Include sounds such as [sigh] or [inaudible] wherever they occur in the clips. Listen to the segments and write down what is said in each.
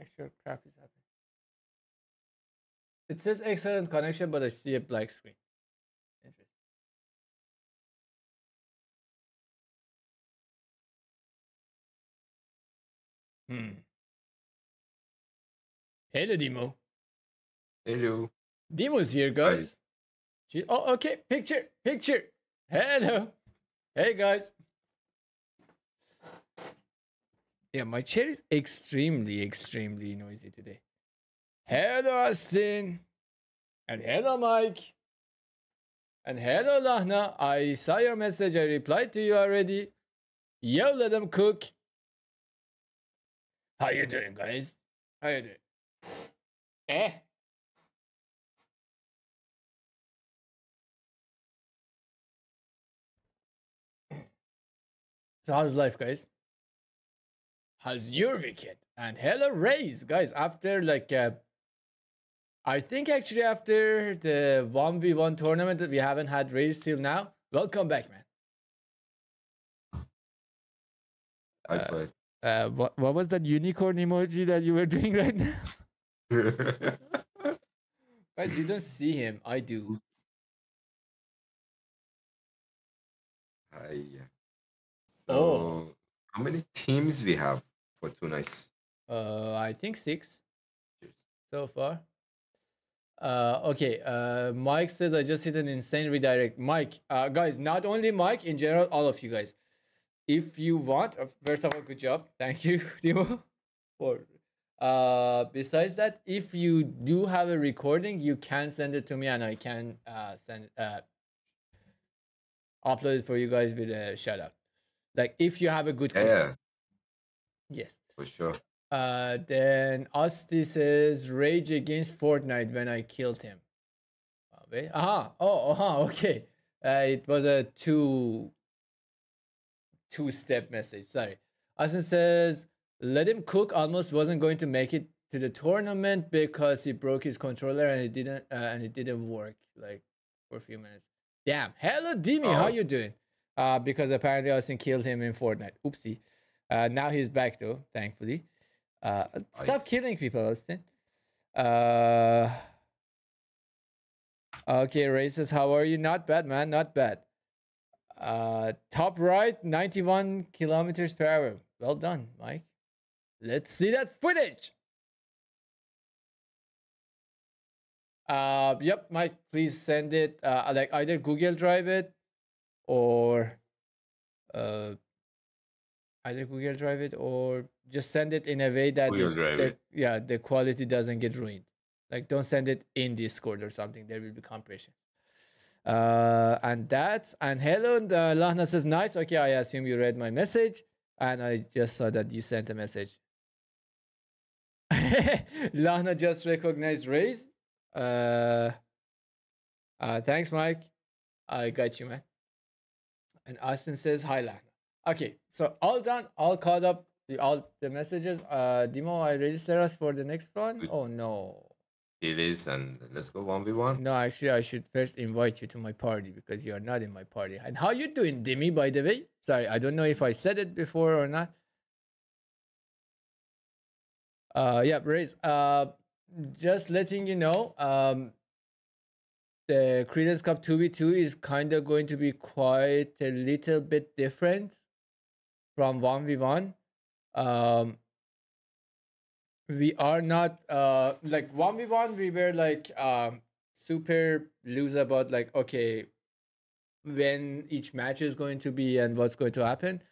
actual crap is happening? It says excellent connection, but I see a black screen. Interesting. Hmm. Hello, Demo. Hello. Demo's here, guys. She, oh, okay. Picture, picture. Hello. Hey, guys. Yeah, my chair is extremely, extremely noisy today. Hello, Austin. And hello, Mike. And hello, Lahna. I saw your message. I replied to you already. Yo, let them cook. How you doing, guys? How you doing? Eh? So how's life, guys? How's your weekend? And hello, Rays, guys. After like, uh, I think actually after the one v one tournament that we haven't had Rays till now. Welcome back, man. I Uh, played. Uh, what what was that unicorn emoji that you were [laughs] doing right now? [laughs] Guys, you don't see him. I do. Hi. Oh. How many teams we have for two nights? Uh, I think six Cheers. so far. Uh, okay. Uh, Mike says I just hit an insane redirect. Mike, uh, guys, not only Mike, in general, all of you guys. If you want, uh, first of all, good job. [laughs] Thank you, Timo. For uh, besides that, if you do have a recording, you can send it to me, and I can uh send uh upload it for you guys with a shout out. Like if you have a good, yeah, yes. for sure. Uh, then Asti says rage against Fortnite when I killed him. Oh, wait. Aha. Oh, aha. [laughs] Okay. Uh, it was a two two step message. Sorry. Austin says let him cook. Almost wasn't going to make it to the tournament because he broke his controller and it didn't uh, and it didn't work like for a few minutes. Damn. Hello, Dimi. How Oh. you doing? Uh, because apparently Austin killed him in Fortnite. Oopsie. Uh, now he's back though, thankfully. Uh, stop killing people, Austin. Uh, okay, races. How are you? Not bad, man. Not bad. Uh, top right, 91 kilometers per hour. Well done, Mike. Let's see that footage. Uh, yep, Mike. Please send it. Uh, like either Google Drive it or uh, either Google Drive it or just send it in a way that, it- Drive the- it. yeah, the quality doesn't get ruined. Like, don't send it in Discord or something. There will be compression. Uh, and that and hello, and, uh, Lahna says nice. Okay, I assume you read my message, and I just saw that you sent a message. [laughs] Lahna just recognized Raise. Uh, uh, thanks, Mike. I got you, man. And Austin says hi, Lahna. Okay, so all done, all caught up, the- all the messages. Uh, Demo, I register us for the next one. Oh no, It is, and let's go one v one. no, actually, I should first invite you to my party because you are not in my party. And how you doing, Demi? By the way, sorry, I don't know if I said it before or not. Uh, yeah, Raise. Uh, just letting you know. Um, the Credence Cup two v two is kind of going to be quite a little bit different from one v one. Um, we are not uh like one v one. We were like um super loose about like okay when each match is going to be and what's going to happen.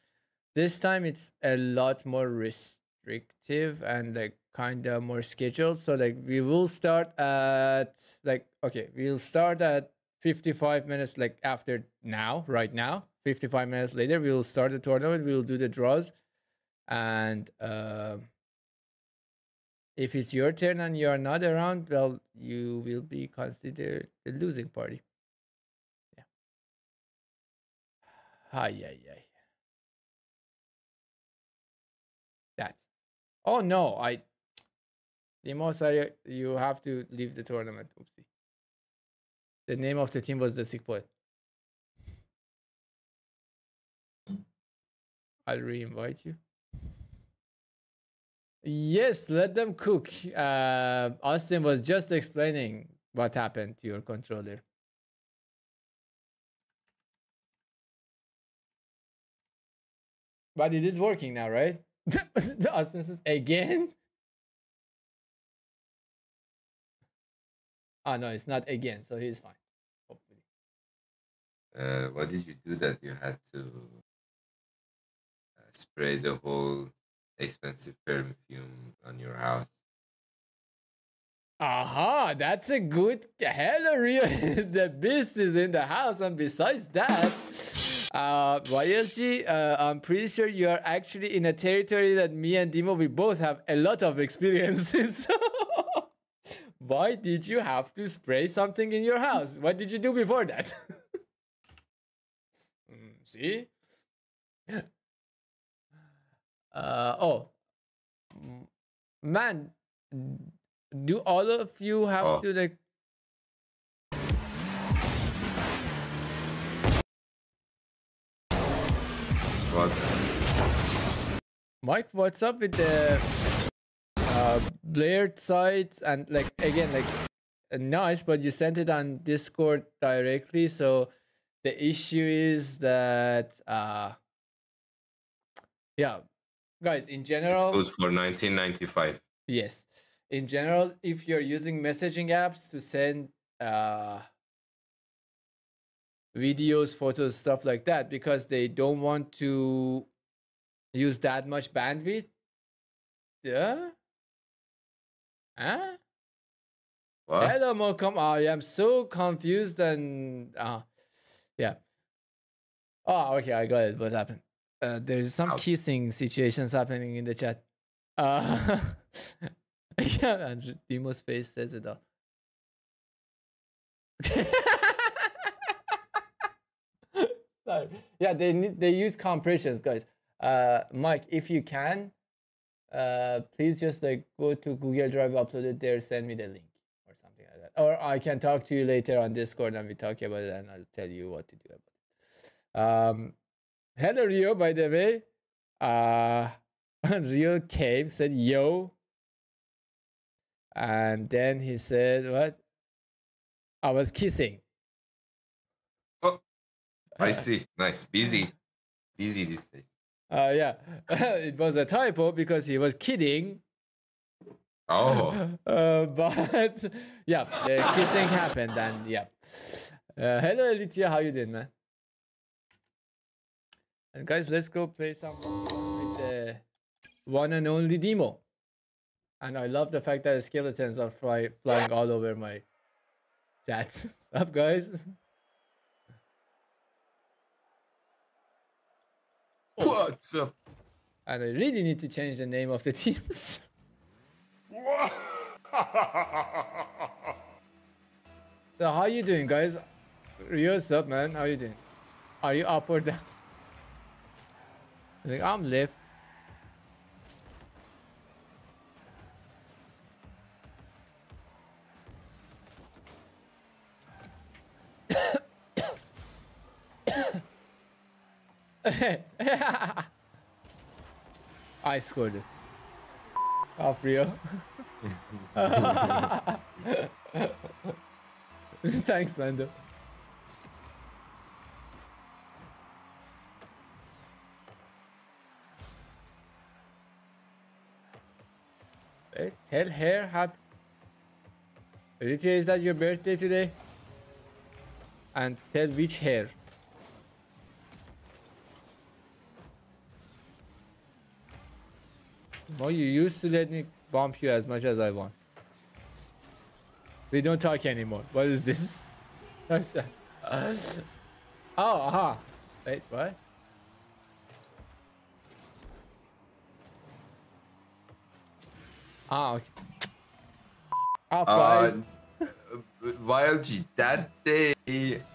This time it's a lot more restrictive and like kind of more scheduled. So like we will start at like okay, we'll start at 55 minutes like after now, right now. 55 minutes later, we will start the tournament. We will do the draws, and um if it's your turn and you are not around, well, you will be considered the losing party. Yeah. Hi, yeah, yeah. That. Oh no, I. Demo, sorry, you have to leave the tournament. Oopsie. The name of the team was the sick poet. I'll re-invite you. Yes, let them cook. Uh, Austin was just explaining what happened to your controller. But it is working now, right? [laughs] Austin says, again? Oh, no, it's not again, so he's fine. Hopefully. Uh, what did you do that you had to spray the whole expensive perfume on your house? Aha, that's a good hello Rio. [laughs] the beast is in the house, and besides that, uh YLG, uh, I'm pretty sure you are actually in a territory that me and Demo we both have a lot of experiences. [laughs] So why did you have to spray something in your house? What did you do before that? [laughs] Mm, see? Uh oh. Man, do all of you have Oh. to like What? Mike, what's up with the uh, Blared sites and like again like uh, nice, but you sent it on Discord directly. So the issue is that uh yeah, guys in general Good for 1995. Yes. In general, if you're using messaging apps to send uh, videos, photos, stuff like that, because they don't want to use that much bandwidth. Yeah. Huh? What? Hello, Malcolm. I am so confused and uh, yeah. Oh, okay. I got it. What happened? Uh, there's some kissing situations happening in the chat. Uh, [laughs] yeah, and Demo's face says it all. [laughs] Sorry. Yeah, they need they use compressions, guys. Uh, Mike, if you can, uh, please just like go to Google Drive, upload it there, send me the link or something like that. Or I can talk to you later on Discord and we talk about it and I'll tell you what to do about it. Um, hello Rio, by the way. Uh, [laughs] Rio came, said yo, and then he said what? I was kissing. Oh, [laughs] I see. Nice. Busy. Busy these days. Uh, yeah, [laughs] it was a typo because he was kidding. Oh, Uh, but yeah, the kissing happened, and yeah. Uh, hello, Elitia, how you doing, man? And guys, let's go play some with the one and only demo. And I love the fact that the skeletons are fly, flying all over my chat. [laughs] up, guys? what's up? And I really need to change the name of the [laughs] teams. [laughs] So how you doing, guys? Rio's up, man. How you doing? Are you up or down? Like, I'm left. I scored it. Off Rio. [laughs] [laughs] Thanks, Mando. Hey, tell her happy. Rita, is that your birthday today? And tell which hair. Well, you used to let me bump you as much as I want. We don't talk anymore. What is this? [laughs] That? Uh, oh, aha. Wait, what? Ah, okay. Off, Uh. YLG, [laughs] that day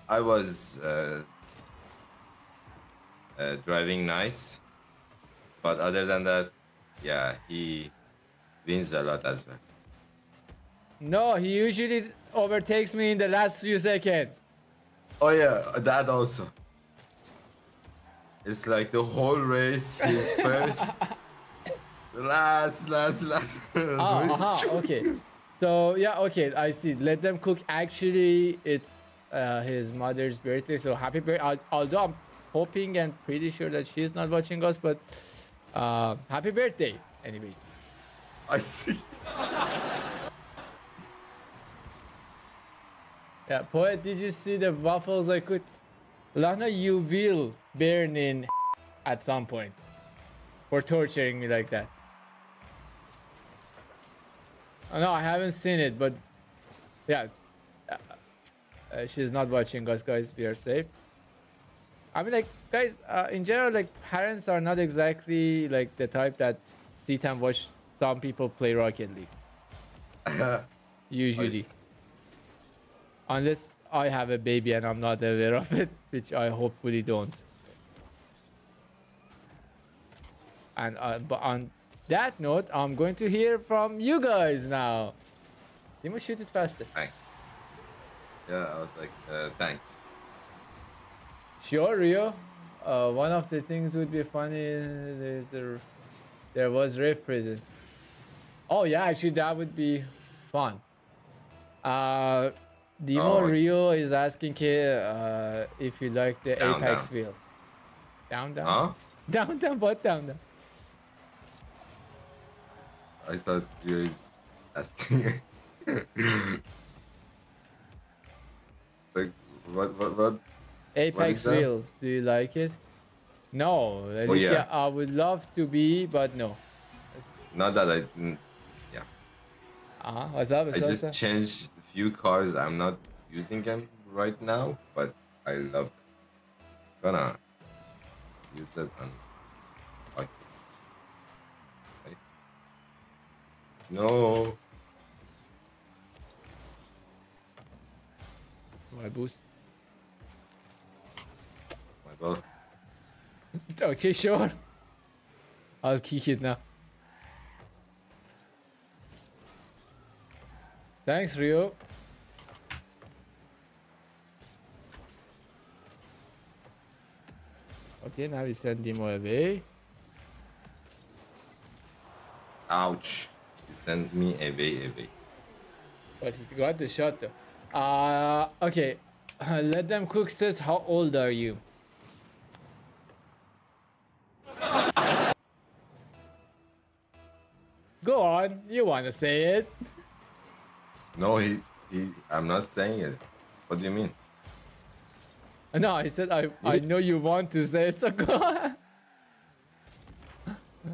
I was uh, uh, driving nice, but other than that, yeah, he wins a lot as well. No, he usually overtakes me in the last few seconds. Oh yeah, that also. It's like the whole race, is [laughs] first, Last, last, last. Ah, [laughs] aha, okay. So yeah, okay, I see. Let them cook. Actually, it's uh, his mother's birthday, so happy birthday. Although I'm hoping and pretty sure that she's not watching us, but uh, happy birthday, anyways. I see. [laughs] Yeah, poet, did you see the waffles I could? Lana, you will burn in [laughs] at some point for torturing me like that. No, I haven't seen it, but yeah, uh, uh, she's not watching us, guys. We are safe. I mean, like, guys, uh, in general, like, parents are not exactly like the type that sit and watch some people play Rocket League. [laughs] Usually. Nice. Unless I have a baby and I'm not aware of it, which I hopefully don't. And uh, but on that note, I'm going to hear from you guys now. You must shoot it faster. Thanks. Yeah, I was like, uh, thanks. Sure, Rio. Uh, one of the things would be funny is there, there was Rift Prison. Oh yeah, actually that would be fun. Uh, Demo Oh. Rio is asking uh, if you like the Down, Apex down. wheels. Down, down. Huh? [laughs] Down, down, what down, down? I thought you was asking. [laughs] like, what, what, what? Apex that? wheels, do you like it? No, Oh, yeah. I would love to be, but no. Not that I, Uh-huh. What's up? I What's up? just what's up? changed a few cars. I'm not using them right now, but I love. Gonna use it. Like, right? No. My boost. My God. [laughs] Okay, sure. I'll kick it now. Thanks, Rio. Okay, now we send him away. Ouch. Sent me away, away. But he got the shot though. Uh, okay. [laughs] Let them cook says, how old are you? [laughs] Go on, you wanna say it? No, he, he. I'm not saying it. What do you mean? No, I said I I know you want to say it, so go on.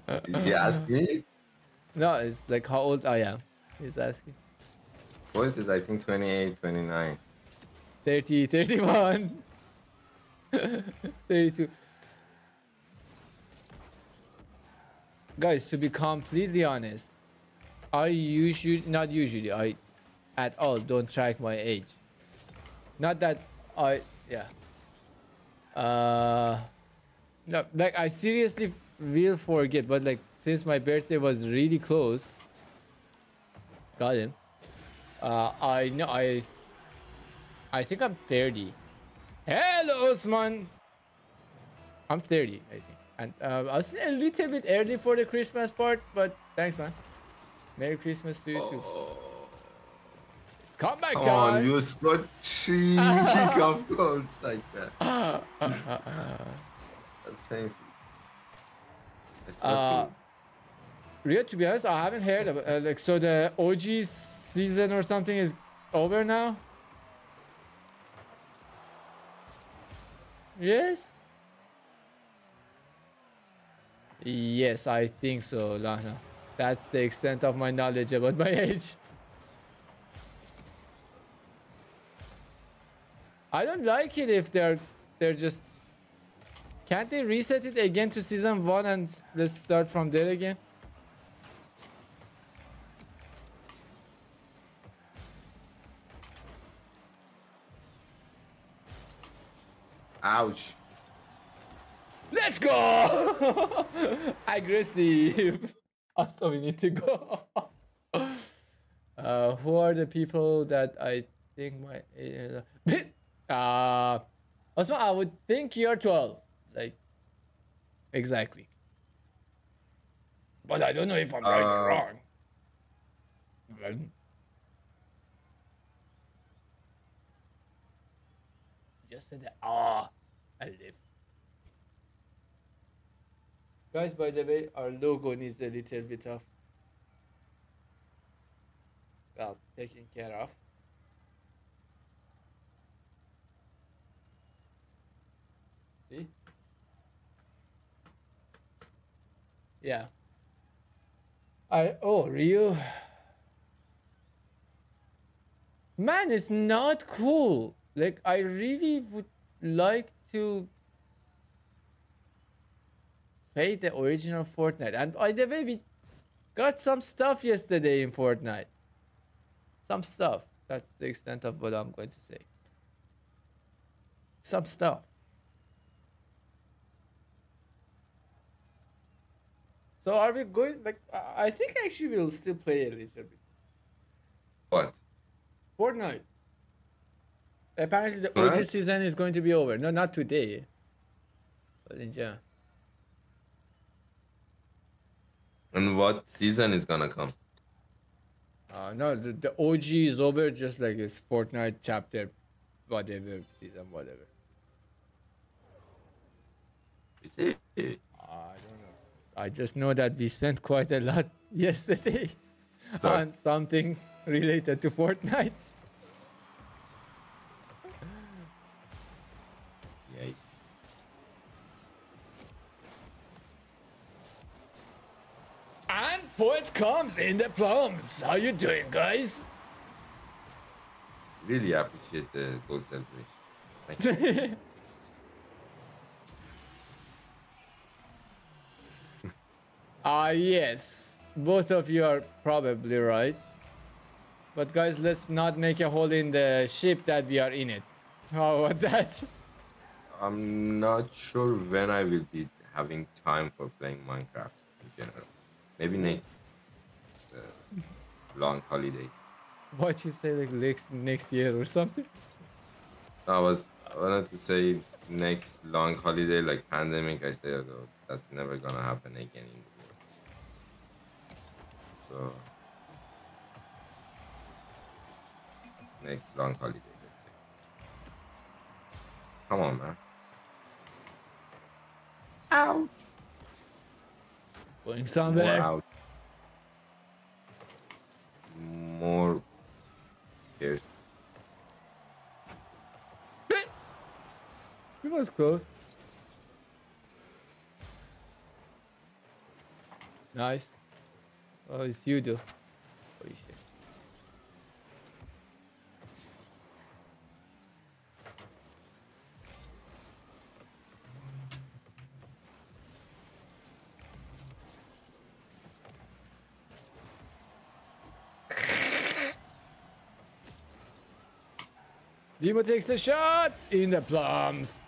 [laughs] He asked me. No, it's like how old I am. He's asking. What is I think 28, 29. 30, 31, [laughs] 32. Guys, to be completely honest, I usually, not usually, I at all don't track my age. Not that I, yeah. Uh, no, like I seriously will forget, but like since my birthday was really close, got him. Uh, I know I I think I'm 30. Hello, Osman. I'm 30, I think. And uh, I was a little bit early for the Christmas part, but thanks, man. Merry Christmas to you too. It's comeback Come on, time. you scored three kickoff goals like that. That's painful. It's Uh, good. Rio, to be honest, I haven't heard of uh, like so the OG season or something is over now. Yes. Yes, I think so, Lana. That's the extent of my knowledge about my [laughs] age. I don't like it if they're they're just can't they reset it again to season one and let's start from there again? Ouch. Let's go! [laughs] Aggressive. [laughs] Also, we need to go. [laughs] uh, who are the people that I think might? Uh, uh, also, I would think you're 12. Like, exactly. but I don't know if I'm right or Uh, wrong. Just said that. Ah, live. Guys, by the way, our logo needs a little bit of well taken care of. See? Yeah. I oh Ryu. Man, it's not cool. Like I really would like to play the original Fortnite. And by the way, we got some stuff yesterday in Fortnite. Some stuff. That's the extent of what I'm going to say. Some stuff. So are we going like I I think actually we'll still play a little bit. What? Fortnite. Apparently the OG Right. season is going to be over. No, not today. But in general. And what season is gonna come? Uh, no, the, the OG is over, just like it's Fortnite chapter, whatever season, whatever. Is it? I don't know. I just know that we spent quite a lot [laughs] yesterday Sorry. on something related to Fortnite. And comes in the plums. How you doing, guys? Really appreciate the goal celebration. Thank you. [laughs] Ah, yes. Both of you are probably right. But guys, let's not make a hole in the ship that we are in it. How about that? I'm not sure when I will be having time for playing Minecraft in general. Maybe next uh, long holiday. What you say like next next year or something? I was I wanted to say next long holiday like pandemic. I said oh, that's never gonna happen again in the world. So next long holiday, let's say. Come on, man. Ouch. Going More somewhere. out. More cares. It was close. Nice. Oh, it's you dude. Holy shit. Demo takes a shot in the plums.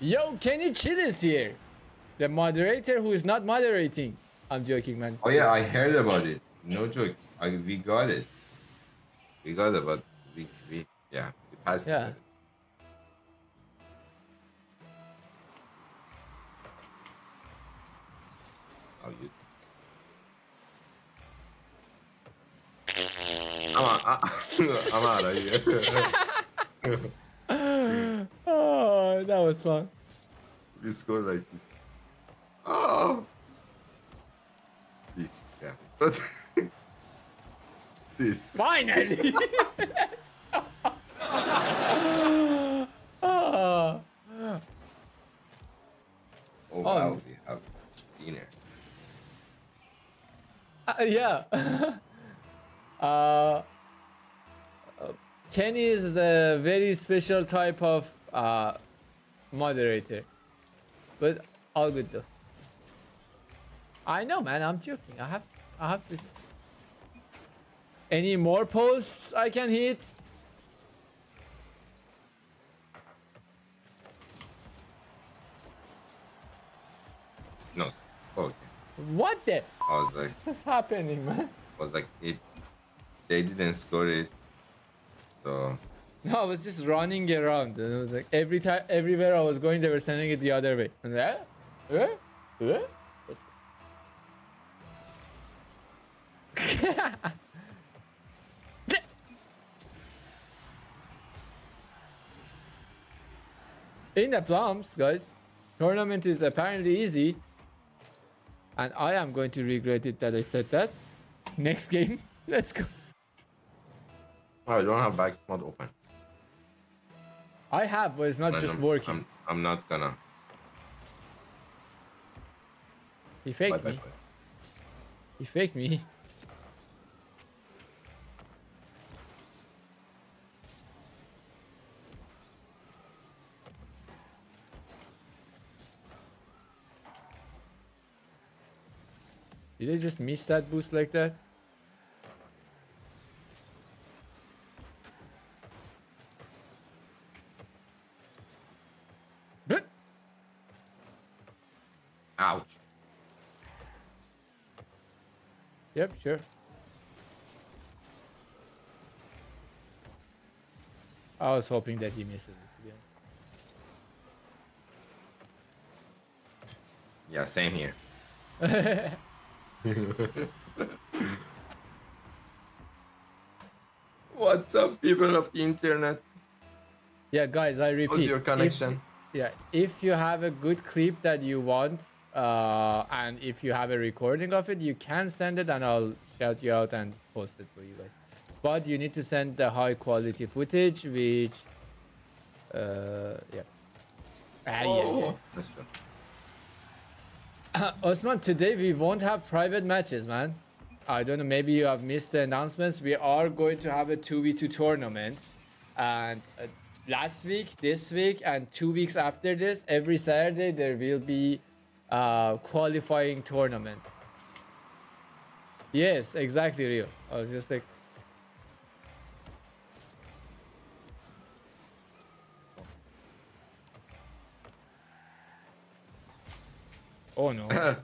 Yo, Kenny Chill is here. The moderator who is not moderating. I'm joking, man. Oh yeah, I heard about it. No joke. I, we got it. We got it, but we, we yeah, we passed Yeah. it. Oh, you. I'm out, I'm out of here. [laughs] Oh, that was fun. we score like this. Oh. This, yeah. But [laughs] this. Finally! oh, [laughs] Oh wow, Um, we have dinner. uh, yeah. uh, Kenny is a very special type of uh, moderator. But all good though. I know, man. I'm joking. I have, I have to. Any more posts I can hit? No. Okay. What the? I was like, [laughs] What's happening, man? I was like it. They didn't score it. So No, I was just running around. And it was like every time, everywhere I was going, they were sending it the other way. And? Eh? Let's go. [laughs] In the plums, guys. Tournament is apparently easy. And I am going to regret it that I said that. Next [laughs] game. Let's go. Oh, I don't have back mod open. I have, but it's not And just I'm, working. I'm, I'm not gonna. he faked bye, me. bye. He faked me. Did I just miss that boost like that? Bleh. Ouch. Yep, sure. I was hoping that he missed it. to be Yeah, same here. [laughs] What's up, people of the internet? yeah, guys, I repeat. How's your if- connection? yeah, if you have a good clip that you want, uh, and if you have a recording of it, you can send it, and I'll shout you out and post it for you guys. But you need to send the high quality footage, which, uh, yeah. Ah, yeah, yeah. That's true. [coughs] Osman, today we won't have private matches, man. I don't know, maybe you have missed the announcements. We are going to have a 2v2 tournament. And uh, last week, this week, and two weeks after this, every Saturday, there will be uh, qualifying tournament. Yes, exactly, Rio. I was just like, oh no. [coughs]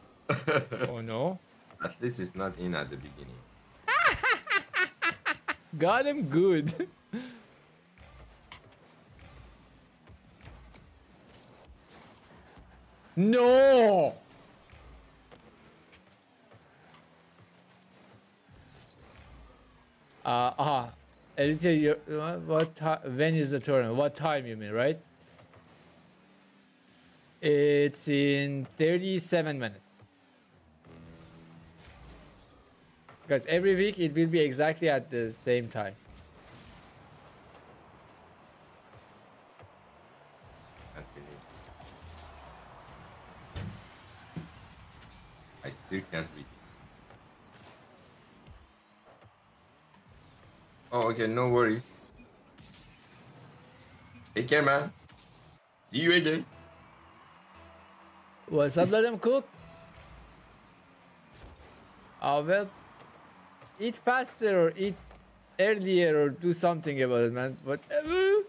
oh no. At least it's not in at the beginning. [laughs] Got him good. [laughs] no. Uh, ah, Elite, what when is the tournament? What time you mean, right? It's in 37 minutes. Because every week it will be exactly at the same time. Can't believe. I still can't read. Oh, okay, no worries. Take care, man. See you again. What's up, let them cook? Oh, well, eat faster or eat earlier or do something about it, man. Whatever.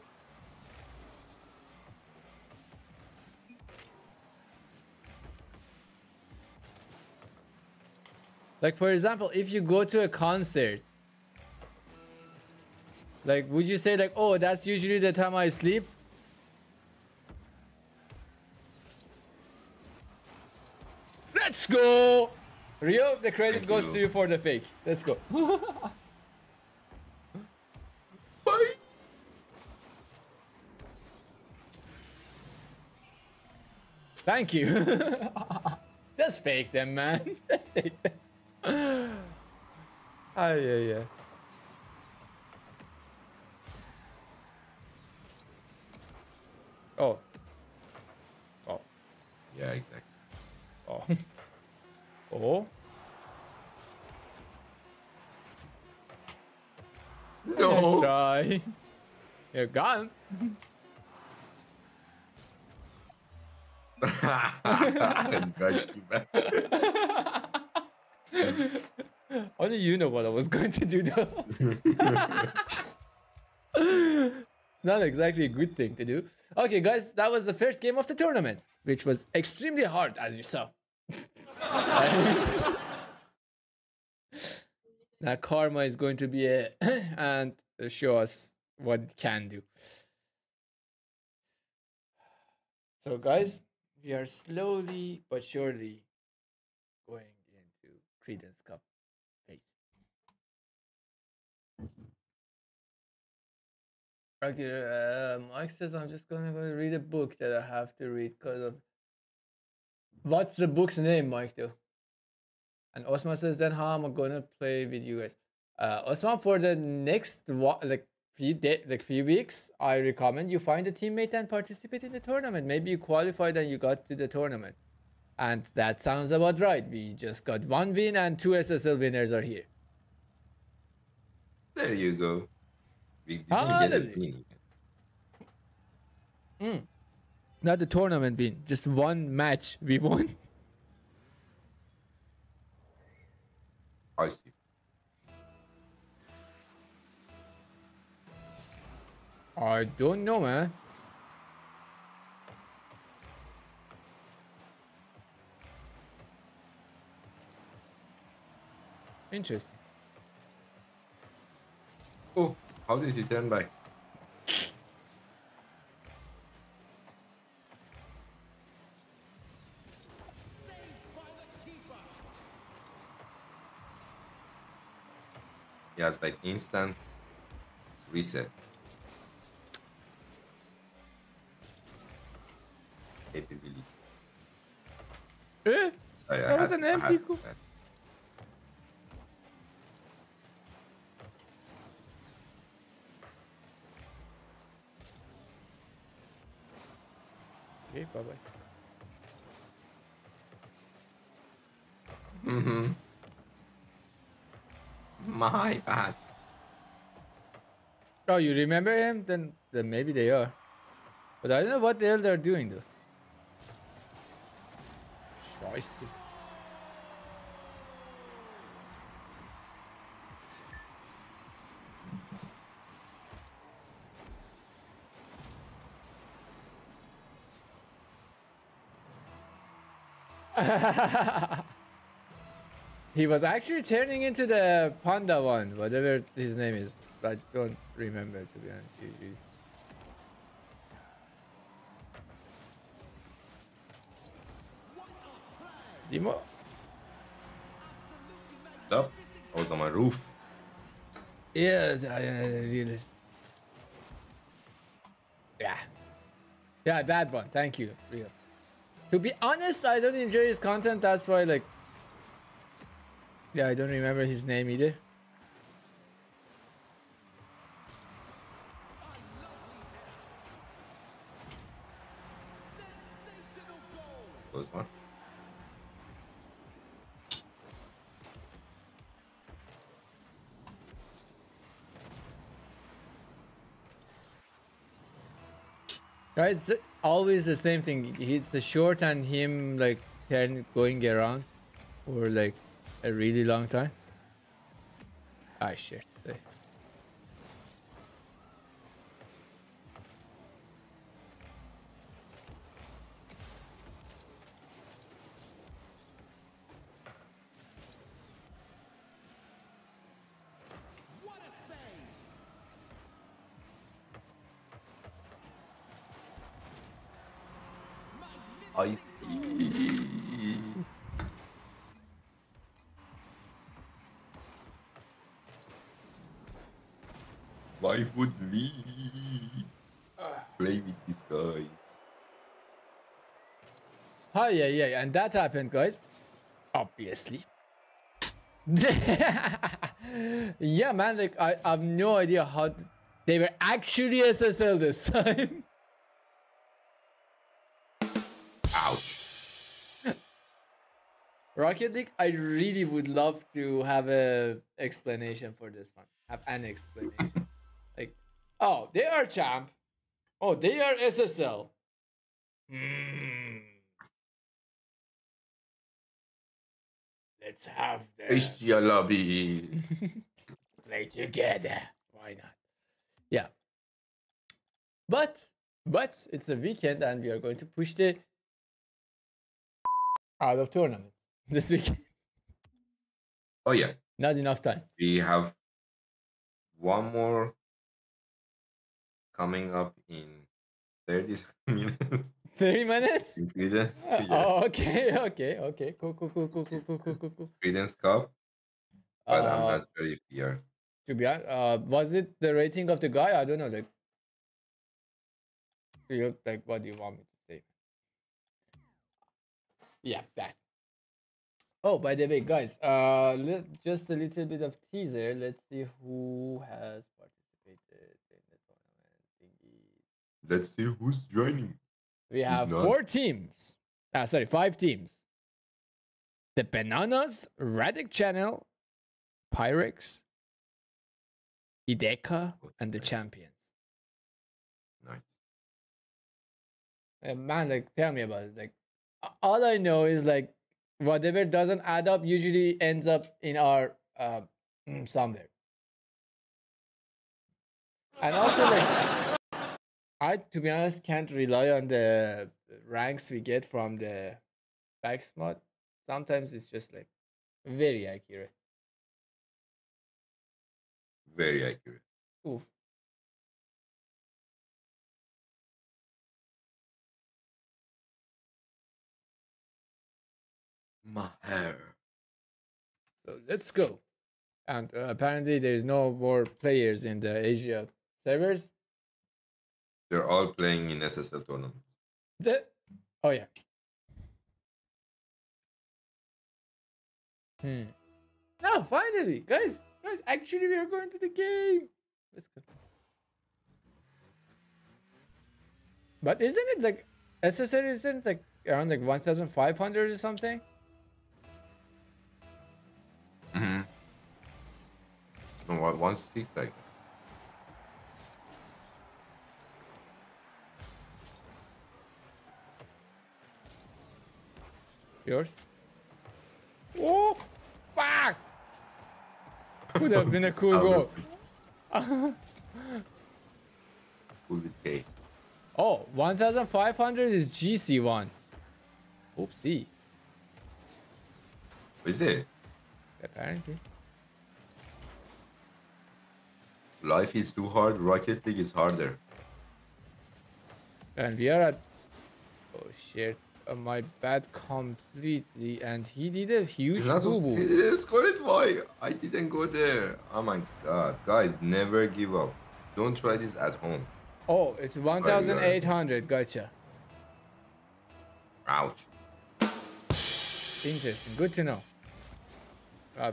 Like, for example, if you go to a concert, like, would you say, like, oh, that's usually the time I sleep? Let's go! Rio, the credit Thank goes you. to you for the fake. Let's go. [laughs] Bye. Thank you. [laughs] Just fake them, man. [laughs] Just fake them. Ah, yeah, yeah. Oh. Oh. Yeah, exactly. Oh. [laughs] Oh. No. try. [laughs] You got him. Got you back. [laughs] Only you know what I was going to do though. it's [laughs] not exactly a good thing to do. Okay, guys, that was the first game of the tournament, which was extremely hard, as you saw. [laughs] now karma is going to be a [coughs] and show us what it can do. So, guys, we are slowly but surely Credence Cup face. Doctor, uh, um, Mike says, I'm just gonna go read a book that I have to read because of. What's the book's name, Mike, though? And Osman says, then how am I gonna play with you guys? Uh, Osman, for the next like few day, like few weeks, I recommend you find a teammate and participate in the tournament. Maybe you qualified and you got to the tournament. And that sounds about right. We just got one win and two SSL winners are here. There you go. We didn't get a win. Hmm. Not the tournament win, just one match we won. [laughs] I see. I don't know, man. Interesting. Oh, how did he turn back? He has like instant reset. Capability. Eh? I That was had- an empty Okay, bye bye. Mm-hmm. My bad. Oh, you remember him? Then, then maybe they are. But I don't know what the hell they're doing though. Scheiße. [laughs] he was actually turning into the panda one, whatever his name is. I don't remember to be honest. you. Dimo? What's up? I was on my roof. Yeah, I, I really. Yeah. Yeah, that one. Thank you. To be honest, I don't enjoy his content. That's why, like. Yeah, I don't remember his name either. Close one. Guys, it's always the same thing. It's the short and him like turn going around for like a really long time. Ah shit. Sorry. I see. Why would we play with these guys? Oh yeah, yeah, yeah, and that happened, guys. Obviously. [laughs] yeah, man. Like I, I have no idea how they were actually SSL this time. Ouch. Rocket League, I really would love to have a explanation for this one. Have an explanation. [laughs] like, oh, they are champ. Oh, they are SSL. Hmm. Let's have the Asia lobby. [laughs] play together. Why not? Yeah. But but it's a weekend and we are going to push the out of tournament [laughs] this weekend. Oh yeah, Not enough time. we have one more coming up in 30 [laughs] minutes. 30 minutes? in Credence. Uh, [laughs] yes. Oh, okay, okay, okay. Cool, cool, cool, cool, cool, cool, cool, cool, cool. Credence Cup, but I'm Uh, not sure if to be honest, uh, was it the rating of the guy? I don't know. Like, you like what do you want me to say? Yeah, that. Oh, by the way, guys, uh, let, just a little bit of teaser. Let's see who has participated in the tournament. Thingy. Let's see who's joining. We have four teams. Ah, sorry, five teams. The Bananas, Radic Channel, Pyrex, Ideka, and the nice. Champions. Nice. Uh, man, like, tell me about it. Like, all I know is like, whatever doesn't add up usually ends up in our uh, mm, somewhere. And also, like, [laughs] I, to be honest, can't rely on the ranks we get from the BakkesMod. Sometimes it's just like very accurate. Very accurate. Oof. My hair. So let's go. And uh, apparently, there's no more players in the Asia servers. They're all playing in SSL tournaments. The, oh yeah. Hmm. No, finally, guys, guys. Actually, we are going to the game. Let's go. But isn't it like SSL isn't like around like one thousand five hundred or something? Mm-hmm. No, what one six like Yours? Oh, fuck! Would have been a cool goal. with K. Oh, 1500 is GC1. Oopsie. Is it? Apparently. Life is too hard. Rocket League is harder. And we are at. Oh shit. Uh, my bad completely. And he did a huge It's not so boo he didn't score it. Why? I didn't go there. Oh my god, guys, never give up. Don't try this at home. Oh, it's 1800. Gotcha. Ouch. Interesting. Good to know. Uh,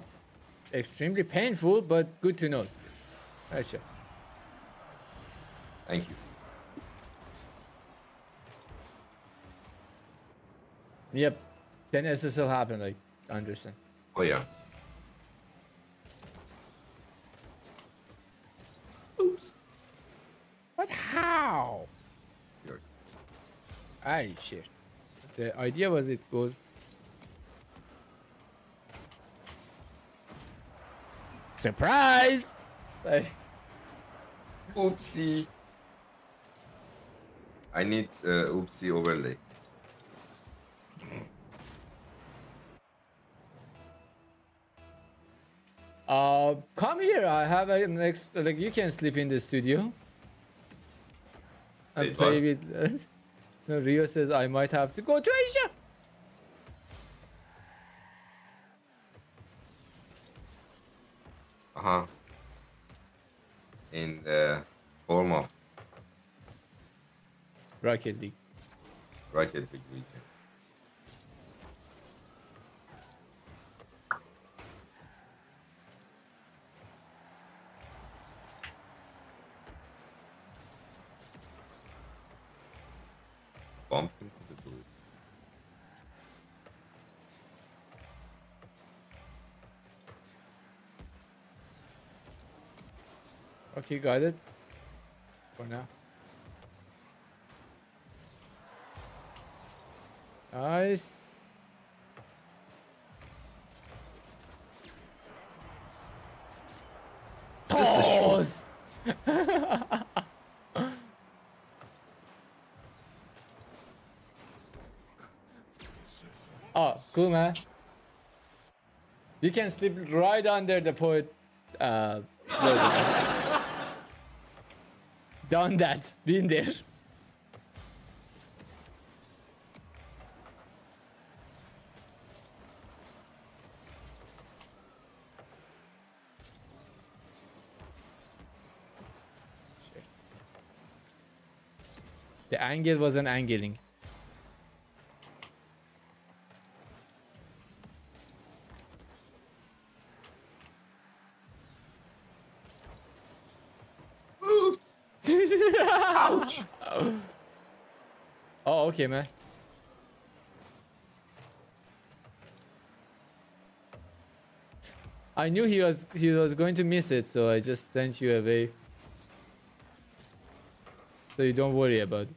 extremely painful, but good to know. Gotcha. Thank you. Yep. Then SSL happen, Like, I understand. Oh yeah. Oops. But how? Here. I shit. The idea was it goes. Surprise! Like, Oopsie. I need uh, oopsie overlay. Uh, come here. I have a next. Like, you can sleep in the studio. And Wait, play with. [laughs] no, Rio says I might have to go to Asia. Uh huh. In the form of Rocket League. Rocket League region. Okay, got it. For now. Nice. Just a shot. Toss! oh, cool, man. You can sleep right under the poet. Uh. Done that. Been there. The angle wasn't angling. Oops. Ouch. Man. I knew he was he was going to miss it, so I just sent you away. So you don't worry about it.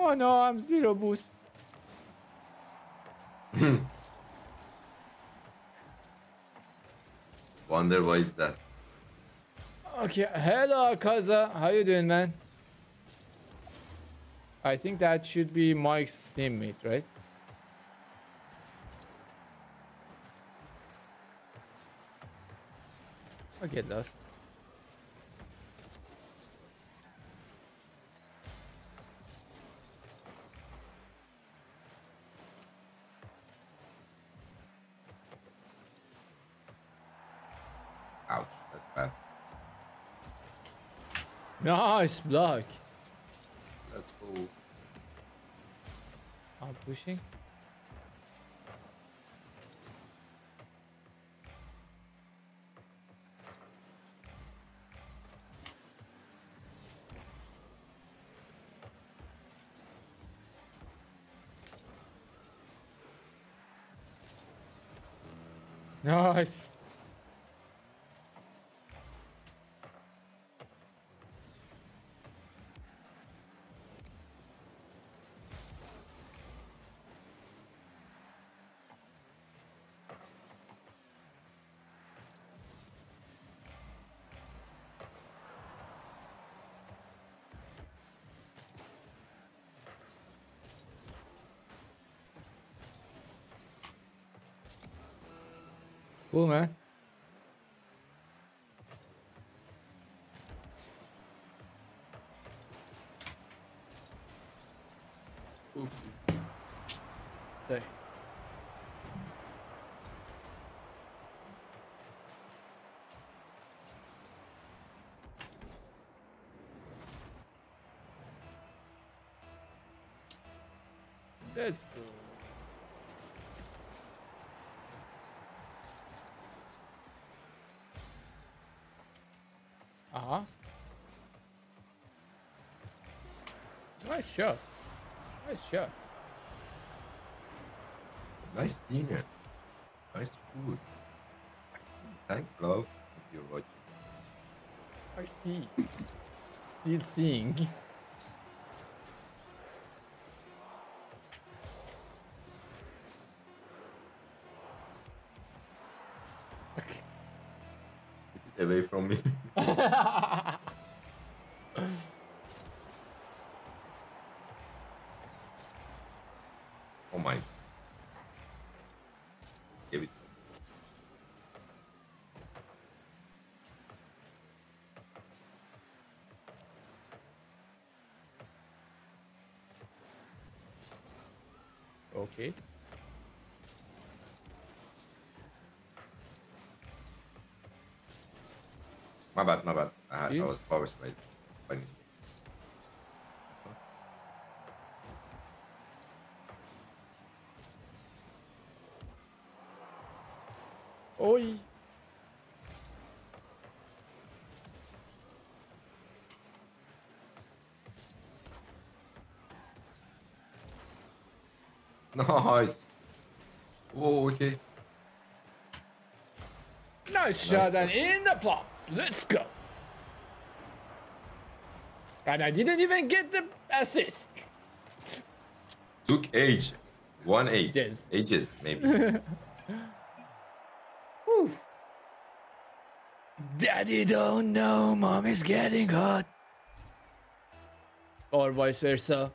Oh no, I'm zero boost. [laughs] Wonder why is that? Okay, hello Kaza, how you doing, man? I think that should be Mike's teammate, right? I get lost. Nice block. Let's go. I'm pushing. Nice. Cool, man. Oopsie. Sorry. Let's go. Uh-huh. Nice shot. Nice shot. Nice dinner. Nice food. Thanks, love, if you're watching. I see. Still seeing. Keep it away from me. oh my. Give it. okay. My bad, my bad. I, I was power slide by mistake. Oi. [laughs] Nice. Oh, okay. Nice shot and in the plots. Let's go. And I didn't even get the assist. Took age. One age. Ages. Ages, maybe. [laughs] Daddy don't know mom is getting hot. Or vice versa.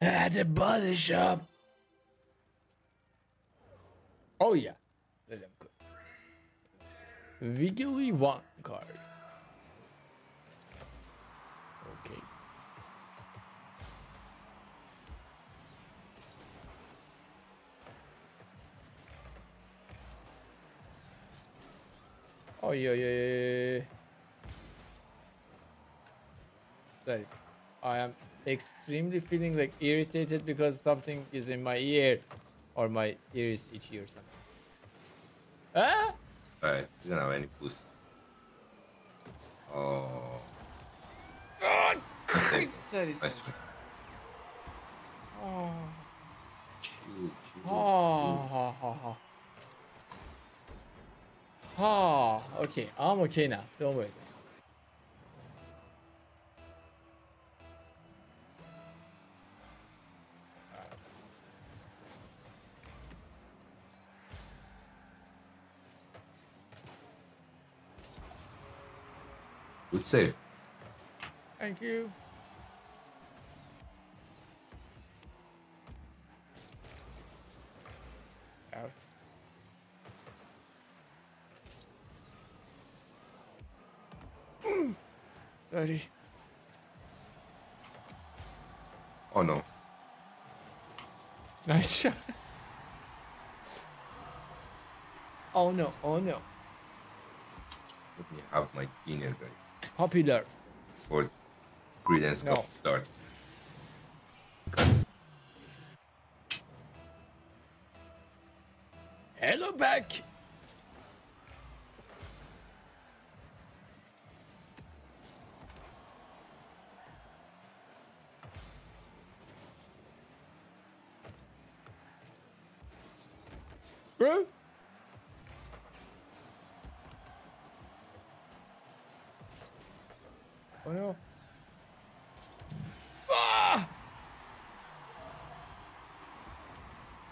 At the body shop. Oh yeah. Vigily card. Okay. Oh, yeah, yeah, yeah, yeah. Like, I am extremely feeling like irritated because something is in my ear or my ear is itchy or something. Ah! Alright, you don't have any boosts. Oh. oh. Oh. Christ, Nice. Oh. Oh, ha. Ha, okay, I'm okay now. Don't worry. Good save. Thank you. Ouch. Sorry. Oh no. Nice shot. Oh no, oh no. Let me have my dinner, guys. Popular. Before Credence No. Cup starts. Because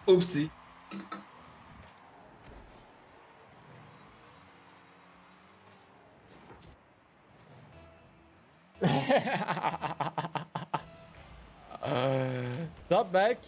oopsie. uh, stop back.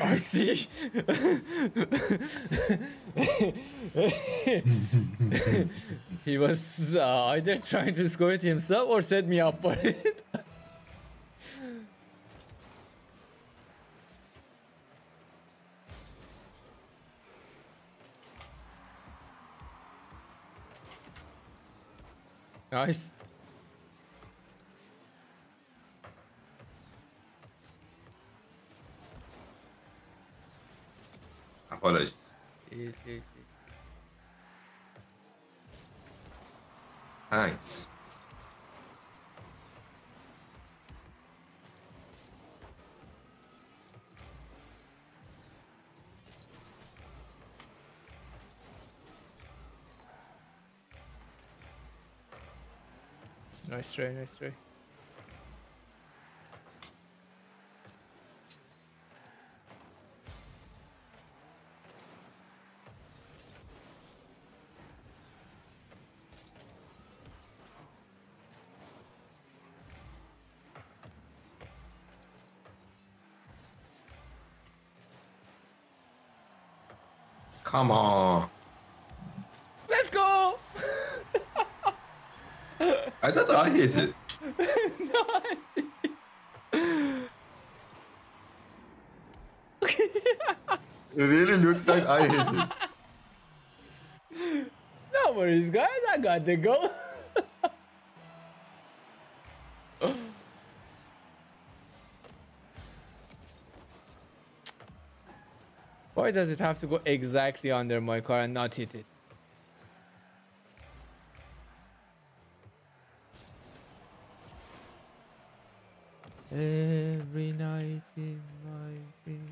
I see. he was uh, either trying to score it himself or set me up for it. Nice try, nice try. Come on. Let's go! I thought I hit it. It really looks like I hit it. No worries, guys. I got the goal. Why does it have to go exactly under my car and not hit it? Every night in my dream.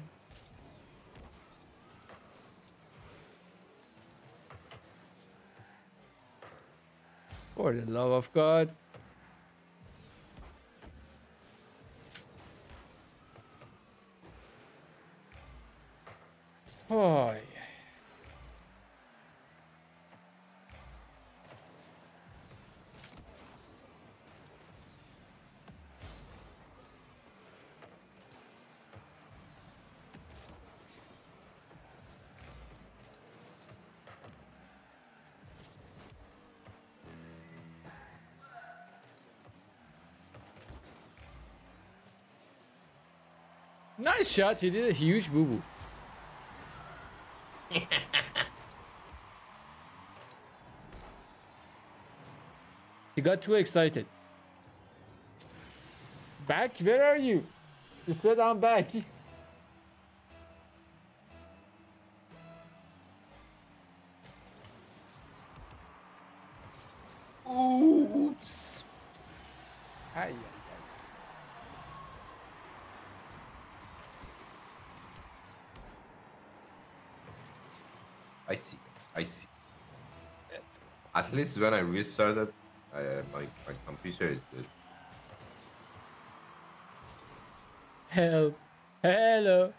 For the love of God. Nice shot. He did a huge boo boo. [laughs] he got too excited. Back? Where are you? He said I'm back. [laughs] least when I restarted, uh, my, my computer is good. Help. Hello.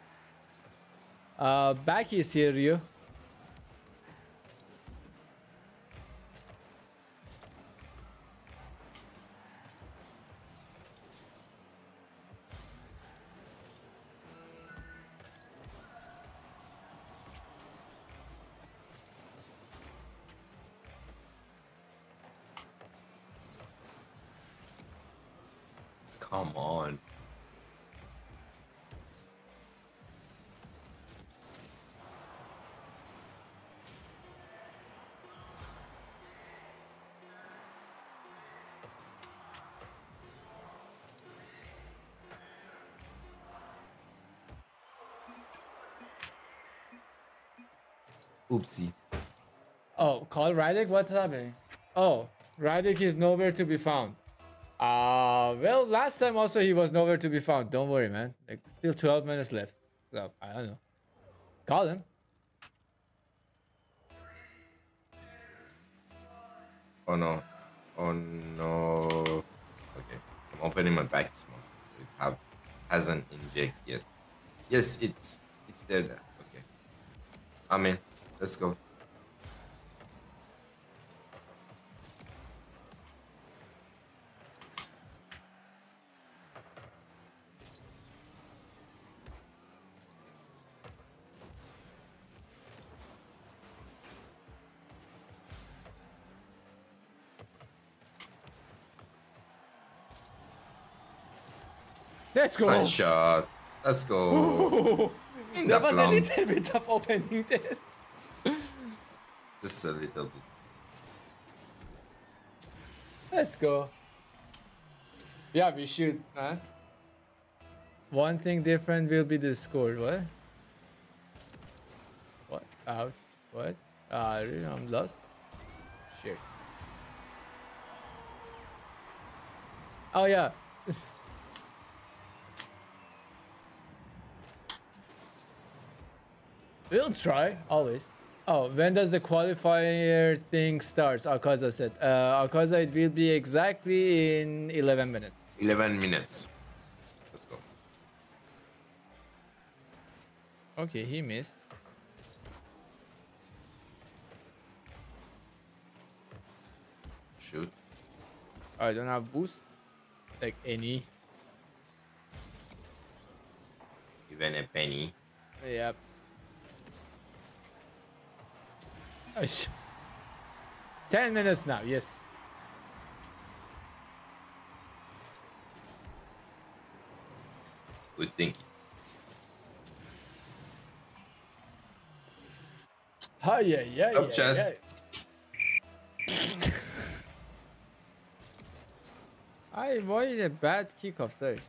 Uh, back is here, you. Oopsie. Oh, call Rydick? What's happening? Oh, Rydick is nowhere to be found. Uh, well, last time also he was nowhere to be found. Don't worry, man. Like, still 12 minutes left. So, I don't know. Call him. Oh no. Oh no. Okay. I'm opening my BakkesMod. It have hasn't inject yet. Yes, it's it's there now. Okay. I'm in. Let's go. Let's go. Nice shot. Let's go. In the There was a little bit of opening there. [laughs] Just a little bit. Let's go. Yeah, we should, man. One thing different will be the score. What? What? Out? What? Ah, really? I'm lost. Shit. Oh yeah. [laughs] we'll try always. Oh, when does the qualifier thing starts? Akaza said. Uh, Akaza, it will be exactly in 11 minutes. 11 minutes. Let's go. Okay, he missed. Shoot. I don't have boost. Like any. Even a penny. Yep. 10 minutes now, yes. Good thinking. Hi, yeah, yeah, Up, yeah, Chad. yeah. I what a bad kickoff, sorry.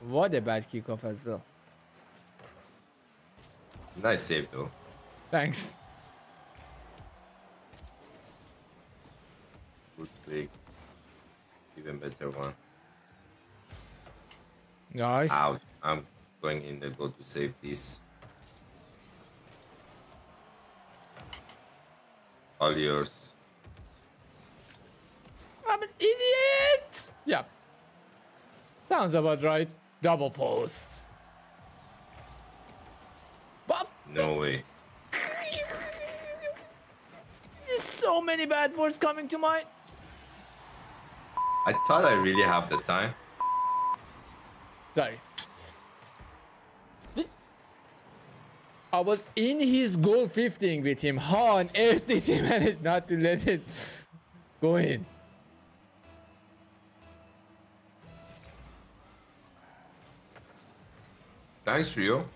What a bad kickoff as well. Nice save though. Thanks. Better one. Nice. Ouch. I'm going in the go to save this. All yours. I'm an idiot! Yeah. Sounds about right. Double posts. Bop! No way. [laughs] There's so many bad words coming to mind. I thought I really have the time. Sorry. I was in his goal 15 with him. How on earth did he [laughs] manage not to let it go in? Thanks, Rio.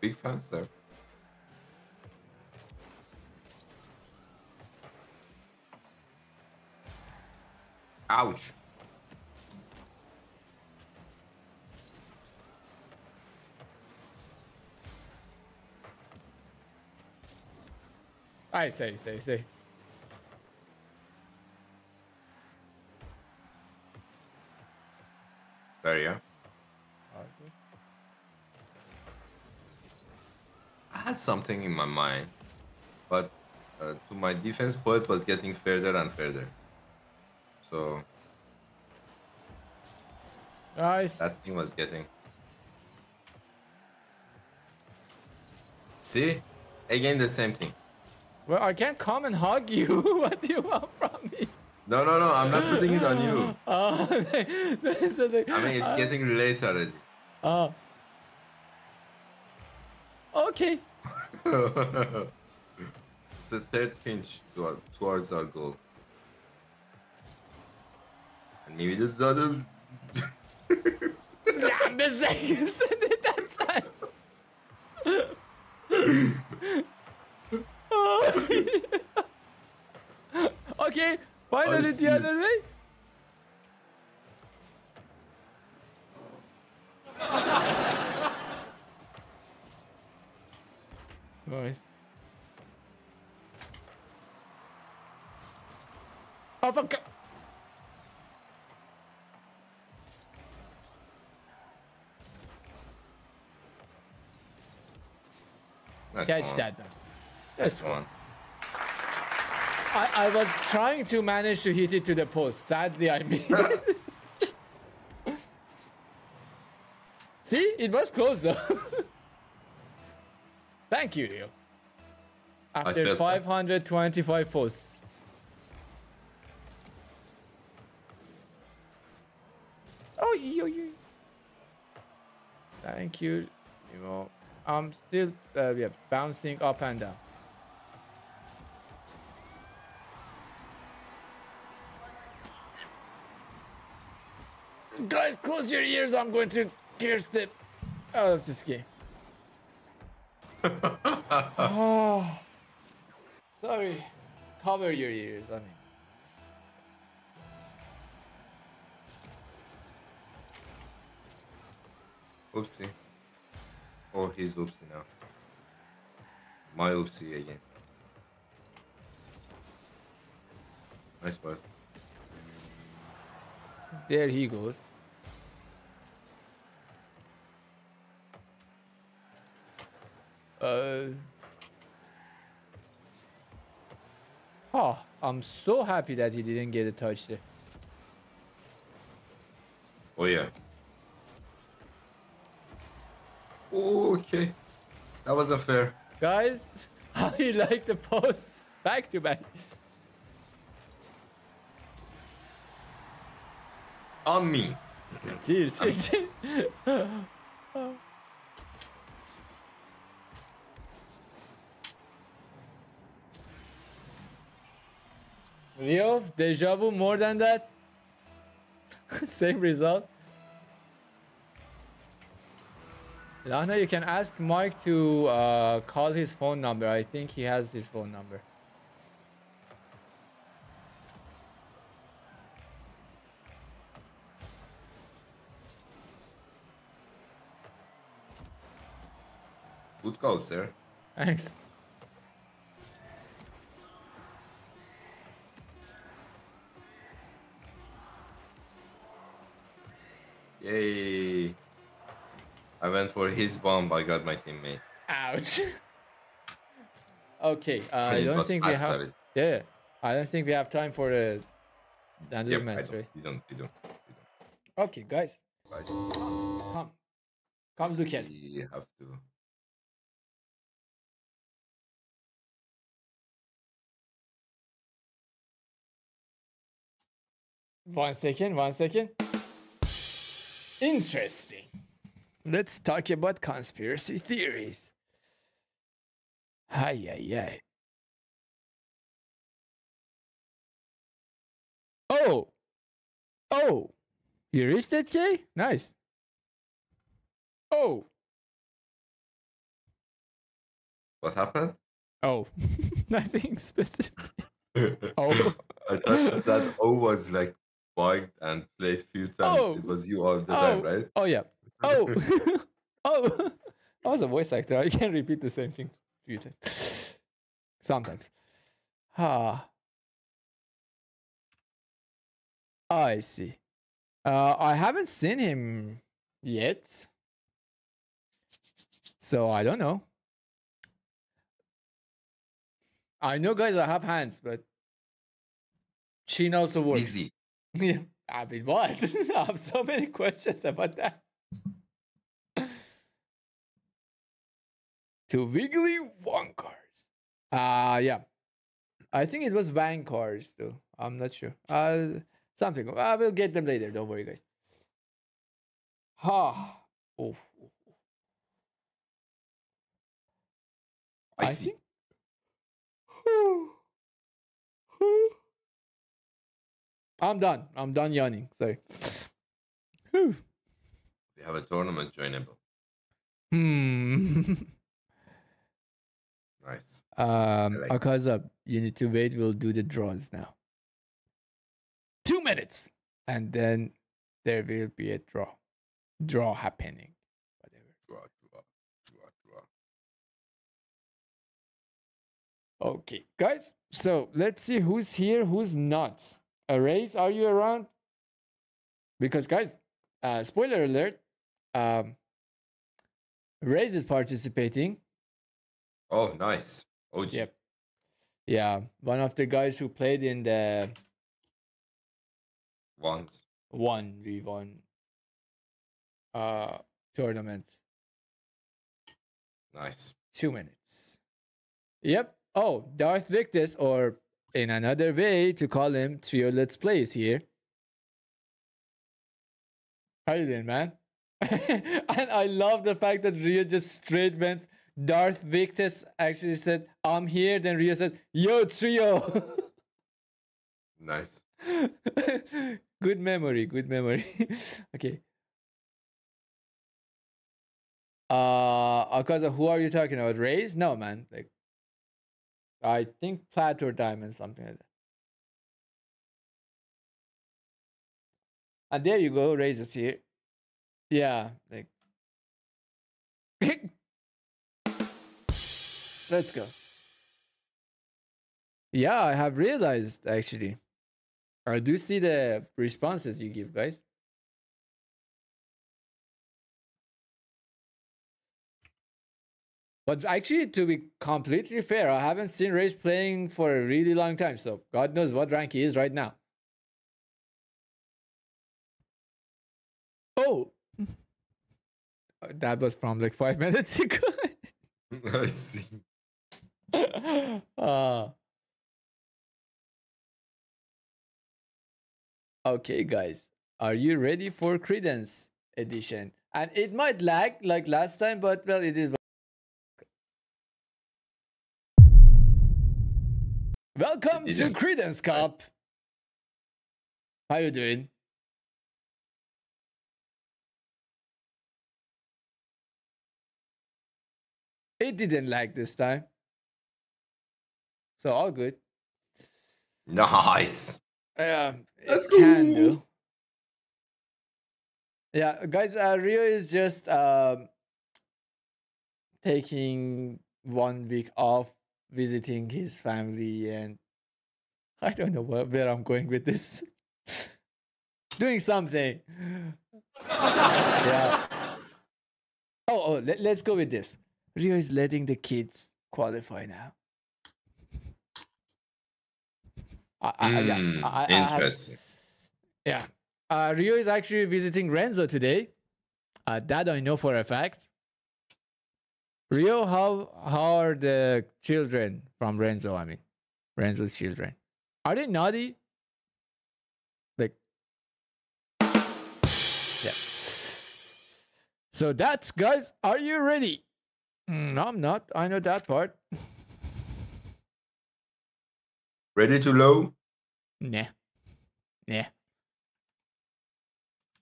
Big fan, sir. Ouch. I say, say, say. Sorry, yeah. I had something in my mind, but uh, to my defense, poet was getting further and further. So Nice. that thing was getting. See, again the same thing. Well, I can't come and hug you. [laughs] what do you want from me? No, no, no. I'm not putting it on you. [laughs] Oh, that's [laughs] the. I mean, it's uh, getting late already. Oh. Okay. it's a third pinch towards our goal. And the zaten Ya bize seni that time. okay, finally the other way. Nice. Oh fuck! Nice Catch one. that. That's Nice one. I, I was trying to manage to hit it to the post. Sadly, I missed. [laughs] See, it was close though. [laughs] Thank you, Rio. After felt that. 525 posts. Oh, yo, yo. Thank you. You know, I'm still uh, yeah, bouncing up and down. Guys, close your ears. I'm going to gear step out of this game. oh, sorry. Cover your ears. I mean, Oopsie. Oh, he's oopsie now. My oopsie again. Nice bud. there he goes. Uh. Oh, I'm so happy that he didn't get a touch there. Oh yeah. Oh, okay. That wasn't fair. Guys, [laughs] how you like the posts back to back? On me. Chill, chill, chill. [laughs] Rio, deja vu more than that? [laughs] Same result? Lana, you can ask Mike to uh, call his phone number. I think he has his phone number. Good call, sir. Thanks. Yay. I went for his bomb. I got my teammate. Ouch. [laughs] okay, uh, [laughs] I don't think we have. It. Yeah, I don't think we have time for uh, Yeah, yep, match, right? You don't. You don't. You don't. Okay, guys. Come, come, look at. You have to. One second, one second. Interesting. Let's talk about conspiracy theories. Hi, yeah, yeah. Oh, oh, you reached that K? Nice. Oh, What happened? oh, [laughs] nothing specific. [laughs] Oh. I Oh, thought that O was like bugged and played few times. Oh. It was you all the time, Oh. right? oh yeah. Oh, [laughs] oh, [laughs] I was a voice actor. I can repeat the same thing times. [sighs] Sometimes. Ah. I see. Uh, I haven't seen him yet. So I don't know. I know guys I have hands, but Chin also works. Easy. [laughs] Yeah. I mean, what? I have so many questions about that. To Wiggly Wonkars. Uh yeah. I think it was Vankars though. I'm not sure. Uh something. I will get them later. Don't worry, guys. Ha. Oh. I see. think- [sighs] I'm done. I'm done yawning. Sorry. Whew. We have a tournament joinable. Hmm. [laughs] Nice. um, like Akaza, you need to wait. We'll do the draws now. Two minutes, and then there will be a draw. Draw happening. Whatever. Draw, draw, draw, draw. Okay, guys. So let's see who's here, who's not. Arrays, are you around? Because, guys, uh, spoiler alert. Um, Raze is participating. Oh, nice. OG. Yep. Yeah, one of the guys who played in the Once. one v one uh tournament. Nice. Two minutes. Yep. Oh, Darth Victus, or in another way to call him Trio Let's Play is here. How you doing, man? [laughs] and I love the fact that Rio just straight went. Darth Victus actually said, I'm here. Then Rio said, Yo, Trio. Nice. [laughs] good memory, good memory. [laughs] okay. Uh Akaza, who are you talking about? Raze? No, man. Like I think plat or diamond, something like that. And there you go, Raze is here. Yeah, like [laughs] let's go. Yeah, I have realized actually. I do see the responses you give, guys. But actually, to be completely fair, I haven't seen Race playing for a really long time, so God knows what rank he is right now. Oh, [laughs] that was from like five [laughs] minutes ago. [laughs] I see. [laughs] uh, okay, guys, are you ready for Credence edition? And it might lag like last time, but well, it is. Welcome to. Credence Cup. How you doing? It didn't lag this time. So all good. Nice. Yeah, Let's it can go. do. Yeah, guys, uh, Rio is just um, taking one week off, visiting his family, and I don't know where, where I'm going with this. [laughs] Doing something. yeah. [laughs] Oh, oh, let, let's go with this. Rio is letting the kids qualify now. I, I, I, yeah, hmm, yeah. Uh, Rio is actually visiting Renzo today. Uh, that I know for a fact. Rio, how how are the children from Renzo? I mean, Renzo's children. Are they naughty? Like, yeah. So that's guys. Are you ready? No, I'm not. I know that part. [laughs] Ready to low? Nah. Nah.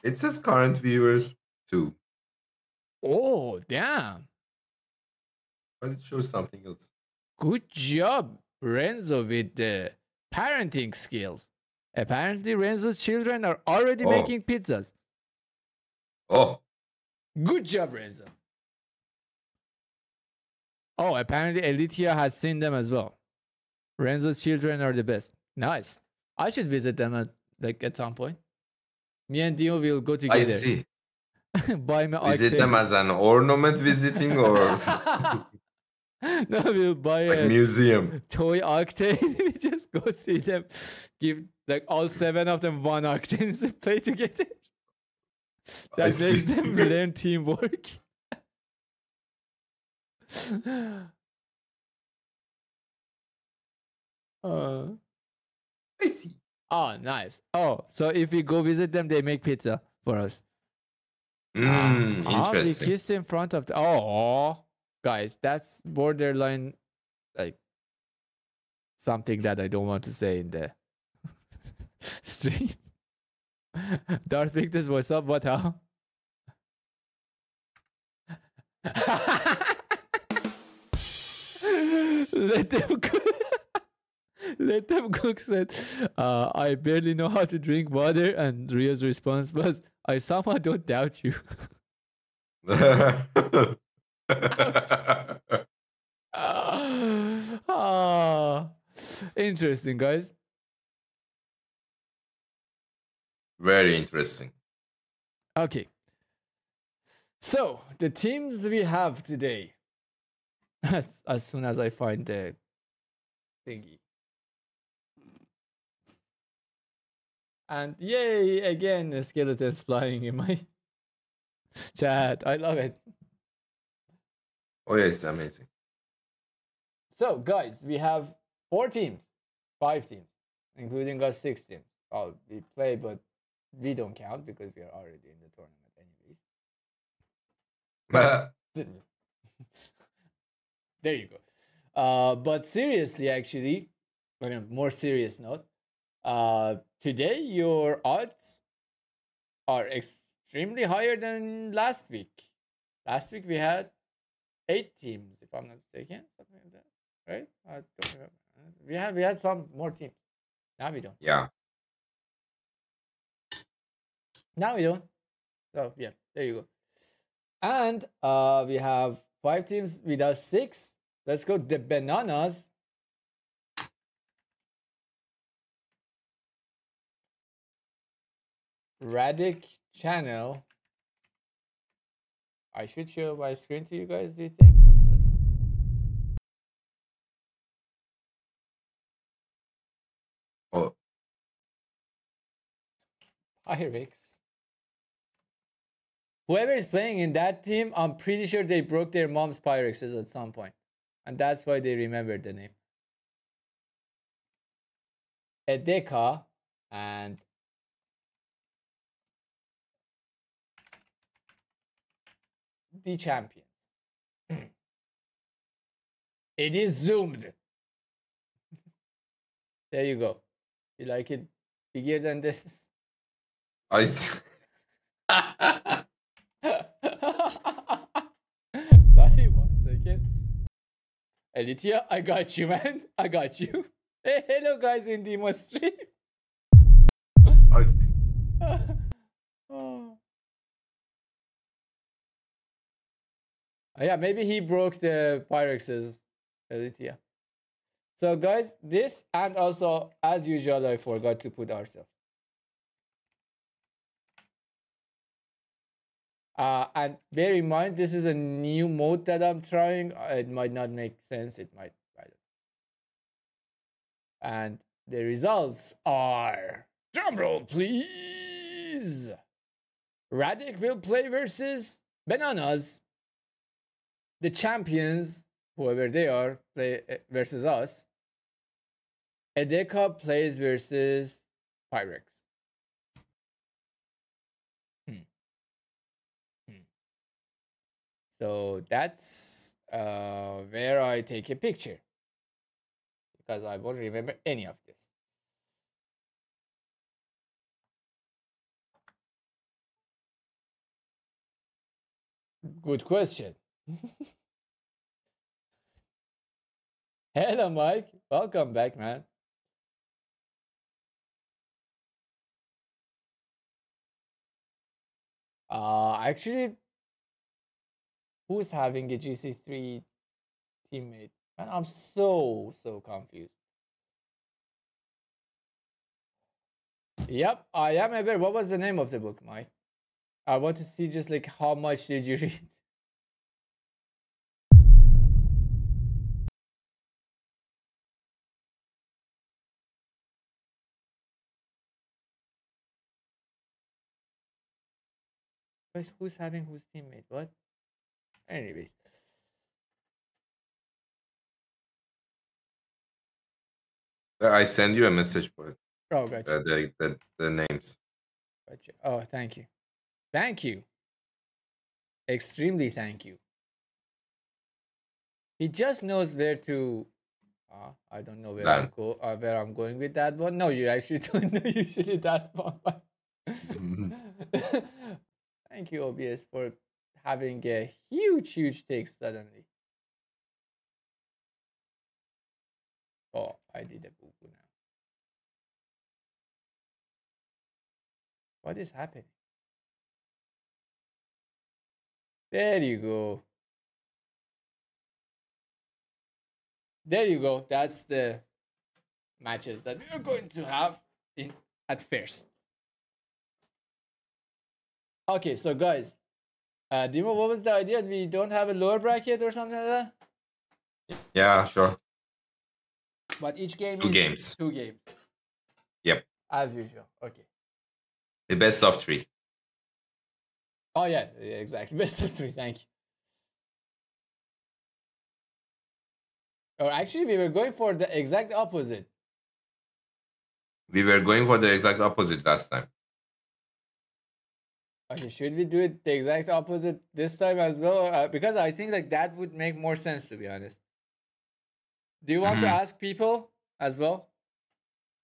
It says current viewers too, Oh, damn. but it shows something else. Good job, Renzo, with the parenting skills. Apparently, Renzo's children are already Oh. making pizzas. Oh, Good job, Renzo. Oh, apparently Elitia has seen them as well. Renzo's children are the best. Nice. I should visit them at like at some point. Me and Dio will go together. I see. [laughs] Buy me Visit them as an ornament visiting or [laughs] no, we'll buy like a museum. toy octane. [laughs] we just go see them. Give like all seven of them one octane to play together. I That makes see. them learn teamwork. Uh, I see. oh, nice. Oh, so if we go visit them, they make pizza for us. Mm, we interesting. kissed in front of the. Oh, guys, that's borderline, like something that I don't want to say in the [laughs] stream. Darth Victus, what's up? What how? [laughs] Let them cook. Let them [laughs] cook said, uh, I barely know how to drink water. And Rio's response was, I somehow don't doubt you. [laughs] [laughs] ah, interesting, guys. Very interesting. Okay. So the teams we have today. As, as soon as I find the thingy. And yay, again, the skeletons [laughs] flying in my [laughs] chat. I love it. Oh yeah, it's amazing. So, guys, we have four teams, five teams, including us, six teams. Oh, we play, but we don't count because we are already in the tournament, anyways. [laughs] there you go. Uh, but seriously, actually, on a more serious note, uh, today your odds are extremely higher than last week. Last week we had eight teams, if I'm not mistaken, something like that, right? I don't remember. We had we had some more teams. Now we don't. yeah. Now we don't. So yeah, there you go. And uh we have five teams with us six. Let's go the bananas. Radic channel. I should show my screen to you guys, do you think? Oh, Pyrex. Whoever is playing in that team, I'm pretty sure they broke their mom's Pyrexes at some point. And that's why they remembered the name. Edeka and the champions. it is zoomed. [laughs] there you go. You like it bigger than this? I. [laughs] Sorry, one second. Elitia, I got you, man. I got you. Hey, hello, guys in Demo stream. I see. [laughs] oh. Uh, yeah, maybe he broke the Pyrexes, Elitia. So, guys, this and also, as usual, I forgot to put ourselves. Uh, and bear in mind, this is a new mode that I'm trying. It might not make sense. It might. And the results are drumroll, please. Radic will play versus Bananas. The champions, whoever they are, play uh, versus us. Edeka plays versus Pyrex. Hmm. Hmm. So that's uh, where I take a picture because I won't remember any of this. Good question. [laughs] Hello, Mike. Welcome back, man. Uh, actually, who's having a GC3 teammate? Man, I'm so, so confused. Yep, I am aware. What was the name of the book, Mike? I want to see just like how much did you [laughs] read? Who's having whose teammate? What? Anyways. I send you a message, but Oh, gotcha. uh, the, the the names. Gotcha. Oh, thank you. Thank you. Extremely thank you. He just knows where to. Uh, I don't know where I'm go. Uh, where I'm going with that one. No, you actually [laughs] don't know usually that one. but- [laughs] thank you, OBS, for having a huge, huge take suddenly. Oh, I did a boo boo now. What is happening? There you go. There you go. That's the matches that we are going to have in at first. Okay, so guys, uh, Dimo, what was the idea? We don't have a lower bracket or something like that. Yeah, sure. But each game Two games. Two games. Yep. As usual. Okay. The best of three. Oh yeah, yeah, exactly. [laughs] Best of three. Thank you. Or actually, we were going for the exact opposite. We were going for the exact opposite last time. Okay, should we do it the exact opposite this time as well? Uh, because I think like that would make more sense to be honest. Do you want to Mhm. ask people as well,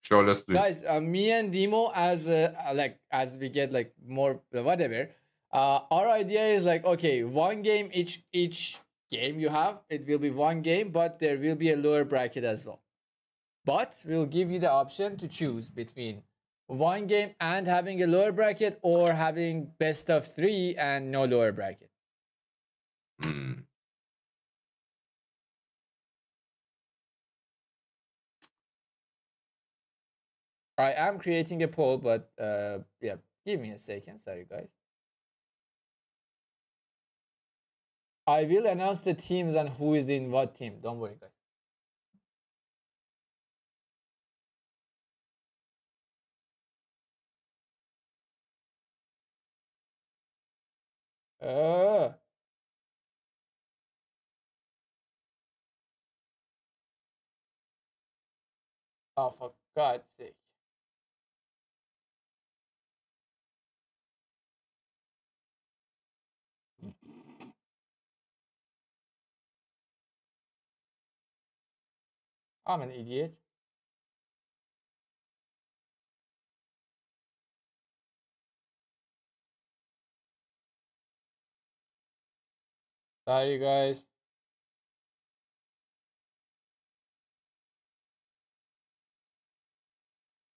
Sure, let's do it. guys? Uh, me and Demo, as uh, uh, like as we get like more uh, whatever, uh, our idea is like okay, one game each each game you have it will be one game, but there will be a lower bracket as well. But we'll give you the option to choose between one game and having a lower bracket or having best of three and no lower bracket. Hmm. I am creating a poll, but uh, yeah, give me a second. Sorry, guys. I will announce the teams and who is in what team. Don't worry, guys. Uh, oh, for God's sake. I'm an idiot. Sorry, guys.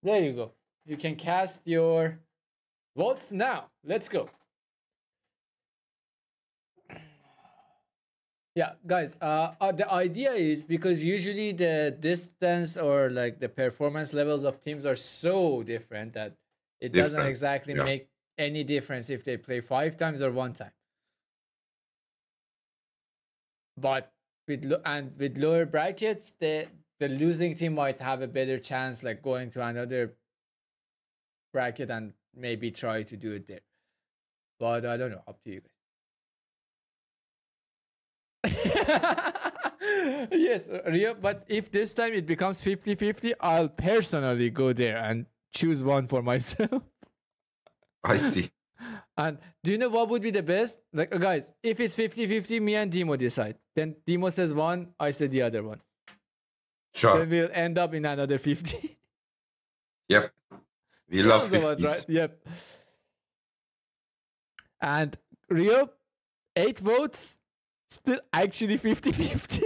There you go. You can cast your votes now. Let's go. Yeah, guys. Uh, uh, the idea is because usually the distance or like the performance levels of teams are so different that it doesn't exactly yeah. make any difference if they play five times or one time. But with and with lower brackets, the the losing team might have a better chance, like going to another bracket and maybe try to do it there. But I don't know. Up to you guys. [laughs] yes, Rio. But if this time it becomes 50 50, I'll personally go there and choose one for myself. [laughs] I see. And do you know what would be the best? Like, uh, guys, if it's 50 50, me and Demo decide. Then Demo says one, I say the other one. Sure. Then we'll end up in another 50. [laughs] Yep. We love Sounds about 50s. right. Yep. And Rio, eight votes, still actually 50 50.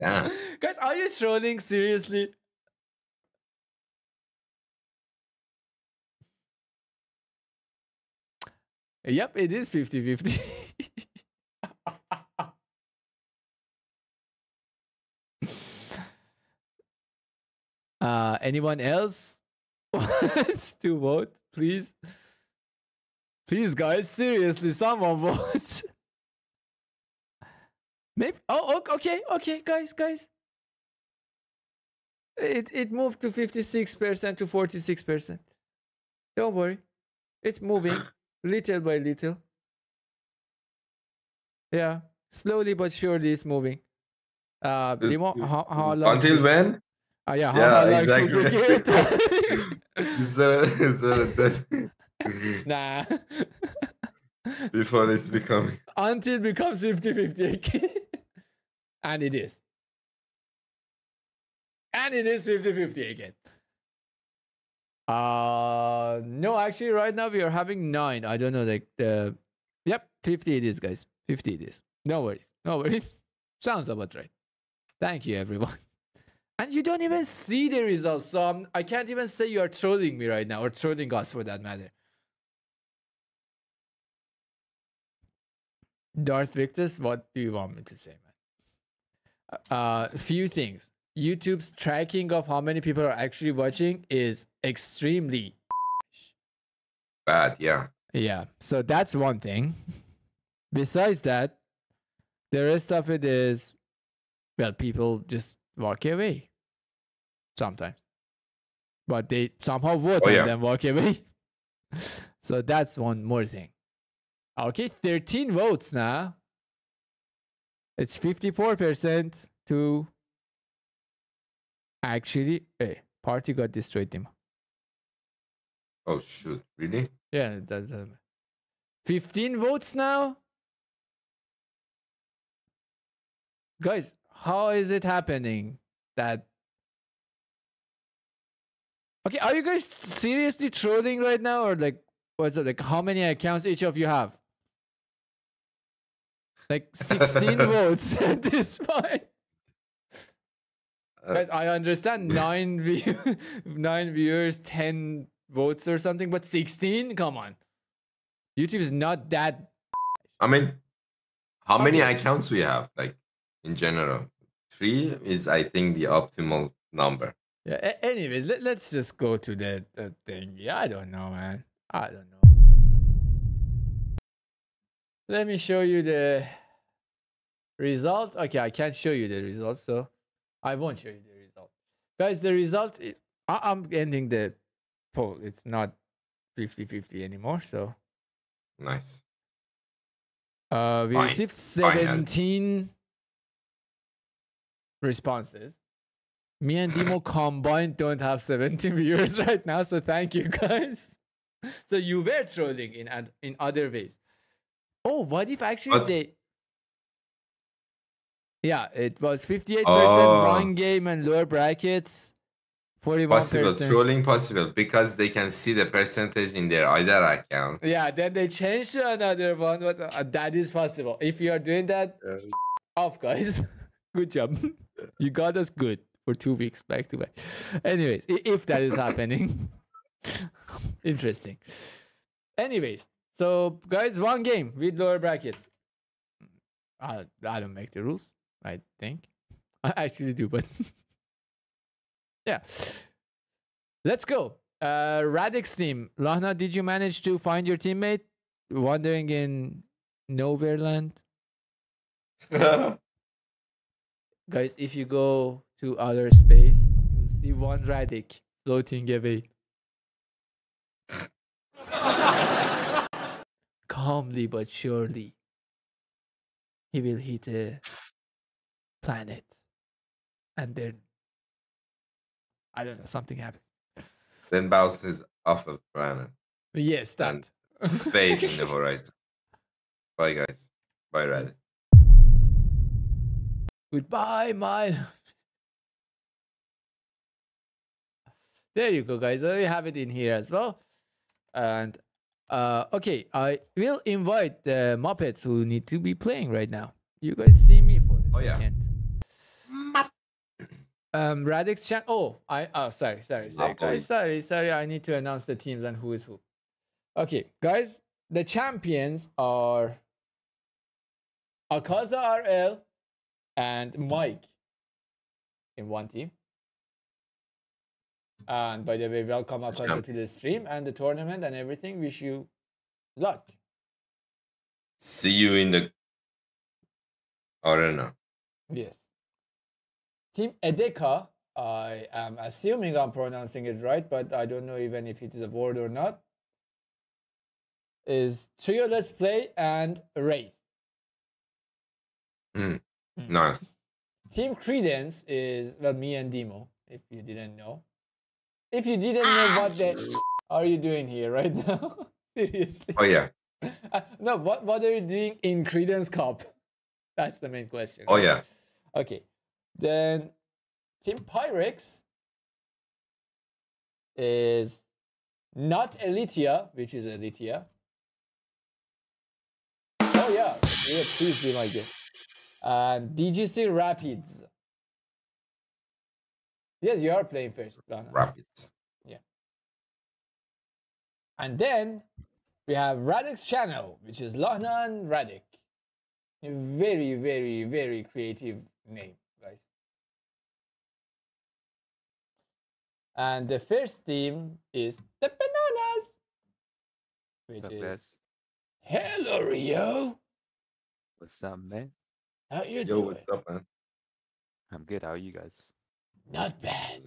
Yeah. Guys, are you trolling seriously? Yep, it is 50 50. [laughs] uh, anyone else [laughs] wants to vote? Please. Please, guys, seriously, someone [laughs] vote. Maybe. Oh, ok- okay, okay, guys, guys. It it moved to fifty six percent to forty six percent. Don't worry, it's moving little by little. Yeah, slowly but surely it's moving. Uh, Dimo, uh, how, how long? Until when? Uh, yeah, how, Yeah, long exactly. is [laughs] there, is there a [laughs] nah. [laughs] before it's becoming? Until it becomes 50 50 again. and it is. And it is 50 50 again. Uh no, actually, right now we are having nine. I don't know, like the yep, 50 it is, guys. 50 it is. No worries. No worries. [laughs] Sounds about right. Thank you, everyone. [laughs] And you don't even see the results, so I'm, I can't even say you are trolling me right now or trolling us for that matter. Darth Victus, what do you want me to say, man? Uh, few things. YouTube's tracking of how many people are actually watching is extremely Bad, yeah. yeah. So that's one thing. [laughs] Besides that, the rest of it is well, people just walk away sometimes. But they somehow vote Oh, and yeah. then walk away. [laughs] so that's one more thing. Okay, 13 votes now. It's 54% to actually hey, party got destroyed. Oh shoot, really? Yeah, that, that, 15 votes now? Guys, how is it happening that Okay, are you guys seriously trolling right now or like what's it like how many accounts each of you have? Like 16 [laughs] votes [laughs] at this point. Uh, Guys, I understand [laughs] 9 view 9 viewers, 10 votes or something, but 16? Come on. YouTube is not that I mean, how many Okay. accounts we have? Like in general, three is I think the optimal number. Yeah. anyways, let, let's just go to the, the thing. Yeah, I don't know, man. I don't know. Let me show you the result. Okay, I can't show you the result, so I won't show you the result. Guys, the result is I, I'm ending the poll. It's not 50 50 anymore. So Nice. uh, we Fine. received Fine, 17 responses. Me and [laughs] Demo combined don't have 17 [laughs] viewers right now, so thank you guys. So you were trolling in in other ways. Oh, what if actually But- they? Yeah, it was 58% Oh. one game and lower brackets, 41%. Possible trolling possible because they can see the percentage in their other account. Yeah, then they change to another one. But uh, that is possible. If you are doing that, off, guys. [laughs] good job. [laughs] you got us good for two weeks back to back. Anyways, if that is happening, [laughs] interesting. Anyways, so guys, one game with lower brackets. I, I don't make the rules. I think I actually do, but yeah. Let's go. Uh, Radix team. Lahna, did you manage to find your teammate wandering in nowhere land? [laughs] Guys, if you go to outer space, you'll see one Radic floating away. [laughs] Calmly but surely, he will hit a planet. And then, I don't know, something happened. then bounces off of planet. Yes, that. And fade in the horizon. Bye, guys. Bye, Reddit. Goodbye, mine. [laughs] there you go, guys. I have it in here as well. And uh, okay, I will invite the Muppets who need to be playing right now. You guys see me for a Oh, yeah. Um, Radix chan. Oh, I. Oh, sorry, sorry, sorry, guys. Sorry, sorry. I need to announce the teams and who is who. Okay, guys. The champions are Akaza RL and Mike in one team. And by the way, welcome Akaza to the stream and the tournament and everything. Wish you luck. See you in the arena. Yes. Team Edeka, I am assuming I'm pronouncing it right, but I don't know even if it is a word or not. Is Trio Let's Play and Raze. Mm. Mm. Nice. Team Credence is well me and Demo, if you didn't know. If you didn't know what the are you doing here right [laughs] now? Seriously. Oh, yeah. Uh, no, what what are you doing in Credence Cup? That's the main question. Oh, yeah. Okay. Then Team Pyrex is not Elitia, which is Elitia. Oh yeah, yeah please be my guest. And DGC Rapids. Yes, you are playing first. Lana. Rapids. Yeah. And then we have Radix Channel, which is Lahna and Radik. A very, very, very creative name, guys. And the first team is the Bananas, which What's up, is guys? Hello Rio. What's up, man? How you Yo, doing? what's up, man? I'm good. How are you guys? Not bad,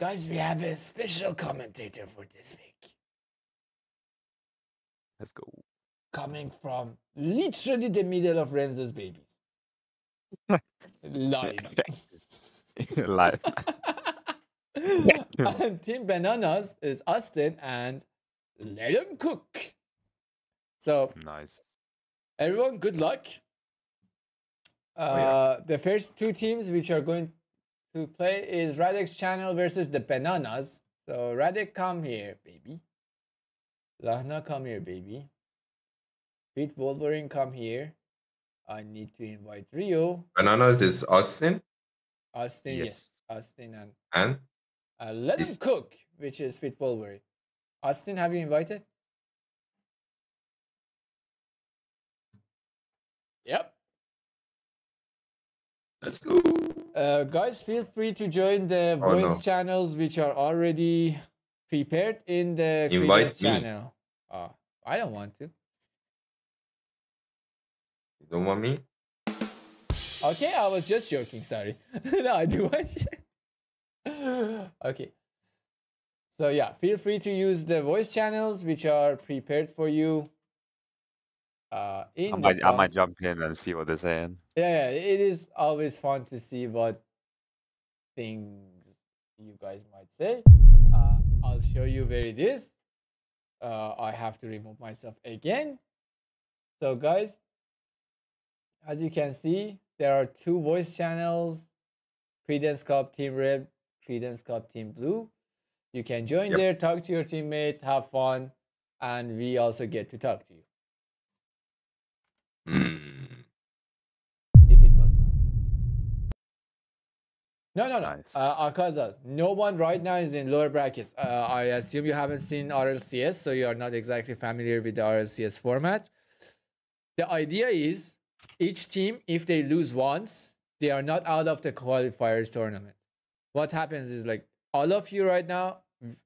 guys. We have a special commentator for this week, Let's go. coming from literally the middle of Renzo's babies. [laughs] Live. Live. [laughs] [laughs] [laughs] and Team Bananas is Austin and let him cook. So nice. everyone, good luck. Uh, yeah. The first two teams which are going to play is Radix Channel versus the Bananas. So Radix, come here, baby. Lahna, come here, baby. Pete Wolverine, come here. I need to invite Rio. Bananas is Austin Austin, yes. Yes. Austin and and Uh, let him cook, which is Fit Wolverine. Austin, have you invited? Yep. let's go. Uh, guys, feel free to join the Oh, voice no. channels which are already prepared in the Invite me. channel. Oh, I don't want to. You don't want me? Okay, I was just joking. Sorry. [laughs] no, I do want you. [laughs] okay. So yeah, feel free to use the voice channels which are prepared for you. Uh, in I might, I might jump in and see what they're saying. Yeah, yeah, it is always fun to see what things you guys might say. Uh, I'll show you where it is. Uh, I have to remove myself again. So, guys, as you can see, there are two voice channels Credence Cup Team Red, Credence Cup Team Blue. You can join Yep. there, talk to your teammate, have fun, and we also get to talk to you Hmm. if it was done. No, no, no. Nice. Uh, Akaza, no one right now is in lower brackets. Uh, I assume you haven't seen RLCS, so you are not exactly familiar with the RLCS format. The idea is each team, if they lose once, they are not out of the qualifiers tournament. What happens is like all of you right now,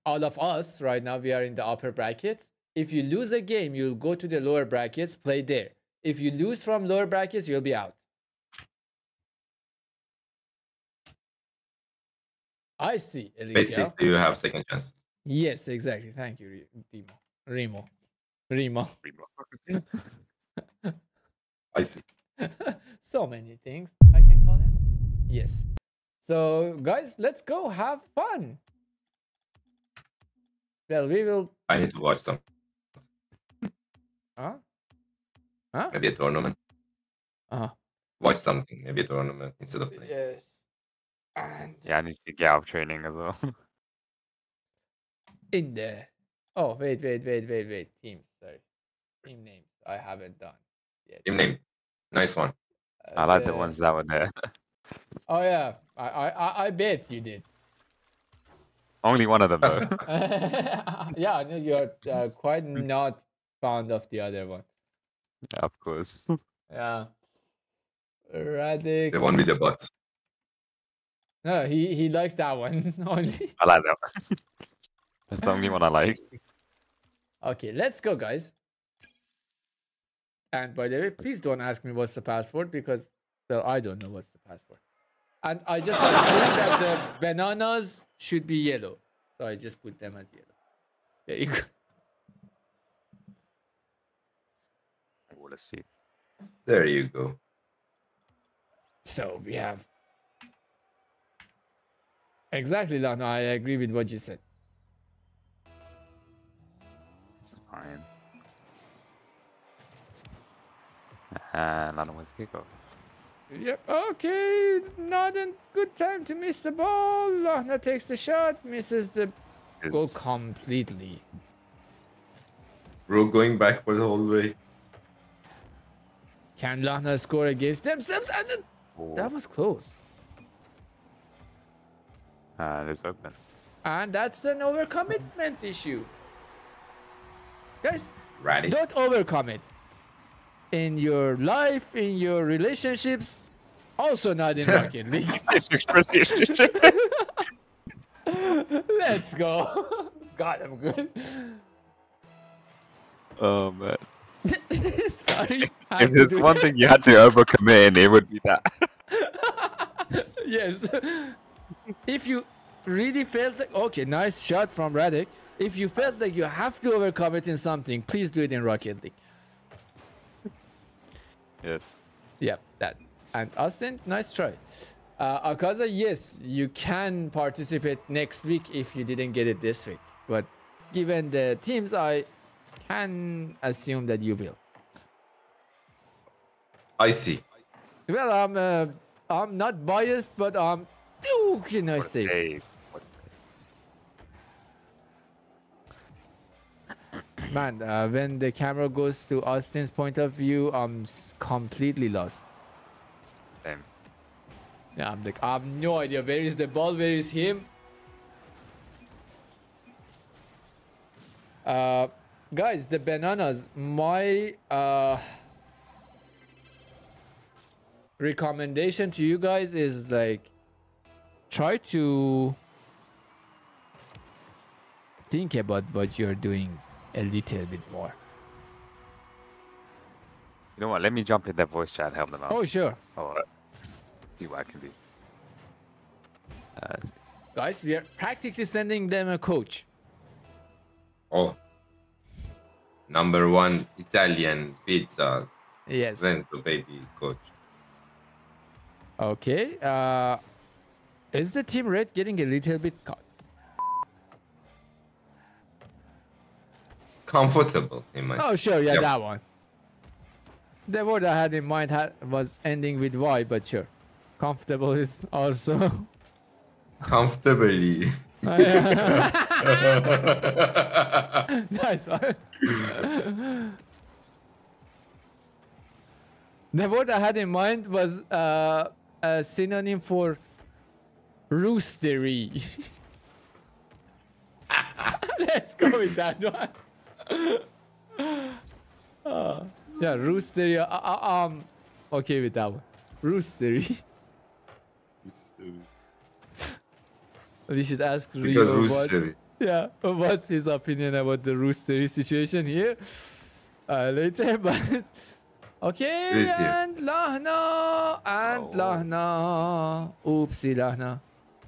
all of us right now, we are in the upper brackets. If you lose a game, you'll go to the lower brackets, play there. If you lose from lower brackets, you'll be out. I see. Alicia. Basically, you have second chance. Yes, exactly. Thank you, Re- Dimo. Remo. Remo. [laughs] I see. [laughs] so many things I can call it. Yes. So, guys, let's go have fun. Well, we will. I need to watch some. Huh? Huh? Maybe a tournament. Uh-huh. Watch something. Maybe a tournament instead of playing. Yes. And Yeah, I need to get out of training as well. [laughs] in there. Oh, wait, wait, wait, wait, wait. Teams, sorry. Team names I haven't done yet. Team name. Nice one. I like the Uh, ones that were there. [laughs] Oh yeah, I I I- I bet you did. Only one of them though. [laughs] [laughs] yeah, I know you're uh, quite not fond of the other one. yeah, of course. [laughs] Yeah. Radic. The one with the butts. No, he he likes that one only. I like that one. That's the only one I like. Okay, let's go, guys. And by the way, please don't ask me what's the password because well, I don't know what's the password. And I just assume that the [laughs] bananas should be yellow. So I just put them as yellow. There you go. Well, let's see. There you go. So we have exactly, Lana. I agree with what you said. It's fine. And Lana wins kickoff. Yep. Okay. Not a good time to miss the ball. Lana takes the shot, misses the goal It's- completely. Bro going backward all the way. Can Lana score against themselves? And then- oh. that Oh, was close. Ah, and it's open. And that's an overcommitment issue. Guys, Ratty. don't overcommit. In your life, in your relationships, also not in [laughs] Rocket League. [laughs] [laughs] Let's go. God, I'm good. oh man. Sorry. If there's one that. thing you had to overcommit in, it would be that. yes. if you really felt like okay, nice shot from Radic. If you felt like you have to overcome it in something, please do it in Rocket League. Yes. Yeah, that. And Austin, nice try. Uh, Akaza, yes, you can participate next week if you didn't get it this week. But given the teams, I can assume that you will. I see. Well, I'm uh, I'm not biased, but um, who can I What a say? Man, uh, when the camera goes to Austin's point of view, I'm s- completely lost. save. Yeah, I'm like, I have no idea where is the ball, where is him. Uh, guys, the bananas. My uh recommendation to you guys is like, try to think about what you're doing a little bit more. You know what? Let me jump in that voice chat and help them out. Oh, sure. Oh, uh, see what I can do. Uh, Guys, we are practically sending them a coach. Oh. Number one Italian pizza. Yes. Renzo baby coach. Okay. Uh, is the team red getting a little bit caught? Comfortable in my Oh, sure. Yeah, Yep. that one. The word I had in mind had, was ending with Y, but sure. Comfortable is also. comfortably. [laughs] [laughs] nice one. the word I had in mind was uh, a synonym for roostery. [laughs] Let's go with that one. Uh, yeah, roostery. Uh, uh, um, okay with that one. Roostery. we should ask because Rio what, yeah, what's his opinion about the roostery situation here uh, later, [laughs] but okay, This year. and Lahna, and Oh. Lahna, oopsie Lahna.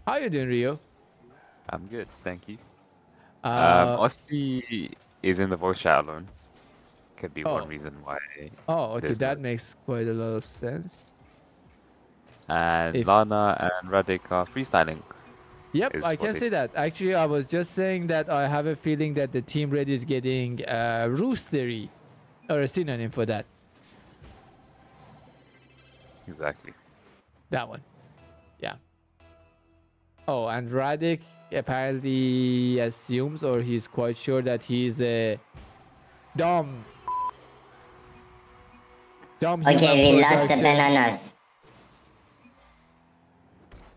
How you doing, Rio? I'm good, thank you. Uh, um, Osti is in the voice chat alone. Could be Oh. one reason why. oh, okay, that no- makes quite a lot of sense. And If- Lana and Radek are freestyling. Yep, I can they- say that. Actually, I was just saying that I have a feeling that the team red is getting uh, roostery or a synonym for that. Exactly. That one. Yeah. Oh, and Radic apparently assumes or he's quite sure that he's a dumb. Dumb human Okay, we lost the bananas.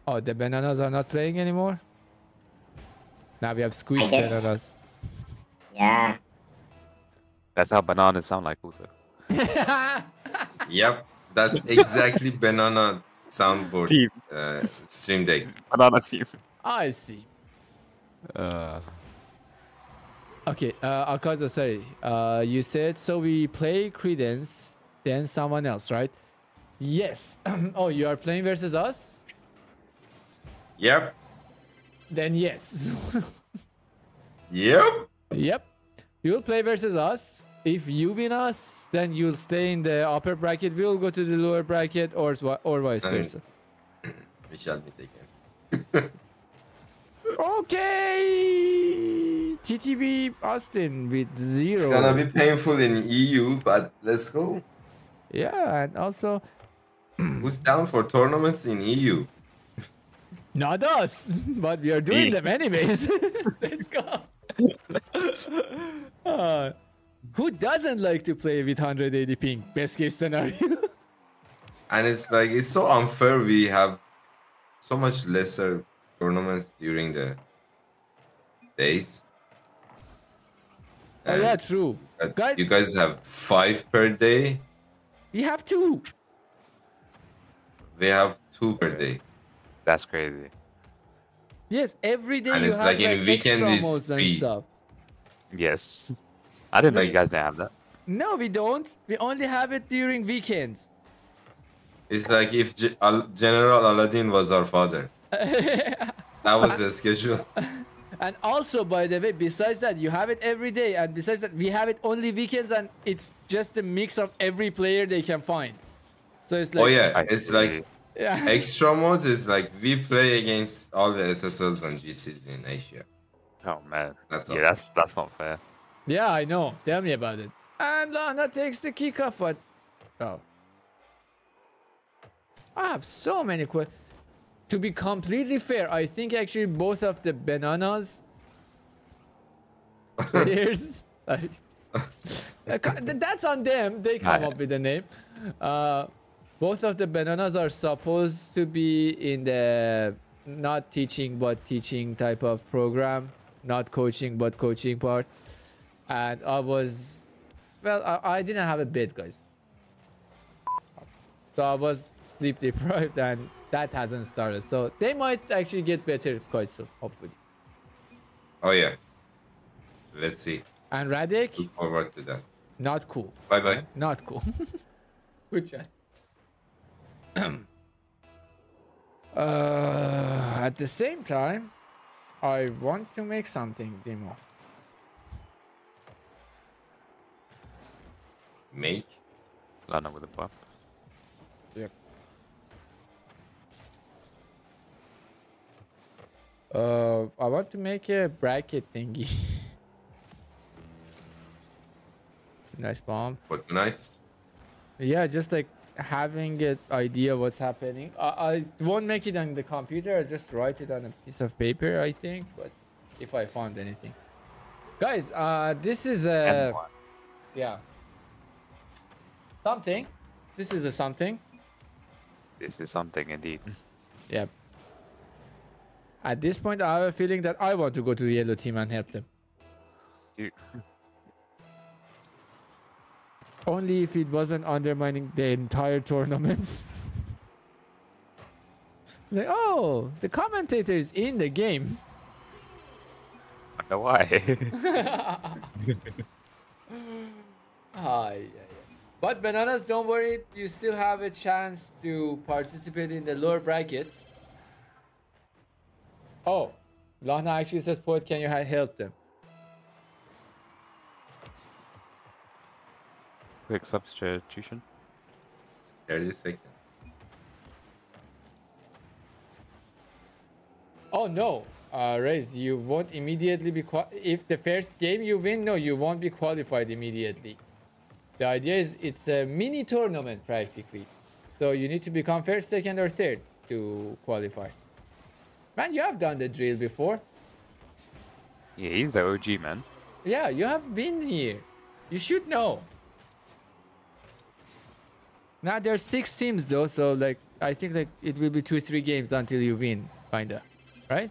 Oh, the bananas are not playing anymore? Now we have squeezed bananas. Yeah. That's how bananas sound like also. [laughs] Yep, that's exactly banana soundboard Team. uh, stream deck. Banana team. I see. Uh, Okay, uh, Akaza, sorry. Uh, you said so we play Credence, then someone else, right? Yes. [clears throat] oh, you are playing versus us? Yep, Then yes. [laughs] yep. yep. You'll play versus us. If you win us, then you'll stay in the upper bracket. We'll go to the lower bracket, or or vice versa. [clears throat] We shall meet again. [laughs] Okay. TTV Austin with zero. It's gonna be painful in EU, but let's go. Yeah, and also [clears throat] Who's down for tournaments in EU? Not us, [laughs] but we are doing them anyways. [laughs] Let's go. [laughs] Uh, who doesn't like to play with 180 ping? Best case scenario. And it's like it's so unfair. We have so much lesser tournaments during the days. oh yeah, true. that Guys- you guys have five per day. We have two. We have two per day. that's crazy. Yes, every day And you it's have like in like weekend extra it's modes and three. stuff. Yes. I didn't know you guys didn't have that. No, we don't. We only have it during weekends. It's like if Ge- Al- General Aladdin was our father. [laughs] That was the schedule. And also, by the way, besides that, you have it every day, and besides that, we have it only weekends, and it's just a mix of every player they can find. So it's like, Oh yeah, it's like yeah. [laughs] extra modes is like we play against all the SSLs and GCs in Asia. Oh man. That's yeah, all. that's that's not fair. Yeah, I know. Tell me about it. And Lana takes the kick off, but oh, I have so many questions. To be completely fair, I think actually both of the bananas [laughs] players. Sorry. Uh, That's on them. They come up with the name. Uh, both of the bananas are supposed to be in the not teaching but teaching type of program, not coaching but coaching part. And I was, well, I, I didn't have a bed, guys. So I was sleep deprived, and that hasn't started. So they might actually get better quite soon, hopefully. Oh yeah. Let's see. And Radek, Look forward to that. not cool. Bye bye. Not cool. [laughs] Good chat. [clears throat] uh, at the same time, I want to make something demo. Make. Lana with a buff. Uh, I want to make a bracket thingy. [laughs] nice bomb. For nice? Yeah, just like having an idea what's happening. I, I won't make it on the computer. I'll just write it on a piece of paper, I think. But if I found anything, guys, uh, this is a And one. yeah something. This is a something. This is something indeed. Yep. At this point, I have a feeling that I want to go to the yellow team and help them. Dude. Only if it wasn't undermining the entire tournaments. [laughs] like, oh, the commentator is in the game. I know why. [laughs] Ah, yeah, yeah. But bananas, don't worry, you still have a chance to participate in the lower brackets. Oh, Lana actually says, Poet, can you help them? Quick substitution. 30 seconds. Oh no, uh, Raze, you won't immediately be qua- if the first game you win. No, you won't be qualified immediately. The idea is it's a mini tournament practically. So you need to become first, second, or third to qualify. Man, you have done the drill before. Yeah, he's the OG man. Yeah, you have been here. You should know. Now there's six teams though, so like I think like it will be two, or three games until you win, kinda, right?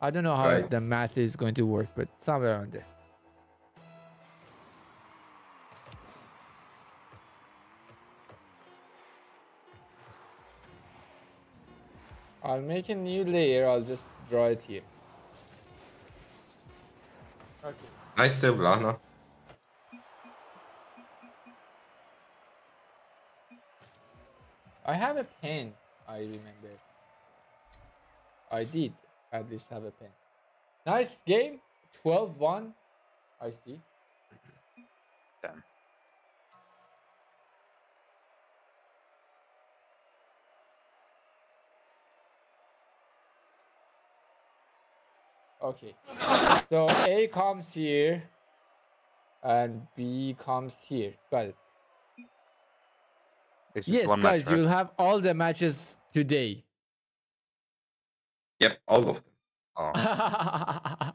I don't know how Right. the math is going to work, but somewhere around there. I'll make a new layer. I'll just draw it here. Okay. Nice save, Lana. I have a pen. I remember. I did at least have a pen. Nice game. 12 1. I see. Damn. Okay. so A comes here and B comes here. Got it. It's just Yes, one guys, match, right? you'll have all the matches today. Yep, all of them. Oh, [laughs]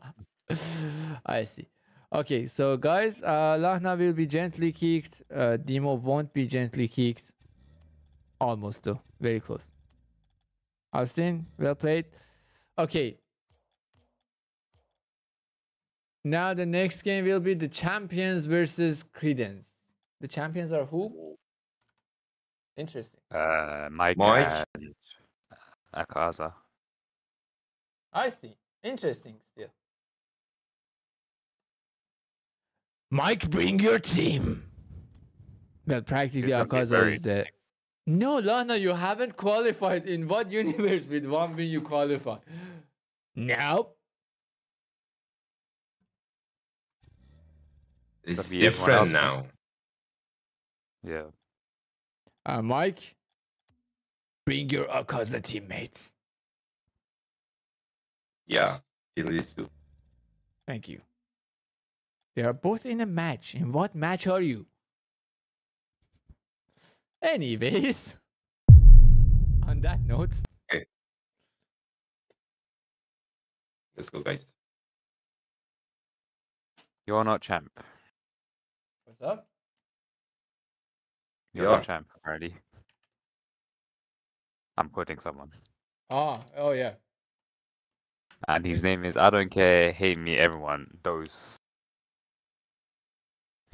I see. Okay, so guys, uh, Lana will be gently kicked. Uh, Demo won't be gently kicked. Almost though, very close. Austin, well played. Okay. Now the next game will be the champions versus Credence. The champions are who? Interesting. uh, Mike, Mike. and Akaza. I see. Interesting still. Mike, bring your team. Well, practically This Akaza very is the. No, Lana, you haven't qualified. In what universe with one win you qualify? Now, It's be everyone else, different now. Yeah. uh, Mike, bring your Akaza teammates. Yeah, please do. Thank you. They are both in a match. In what match are you? Anyways, [laughs] on that note, Let's go, guys. You're not champ. What's up? You're Yeah. not champ already. I'm quoting someone. Oh, oh yeah. And his name is I don't care, hate me, everyone. Those.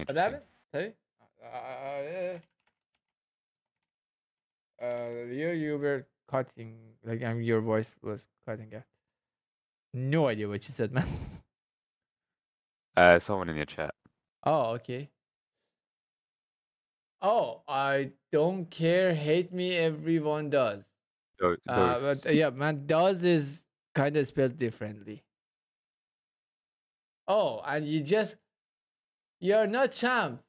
What Interesting. happened? Sorry? Uh, uh, uh, you, you were cutting, like, I mean, your voice was cutting out. No idea what you said, man. [laughs] Uh, someone in your chat. oh, okay. Oh, I don't care, hate me, everyone does. Tho- Uh, but uh, yeah, man, does is kind of spelled differently. Oh, and you just you're not champ.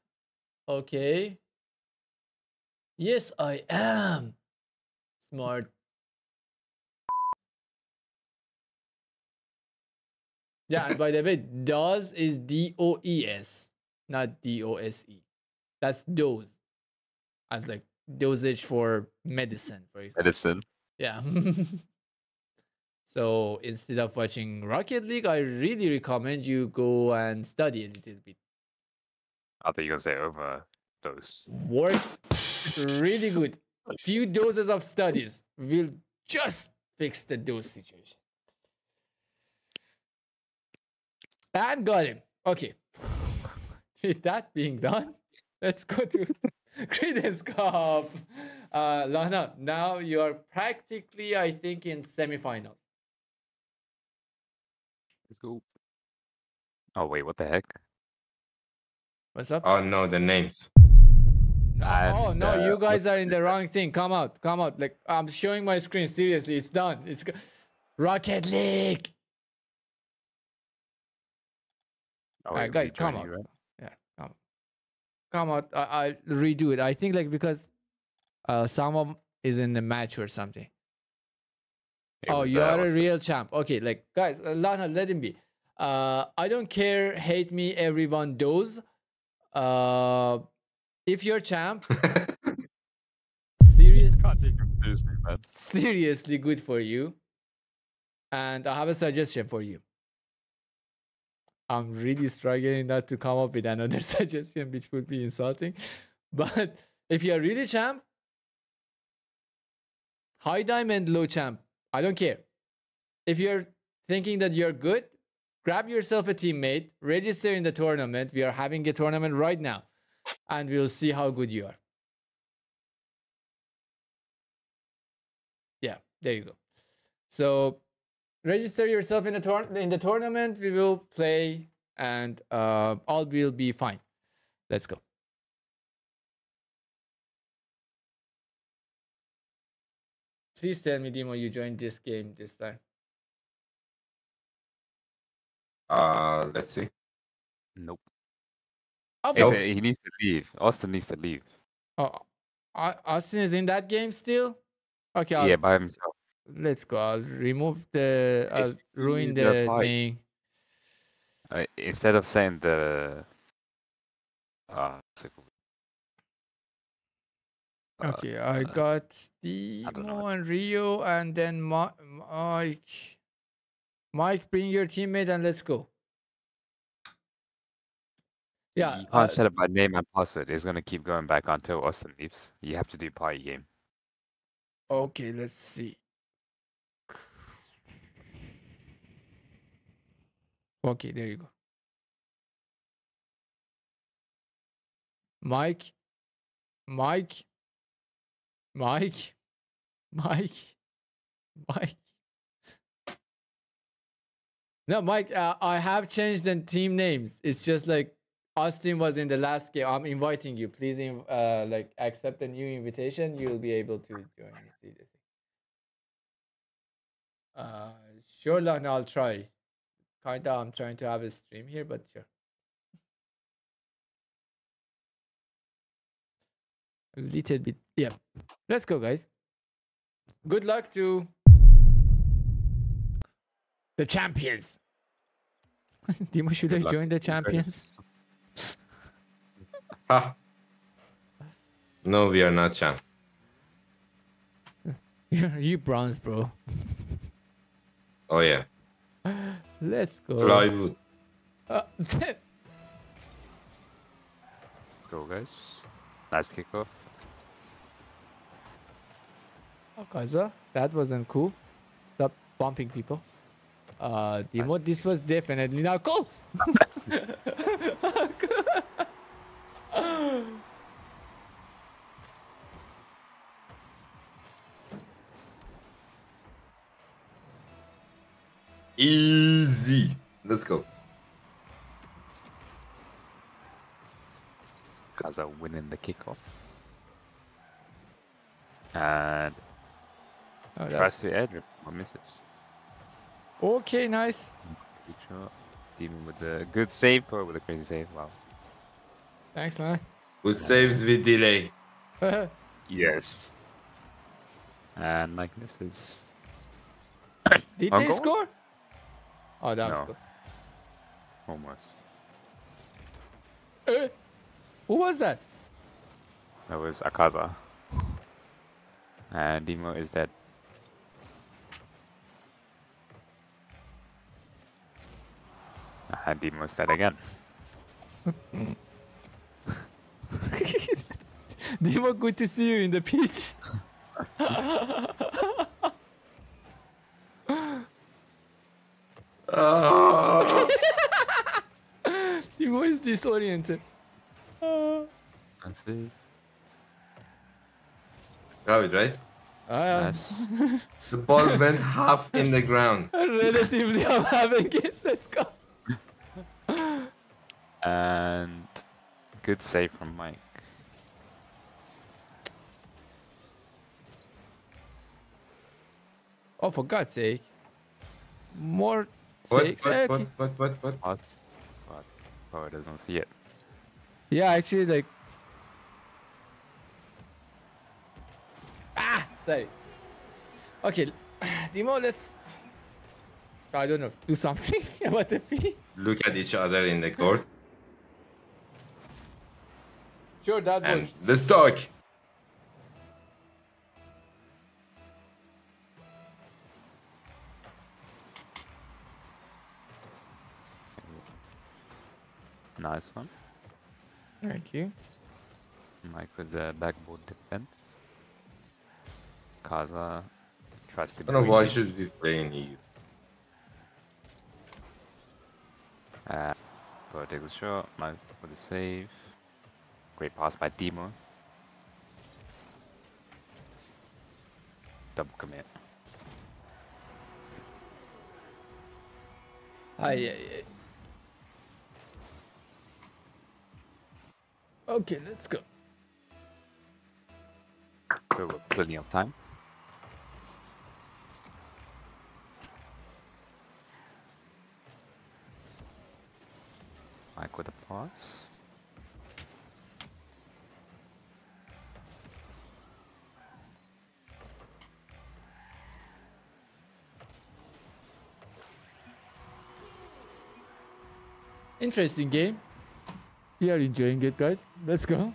Okay. Yes, I am. Smart. Yeah, and by the way, does is D O E S, not D O S E. That's dose. As like dosage for medicine, for example. Edison. Yeah. [laughs] so instead of watching Rocket League, I really recommend you go and study a little bit. I thought you were gonna say overdose. Works really good. A Few doses of studies will just fix the dose situation. And got him. Okay. [laughs] With that being done, let's go to [laughs] Credence Cup. Uh, Lana, now you are practically, I think, in semifinals. Let's go. Oh wait, what the heck? What's up? Oh no, the names. No, oh no, uh, you what- guys are in the wrong thing. Come out, come out. Like I'm showing my screen. Seriously, it's done. It's go- Rocket League. Oh, Alright, guys, come rejoining on. right? Come, out. I, I'll redo it. I think like because uh someone is in the match or something. It oh, you uh, are a real champ. Okay, like guys, uh, Lana, let him be. Uh, I don't care. Hate me, everyone. does Uh, if you're champ, [laughs] seriously, Can't take him seriously, man. seriously good for you. And I have a suggestion for you. I'm really struggling not to come up with another [laughs] suggestion, which would be insulting. But if you're really champ, high diamond, low champ, I don't care. If you're thinking that you're good, grab yourself a teammate, register in the tournament. We are having a tournament right now, and we'll see how good you are. Yeah, there you go. So register yourself in the tour- in the tournament. We will play, and uh, all will be fine. Let's go. Please tell me, Dimo, you joined this game this time. Uh, let's see. Nope. Oh, He Nope. said he needs to leave. Austin needs to leave. oh, Austin is in that game still. Okay, I'll, Yeah, by himself. Let's go. I'll remove the. I'll ruin the thing. Uh, instead of saying the. Uh, what's it called? Uh, Okay, I uh, got Dimo what- and Rio, and then Mike. Mike, bring your teammate and let's go. Yeah, You can't uh, set it by name and password. It's gonna keep going back until Austin leaves. You have to do party game. Okay, let's see. Okay, there you go. Mike, Mike, Mike, [laughs] Mike, Mike. No, Mike, uh, I have changed the team names. It's just like Austin was in the last game. I'm inviting you. Please, uh, like accept the new invitation. You'll be able to join. Uh, sure, Lana, I'll try. Kinda, I'm trying to have a stream here, but sure. A little bit, yeah. Let's go, guys. Good luck to the champions. [laughs] Dimo, should I Good luck join the to you guys. champions? Ha. No, we are not champ. [laughs] you bronze, bro. Oh yeah, Let's go. plywood. Uh, Go guys. Nice kickoff. Kaza, that wasn't cool. Stop bumping people. Uh, Dimo, this was definitely not cool. [laughs] [laughs] [laughs] Easy. Let's go. Kaza winning the kickoff. And Oh, tries that's- to edge or misses. okay, nice. Good shot. Demon with the good save or with a crazy save. Wow. Thanks, man. Good saves with delay. [laughs] Yes. And Mike misses. Did I'm they going? score? Oh, that was No. good. Almost. Uh, who was that? That was Akaza. And Demo is dead. And Demo is dead again. [laughs] Dimo, good to see you in the pitch. [laughs] Dimo is disoriented. Uh, That's it. Got it right. uh, Nice. The ball went half in the ground. [laughs] relatively, I'm having it. Let's go. and good save from Mike. Oh, for God's sake. More What? sake. What? Okay. What? What? What? What? Paused. But power doesn't see it. Yeah, actually, like. Ah, sorry. Okay, [sighs] Dimo, let's. I don't know. Do something [laughs] about the P. Look at each other in the court. Sure, that and works. let's talk. Nice one. Thank you. Mike with the backboard defense. Kaza tries to I don't know why it. should be play in EU. Uh, but takes a shot. Mike for the save. Great pass by Demo. Double commit. Hi, yeah, yeah. Okay, let's go. So plenty of time. Mike with a pass. Interesting game. We are enjoying it, guys. Let's go.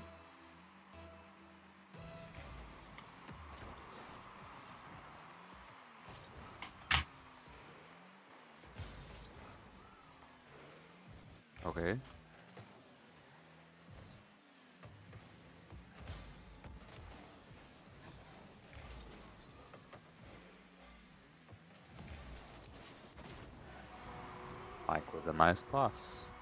Okay. Mike was a nice pass.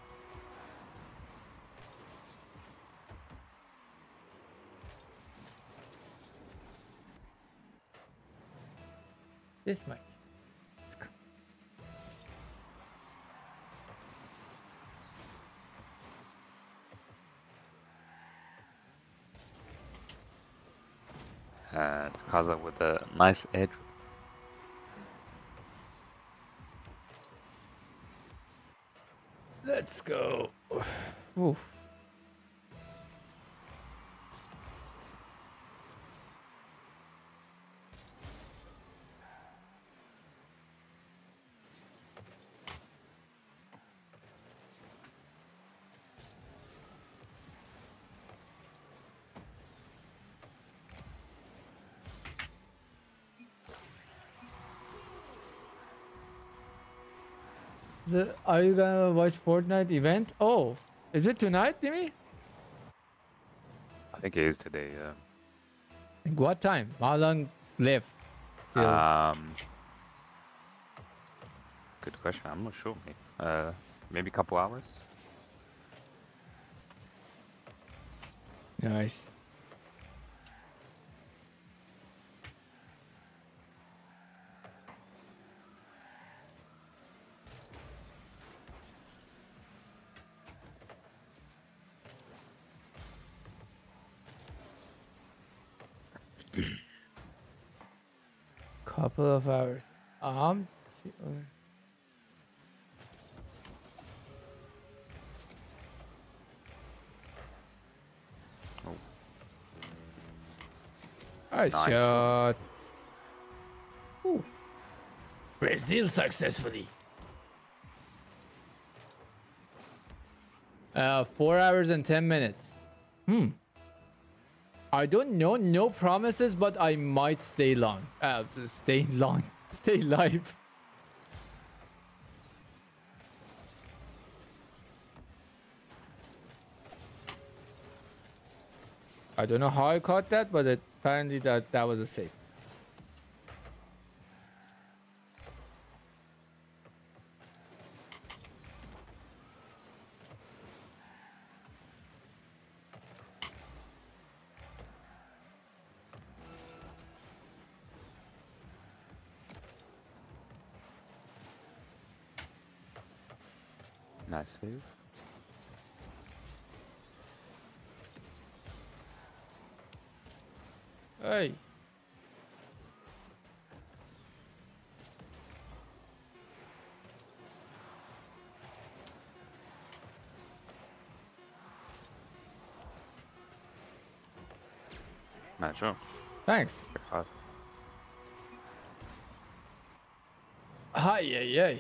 This mic. Kaza with a nice edge. Are you gonna watch Fortnite event? Oh, is it tonight, Timmy? I think it is today. Yeah. Like what time? How long left? till- Um, good question. I'm not sure. Uh, maybe a couple hours. nice. Couple of hours. Um. Oh. I Nice. shot. Ooh. Brazil successfully. Uh, four hours and ten minutes. Hmm. I don't know, no promises, but I might stay long. Uh, stay long, [laughs] stay live. I don't know how I caught that, but apparently that that was a save. Sure. Thanks. Hi, yay, yeah.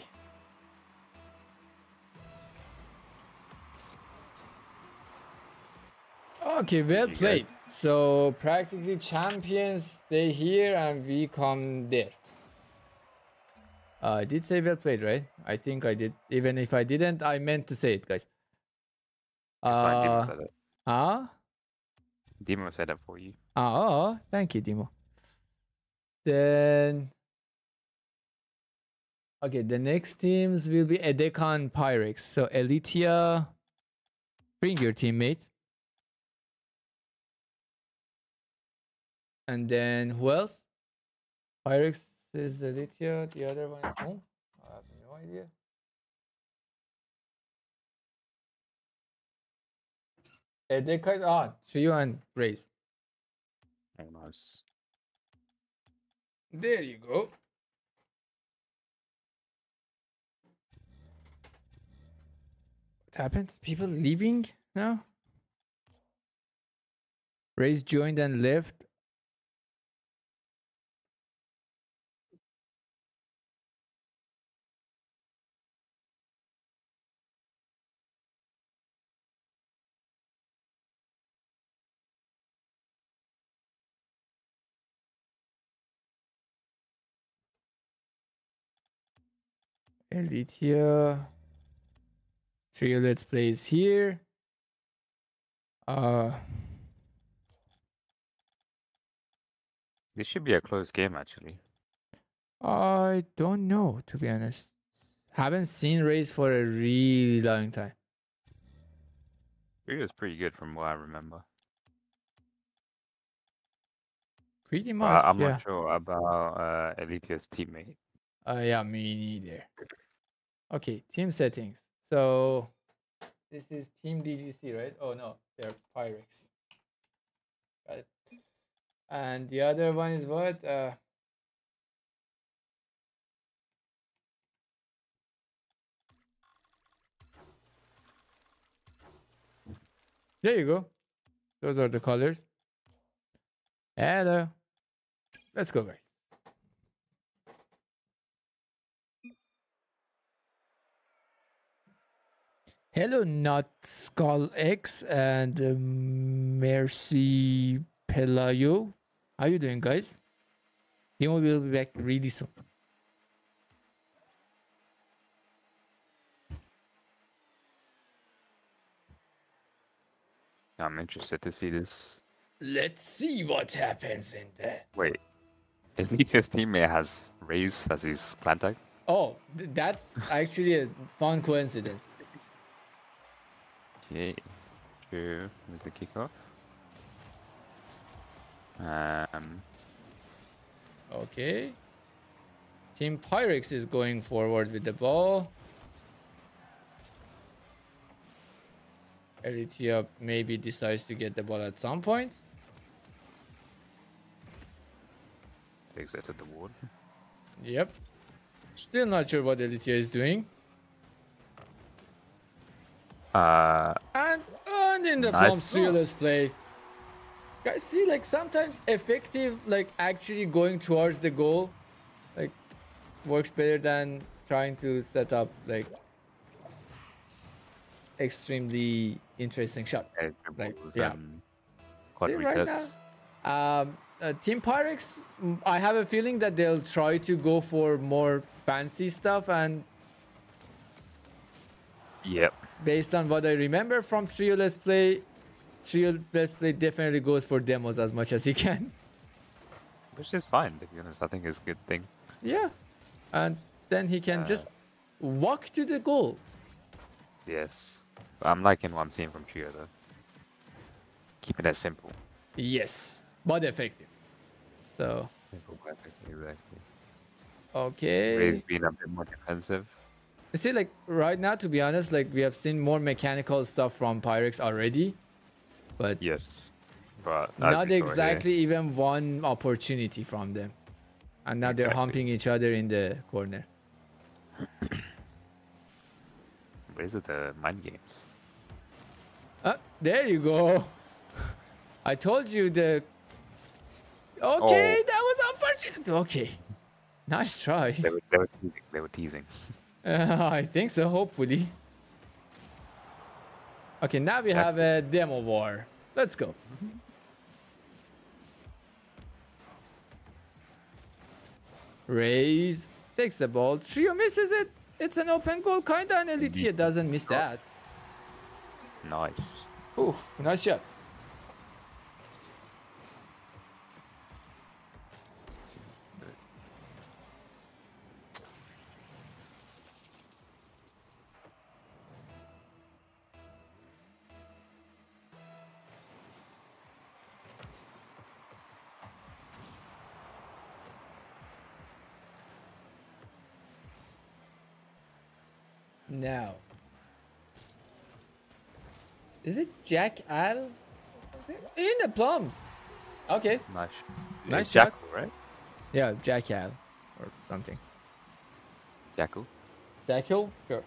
Okay, well played. So practically champions stay here and we come there. Uh, I did say well played, right? I think I did. Even if I didn't, I meant to say it, guys. It's fine, Demo Uh, said it. ah, Demo said it for you. oh, thank you, Dimo. Then, okay, the next teams will be Edecon Pyrex. So Elitia, bring your teammate. And then who else? Pyrex is Elitia. The other one is whom? I have no idea. Edecon, ah, Trio and Raze. Oh, nice. There you go. What happened? People leaving now? Raze joined and left. Elite here. Trio Let's Plays here. Uh, This should be a close game, actually. I don't know, to be honest. Haven't seen Raze for a really long time. It was pretty good from what I remember. Pretty much, I- I'm yeah. not sure about uh, Elitia's teammate. Uh, yeah, me neither. Okay, team settings. So this is Team DGC, right? Oh no, they're Pyrex. Got it. And the other one is what? Uh, there you go. Those are the colors. Hello. Let's go, guys. Hello, not Skull X and uh, Mercy Pelayo. How you doing, guys? Timo will be back really soon. I'm interested to see this. Let's see what happens in there. Wait, Elitia's teammate has Raze as his clan tag? Oh, that's actually a fun coincidence. Okay, true. Where's the kickoff? Um, Okay. Team Pyrex is going forward with the ball. Elitia maybe decides to get the ball at some point. exited the ward. Yep. Still not sure what Elitia is doing. Uh, And and in the from fearless play. Guys, see, like sometimes effective, like actually going towards the goal, like works better than trying to set up like extremely interesting shot. Like, yeah. See, right now, um, uh, Team Pyrex, I have a feeling that they'll try to go for more fancy stuff, and Yep. Based on what I remember from Trio Let's Play, Trio Let's Play definitely goes for demos as much as he can. [laughs] Which is fine, to be honest. I think it's a good thing. Yeah, and then he can Uh, just walk to the goal. Yes. I'm liking what I'm seeing from Trio, though. Keeping it simple. Yes, but effective. So Simple, perfect, exactly. okay. Being a bit more defensive. See, like right now, to be honest, like we have seen more mechanical stuff from Pyrex already, but Yes. But not we saw here- exactly even one opportunity from them. And now they're humping each other in the corner. Raze are the mind games. Ah, there you go. [laughs] I told you the. Okay, Oh. that was unfortunate. Okay, nice try. They were, they were teasing. They were teasing. [laughs] Uh, [laughs] I think so. Hopefully. Okay, now we have a demo war. Let's go. Raze takes the ball. Trio misses it. It's an open goal, kinda, and Elitia doesn't miss that. Nice. Ooh, nice shot. Jack Al? In the plums. Okay. Nice. Nice It's shot. Jackal, right? Yeah, Jack Al or something. Jackal. Jackal? Sure.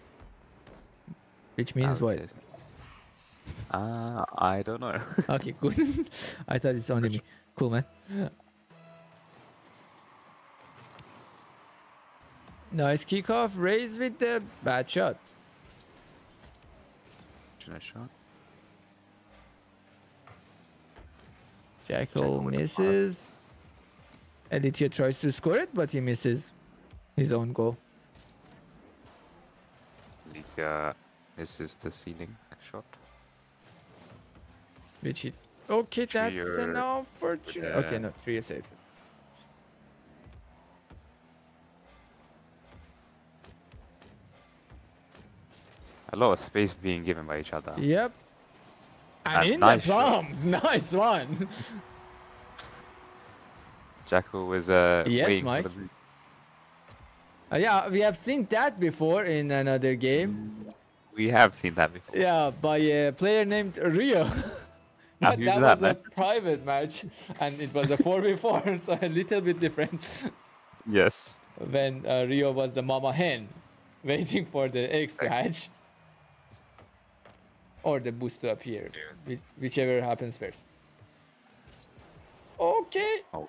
Which means what? so. Uh, I don't know. [laughs] Okay, good. [laughs] I thought it's only me. Cool, man. Nice kickoff. Raze with the bad shot. Nice shot. Jackal Jackal with the misses. Elitia tries to score it, but he misses his own goal. Lydia misses the ceiling shot. Which he. Okay, that's Trier an opportunity. the- Okay, no, Trier saves it. A lot of space being given by each other. Yep. And And in nice the plums. [laughs] Nice one. Jackal was uh, Yes, Mike. Uh, yeah, we have seen that before in another game. We have seen that before. Yeah, by a player named Rio. but [laughs] that, that, was a private match, and it was a 4v4, [laughs] so a little bit different. Yes. when uh, Rio was the mama hen, waiting for the eggs to hatch. Or the boost to appear, which, whichever happens first. Okay, Oh,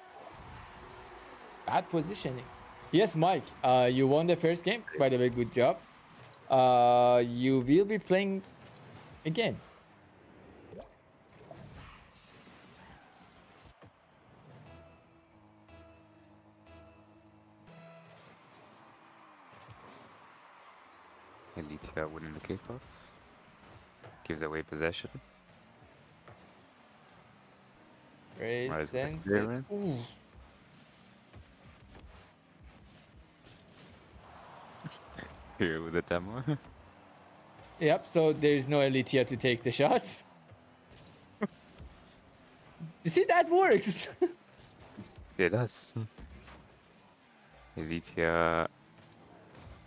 bad positioning. Yes, Mike, uh, you won the first game. By the way, good job. Uh, you will be playing again. Elitia winning the kickoff. Gives away possession. Raze then. Ooh. [laughs] Here with the demo. [laughs] Yep, so there's no Elitia to take the shots. you [laughs] see, that works. it does. Elitia.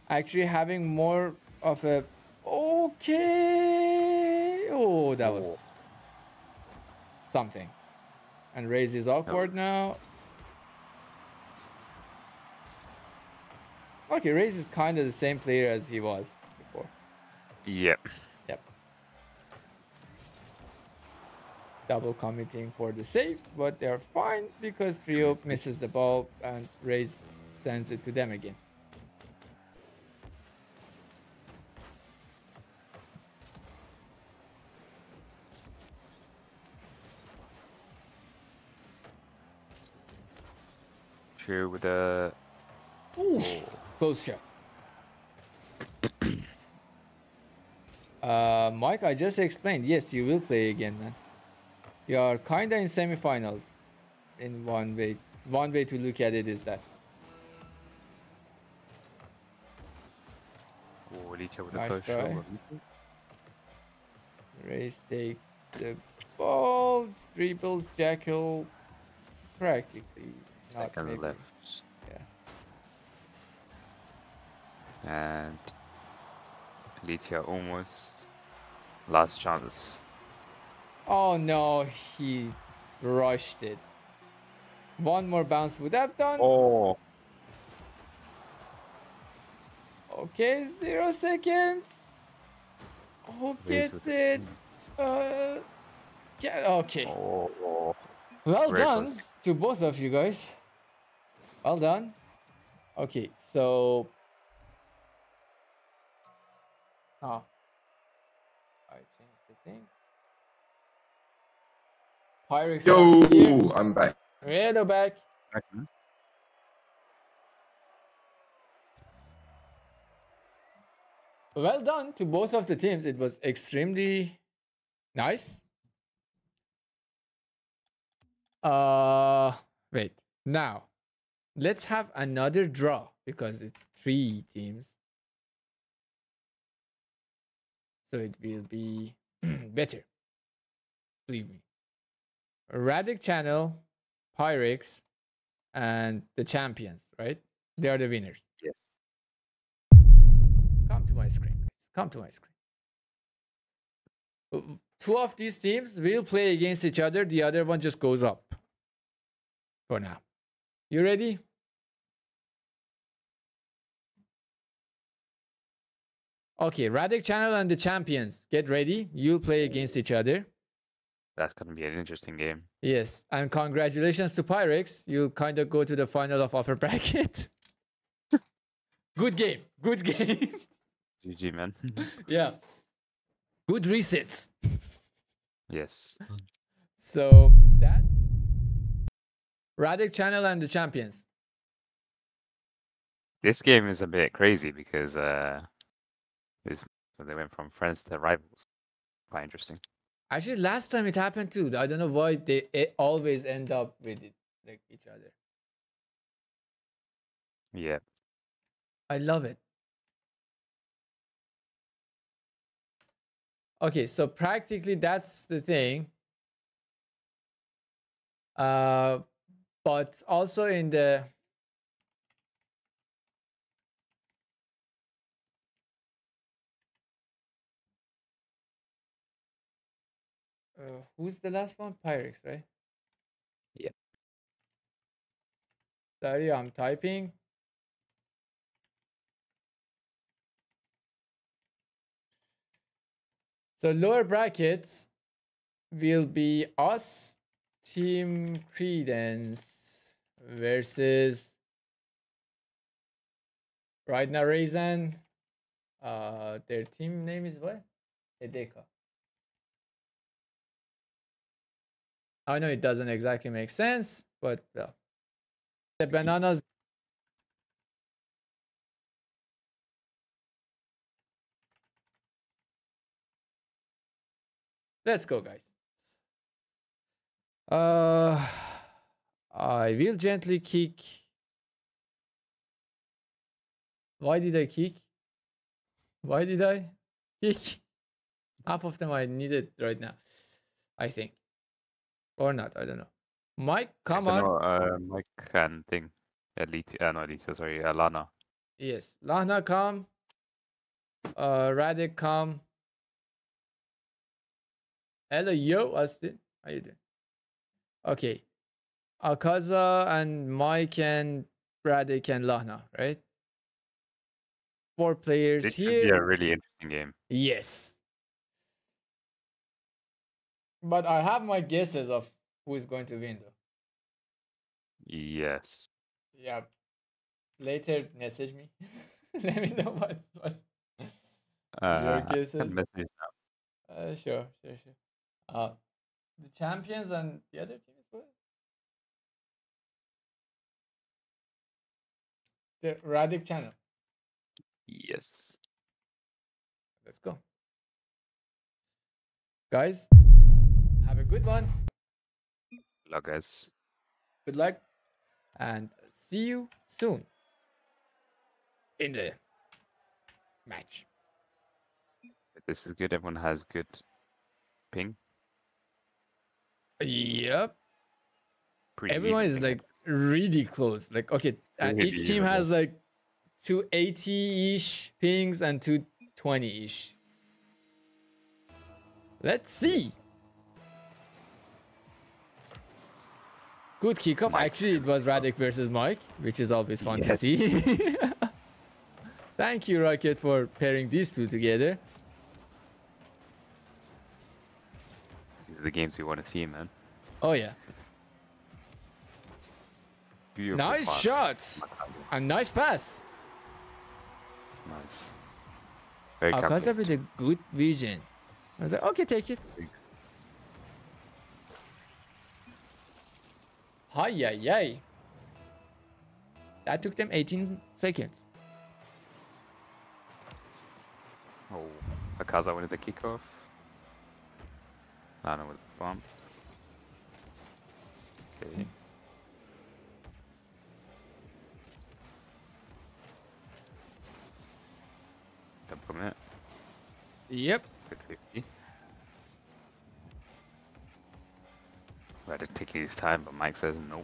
Actually, having more of a. Okay. Oh, that was Oh, something. And Raze is awkward now. Okay, Raze is kind of the same player as he was before. Yep. Yep. Double committing for the save, but they're fine because Trio misses the ball and Raze sends it to them again. Cheer with the. Ooh, close shot. [clears throat] uh, Mike, I just explained. Yes, you will play again, man. You are kinda in semifinals. In one way, one way to look at it is that. Oh, Elitia with Nice close try. shoulder. Raze takes the ball, dribbles Jackal, practically. Seconds maybe. left. Yeah. And Elitia almost. Last chance. Oh no, he rushed it. One more bounce would have done. Oh. Okay, zero seconds. Who gets it? Uh, yeah, okay. Oh. Well very done close. to both of you guys. Well done. Okay, so. Oh. I changed the thing. Pyrex. Yo, I'm back. Hello back. Okay. Well done to both of the teams. It was extremely nice. Uh, wait. Now, let's have another draw because it's three teams. So it will be [clears throat] better. Believe me. Radic Channel, Pyrex, and the champions, right? They are the winners. Yes. Come to my screen. Come to my screen. Two of these teams will play against each other. The other one just goes up. For now. You ready? Okay, Radic Channel and the champions. Get ready. You'll play against each other. That's gonna be an interesting game. Yes, and congratulations to Pyrex. You'll kind of go to the final of upper [laughs] bracket. Good game. Good game. [laughs] GG, man. [laughs] yeah. Good resets. yes. So that Radic Channel and the champions. This game is a bit crazy because uh, this so they went from friends to rivals. Quite interesting. Actually, last time it happened too. I don't know why they always end up with it, like each other. Yeah. I love it. Okay, so practically that's the thing. Uh, but also in the uh, who's the last one? Pyrex, right? Yep. Sorry, I'm typing. So lower brackets will be us, Team Credence versus right now Raisin. Uh, their team name is what? Edeka. I know it doesn't exactly make sense, but uh, the bananas. Let's go, guys. Uh, I will gently kick. Why did I kick? Why did I kick? Half of them I needed right now. I think, or not. I don't know. Mike, come So on. no, uh, Mike and thing. Elite, uh, no, Elite, sorry, Alana. Yes, Lana, come. Uh, Radic, come. Hello, yo, Austin. How you doing? Okay. Akaza and Mike and Radic and Lana, right? Four players This should be a really interesting game. Yes. But I have my guesses of who is going to win, though. Yes. Yeah. Later, message me. [laughs] Let me know what's, what's Uh, [laughs] can guesses? Uh, sure, sure, sure. Uh, the champions and the other team is what? The Radic channel. Yes. Let's go. Guys, have a good one. Good Luck, guys. Good luck. And see you soon in the match. This is good. Everyone has good ping. Yep. Pretty Everyone is like really close. Like, okay, uh, Really each team has like 280 ish pings and 220 ish. Let's see. Good kickoff. Mike. Actually, it was Radic versus Mike, which is always fun to see. [laughs] Thank you, Rocket, for pairing these two together. These are the games we want to see, man. Oh, yeah. Beautiful Nice pass. shots. And nice pass. Nice. Very Akaza with a good vision. I was like, okay, take it. Hi, yay, yay. That took them 18 seconds. Oh, Akaza with the kickoff. Lana with the bump. Okay. Double minute. Yep. Quick 50. Had to take his time, but Mike says no.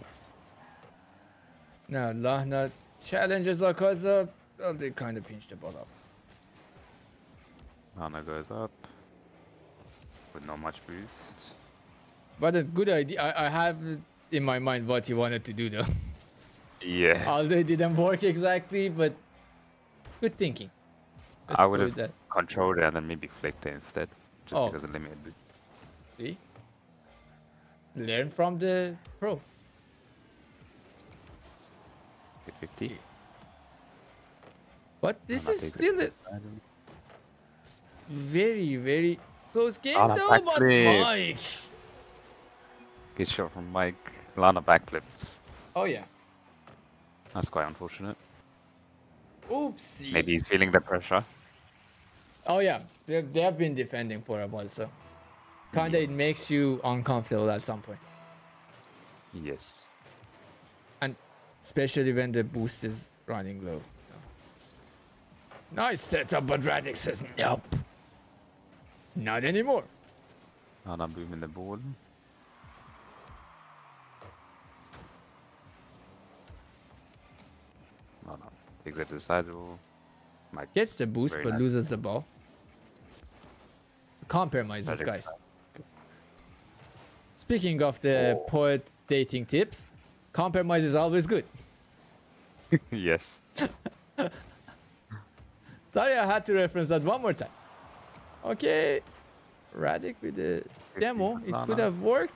Now, Lana challenges Akaza. Oh, they kind of pinched the ball up. Lana goes up. With not much boost. But a good idea. I, I have in my mind what he wanted to do, though. Yeah. [laughs] Although it didn't work exactly, but good thinking. Let's I would have that. controlled it and then maybe flicked it instead. Just Oh. because of limited. See? Learn from the pro. Hit 50. But this is still a very, very close game, Lana though. But. Mike. Good shot from Mike. Lana backflips. Oh, yeah. That's quite unfortunate. Oopsie. Maybe he's feeling the pressure. Oh, yeah. They, they have been defending for a while, so. Kinda, it makes you uncomfortable at some point. Yes. And especially when the boost is running low. Nice setup, but Radic says nope. Not anymore. Lana booming the board. no, takes it to the side roll. Mike Gets the boost, Very but nice. loses the ball. So compromises, Radic- guys. Speaking of the Oh. poet dating tips, compromise is always good. [laughs] yes. [laughs] Sorry, I had to reference that one more time. Okay, Radic with the demo, it could have worked.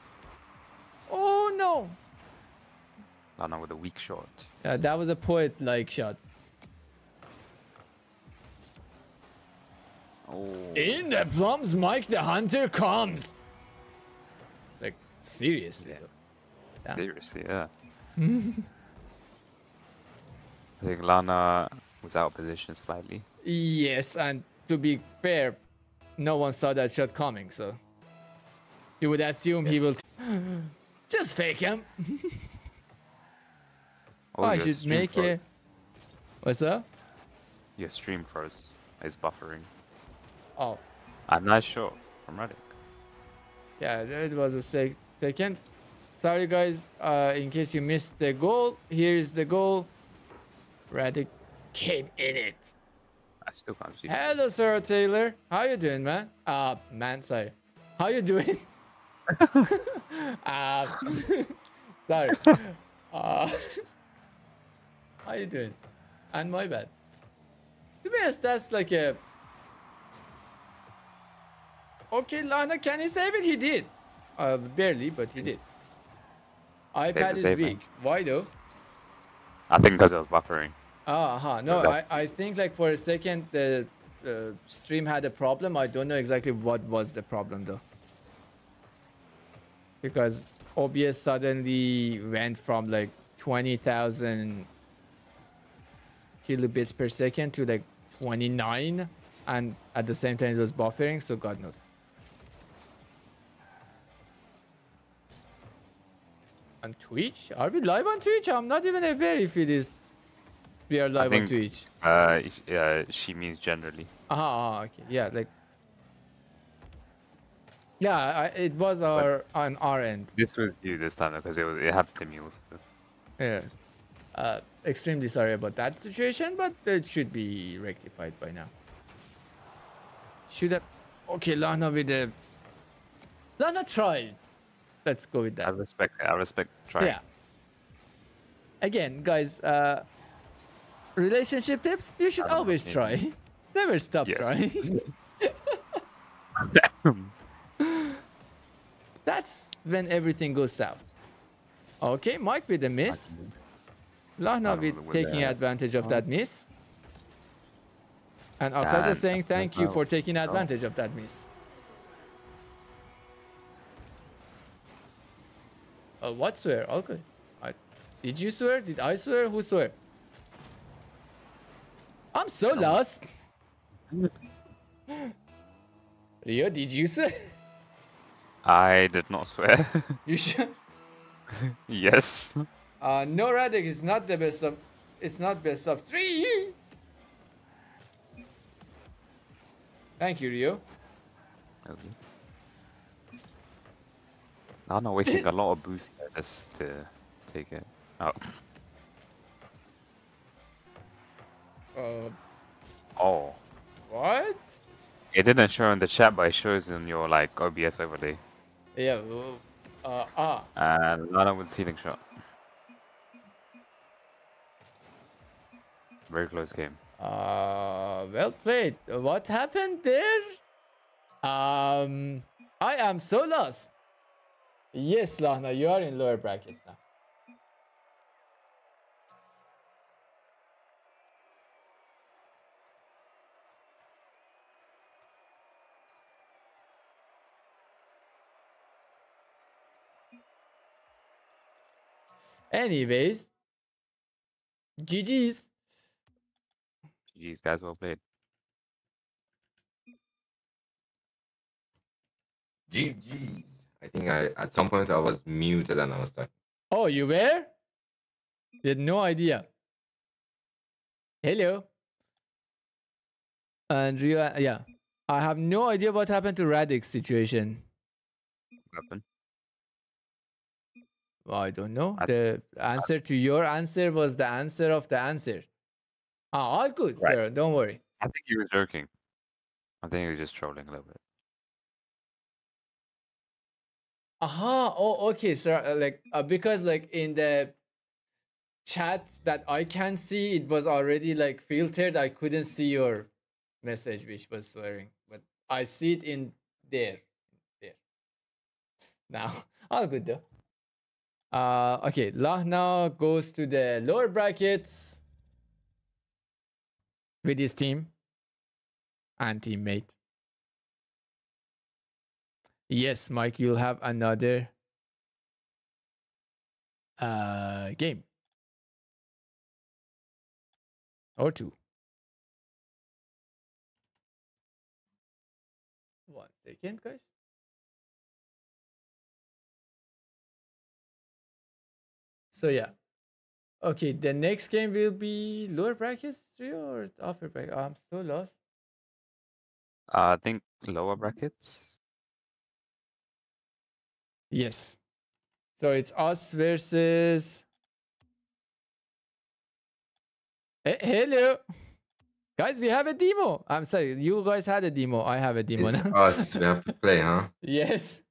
Oh no! Lana with a weak shot. Yeah, that was a poet-like shot. Oh. In the plums, Mike the Hunter comes. Seriously. Yeah. Seriously, yeah. I think Lana was out of position slightly. Yes, and to be fair, no one saw that shot coming, so you would assume he will [gasps] just fake him. [laughs] Oh, I should make a. What's up? Your stream froze. It's buffering. Oh, A nice shot from Radic. yeah, it was a sec- second. Sorry, guys. Uh, in case you missed the goal, here is the goal. Radic came in it. I still can't see. Hello, Sarah Taylor. How you doing, man? Uh, man, sorry. How you doing? uh, sorry. Uh, how you doing? And my bad. To be honest, that's like a. Okay, Lana, can he save it? He did. Uh, barely, but he did. iPad is save, man. Why though? I think because it was buffering. Ah, uh no, I, I think like for a second the uh, stream had a problem. I don't know exactly what was the problem though. Because OBS suddenly went from like 20,000 kilobits per second to like 29 and at the same time it was buffering, so God knows. On Twitch? Are we live on Twitch? I'm not even aware if it is. We are live on think- Twitch. Uh, sh- uh, she means generally. Ah, ah, okay. Yeah, like. Yeah, I, it was our on our end. This was you this time because it was it happened to me also. Yeah. Uh, extremely sorry about that situation, but it should be rectified by now. Should have. Okay, Lana with the. Lana tried. Let's go with that. I respect. I respect trying. Yeah. Again, guys, uh, relationship tips, you should don't know, always try. [laughs] Never stop Yes. trying. [laughs] That's when everything goes south. Okay, Mike with a miss. Lana with taking advantage of that miss. And Akaza saying thank you for taking oh. advantage of that miss. Uh, what swear? Okay. Did you swear? Did I swear? Who swear? I'm so lost. Rio, did you swear? I did not swear. [laughs] You should. yes. Uh, no, Radek, it's not the best of. It's not best of three. Thank you, Rio. Okay. I'm not wasting a lot of boost there just to take it. Oh. Uh, Oh. what? It didn't show in the chat, but it shows in your like OBS overlay. Yeah. Uh, ah. And Lana with ceiling shot. Very close game. Uh, well played. What happened there? Um, I am so lost. Yes, Lana, you are in lower brackets now. Anyways, GG's. GG's guys, well played. GG's. I think I at some point I was muted and I was talking. Oh, you were? You had no idea. Hello. Andrea, yeah. I have no idea what happened to Radik's situation. Weapon. Well, I don't know. I- The answer to your answer was the answer of the answer. Ah, all good, Right. sir. Don't worry. I think he was joking. I think he was just trolling a little bit. Aha. Oh, okay, sir. Uh, Like, uh, because like in the chat that I can see, it was already like filtered. I couldn't see your message, which was swearing, but I see it in there. There. [laughs] Now, [laughs] all good though. Uh, okay. Lana goes to the lower brackets with his team and teammate. Yes, Mike, you'll have another uh game. Or two. One second, guys. So yeah. Okay, the next game will be lower brackets three or upper bracket. I'm so lost. Uh, I think lower brackets. Yes. So it's us versus. Eh, hello, guys. We have a demo. I'm sorry, you guys had a demo. I have a demo It's now. us. We have to play, huh? [laughs] yes.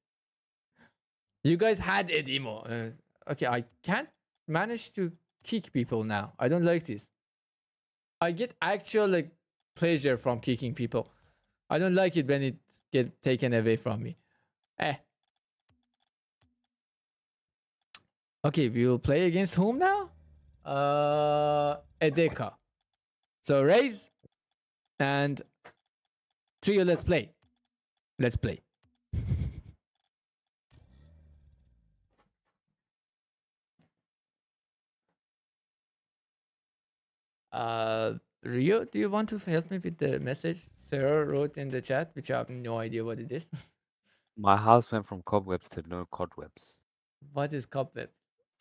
You guys had a demo. Uh, okay, I can't manage to kick people now. I don't like this. I get actual like pleasure from kicking people. I don't like it when it get taken away from me. Eh. Okay, we will play against whom now? Uh, Edeka. So Raze and trio. Let's play. Let's play. [laughs] Uh, Rio, do you want to help me with the message Sarah wrote in the chat, which I have no idea what it is? [laughs] My house went from cobwebs to no cobwebs. what is cobweb?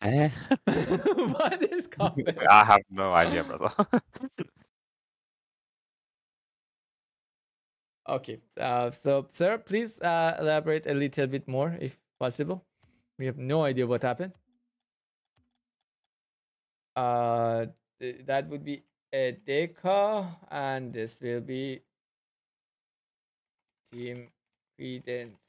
Eh? [laughs] what is cobweb? [laughs] I have no idea, brother. [laughs] Okay, uh, so sir, please uh, elaborate a little bit more, if possible. We have no idea what happened. Uh, th- that would be a deca, and this will be team credence.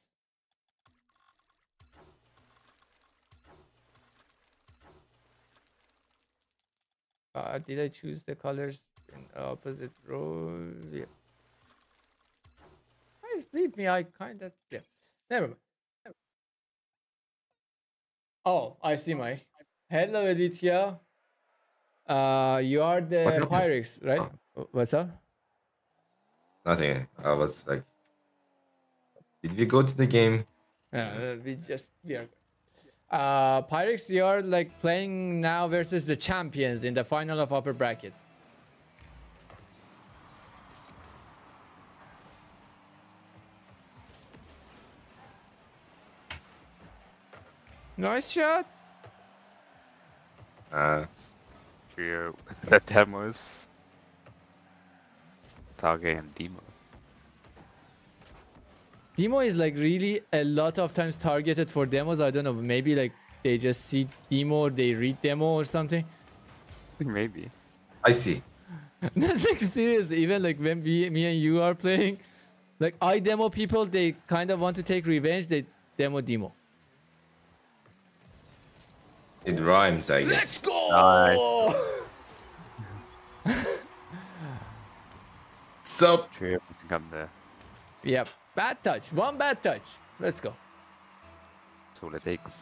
Uh, did I choose the colors in opposite row? Yeah. Guys, believe me, I kind of yeah. Never mind. Never- Oh, I see, Mike. Hello, Aditya. Uh, you are the? Pyrex, right? Oh. What's up? Nothing. I was like, did we go to the game? Yeah, uh, we just we are. Uh, Pyrex, you're like playing now versus the champions in the final of upper brackets. Nice shot. Uh, Trio with [laughs] the demos. Target and Demo. Demo is like really a lot of times targeted for demos. I don't know. Maybe like they just see demo or they read demo or something. Maybe. I see. [laughs] That's like serious. Even like when we, me and you are playing, like I demo people, they kind of want to take revenge. They demo demo. It rhymes, I guess. Let's guess. go! [laughs] Sup? Trio doesn't come there. Yep. Bad touch. One bad touch. Let's go. That's all it takes.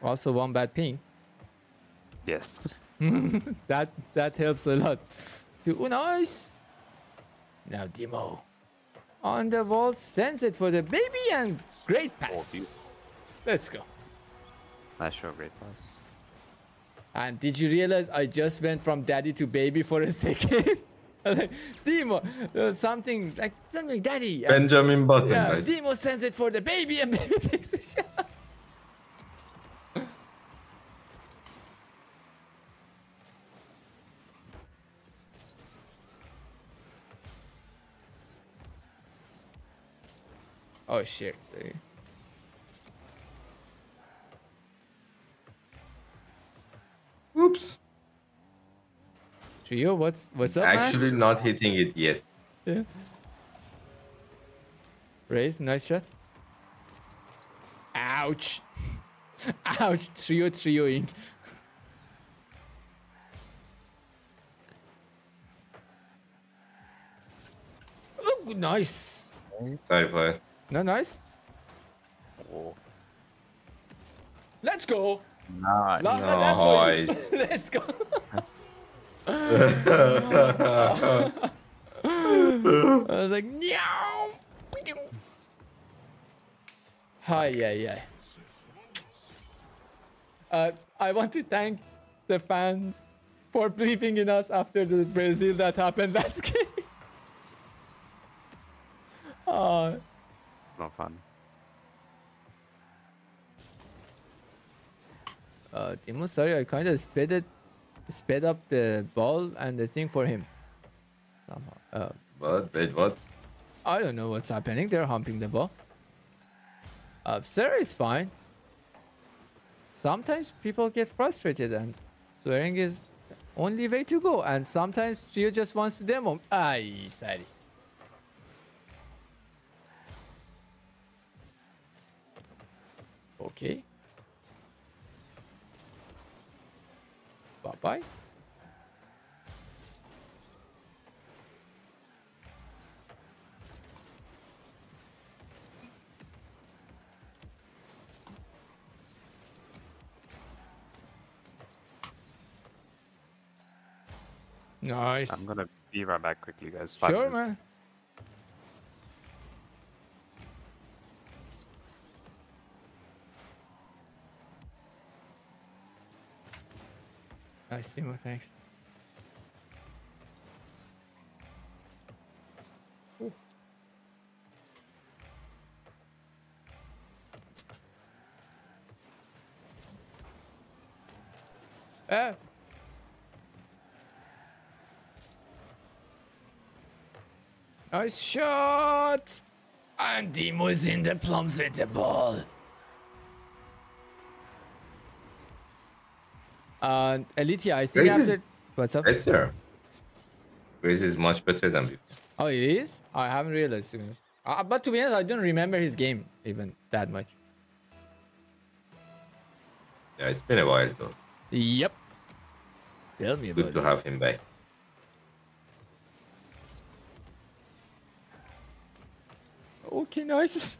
Also one bad ping. Yes. [laughs] That that helps a lot. To oh, nice. Now demo. On the wall, sends it for the baby and great pass. Let's go. Nice shot, great pass. And did you realize I just went from daddy to baby for a [laughs] second? like, Demo, uh, something like something daddy. and- Benjamin Button, yeah, guys. Demo sends it for the baby and [laughs] baby takes the shot. Oh shit. Oops. Trio, what's what's up, man? Actually, not hitting it yet. Yeah. Raze, nice shot. Ouch. [laughs] Ouch, trio trioing. Oh, nice. Sorry, player. No, nice. Oh, Let's go. Nice. La- la- that's what you- Nice. [laughs] Let's go. [laughs] I was like, meow. Hi, yeah, yeah. Uh, I want to thank the fans for believing in us after the Brazil that happened last [laughs] game. Uh, It's not fun. Uh, sorry, I kind of sped it, sped up the ball and the thing for him. Somehow. Uh, What? Wait, what? I don't know what's happening. They're humping the ball. Uh, Sarah is fine. Sometimes people get frustrated and swearing is only way to go. And sometimes she just wants to demo. Ay, sorry. Okay. Bye bye. Nice. I'm gonna be right back quickly, guys. Five Sure, minutes. man. Nice, Timo, thanks. Ooh. Ah. Nice shot! And Demo's in the plums with the ball. Uh, Elitia, I think Grace is- after... What's up? Better. Grace is much better than before. Oh, it is? I haven't realized. to be honest. Uh, but to be honest, I don't remember his game even that much. Yeah, it's been a while though. Yep. Tell me Good about to it. have him back. Okay, nice. [laughs]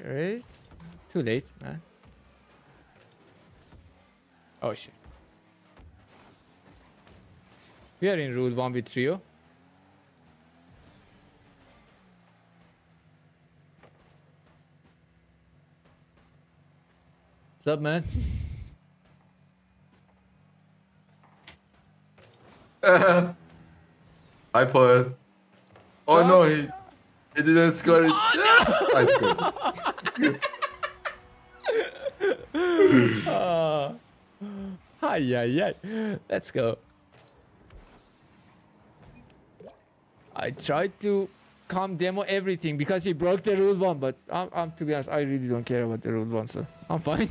Okay, Raze. Too late, man. Oh shit. We are in rule one with trio. What's up, man? [laughs] Hi, poet. Oh no, he he didn't score it. Oh, I scored. Uh, [laughs] hi, yeah, yeah. Let's go. I tried to come demo everything because he broke the rule one, but I'm, I'm to be honest, I really don't care about the rule one, so I'm fine.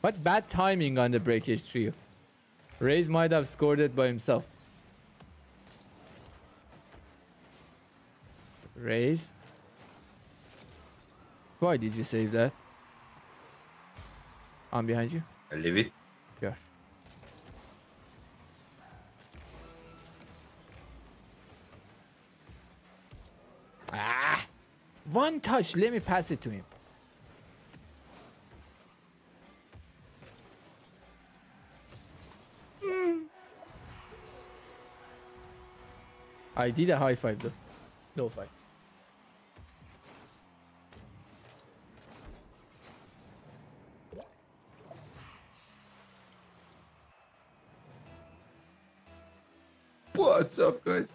What bad timing on the breakage trio. Raze might have scored it by himself. Raze. Why did you save that? I'm behind you. I leave it. Sure. Ah! One touch. Let me pass it to him. Mm. I did a high five though. No five. What's up, guys?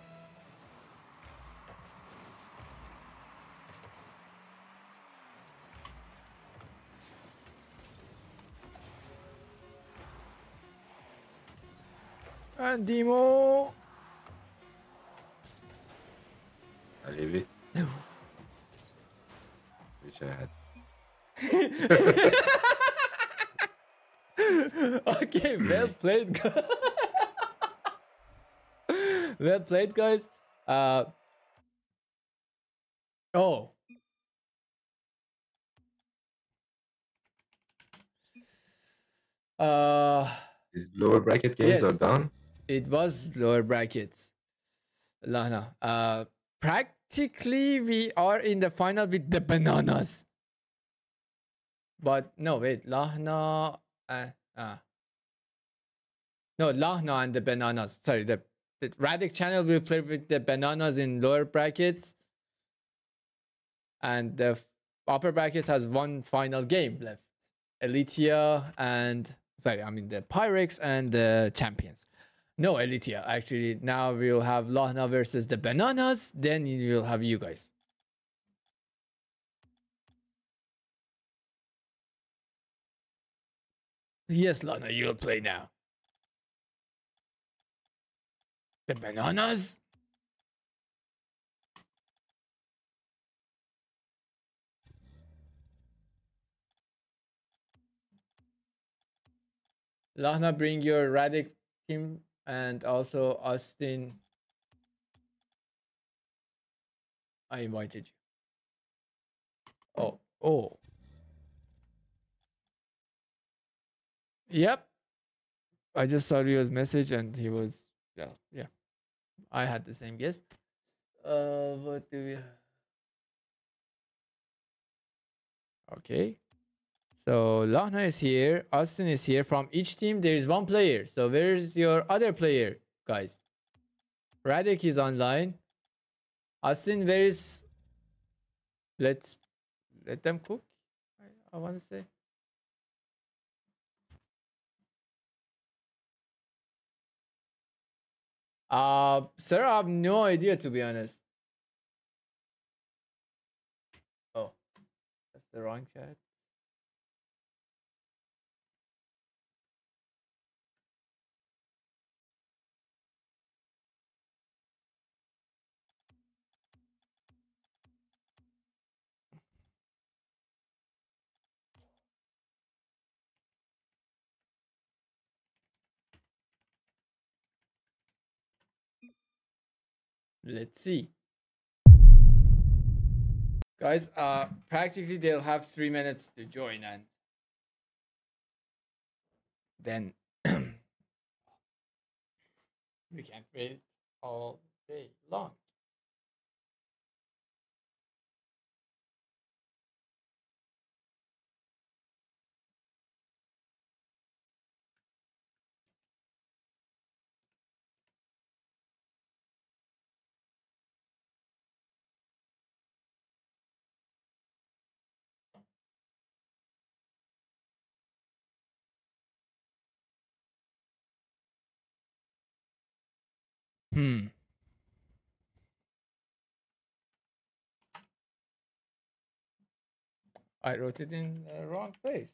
And Demo. I leave it. Wish I had. okay, well played, guys. [laughs] [laughs] well played, guys. Uh, oh. Uh, These lower bracket games are done. it was lower brackets. Lana. Uh, practically we are in the final with the bananas. But no, wait, Lana. Uh, uh. No, Lana and the bananas. Sorry, the, the Radic channel will play with the bananas in lower brackets. And the upper brackets has one final game left. Elitia and sorry, I mean the Pyrex and the champions. No, Elitia. Actually, now we'll have Lana versus the bananas. Then you'll have you guys. Yes, Lana, you'll play now. The bananas? Lana, bring your Radic team and also Austin. I invited you. Oh, oh. Yep. I just saw Rio's message and he was yeah, yeah. I had the same guess. Uh what do we Okay. So Lana is here, Austin is here. From each team, there is one player. So where's your other player, guys? Radek is online. Austin, where is let's let them cook. I, I wanna say. Uh, sir, I have no idea to be honest. Oh, that's the wrong chat. Let's see. Guys, uh practically they'll have three minutes to join and then [clears throat] we can't wait all day long. Hmm. I wrote it in the wrong place.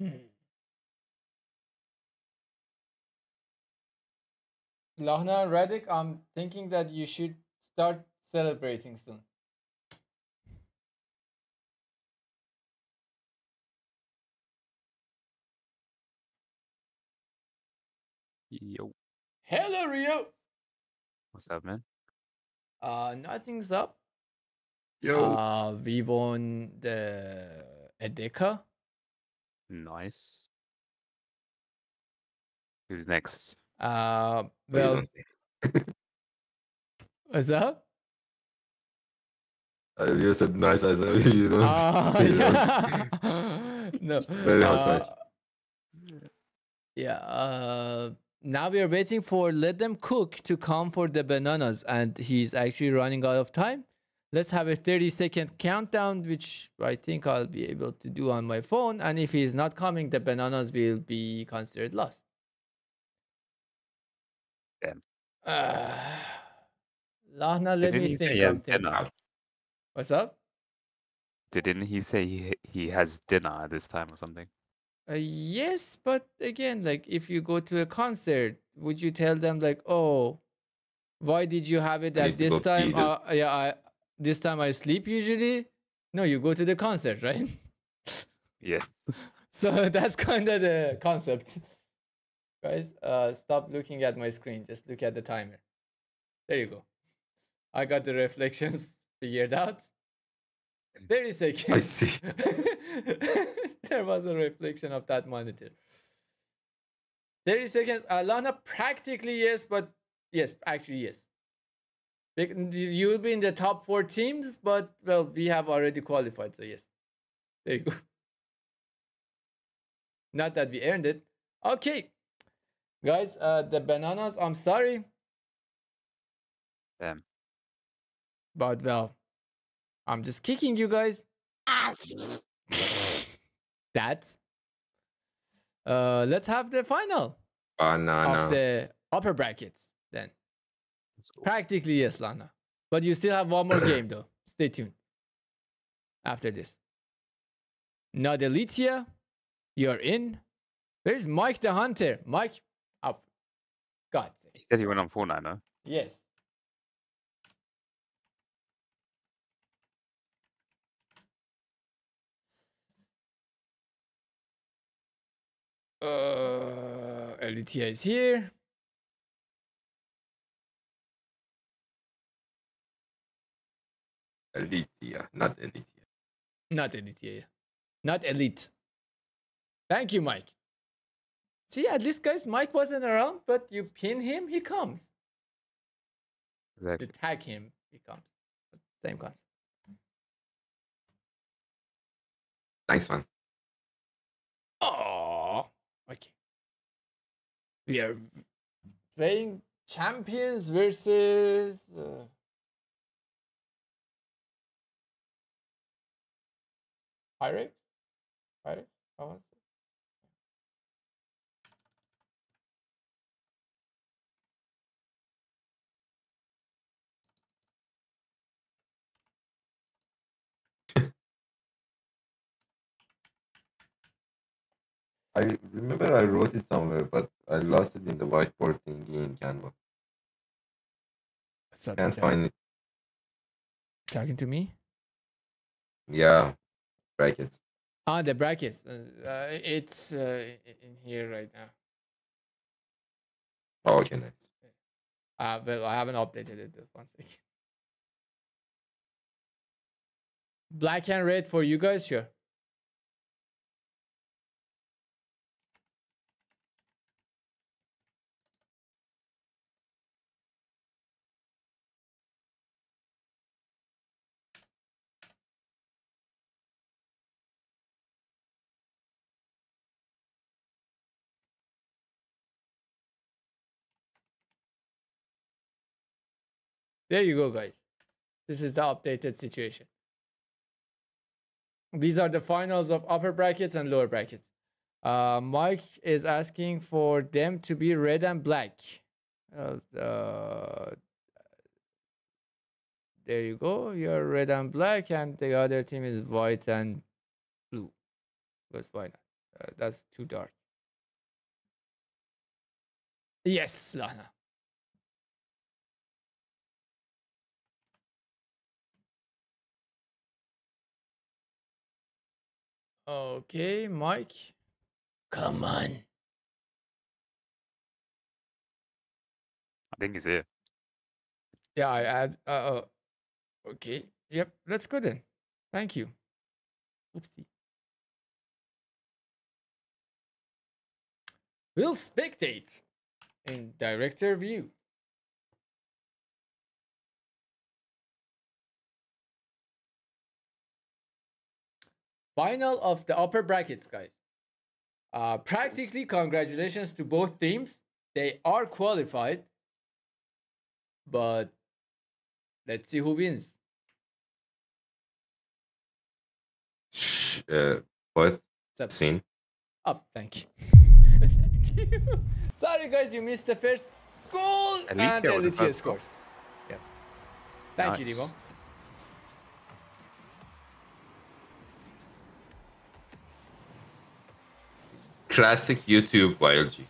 Hmm. Lana Radic, I'm thinking that you should start celebrating soon. Yo, Hello, Rio. what's up, man? Uh, nothing's up. Yo. Uh, we won the Edeka. Nice. Who's next? Uh, well, want to say? [laughs] what's up? Uh, you said nice. I said [laughs] you don't. Ah, you yeah. [laughs] no. very hard uh. Yeah. Uh, now we are waiting for let them cook to come for the bananas, and he's actually running out of time. Let's have a 30 second countdown, which I think I'll be able to do on my phone. And if he's not coming, the bananas will be considered lost. Damn. [sighs] Uh, Lana, let Didn't me think. he has dinner? What's up? Didn't he say he he has dinner at this time or something? Uh, yes, but again, like if you go to a concert, would you tell them like, "Oh, why did you have it at this time?" Uh, yeah, I this time I sleep usually. No, you go to the concert, right? Yes. [laughs] so [laughs] that's kind of the concept. Guys, uh, stop looking at my screen. Just look at the timer. There you go. I got the reflections [laughs] figured out. 30 seconds. I see. [laughs] there was a reflection of that monitor. 30 seconds. Alana, practically yes, but yes, actually yes. You will be in the top four teams, but well, we have already qualified, so yes. There you go. [laughs] Not that we earned it. Okay. Guys, uh, the bananas, I'm sorry, Damn. but well, I'm just kicking you guys. [laughs] That. Uh, let's have the final Banana. of the upper brackets then. Let's. Practically yes, Lana. But you still have one more game though. Stay tuned. After this. Nadelitia, you're in. Where's Mike the Hunter? Mike. God sake. He said he went on Fortnite, no? Yes. Uh, Elitia is here. Elitia, not Elitia. Not Elitia. Not elite. Thank you, Mike. See, at least, guys, Mike wasn't around, but you pin him, he comes. To Exactly. tag him, he comes. Same concept. Thanks, man. Oh, okay. We are playing champions versus. Uh, Pirates? Pirates? How was it? I remember I wrote it somewhere, but I lost it in the whiteboard thingy in Canva. What's up, Can't Jack? find it. Talking to me? Yeah, brackets. Ah, the brackets. Uh, uh, it's uh, in here right now. Oh, okay, nice. Uh, well, I haven't updated it. One second. Black and red for you guys, sure. There you go, guys. This is the updated situation. These are the finals of upper brackets and lower brackets. Uh, Mike is asking for them to be red and black. Uh, uh, there you go. You're red and black, and the other team is white and blue. Because why not? Uh, that's too dark. Yes, Lana. Okay, Mike. Come on. I think he's here. Yeah, I add. Uh, uh, okay. Yep. Let's go then. Thank you. Oopsie. We'll spectate in director view. Final of the upper brackets, guys. Uh, practically, congratulations to both teams. They are qualified, but let's see who wins. Shh, uh, what? Scene? up. Thank you. [laughs] Thank you. Sorry, guys, you missed the first goal and Alicia the first scores. Yeah. Thank you, Nice. Dimo. Classic YouTube YLG.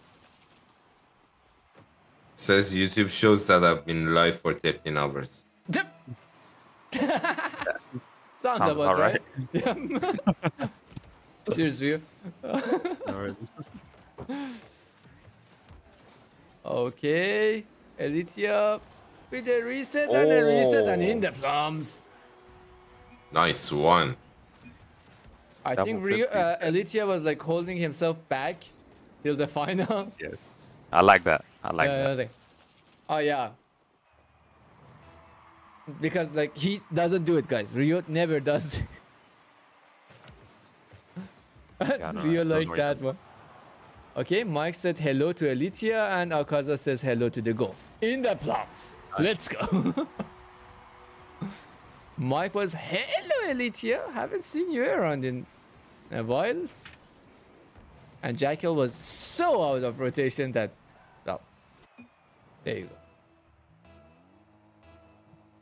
Says YouTube shows that I've been live for 13 hours. [laughs] Sounds, Sounds about about right. Yeah. [laughs] Cheers to you. [laughs] Okay. Elitia with a reset and a reset and in Oh. the plums. Nice one. I Double think Rio, uh, Elitia was like holding himself back till the [laughs] final. Yes. I like that. I like Yeah, that. Oh yeah. Because like he doesn't do it, guys. Rio never does. [laughs] I know, Rio like that one. Okay, Mike said hello to Elitia and Akaza says hello to the goal. In the plums. Let's go. [laughs] Mike was hello Elitia. Haven't seen you around in a while. And Jackal was so out of rotation that oh. There you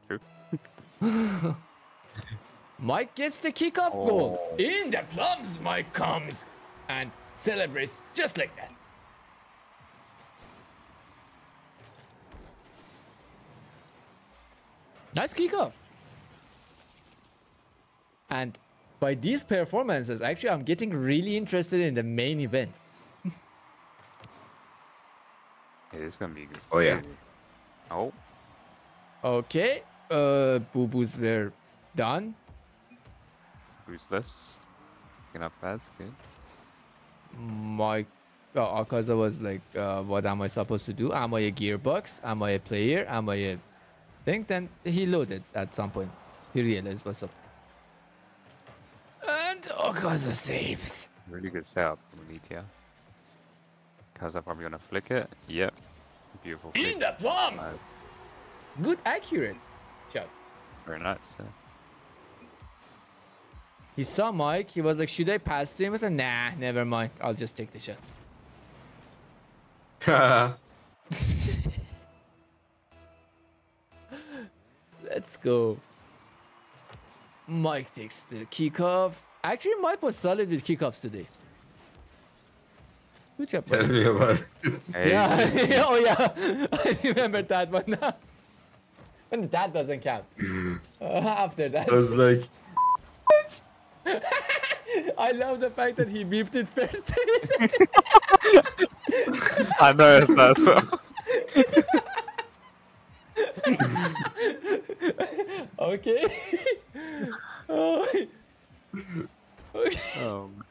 go. True. [laughs] Mike gets the kickoff goal. Oh. In the plums, Mike comes and celebrates just like that. Nice kickoff. And by these performances, actually, I'm getting really interested in the main event. [laughs] It is gonna be good. Oh, yeah. Oh, Okay, uh, boo boos were done. who's this? Picking up pads, good. my uh, Akaza was like, uh, what am I supposed to do? Am I a gearbox? Am I a player? Am I a thing? Then he loaded at some point. He realized what's up. And Akaza saves. Really good setup from Elitia. Kaza probably gonna flick it. Yep. Beautiful flick. In the plums! Nice. Good, accurate shot. Very nice. yeah. He saw Mike. He was like, should I pass to him? I said, nah, never mind. I'll just take the shot. [laughs] [laughs] Let's go. Mike takes the kickoff. Actually, Mike was solid with kickoffs today. Good job. Tell me about it. Hey, Yeah. [laughs] oh yeah. I remember that one [laughs] now. And that doesn't count. Uh, [laughs] after that, I was like, I love the fact that he beeped it first. I noticed that. So. okay. oh. Okay. Um,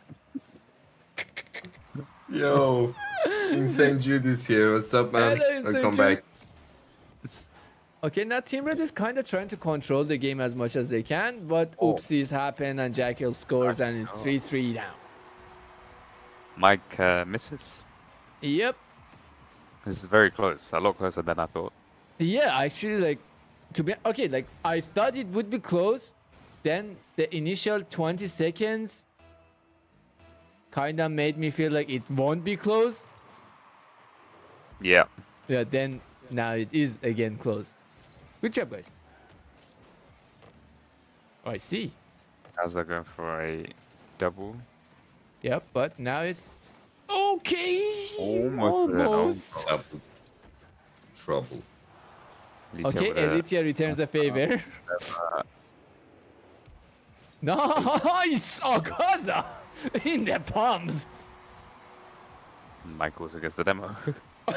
yo, Insane Jude is here. What's up, man? Hello, Welcome Jude. back. Okay, now Team Red is kind of trying to control the game as much as they can, but Oh. oopsies happen and Jackal scores and it's 3 3 now. Mike uh, misses. Yep. This is very close. A lot closer than I thought. Yeah, actually, like, to be okay, like I thought it would be close. Then the initial 20 seconds kind of made me feel like it won't be close. Yeah. Yeah, then now it is again close. Good job, guys. Oh, I see. Kaza going for a double. Yep, but now it's okay. Almost there, Almost. Trouble. Trouble. Alicia Okay, with a- Elitia returns the favor. [laughs] Uh, nice! [laughs] Akaza! [laughs] In their palms. Michael's against the demo. [laughs]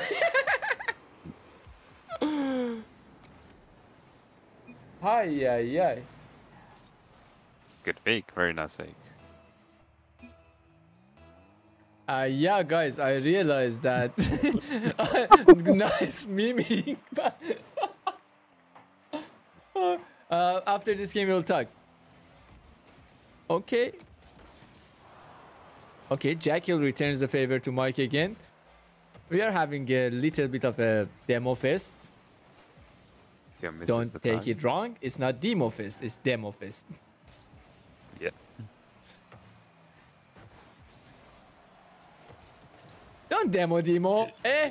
Hi, yeah, yeah. Good fake. Very nice fake. Uh, yeah, guys, I realized that. nice miming. but- uh, after this game, we'll talk. Okay. Okay, Jackal returns the favor to Mike again. We are having a little bit of a demo fest. Tio Don't take time. it wrong. It's not demo fest, it's demo fest. Yeah. Don't demo demo. Eh?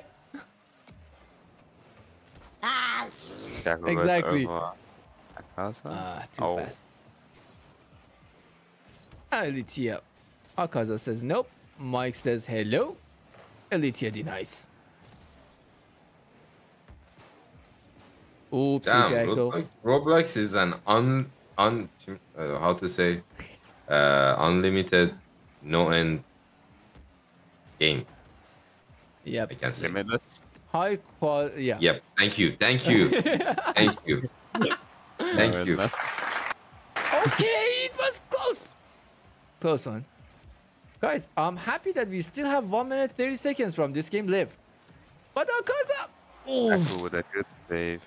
Jackal Exactly. over Ah, too oh, fast. Elitia. Akaza says nope. Mike says hello. Elitia denies. Oops, Damn, Roblox, Roblox is an un un uh, how to say uh, unlimited no end game. Yep. I can say. limitless. High quality. Yeah. Yep. Thank you. Thank you. [laughs] Thank you. Thank you. Okay, it was close. Close one. Guys, I'm happy that we still have 1 minute 30 seconds from this game left. But Akaza. Oof. Jackal with a good save.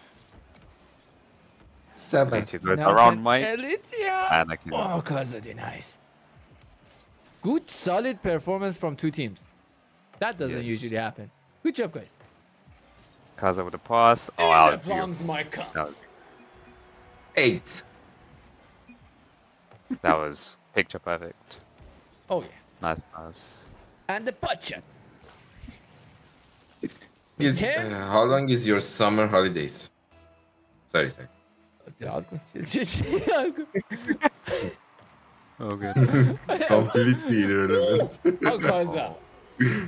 Seven. Actually Now around can Mike. Elitia. And I can Oh, Kaza denies. Good, solid performance from two teams. That doesn't Yes. usually happen. Good job, guys. Kaza with a pass. Oh, In out the of view. palms, Mike comes. was- Eight. That was picture perfect. Oh, yeah. Nice pass. And the butt shot. Is, uh, how long is your summer holidays? Sorry, sorry. [laughs] Oh, good. [laughs] Completely irrelevant. [laughs] Oh, Kaza.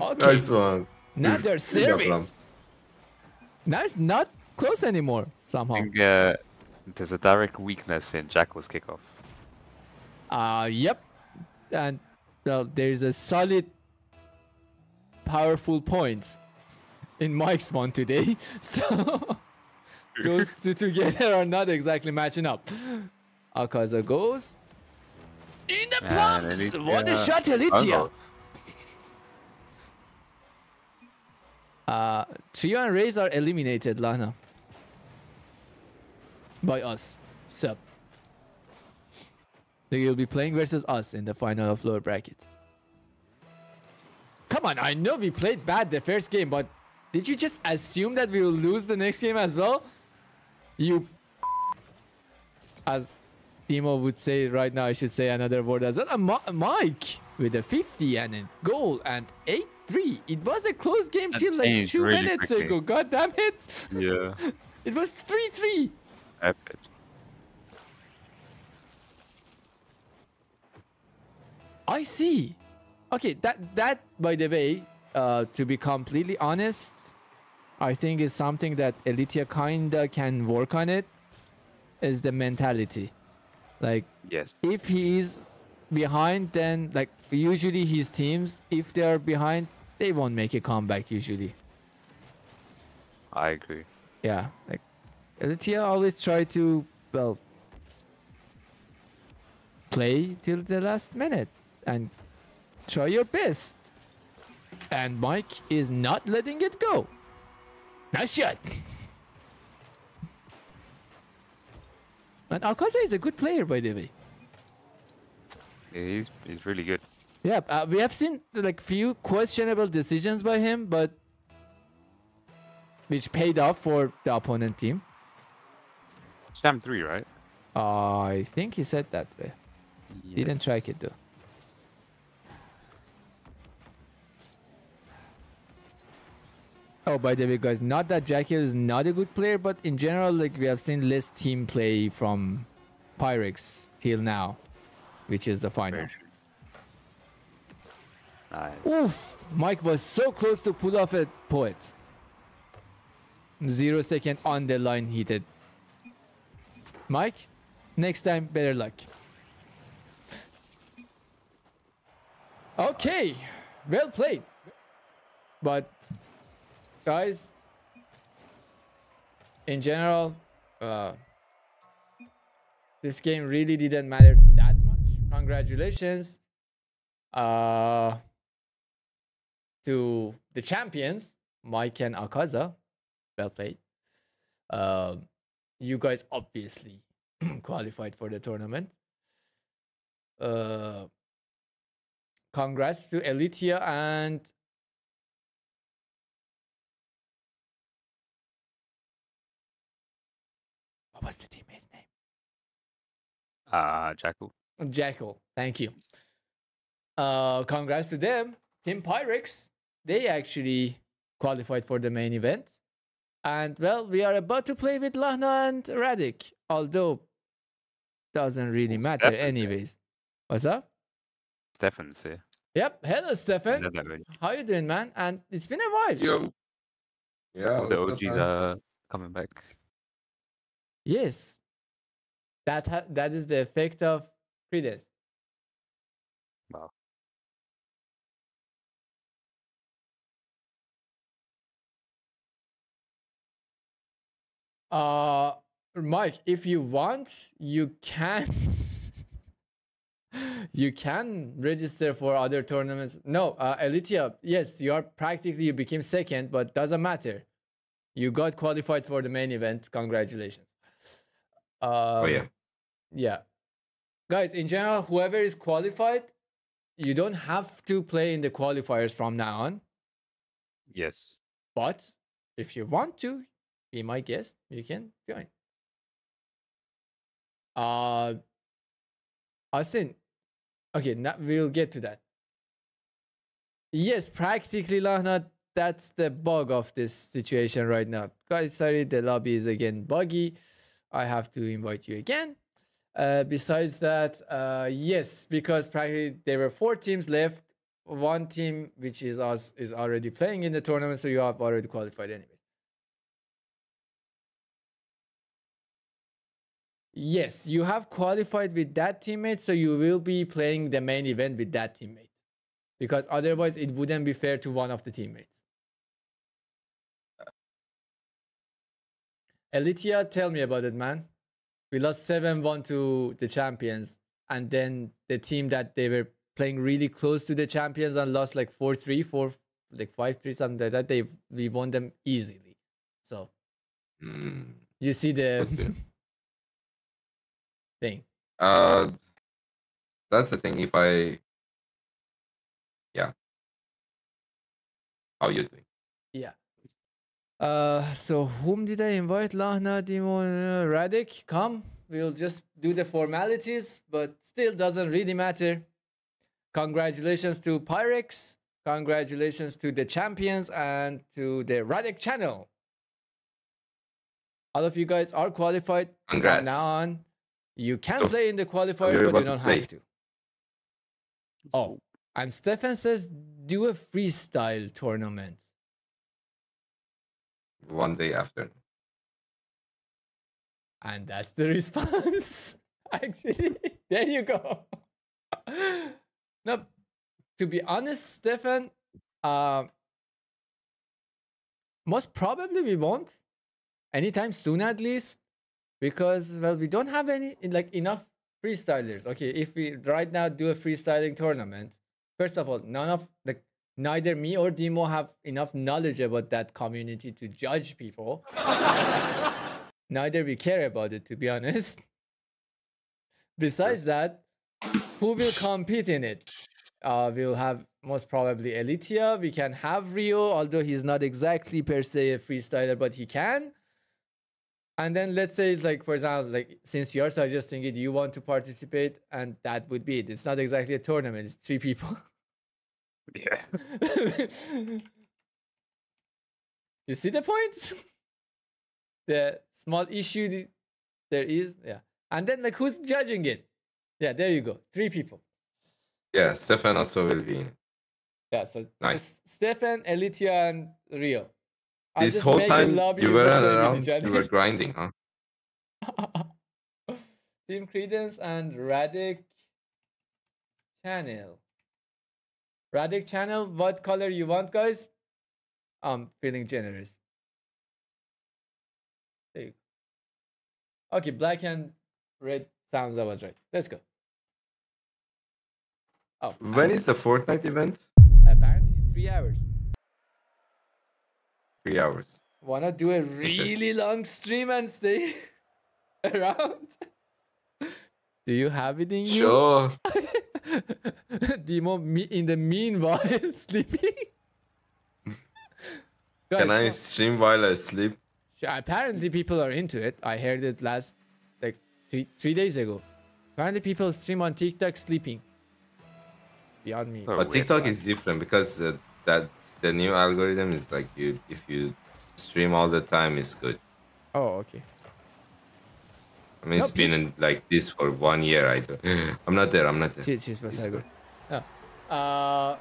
Okay, nice one. now they're Good serving. Now it's not close anymore, somehow. I think uh, there's a direct weakness in Jackal's kickoff. Uh, yep. And well, there's a solid, powerful point in Mike's one today. [laughs] So those two together are not exactly matching up. Akaza goes in the plums. What a shot, Elitia! Uh, Trio and Raze are eliminated, Lana. By us. Sup. So you'll be playing versus us in the final of lower bracket. Come on, I know we played bad the first game, but did you just assume that we will lose the next game as well? You. As Timo would say right now, I should say another word as well. Uh, Mi- Mike with a 50 and a goal and 8 3. It was a close game That till like two really minutes quickly. ago. God damn it! Yeah. [laughs] It was 3 3. Epic. I see. Okay, that that by the way, uh, to be completely honest, I think is something that Elitia kinda can work on it. Is the mentality, like Yes. if he is behind, then like usually his teams, if they are behind, they won't make a comeback usually. I agree. Yeah, like Elitia always try to well play till the last minute and try your best. And Mike is not letting it go. Nice shot. [laughs] and Akaza is a good player, by the way. He's he's really good. Yeah, uh, we have seen like few questionable decisions by him, but which paid off for the opponent team. Sham 3, right? I think he said that way. Didn't track it though. Oh, by the way, guys, not that Jackie is not a good player, but in general, like we have seen less team play from Pyrex till now, which is the final. Nice. Oof! Mike was so close to pull off a poet. Zero second on the line heated. Mike, next time, better luck. Okay, well played. But, guys, in general, uh, this game really didn't matter that much. Congratulations. Uh, to the champions, Mike and Akaza. Well played. Um, you guys obviously [clears throat] qualified for the tournament. Uh, congrats to Elitia and what was the teammate's name? Uh, Jackal. Jackal. Thank you. Uh, congrats to them. Team Pyrex. They actually qualified for the main event. And well, we are about to play with Lana and Radic. Although doesn't really Oh, matter Stefan's here. anyways. What's up? Stefan's here. Yep. Hello, Stefan. know that. How you doing, man? And it's been a while. Yo. Yeah. All the what's up, OGs are coming back. Yes. That ha- that is the effect of Credence. Wow. Uh, Mike, if you want, you can. [laughs] you can register for other tournaments. No, uh, Elitia, yes, you are practically you became second, but doesn't matter. You got qualified for the main event. Congratulations. Uh, Oh yeah. yeah. Guys, in general, whoever is qualified, you don't have to play in the qualifiers from now on. Yes. But if you want to, be my guest, you can join. Uh Austin. Okay, now we'll get to that. Yes, practically Lana, that's the bug of this situation right now. Guys, sorry, the lobby is again buggy. I have to invite you again. Uh, besides that, uh, yes, because practically there were four teams left. One team, which is us, is already playing in the tournament, so you have already qualified anyway. Yes, you have qualified with that teammate, so you will be playing the main event with that teammate. Because otherwise, it wouldn't be fair to one of the teammates. Elitia, tell me about it, man. We lost 7 1 to the champions, and then the team that they were playing really close to the champions and lost like 4 3, 4, like 5 3, something like that. They, we won them easily. So Mm, you see the [laughs] thing. Uh, that's the thing. If I, yeah. How you doing? Yeah. Uh, so whom did I invite? Lana, Dimon, uh, Radic, come. We'll just do the formalities, but still doesn't really matter. Congratulations to Pyrex. Congratulations to the champions and to the Radic channel. All of you guys are qualified. Congrats. From now on, you can So, play in the qualifier, but you don't play. have to. Oh, and Stefan says do a freestyle tournament. One day after. And that's the [laughs] response. Actually, [laughs] there you go. now, to be honest, Stefan, uh, most probably we won't anytime soon, at least, because well, we don't have any like enough freestylers. Okay, if we right now do a freestyling tournament, first of all, none of like neither me or Demo have enough knowledge about that community to judge people. [laughs] neither we care about it, to be honest. Besides that, who will compete in it? Uh, we'll have most probably Elitia. We can have Rio, although he's not exactly per se a freestyler, but he can. And then let's say it's like, for example, like since you're suggesting it, you want to participate, and that would be it. It's not exactly a tournament; it's three people. [laughs] Yeah. [laughs] you see the points? [laughs] the small issue th- there is, yeah. And then like who's judging it? Yeah, there you go. Three people. Yeah, Stefan also will be in. Yeah, so Nice. Stefan, Elitia, and Rio. I'll This whole time lobby you weren't around, you were grinding, huh? [laughs] Team Credence and Radic Channel. Radic Channel, what color you want, guys? I'm feeling generous. There you go. Okay, black and red sounds about right. Let's go. Oh, When is the Fortnite event? apparently in three hours. Three hours. Wanna do a [laughs] really long stream and stay [laughs] around? [laughs] Do you have it in you? Sure. [laughs] Demo, me- in the meanwhile, [laughs] sleeping. Guys, [laughs] Can I stream while I sleep? apparently, people are into it. I heard it last, like, three, three days ago. Apparently, people stream on TikTok sleeping. Beyond me. But TikTok is different because uh, that the new algorithm is like you if you stream all the time, it's good. Oh, okay. I mean, it's No, been in, like this for one year. I don't. I'm not there. I'm not there. Cheers, cheers, It's good. Yeah. Uh,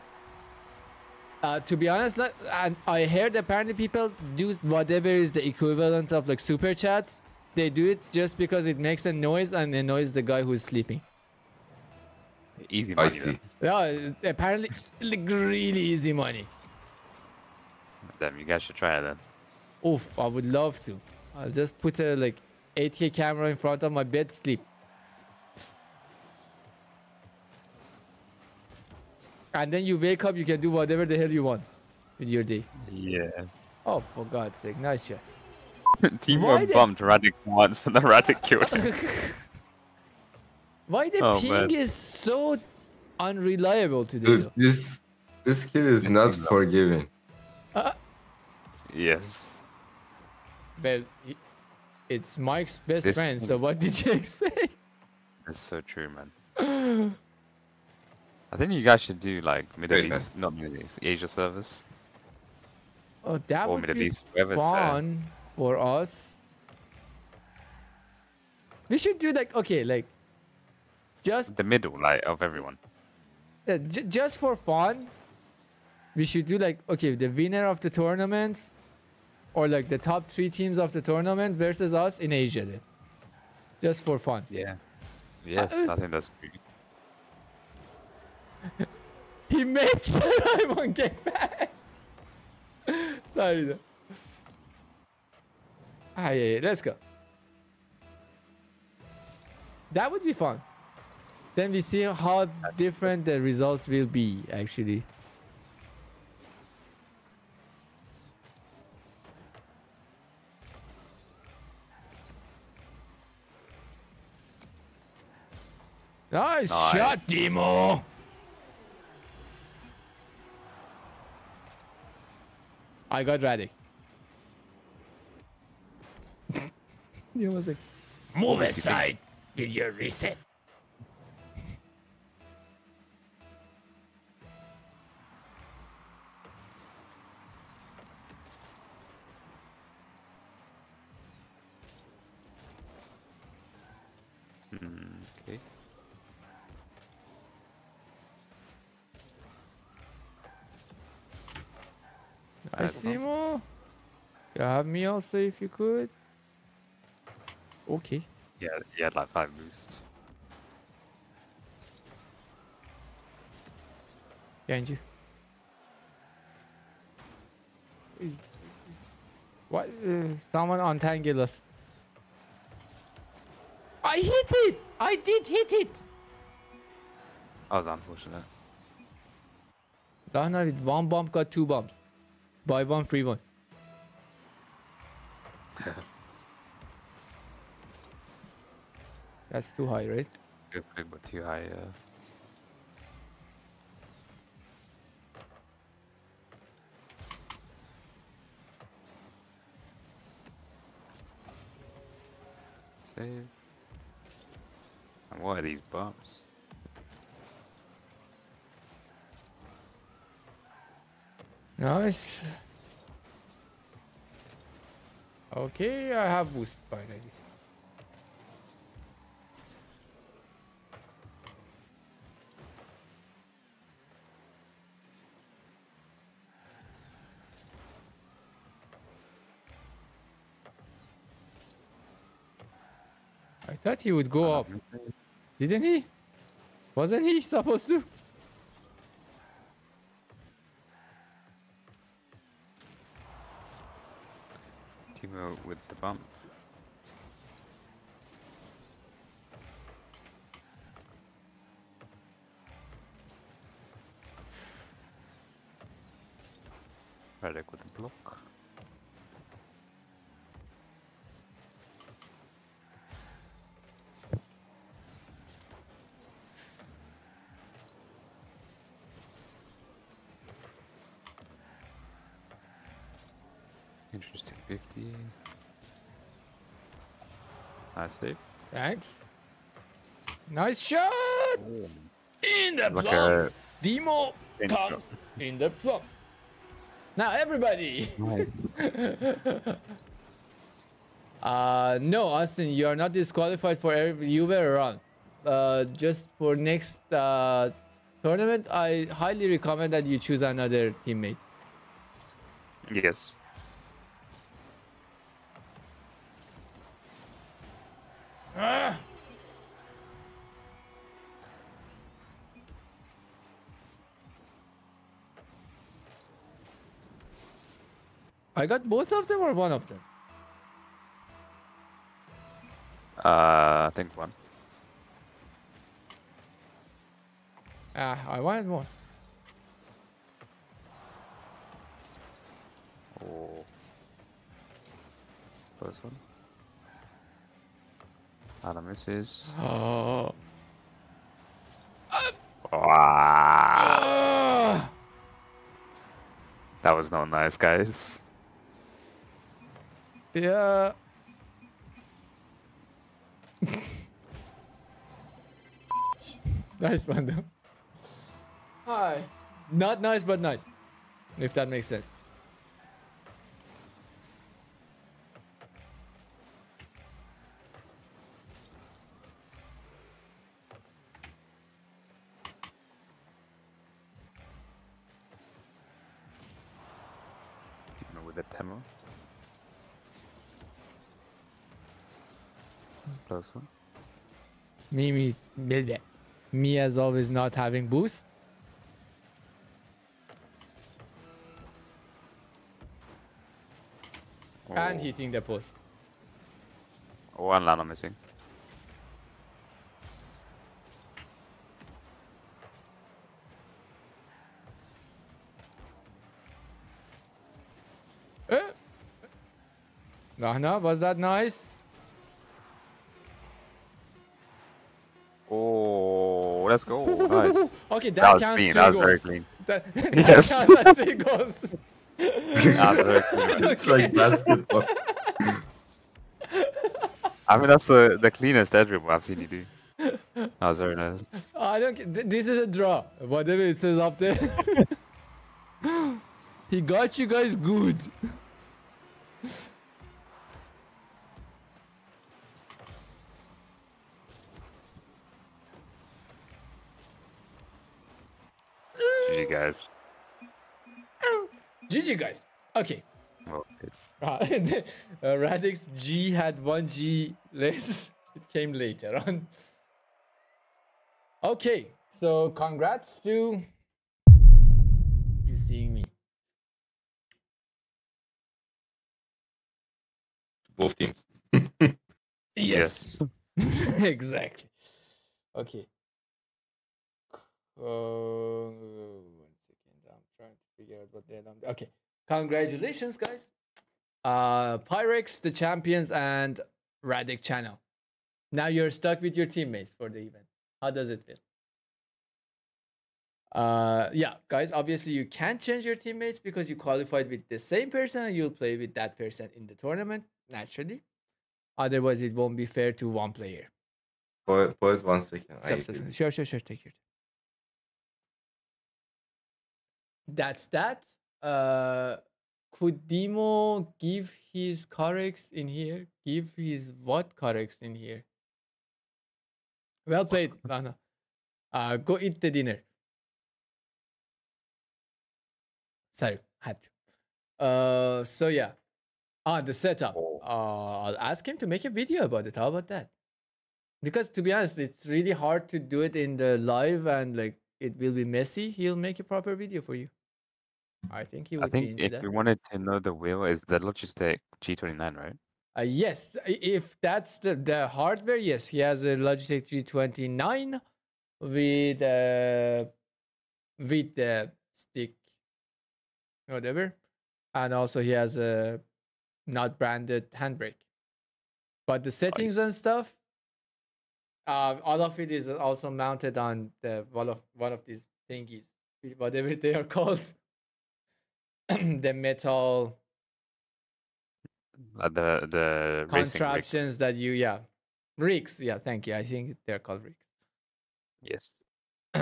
uh, to be honest, like, and I heard apparently people do whatever is the equivalent of like super chats. They do it just because it makes a noise and annoys the guy who's sleeping. Easy money. I money. see. Yeah, apparently, like really easy money. Damn, you guys should try it then. Oof, I would love to. I'll just put a like 8K camera in front of my bed, sleep. And then you wake up, you can do whatever the hell you want with your day. Yeah. Oh, for God's sake, nice shot. [laughs] Team were they- bumped Radic once and the Radic [laughs] killed him. [laughs] Why the Oh, ping man. is so unreliable today? Dude, though? this this kid is not forgiving. Uh, yes. Well, he- it's Mike's best This friend, so what did you [laughs] expect? That's so true, man. I think you guys should do like Middle Very East, not Middle East, Asia service Oh, that or would Middle be East, fun for us. We should do like okay, like just The middle, like of everyone. j- just for fun. We should do like okay, the winner of the tournament, or like the top three teams of the tournament versus us in Asia. Then, just for fun. Yeah. Yes, I think that's pretty. [laughs] He made sure I won't get back. [laughs] Sorry. Though. Ah, yeah, yeah, let's go. That would be fun. Then we see how different the results will be, actually. Nice, Nice. shot, Demo! I got Radic. he was like, move makes you think- aside with your reset. Nice, see more. You have me also if you could. Okay. Yeah, you had like five boost. Genji. What? Uh, someone untangle us. I hit it! I did hit it! That was unfortunate. Dana with one bump got two bumps. Buy one, free one. [laughs] That's too high, right? Good but too high. Uh, save. And what are these bumps? Nice. Okay, I have boost finally. I thought he would go uh, up, didn't he? Wasn't he supposed to? Timo with the bump. Radic with the block. Interesting 50. Nice save. Thanks. Nice shot! In the Like plums! Demo Finish comes in the plums. Now everybody! [laughs] Uh, no, Austin, you are not disqualified for every. You were around. Uh, just for next uh, tournament, I highly recommend that you choose another teammate. yes. I got both of them or one of them? Uh, I think one. Ah, I wanted more. Oh. First one. Adam misses. [gasps] Oh. Wow. Ah! That was not nice, guys. Yeah. [laughs] nice one though. Hi. Not nice, but nice. If that makes sense. Timo with the demo. One. Me, me, bleh. me as always not having boost. And Oh. hitting the post. One Lana missing. Eh? Rahna, was that nice? Let's go. Nice. [laughs] Okay, that, that was counts clean. That was very clean. [laughs] That, [laughs] that Yes. counts as three goals. That was very clean. It's like basketball. I mean, that's the, the cleanest edge dribble I've seen you do. That was very nice. Oh, I don't. ca- th- This is a draw. Whatever it says up there. he got you guys good. GG guys. Okay. It's [laughs] Uh, Radic's G had one G less. [laughs] It came later on. Okay, so congrats to you seeing me. Both teams. [laughs] Yes. exactly. Okay. Uh, one second. I'm trying to figure out what they're done. Okay. Congratulations, guys. Uh, Pyrex, the champions, and Radic channel. Now you're stuck with your teammates for the event. How does it feel? Uh, yeah, guys. Obviously, you can't change your teammates because you qualified with the same person. and You'll play with that person in the tournament naturally. Otherwise, it won't be fair to one player. Poet, poet one second. I Stop, stop, Sure, sure, sure. Take your time. That's that. Uh, could Demo give his Carex in here? Give his what Carex in here? Well played, [laughs] Lana. Uh, go eat the dinner. Sorry, had to. Uh, so yeah. Ah, the setup. Oh. Uh, I'll ask him to make a video about it. How about that? Because to be honest, it's really hard to do it in the live and like it will be messy. He'll make a proper video for you. I think he I would be think into if that. we wanted to know the wheel, is the Logitech G29, right? Uh, yes, if that's the, the hardware, yes, he has a Logitech G29 with uh, with the stick, whatever, and also he has a not branded handbrake. But the settings Nice. and stuff, uh, all of it is also mounted on the one of one of these thingies, [laughs] whatever they are called, [clears throat] the metal Uh, the the contraptions that you yeah. Rigs yeah thank you i think they're called rigs. Yes. [clears throat]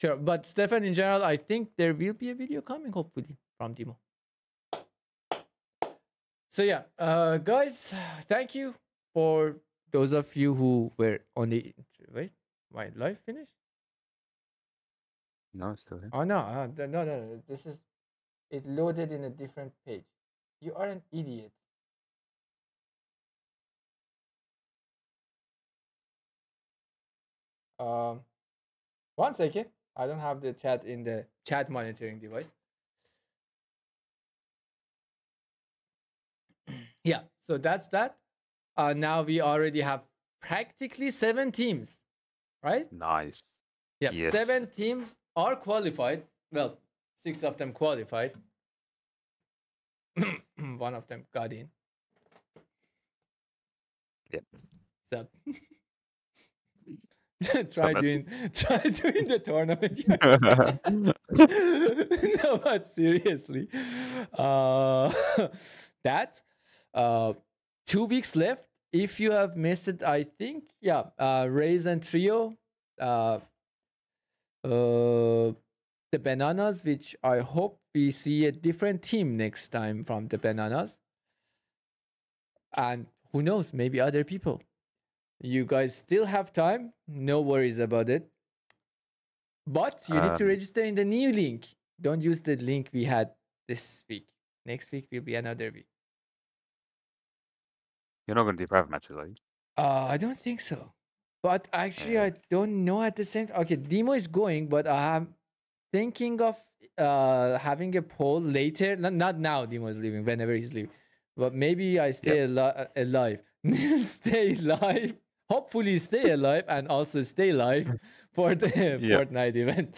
sure but stefan in general i think there will be a video coming hopefully from demo so yeah uh guys thank you for those of you who were on the wait my live finished No, it's still here. oh no uh, no no no this is it loaded in a different page you are an idiot Um, one second. I don't have the chat in the chat monitoring device. [clears throat] yeah, so that's that. Uh, now we already have practically seven teams, right? Nice. Yeah, Yes. seven teams are qualified. Well, six of them qualified. [clears throat] One of them got in. Yep. So [laughs] [laughs] try doing [laughs] try doing the tournament. no, but seriously, uh, that uh, two weeks left. If you have missed it, I think yeah, uh, Raze and Trio, uh, uh, the Bananas, which I hope we see a different team next time from the Bananas, and who knows, maybe other people. You guys still have time. No worries about it. But you need to Um, register in the new link. Don't use the link we had this week. Next week will be another week. You're not going to do private matches, are you? Uh, I don't think so. But actually, I don't know at the same. Okay, Demo is going, but I'm thinking of uh having a poll later. Not, not now. Demo is leaving. Whenever he's leaving, but maybe I stay ali- alive. [laughs] stay alive. Hopefully, stay alive and also stay alive [laughs] for the [laughs] Yeah. Fortnite event.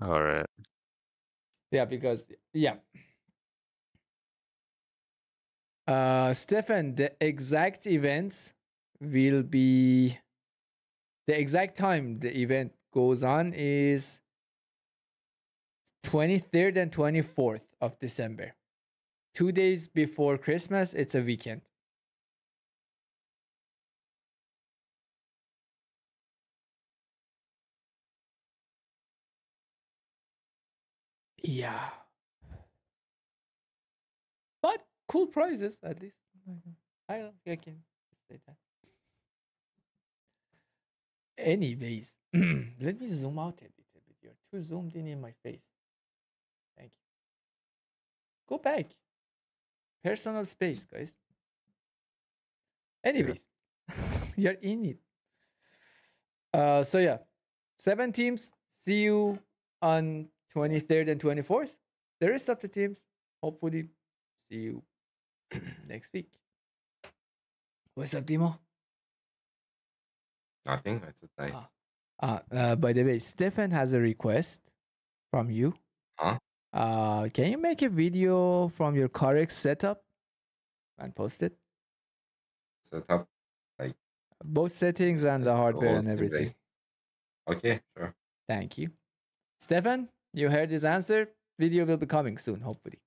All right. Yeah, because yeah. Uh Stefan, the exact events will be the exact time the event goes on is 23rd and 24th of December. Two days before Christmas, it's a weekend. Yeah. But cool prizes at least. Oh I, don't think I can say that. Anyways, [clears throat] let me zoom out a little bit. You're too zoomed in in my face. Thank you. Go back. Personal space, guys. Anyways, [laughs] you're in it. Uh, so yeah, seven teams. See you on 23rd and 24th. The rest of the teams, hopefully, see you [clears throat] next week. What's up, Dimo? Nothing. That's said nice. Ah, uh, by the way, Stefan has a request from you. Huh? Uh, can you make a video from your Carex setup and post it? Setup, like Both settings and the hardware and everything. Okay, sure. Thank you. Stefan, you heard his answer. Video will be coming soon, hopefully.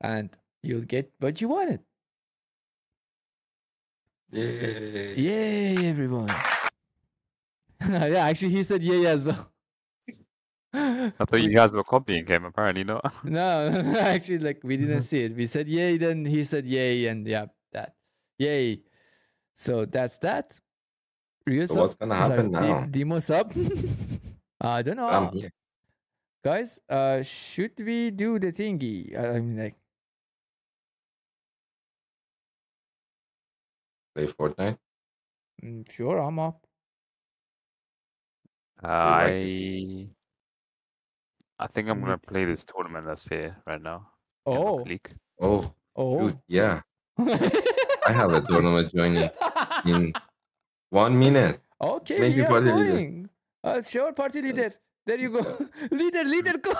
And you'll get what you wanted. Yay. Yay, everyone. [laughs] yeah, actually, he said yay as well. [laughs] I thought you guys were copying him. Apparently not. [laughs] [laughs] No, actually, like we didn't see it. We said yay, then he said yay, and yeah, that yay. So that's that. Ryu So sub- what's gonna happen Di- now? Demo sub. I don't know, I'm here. guys. Uh, should we do the thingy? I I mean, like, Play Fortnite. mm, sure, I'm up. I I think I'm gonna play this tournament that's here right now. Oh, Gimmick League. Oh, oh. shoot, yeah. [laughs] I have a tournament joining in [laughs] one minute. Okay, Make we you are party leader. going. Uh, sure, party leader. There you go. [laughs] leader, leader, go.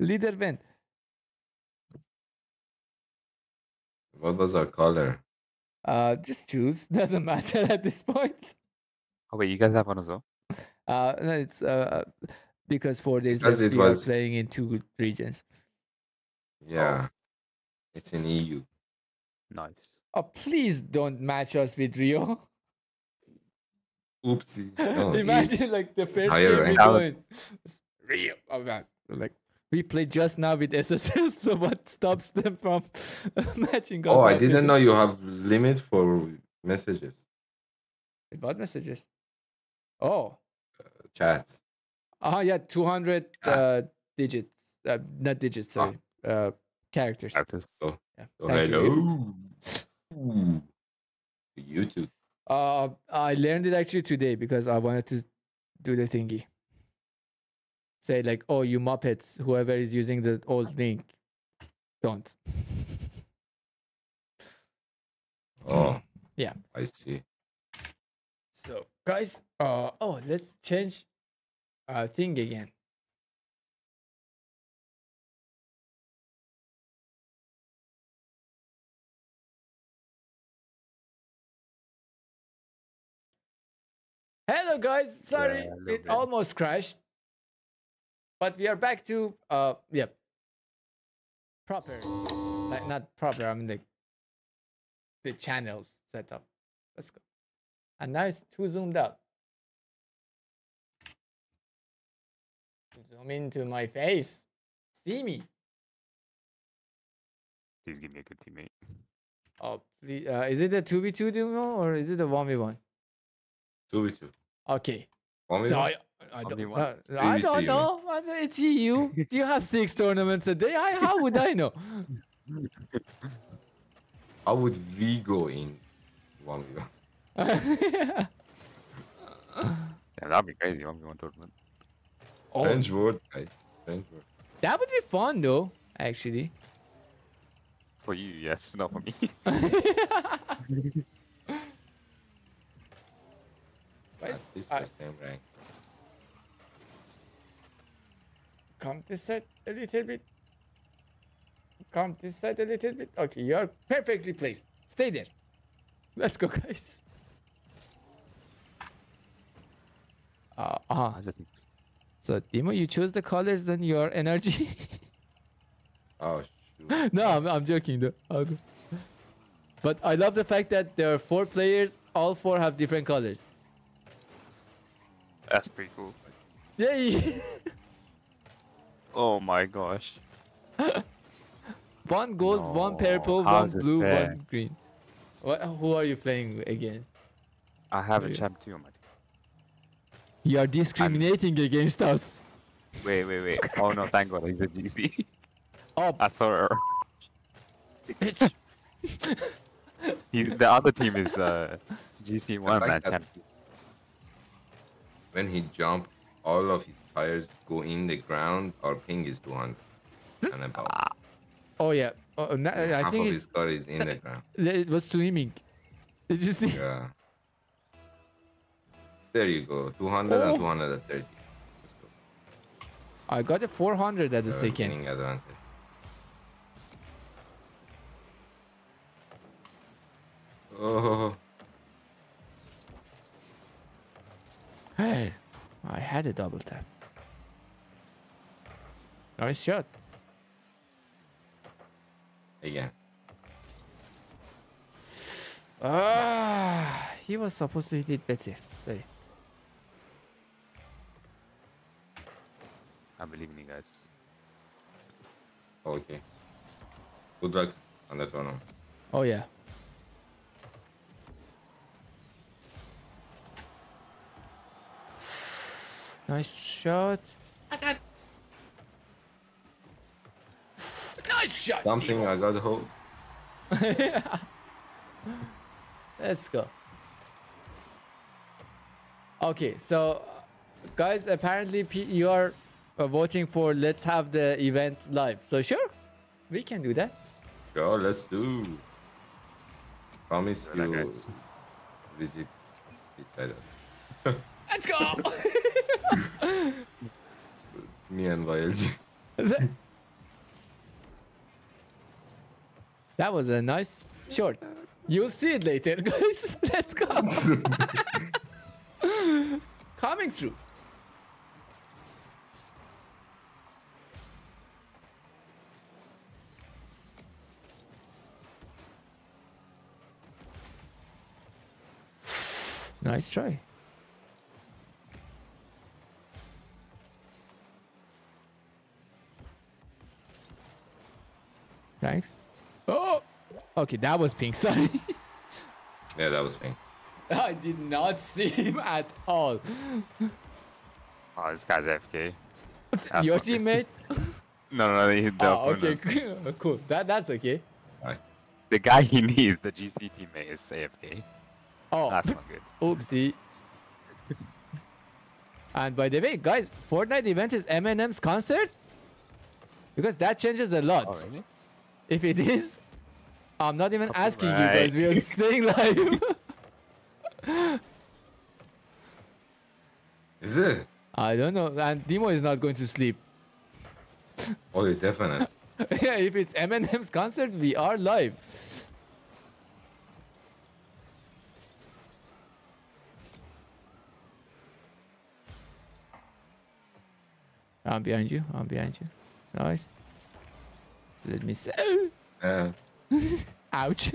leader went. What was our color? Uh, just choose. Doesn't matter at this point. Oh wait, you guys have one as well? Uh, no, it's uh because four days Because left, it we was- are playing in two regions. Yeah. It's in EU. Nice. Oh, please don't match us with Rio. [laughs] Oopsie. No, [laughs] E- Imagine like the first higher game we rank. joined. Rio. Oh man, like we played just now with SSS. [laughs] So what stops them from matching us? Oh, I didn't know you have limit for messages, With What messages? Oh, chats. oh yeah, two hundred Ah. uh, digits. Uh, not digits. Sorry, uh, characters. Characters. So, Yeah. so thank you. hello. YouTube. Uh, I learned it actually today because I wanted to do the thingy. Say like, oh, you muppets, whoever is using the old link, don't. Oh. Yeah. I see. So, guys, uh, oh, let's change uh thing again. Hello, guys. Sorry, Yeah, it Ben. almost crashed, but we are back to uh, yep, proper, like not proper. I mean like the channels setup. Let's go. And now it's too zoomed out. Zoom into my face. See me. Please give me a good teammate. Oh, please, uh, is it a 2v2 demo or is it a 1v1? 2v2. Okay. 1v1? I, I don't, 1v1? uh, I don't know. It's you. Do you have six tournaments a day? I, how would I know? [laughs] How would we go in 1v1? Yeah, that'd be crazy. One v one tournament. oh, Strange word, guys. Strange word. that would be fun though, actually. For you, yes, [laughs] not for me. [laughs] Guys, At least same rank. come this side a little bit. Come this side a little bit. Okay, you are perfectly placed. Stay there. Let's go, guys. Uh, uh, I just so Dimo, you choose the colors, then your energy. [laughs] Oh, shoot. no, I'm, I'm joking though. I'll. But I love the fact that there are four players. All four have different colors. that's pretty cool. Yay! [laughs] Oh my gosh. [laughs] one gold, one No, purple, one blue, one green. What? Who are you playing again? I have a Yeah. champ too on my team. You are discriminating against us. Wait, wait, wait. Oh no, thank god he's a GC. Oh, I saw her. bitch. [laughs] He's the other team is uh GC one like man that. When he jumped, all of his tires go in the ground. Our ping is 200 and about. Oh yeah. Oh, So I half think of his car is in the ground. it was swimming. Did you see? Yeah. There you go. 200 Oh. and 230. Let's go. I got a 400 at the Uh, second. advantage. Oh, Hey, I had a double tap. Nice shot. again. Ah, he was supposed to hit it better. I believe in you guys. Okay. Good luck on the tournament. Oh yeah. Nice shot. I got... Nice shot. Something I got hope. [laughs] Let's go. Okay, so guys, apparently P- you are Uh, voting for let's have the event live. So sure, we can do that. Sure, let's do. Promise Good luck, you guys. visit this side. [laughs] Let's go. [laughs] Me and YLG. [laughs] that was a nice short. You'll see it later, guys. Let's go. Coming through. Nice try. Thanks. Oh, okay, that was ping. [laughs] Sorry. yeah, that was ping. I did not see him at all. Oh, this guy's AFK. [laughs] That's Your not teammate? No, no, he [laughs] hit the Oh, okay, opponent. cool. That that's okay. Nice. The guy he needs, the GC teammate, is AFK. Oh, That's not good. oopsie. and by the way, guys, Fortnite event is Eminem's concert because that changes a lot. Oh, really? If it is, I'm not even asking you guys. We are [laughs] staying live. Is it? I don't know. And Demo is not going to sleep. Oh, definitely. [laughs] yeah, if it's Eminem's concert, we are live. I'm behind you. I'm behind you. Nice. Let me see. Uh, [laughs] Ouch.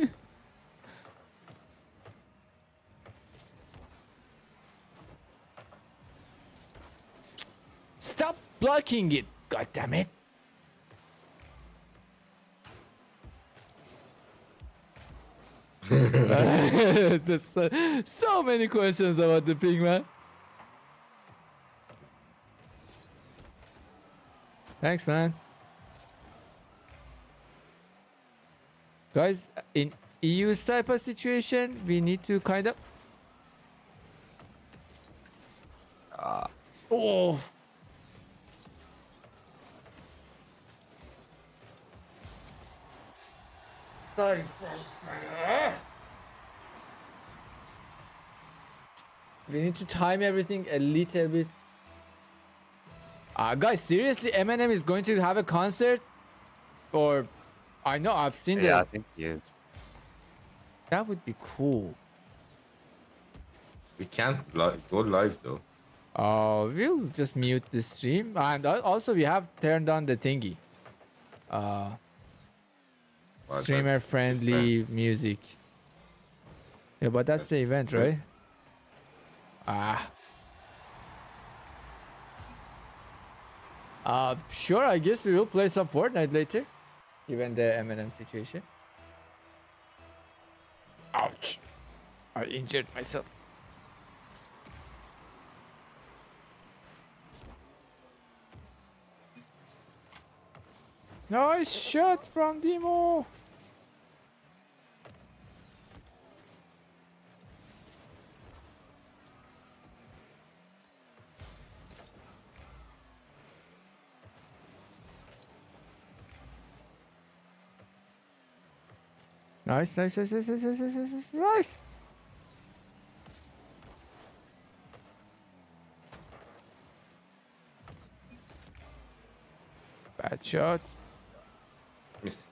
Stop blocking it. God damn it. There's so, so many questions about the pig man. Thanks, man. Guys, in EU's type of situation, we need to kind of. Ah. Oh. Sorry, sorry, sorry. We need to time everything a little bit. Uh, guys, seriously, Eminem is going to have a concert? Or, I know, I've seen Yeah, I that. think he is. That would be cool. we can't li- go live though. Uh, we'll just mute the stream. And also, we have turned on the thingy. Uh, But streamer friendly music. Yeah, but that's the event, different. right? Ah. Uh, sure, I guess we will play some Fortnite later. Given the Eminem situation. Ouch. I injured myself. Nice shot from Demo. Nice, nice, nice, nice, nice, nice, nice, nice, nice, nice. Bad shot. Miss.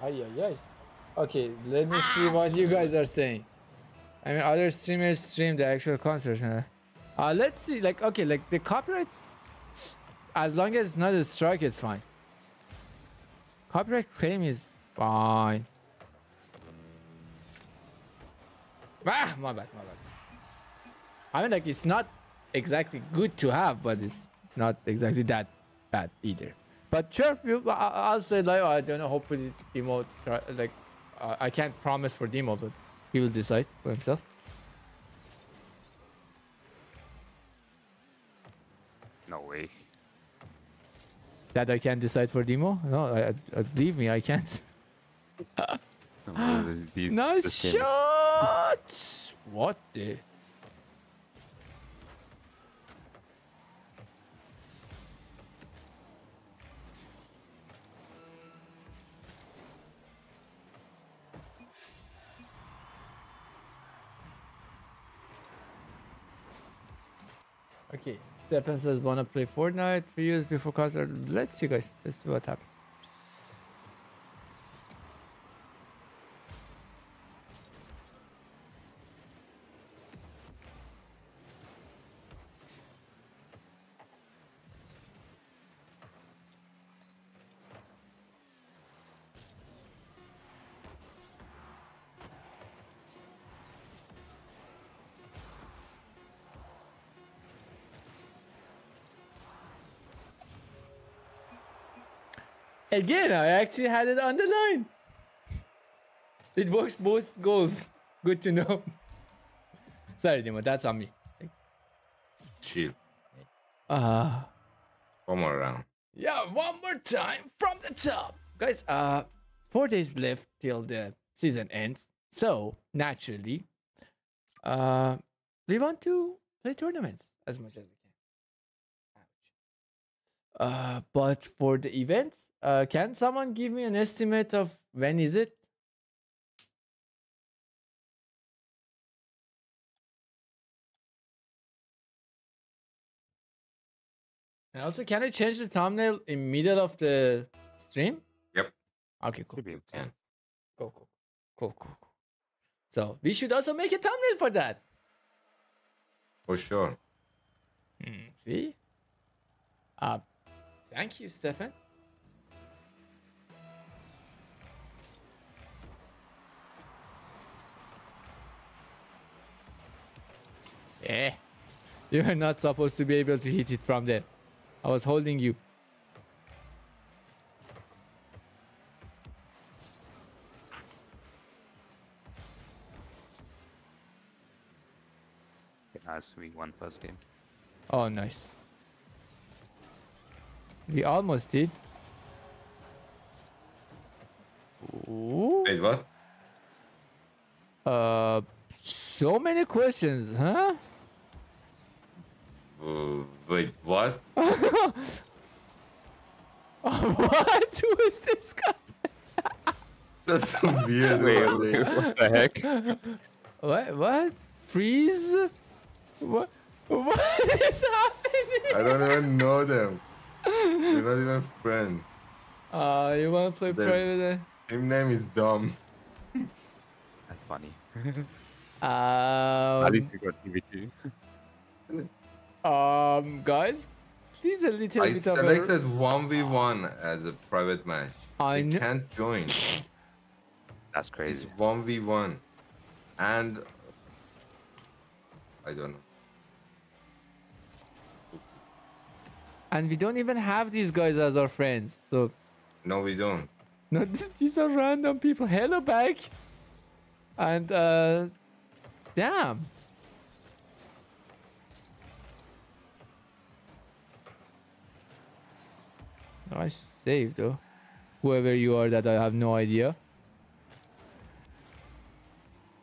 Ay, ay, ay. Okay, let me see what you guys are saying. I mean, other streamers stream the actual concerts, huh? Uh, let's see. Like, okay, like the copyright, as long as it's not a strike, it's fine. Copyright claim is fine. Ah, my bad, my bad. I mean, like, it's not exactly good to have, but it's not exactly that bad either. But sure, I'll say like, I don't know. Hopefully, Demo, like, uh, I can't promise for Demo, but he will decide for himself. No way. That I can't decide for Demo? No, I, I, believe me, I can't. [laughs] No these- [gasps] Nice shot! What the? Okay, Stefan says wanna play Fortnite three years before concert. Let's see guys. Let's see what happens. Again, I actually had it on the line. It works both goals. Good to know. [laughs] Sorry, Dimo, that's on me. Chill. Uh One more round. yeah, one more time from the top. Guys, uh four days left till the season ends. So naturally, uh we want to play tournaments as much as we. Uh but for the event, uh can someone give me an estimate of when is it? And also, can I change the thumbnail in middle of the stream? Yep. Okay, cool. Should be able to. Can. Cool, cool, cool, cool, cool. So we should also make a thumbnail for that. For sure. Hmm, see? Uh, thank you, Stefan. Eh, you are not supposed to be able to hit it from there. I was holding you. Nice, we won first game. Oh, nice. We almost did. Ooh. Wait, what? Uh, so many questions, huh? Uh, wait, what? [laughs] what? Who is this guy? That's so weird. Wait, what the- what the heck? What? What? Freeze? What? What is happening? I don't even know them. We're not even friends. Uh, you wanna play They're- private? Him name is Dom. That's funny. [laughs] Um, At least you got TV2. [laughs] um, guys, please a little I bit of a- selected 1v1 as a private match. I I can't join. That's crazy. It's 1v1. And I don't know. And we don't even have these guys as our friends. So, No, we don't. no, [laughs] these are random people. Hello, back. And uh, damn. Nice save though. Whoever you are, that I have no idea.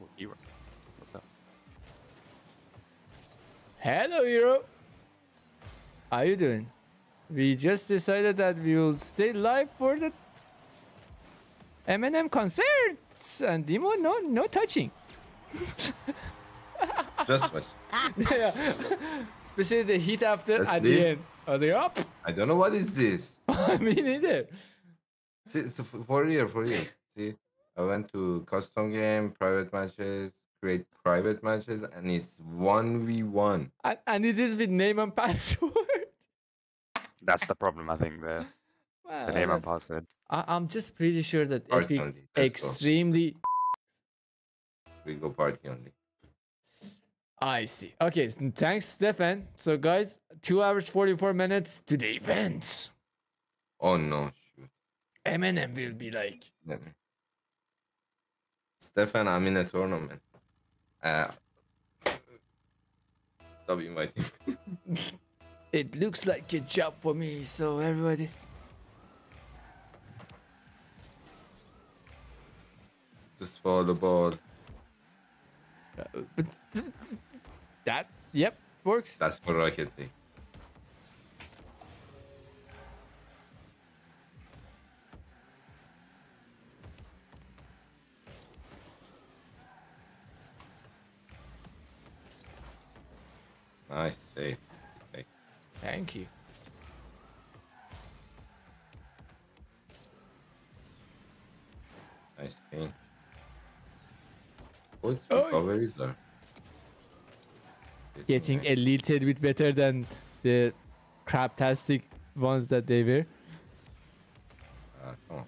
Oh. What's up? Hello, hero. How you doing? We just decided that we will stay live for the Eminem concerts and Demo, no, no touching. [laughs] Just watch. [laughs] yeah. Especially the heat after Let's at leave. the end. Are they up? I don't know what is this. [laughs] Me neither. See, it's for real, for real. See, I went to custom game, private matches, create private matches and it's one v one. And, and it is with name and password. That's the problem, I think. The, [laughs] the name and password. I, I'm just pretty sure that Party Epic only. Extremely. We go party only. I see. Okay, s- thanks, Stefan. So, guys, two hours forty-four minutes to the event. Oh no, shoot. Eminem will be like, Let me. Stefan, I'm in a tournament. Uh, [laughs] stop inviting. [laughs] it looks like a job for me. So, everybody. Just follow the ball. Uh, but that, yep, works. That's for Rocket League. Nice save. Good take. Thank you. Nice change. What's Oh, recoveries are? Getting a little bit better than the craptastic ones that they were. Uh, on.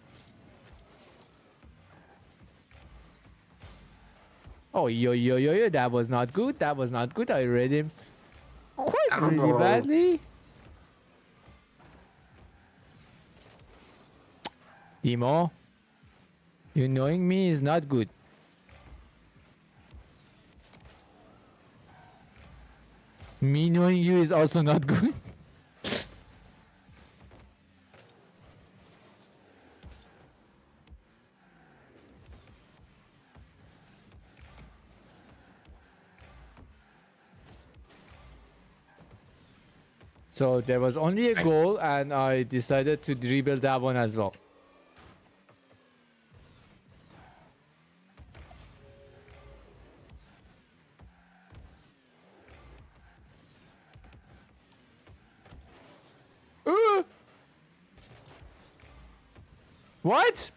Oh, yo, yo, yo, yo, that was not good. That was not good. I read him quite I really badly. Dimo, you knowing me is not good. Me knowing you is also not good. [laughs] So there was only a goal, and I decided to dribble that one as well. Uh! What?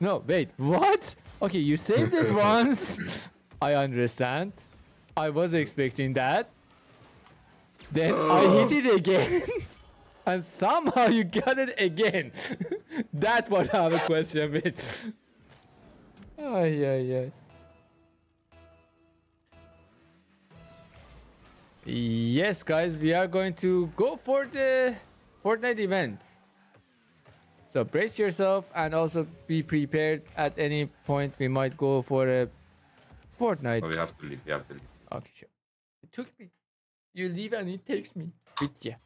No, wait, what? Okay, you saved it [laughs] once. I understand. I was expecting that. Then I uh. hit it again. [laughs] and somehow you got it again. [laughs] that what I have a question with. Ay, ay, ay. Yes, guys, we are going to go for the Fortnite event. So brace yourself and also be prepared at any point we might go for a Fortnite. Oh, we have to leave. We have to leave. Okay, sure. It took me. You leave and it takes me with you.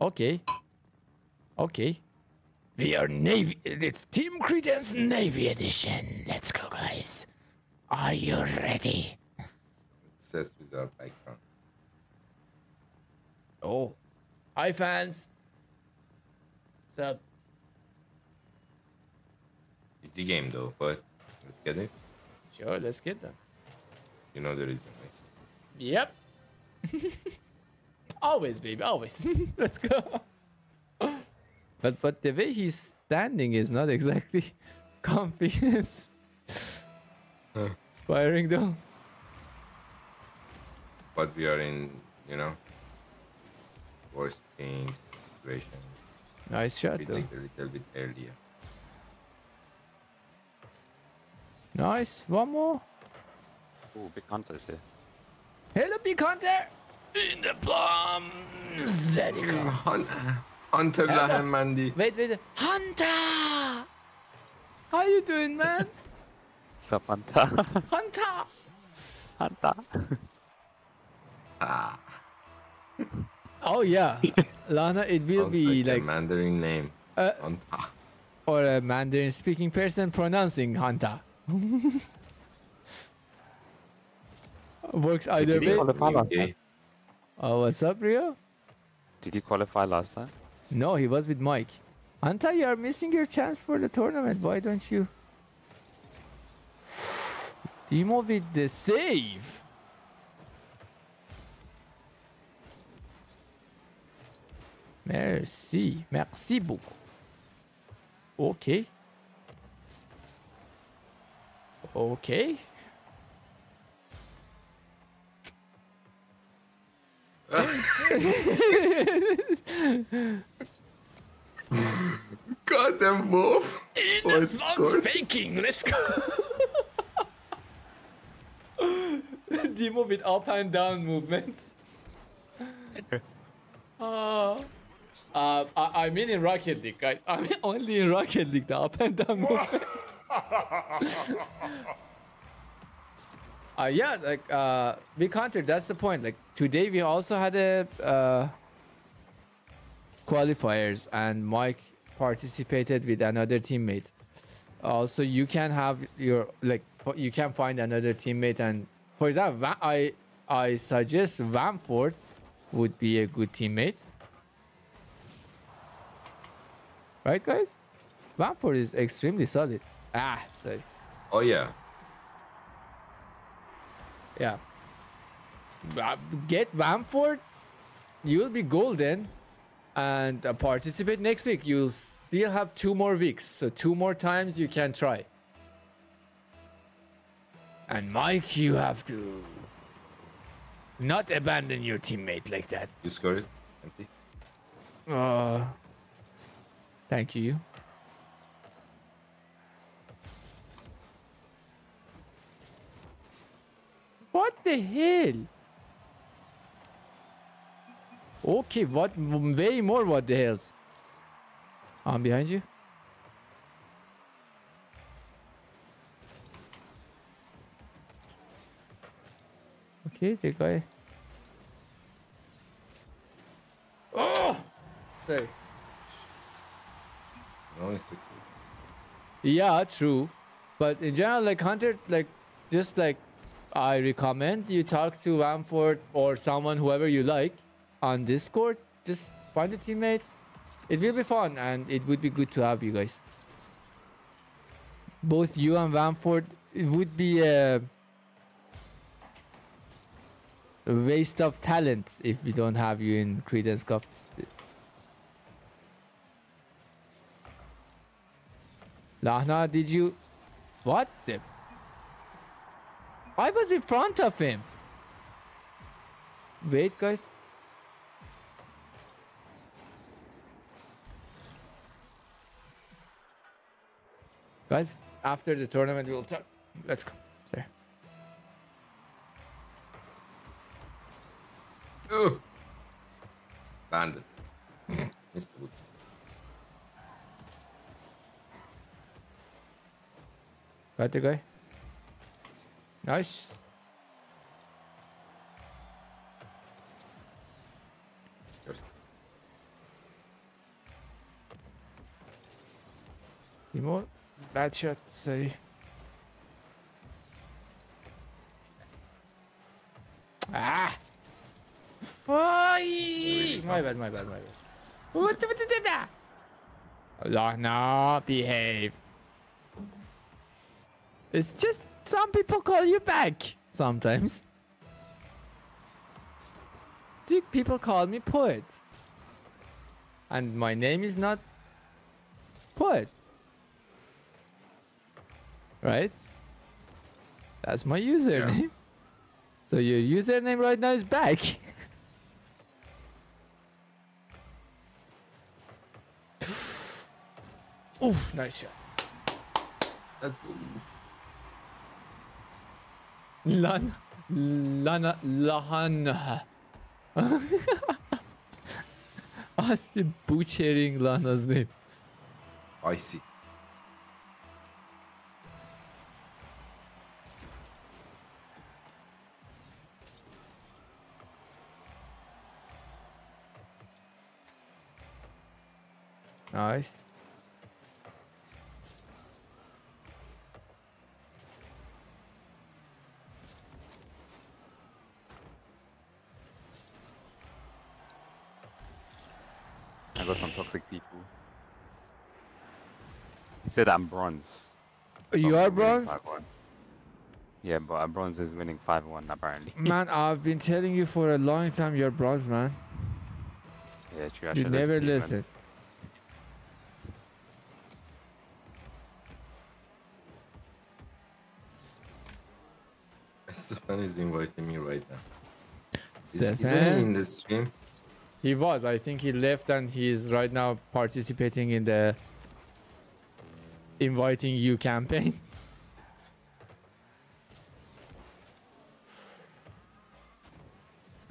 Okay. Okay. We are Navy. It's Team Credence Navy Edition. Let's go, guys. Are you ready? It says with our background. Oh. Hi, fans. What's up? Easy game though, but let's get it. Sure, let's get them. You know the reason, right? Yep. [laughs] always, baby, always. [laughs] Let's go. but but the way he's standing is not exactly [laughs] confidence inspiring though. But we are in, you know, worst case situation. Nice shot We though. take a little bit earlier. Nice. One more. Oh, big hunters here. Hello, big hunter. In the plum. Zedika. Hun- Hunter Hello. Lahan Mandi. Wait, wait. Hunter. How you doing, man? What's up, Hunter? Hunter. Hunter. Ah, Oh yeah, Lana. It will sounds be like a like Mandarin name. uh, Hunter. or a Mandarin speaking person pronouncing Hanta. Works either Did he way. Oh, what's up, Rio? Did he qualify last time? No, he was with Mike. Anta, you are missing your chance for the tournament. Why don't you? [sighs] Demo with the save. Merci. Merci beaucoup. Okay. okay. Got them both. Oh, it's scored. faking. Let's go. [laughs] Demo with up and down movements. uh, uh, I, I mean in Rocket League, guys. I mean only in Rocket League, the up and down [laughs] movement. [laughs] uh, yeah, like uh, we countered. That's the point. Like today, we also had a uh, qualifiers, and Mike participated with another teammate. Also, you can have your like you can find another teammate, and for example, I I suggest Vamford would be a good teammate. Right, guys? Vamford is extremely solid. Ah, sorry. Oh yeah. Yeah. Get Vamford, you'll be golden, and uh, participate next week. You'll still have two more weeks, so two more times you can try. And Mike, you have to not abandon your teammate like that. You scored it. Empty. Uh, thank you. What the hell? Okay, what? Way more what the hells? I'm behind you. Okay, the guy. Oh! Sorry. No, it's the Yeah, true. But in general, like Hunter, like just like I recommend you talk to Vamford or someone, whoever you like, on Discord. Just find a teammate. It will be fun and it would be good to have you guys. Both you and Vamford, it would be a, a waste of talent if we don't have you in Credence Cup. Lahna, did you... What the... I was in front of him. Wait, guys. Guys, after the tournament, we'll talk. Let's go. There. Oh. Bandit. [laughs] Got the guy. Nice. Yours. Timo, bad shot, sorry. Ah! Fy! My bad, my bad, my bad. What the- the- Allah, no, behave. It's just some people call you back sometimes. People call me poet. And my name is not poet. Right? That's my username. [laughs] So your username right now is back. [laughs] Oof, nice shot. Let's go. Lan Lana Lahana. [laughs] I still butchering Lana's name. I see. Nice. I got some toxic people. He said I'm bronze. Oh, you so are I'm bronze? Yeah, but bronze is winning 5-1 apparently. [laughs] Man, I've been telling you for a long time you're bronze, man. yeah, true. I You never listen. listen. [laughs] Stefan is inviting me right now. Is, isn't he Stefan? in the stream? He was. I think he left and he's right now participating in the inviting you campaign. [laughs]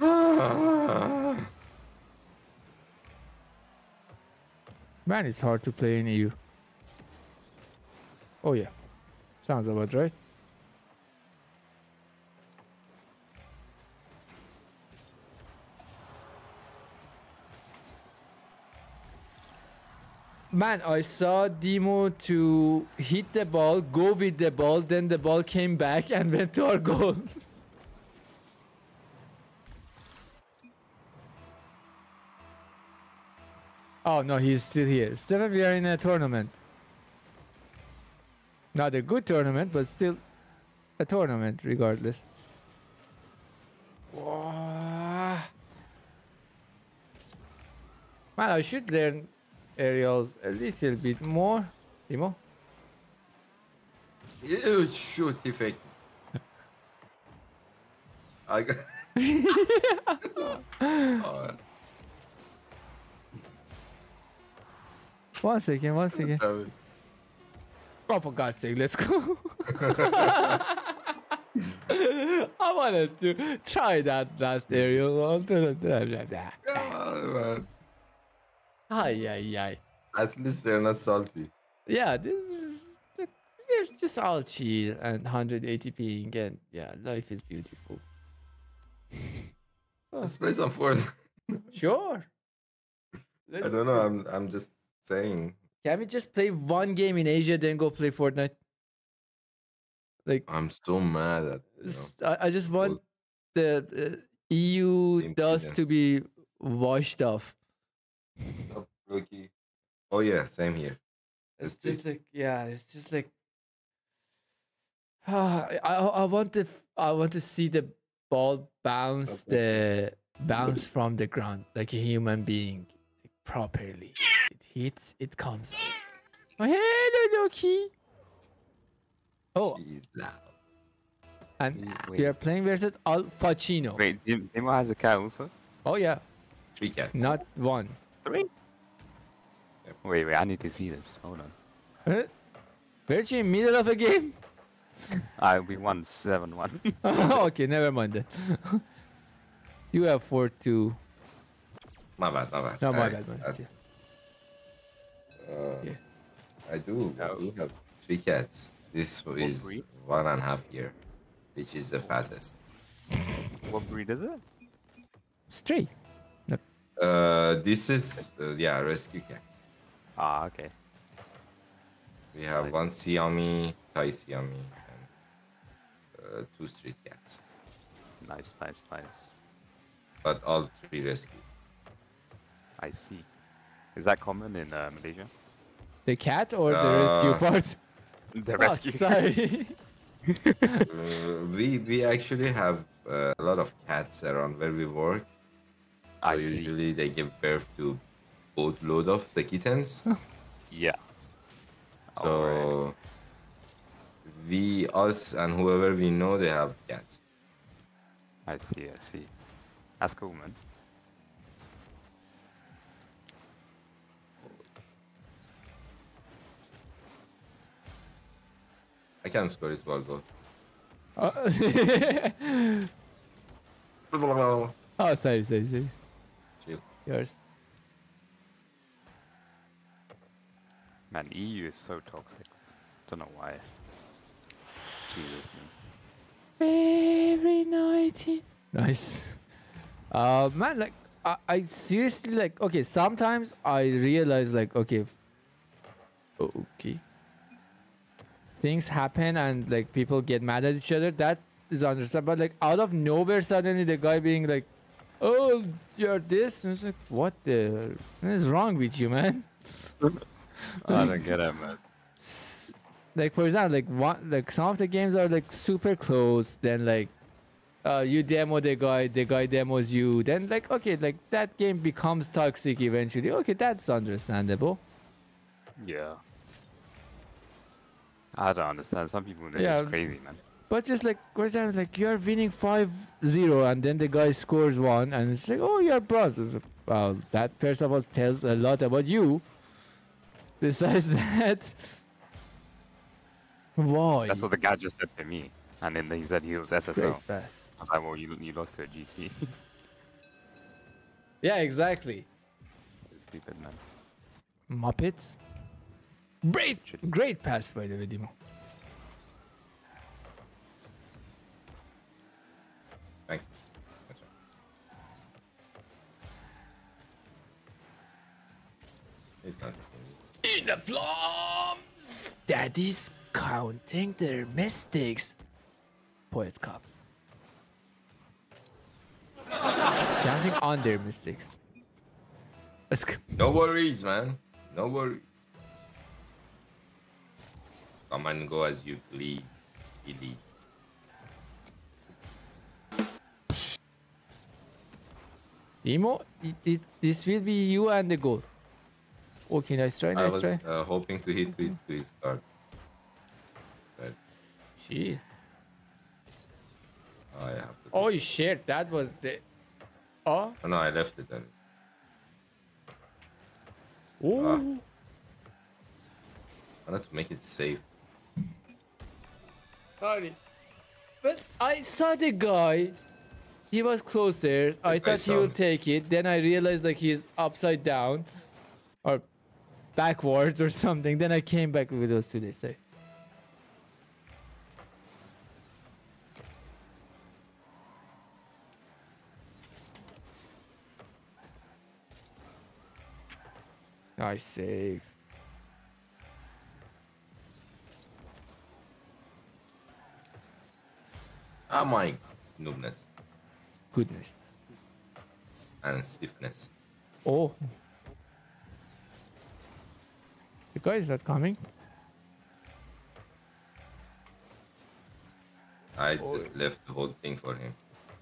Man, it's hard to play in EU. Oh yeah, sounds about right. Man, I saw Demo to hit the ball, go with the ball, then the ball came back and [laughs] went to our goal. [laughs] oh no, he's still here. Still, we are in a tournament. Not a good tournament, but still a tournament regardless. Wah. Man, I should learn aerials a little bit more. Timo? Ew, shoot, faked. I got. Oh, [laughs] [laughs] One second, one second. Oh, for God's sake, let's go. [laughs] I wanted to try that last aerial. Come on, man. Ay, ay, ay. At least they're not salty. Yeah, this is, we're just all chill and 180 ping and yeah, life is beautiful. [laughs] Let's play some Fortnite. [laughs] Sure. I Let's don't know. I'm I'm just saying. Can we just play one game in Asia, then go play Fortnite? Like, I'm so mad at you know. I, I just want the uh, EU dust to be washed off. Stop, rookie. Oh yeah, same here. It's It's just like, yeah, it's just like, ah, [sighs] I, I, I want to, f- I want to see the ball bounce the bounce [laughs] from the ground like a human being like, properly. It hits, it comes. Oh, hello, Loki. Oh, She's loud. and Wait, we are playing versus Al Pacino. Wait, Dim- Dimo has a cat also? Oh yeah, Three cats. not one. Three? Yep. Wait, wait, I need to see this. Hold on. Huh? Weren't you in middle of a game? [laughs] I we won 7 1. [laughs] okay, never mind then. [laughs] you have four two. My bad, my bad. No, my I- bad, my I- bad. yeah. Uh, Yeah. I do. I do have three cats. This is breed? one and a half year, which is the fattest. what breed is it? Stray. Uh, this is uh, yeah, rescue cats. Ah, okay. We have Nice. one Siami, Thai Siami, and uh, two street cats. Nice, nice, nice. But all three rescue. I see. Is that common in uh, Malaysia? The cat or the rescue Uh, part? [laughs] The Oh, rescue. sorry. uh, [laughs] [laughs] we we actually have uh, a lot of cats around where we work. So I see. usually they give birth to boatload of the kittens. [laughs] Yeah. So Alright. we, us, and whoever we know, they have cats. I see, I see. That's cool, man. I can score it while go. Uh, oh, sorry, sorry, sorry. Chill. Yours. Man, EU is so toxic. Don't know why. Jesus, man. Every night. Nice. Uh, man, like I, I seriously like. Okay, sometimes I realize like, okay, okay, things happen and like people get mad at each other. That is understandable. But like out of nowhere, suddenly the guy being like, "Oh, you're this," and it's like, "What the? What is wrong with you, man?" I don't get it, man. like for example like one like some of the games are like super close then like uh you demo the guy the guy demos you then like okay like that game becomes toxic eventually okay that's understandable Yeah. I don't understand. Some people are Yeah. just crazy, man. But just like, for example, like you're winning 5 0 and then the guy scores one and it's like, oh, you're bronze. Well, that first of all tells a lot about you. [laughs] Besides that, why? That's what the guy just said to me. And then he said he was pass. I was like, well, you, you lost to a GC. Yeah, exactly. Stupid, man. Muppets. Great, great pass by the way, Dimo. Thanks. Gotcha. It's not. In the plums! Daddy's counting their mistakes. Poet cups. [laughs] counting on their mistakes. Let's go. No worries, man. No worries. Come and go as you please. Please. Dimo, it, it, this will be you and the goal. Okay, nice try, I nice was try. uh, hoping to hit with to his card. Shit. I have to. Oh shit, that was the. Oh, Oh, no, I left it there. oh. I wanted to make it safe. Sorry. But I saw the guy. He was closer. I I thought he saw will take it. Then I realized like he's upside down. Or backwards or something. Then I came back with those two days. Sorry. Nice save. Ah, my noobness Goodness. and stiffness. Oh. The guy is not coming. I just left the whole thing for him.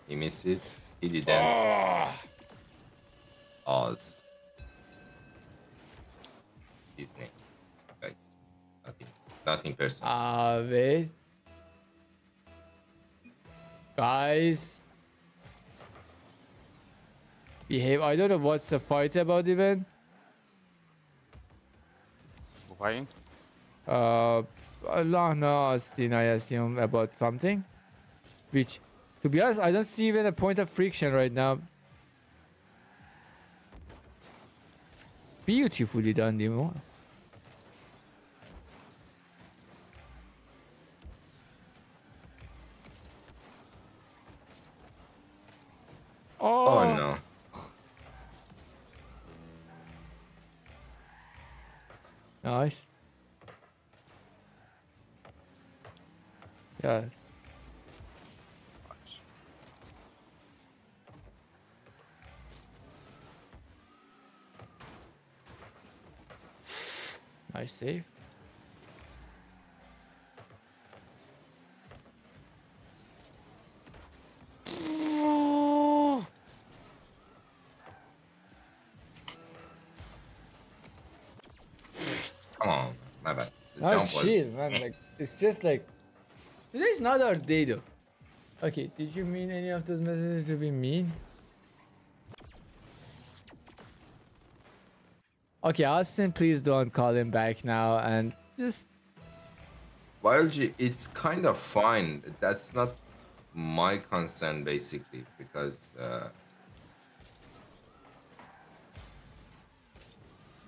He missed it. He didn't. Oz. His name. Guys. Nothing. Nothing personal. Ah, wait. Guys. Behave. I don't know what's the fight about even. Who fighting? Uh, Lana Austin, I assume, about something. Which, to be honest, I don't see even a point of friction right now. Beautifully done, Dimo. oh no. Nice. Yeah. Nice save. Oh shit, man! Like it's just like today's not our day though. Okay, did you mean any of those messages to be mean? Okay, Austin, please don't call him back now and just Biology, it's kind of fine. That's not my concern, basically, because uh,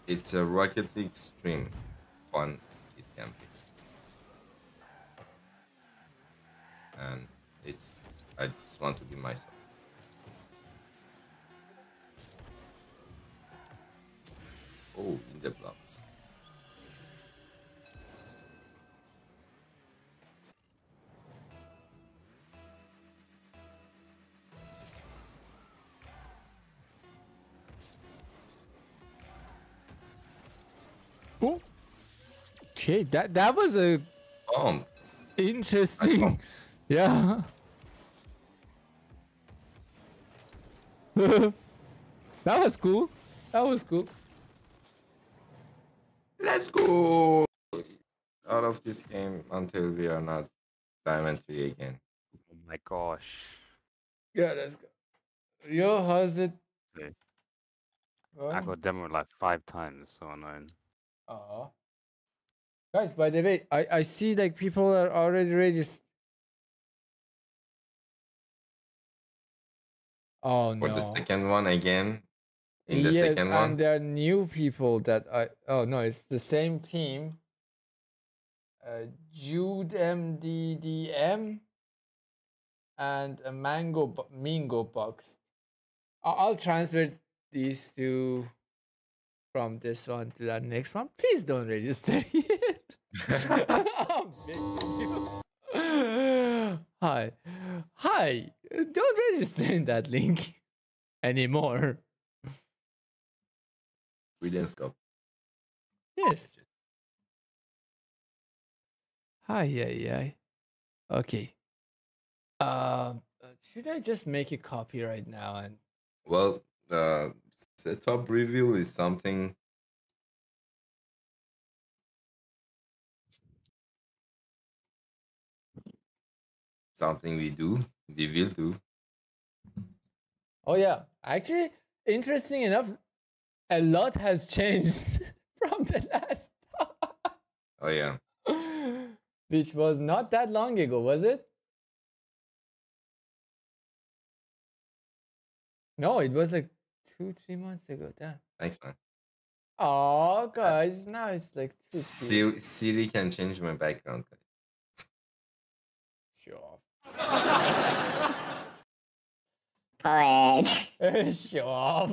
it's a Rocket League stream. Fun And it's, I just want to be myself. Oh, in the blocks. oh. Okay, that that was a Oh, interesting. [laughs] Yeah. [laughs] that was cool. That was cool. let's go out of this game until we are not Diamond 3 again. Oh my gosh. Yeah, let's go. Yo, how's it? Okay. going? I got demoed like five times, so annoying. Aw. Guys, by the way, I, I see like people are already registered. Oh no. For the second one again. In the yes, second and there are new people that I. Oh no, it's the same team. Uh, Jude MDDM and a Mango Mingo Box. I'll transfer these two from this one to that next one. Please don't register [laughs] yet. I'm begging you. Hi. Hi. Don't register in that link [laughs] anymore. Credence Cup. Yes. Hi, yeah, yeah. Okay. Um, uh, should I just make a copy right now and Well, the setup reveal is something something we do. We will do. Oh yeah, actually, interesting enough, a lot has [laughs] changed from the last, Oh yeah. [laughs] which was not that long ago, was it? No, it was like two, three months ago. Damn. Thanks, man. Oh, [laughs] guys, now it's like two. Siri, Siri can change my background. Sure. Poet. Show off.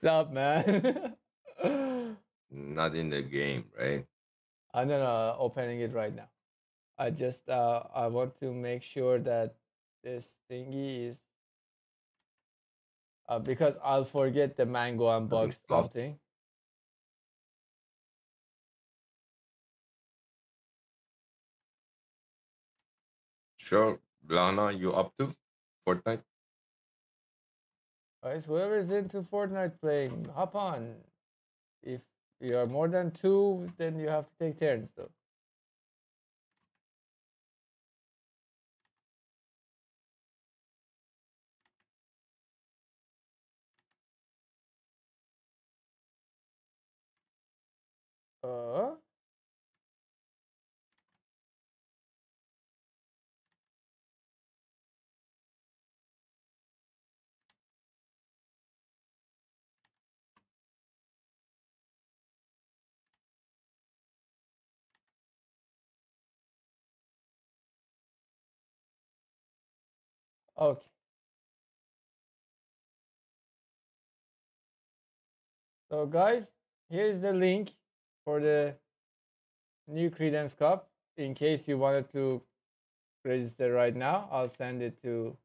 Sup, man? Not in the game, right? I'm not uh, opening it right now. I just uh, I want to make sure that this thingy is uh, because I'll forget the mango unbox off. something. Sure. Lana, you up to Fortnite? Guys, whoever is into Fortnite playing, hop on. If you are more than two, then you have to take turns though. Uh, okay. So guys, here's the link for the new Credence Cup. In case you wanted to register right now, I'll send it to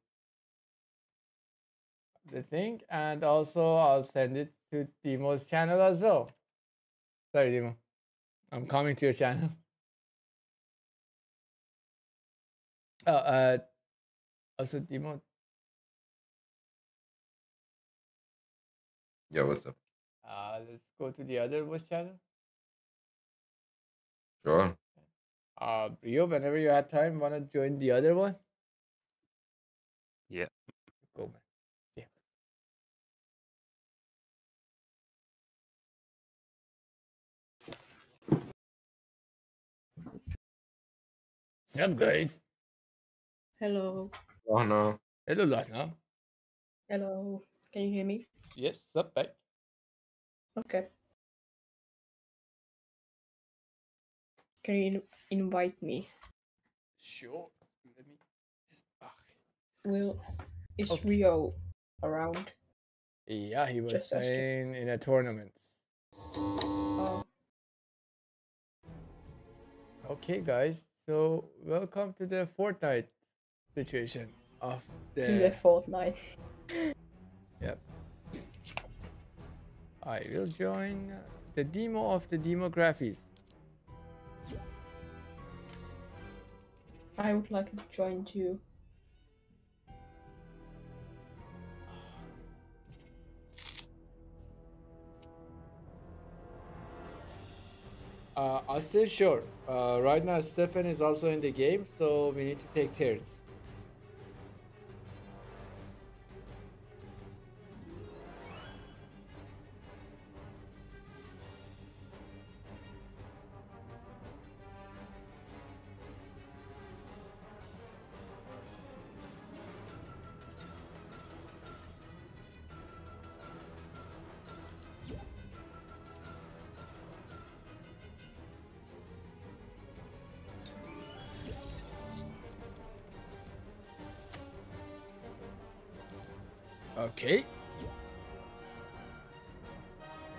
the thing, and also I'll send it to Demo's channel as well. Sorry, Demo. I'm coming to your channel. Oh, [laughs] uh, also Demo. Yeah, what's up? Uh, let's go to the other voice channel. Sure. Uh, Rio, whenever you had time, wanna join the other one? Yeah. Go, man. Yeah. What's up, guys? Hello. Lana. Hello, Lana. Hello. Can you hear me? Yes, sup, back. Okay. Can you in- invite me? Sure. Let me just. ah. Will is Okay. Rio around? Yeah, he was Just asking. playing in a tournament. Oh, Okay, guys. So welcome to the Fortnite situation of to the the. Fortnite. Yep. I will join the demo of the demographies. I would like to join too. Uh, I'm still sure. Uh, right now, Stefan is also in the game, so we need to take turns. Okay.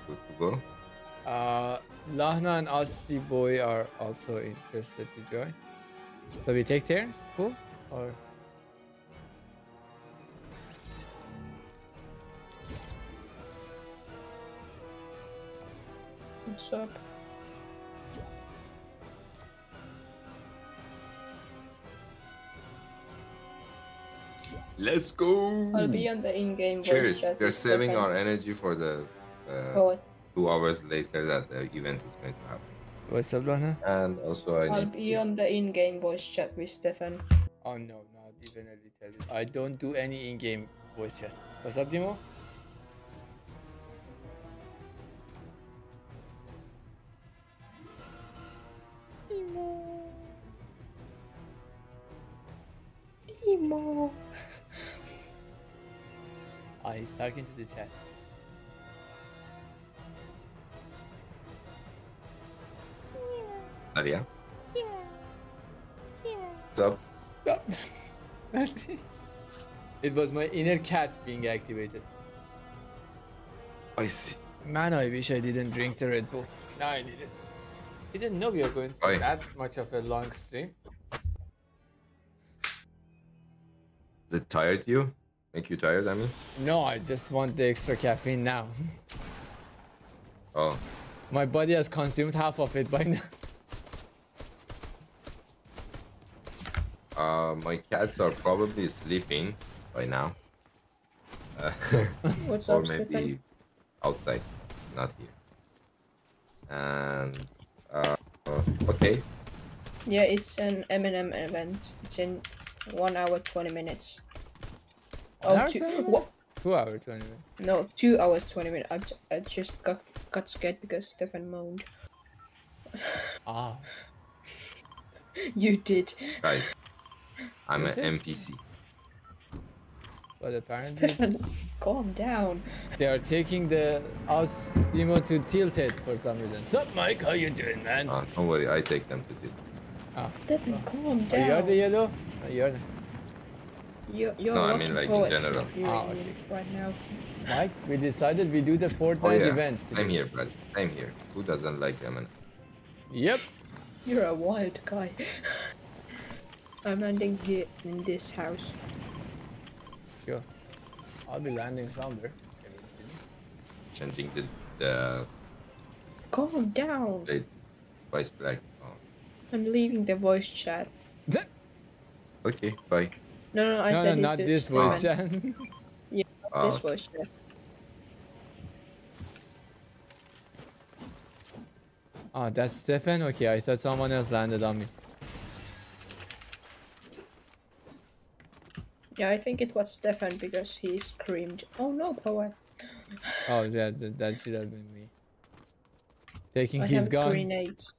Good to go. Uh, Lana and Asti Boy are also interested to join. So we take turns, cool? Or Let's go. I'll be on the in-game Cheers. chat We're saving Stefan. our energy for the uh, two hours later that the event is going to happen. what's up, Lana? And also, I I'll need be on the in-game voice chat with Stefan. Oh no, not even a little. I don't do any in-game voice chat. What's up, Dimo? Ah, he's talking to the chat. Saria. What's up? [laughs] It was my inner cat being activated. I see. Man, I wish I didn't drink the Red Bull. No, I didn't. Didn't know we were going Oi. that much of a long stream. Does it tired you? Make you tired, I mean? No, I just want the extra caffeine now. Oh, My body has consumed half of it by now. uh, my cats are probably sleeping by now. [laughs] Uh, What's or up, maybe Stefan? outside, not here. And uh, okay, Yeah, it's an Eminem event. It's in one hour twenty minutes. One Oh, hour, two, 20 minutes? what? Two hours, 20 minutes. No, two hours twenty minutes. I I just got got scared because Stefan moaned. Ah, [laughs] You did, guys, I'm Is it? an NPC. but apparently Stefan. Calm down. they are taking the us demo to tilted for some reason. Sup, Mike? How you doing, man? Uh, don't worry, I take them to this. Ah, Stefan, calm oh, down. you're the yellow. Oh, you're the... You're, you're No, I mean, like, in general. that Ah, okay. right now. Mike. We decided we do the Fortnite Oh yeah, event. same today. here, I'm here. Who doesn't like them? Yep. You're a wild guy. I'm landing here in this house. Sure. I'll be landing somewhere. Changing the the Calm down. plate vice black. Oh, I'm leaving the voice chat. okay, bye. No, no, I no, no, said it not this Stefan. voice chat. [laughs] Oh, This voice chat. oh, that's Stefan? Okay, I thought someone else landed on me. Yeah, I think it was Stefan because he screamed, "Oh no, poet!" Oh, yeah, that, that should have been me. Taking I his have gun. grenades.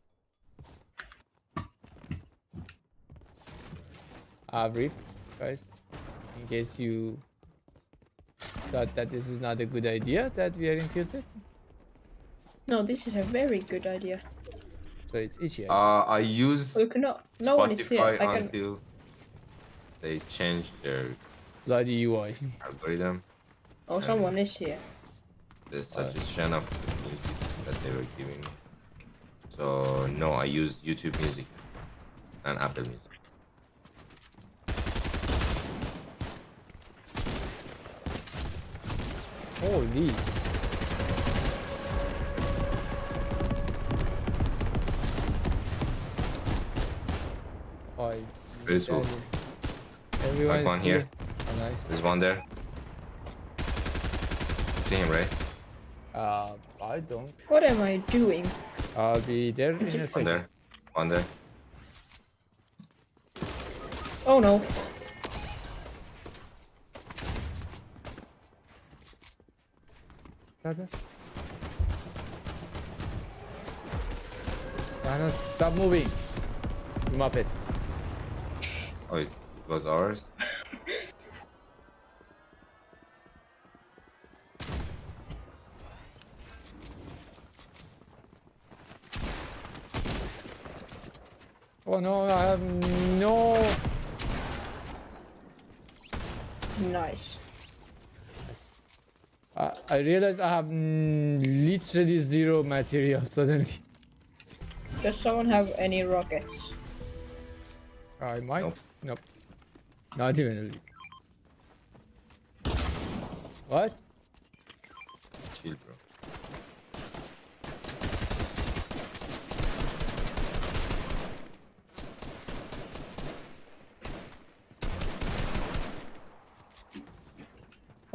uh, brief, guys, in case you thought that this is not a good idea that we are in tilted. No, this is a very good idea. So it's itchy. Uh, I use We cannot. No one is here. Spotify I can. until they change their Bloody UI. [laughs] algorithm. Oh, someone is here. There's suggestion of the music that they were giving me. So no, I use YouTube Music and Apple Music. Holy. Oh, Very smooth. Everyone is one here. Oh, nice. There's one there. See him, right? Uh, I don't. What am I doing? I'll be there in a One second. there. One there. Oh no. Stop moving. Muppet. Oh, it was ours. I, I realized I have mm, literally zero material [laughs] suddenly. Does someone have any rockets? I might. Nope. Nope. Not even a lead. What? Chill, bro.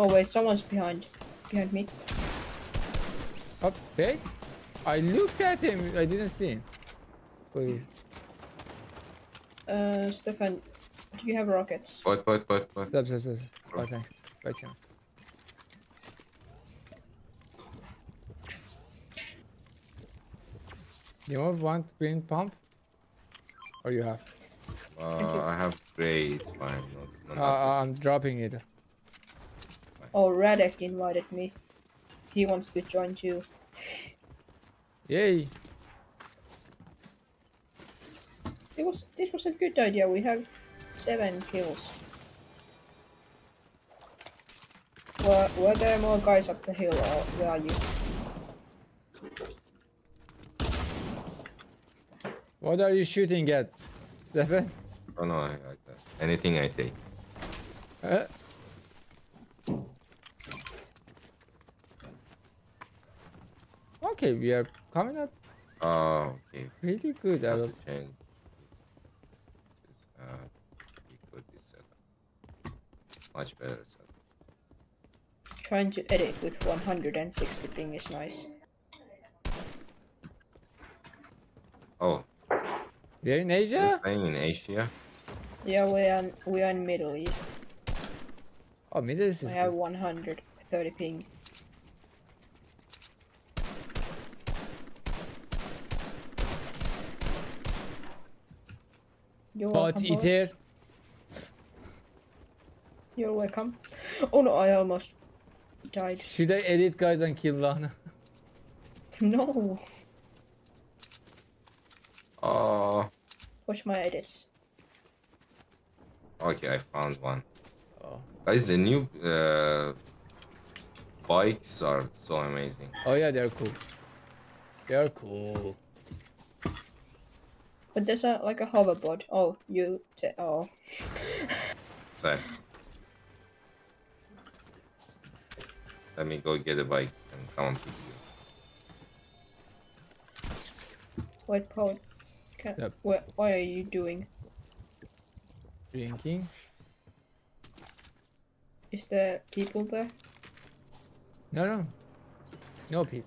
Oh wait, someone's behind. Behind me. Okay. I looked at him. I didn't see him. Wait. Uh, Stefan, do you have rockets? What, what, what, what? Stop, stop, stop. Oh, thanks. Right, Sean. You want one green pump? Or you have? Uh, I have gray. It's fine. Uh, No, no, nothing. I'm dropping it. Oh, Radic invited me. He wants to join too. Yay! It was this was a good idea. We have seven kills. Were, were there more guys up the hill or where are you? What are you shooting at, Stefan? Oh no, I, I, anything I take. Uh, okay, we are coming up Oh, okay. pretty good. I Have will- to change. Uh, we could be set up. Much better set. Trying to edit with 160 ping is nice. Oh, We're in you're Asia? playing in Asia? Yeah, we are we are in Middle East. Oh, Middle East I is have good. 130 ping. You're But welcome. boy. eater. You're welcome. Oh no, I almost died. Should I edit guys and kill Lana? [laughs] No, Oh, watch my edits. okay, I found one. Oh. Guys, the new uh, bikes are so amazing. oh yeah, they're cool. They're cool. But there's a like a hoverboard. Oh, you. T- oh, [laughs] So, let me go get a bike and come and pick you. wait, Paul. Can, Yep. what, what are you doing? Drinking. Is there people there? No, no. No people.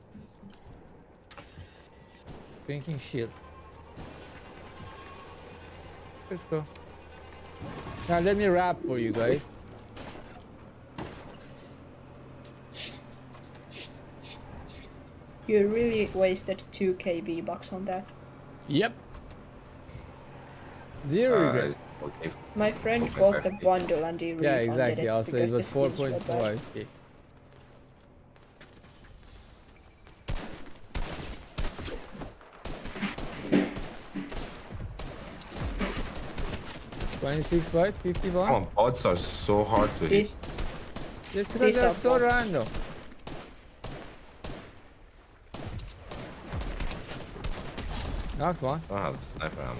Drinking shield. Let's go. Now let me rap for you guys. You really wasted 2 K V-Bucks on that. Yep. Zero Uh, regrets. okay. My friend Okay, bought the bundle and he really Yeah, refunded exactly. it Also, it was skins were bad. 4.5. Okay. Twenty-six white, fifty-one. Come on, bots are so hard to hit. These, Just because they're so bots. random. Knocked one. I don't have sniper ammo.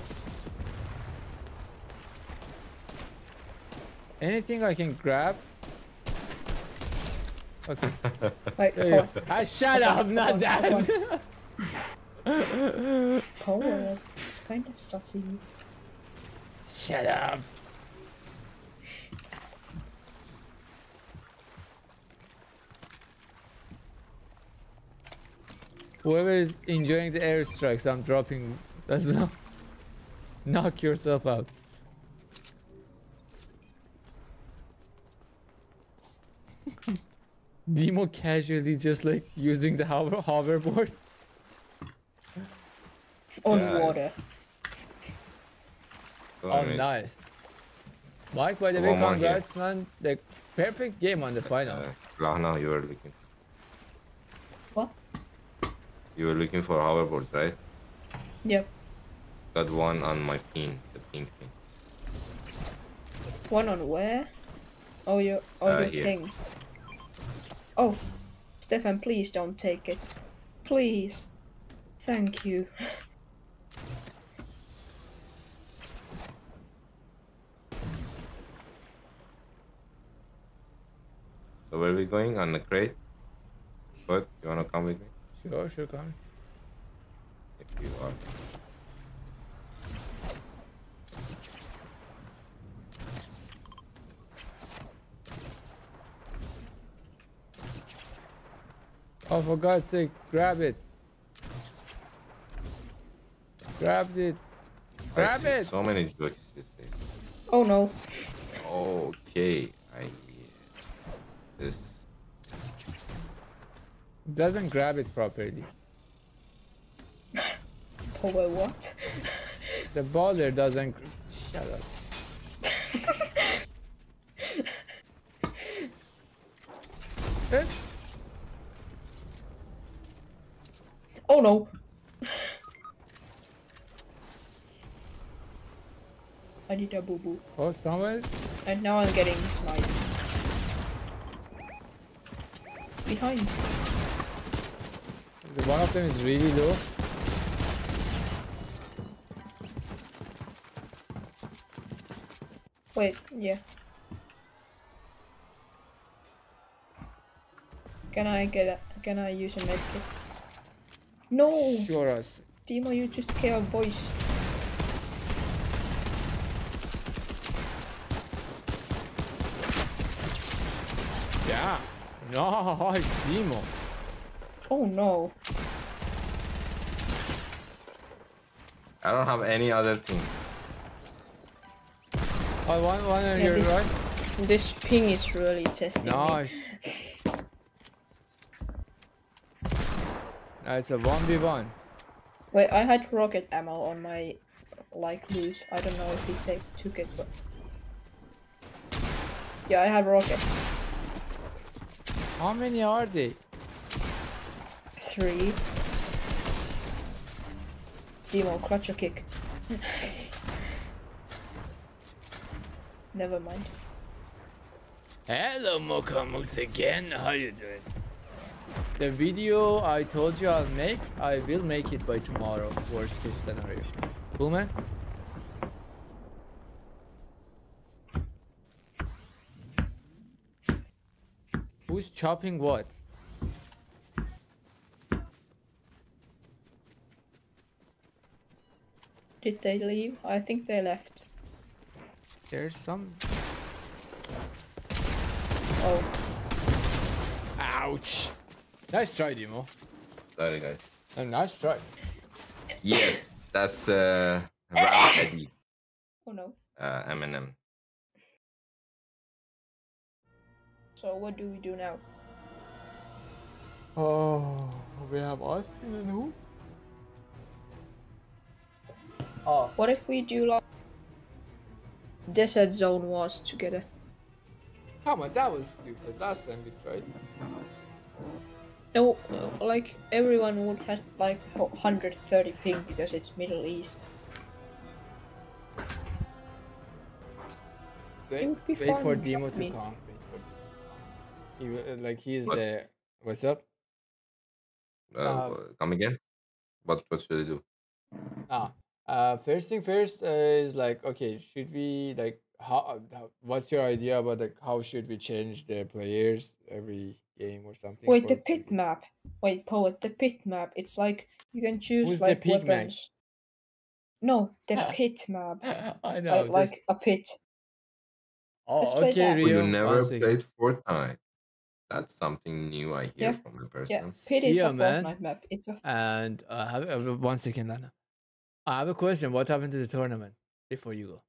Anything I can grab? Okay. [laughs] Wait, There you go. Ah, shut up, not that. Paul, [laughs] it's kind of sussy. Shut up. Whoever is enjoying the airstrikes, I'm dropping. That's not. [laughs] Knock yourself out. [laughs] Demo casually just like using the hover hoverboard. On Yeah, water. So, Oh, I nice. Mike, by the way, One more congrats, man. The perfect game on the final. Uh, Lana, you were looking. What? You were looking for hoverboards, right? Yep. Got one on my pin, the pink pin. One on where? Oh, your oh Uh, your here. thing. Oh, Stefan, please don't take it. Please. Thank you. [laughs] So where are we going? On the crate? But you wanna come with me? Sure, sure, come. If you are. Oh, for God's sake, grab it. Grab it. I Grab see it. so many jokes this. Oh no. Okay, I this Doesn't grab it properly. [laughs] Oh well, what? The baller doesn't. Shut up. Eh, Oh no. I need a boo boo. Oh, someone. And now I'm getting sniped. Behind. The one of them is really low. Wait, yeah. Can I get a, can I use a medkit? No! Sure us. Timo, you just hear a voice. Yeah. Oh, nice, Demo. Oh no. I don't have any other thing. Oh, one, one on Yeah, your this- right. This ping is really testing me. Nice. It's a 1v1. Wait, I had rocket ammo on my like loose. I don't know if he take took it, but yeah, I have rockets. How many are they? Three. Demo, clutch a kick. [laughs] Never mind. Hello, Mokamus again. How you doing? The video I told you I'll make, I will make it by tomorrow. Worst case scenario. Cool, man? Who's chopping what? Did they leave? I think they left. There's some. Oh, Ouch! Nice try, Demo. Sorry guys. A nice try. Yes, that's uh [coughs] Rap oh no. uh Eminem. So what do we do now? Oh, we have Austin and who? Oh, What if we do like Desert Zone Wars together? come on, that was stupid. Last time we tried. No, like everyone would have like 130 ping because it's Middle East. Wait, wait for drop Demo to come. For he, uh, like he's What? the. What's up? Uh, Uh, come again? What what should I do? Ah, uh, first thing first uh, is like, okay, should we like how, how? What's your idea about like how should we change the players every game or something? Wait, for the pit map. Wait, poet, the pit map. It's like you can choose Who's the like pig man? weapons. No, the [laughs] pit map. I know. Like, just- like a pit. oh, let's play okay, that. Rio. you one never second. played Fortnite. That's something new I hear Yeah, from a Yeah, person. Pit is See a man. Fortnite map. It's a And uh, have, uh, one second, Lana. I have a question. What happened to the tournament before you go?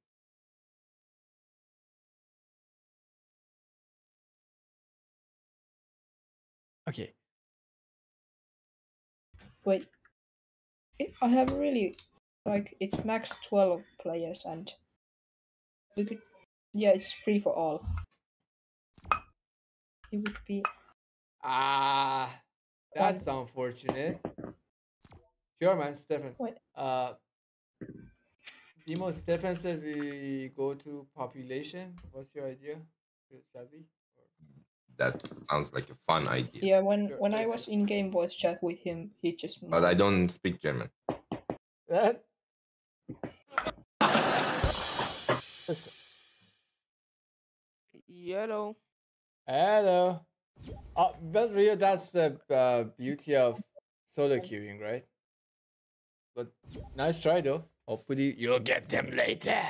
Okay. wait. I have really like it's max twelve players and we could yeah it's free for all. It would be Ah, that's unfortunate. Sure, man, Stefan. What? Uh, Demo, Stefan says we go to population. What's your idea? Shall we? That sounds like a fun idea. yeah when Sure, when I let's was in game voice chat with him he just But I don't speak German. That? Let's go. Yellow. Hello. Oh, well, Rio, that's the uh, beauty of solo queuing, right? But nice try, though. Hopefully, you'll get them later.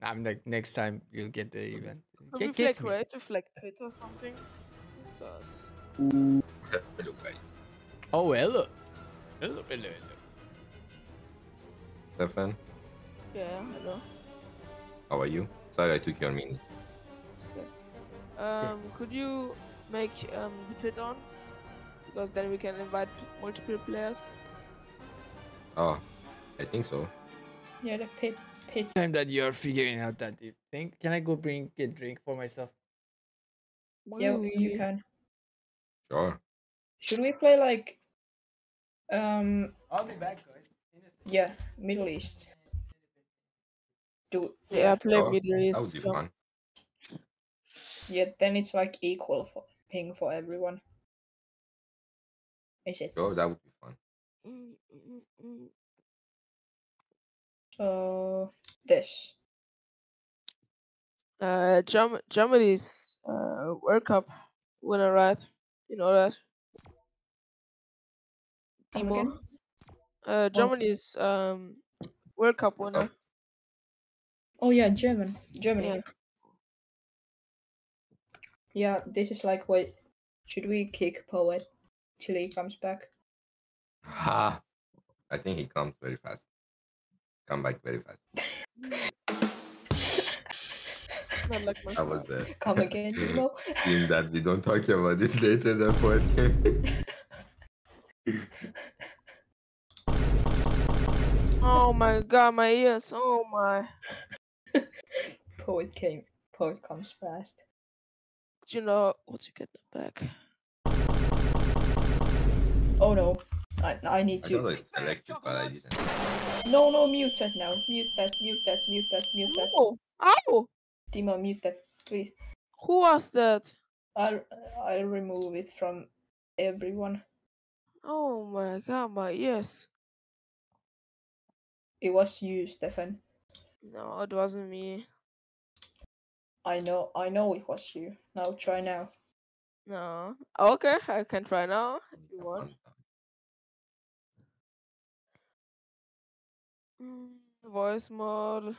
I'm like, next time you'll get the event. Could Get, we play get me. creative like pit or something? Because Hello, guys. [laughs] Oh, hello. Hello, hello, hello. Stefan, yeah, hello. how are you? Sorry, I took your minute. It's okay. Um, could you make um the pit on? Because then we can invite multiple players. Oh, I think so. yeah the pit pit Time that you're figuring out that deep thing. Can I go bring a drink for myself? yeah you can. Sure. Should we play like um I'll be back, guys. In a second. yeah Middle East? Do Yeah, play Sure, Middle That would be yeah. fun. Yeah then it's like equal for ping for everyone. Is it? Sure, that would be fun. Mm, mm, mm. So this. Uh, Germ- Germany's uh World Cup winner, right? You know that. Come Timo. again? Uh, Germany's um World Cup winner. Oh yeah, German. Germany. Yeah. Yeah, this is like what Should we kick poet till he comes back? Ha! I think he comes very fast. Come back very fast. Not like my That was a Come again, [laughs] Timo. theme that we don't talk about it later. The poet came. Oh my god, my ears. Oh my. [laughs] poet came. Poet comes fast. Did you know what you get back? Oh no. I I need I thought to. I selected, but I didn't. No no mute that now. Mute that. Mute that. Mute that. Mute that. Oh, ow! Timo, mute that, please. Who was that? I'll I'll remove it from everyone. Oh my god, my ears. It was you, Stefan. No, it wasn't me. I know I know it was you. Now try now. No. Okay, I can try now if you want. Mm, voice mode.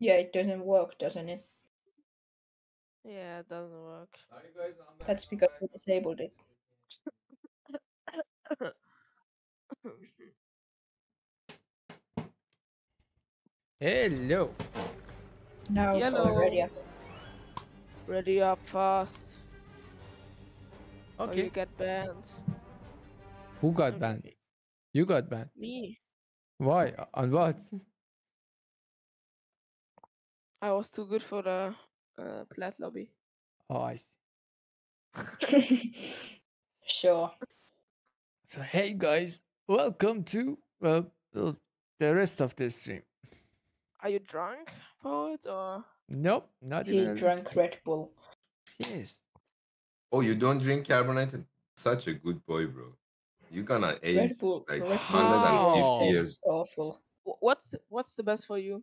Yeah, it doesn't work, doesn't it? Yeah, it doesn't work. That's because we disabled it. Hello. Now Yellow. poet ready. up. Ready up fast. Or Okay. you get banned. Who got Okay. banned? You got banned. Me. Why? Uh, On what? I was too good for the uh, plat lobby. Oh, I see. [laughs] sure. So, hey guys, welcome to well, well, the rest of this stream. Are you drunk, poet, or Nope, not He even. a drank little. Red Bull. Yes. Oh, you don't drink carbonated? Such a good boy, bro. You're gonna age Red Bull. like Red 150 Wow. years. awful. what's what's the best for you?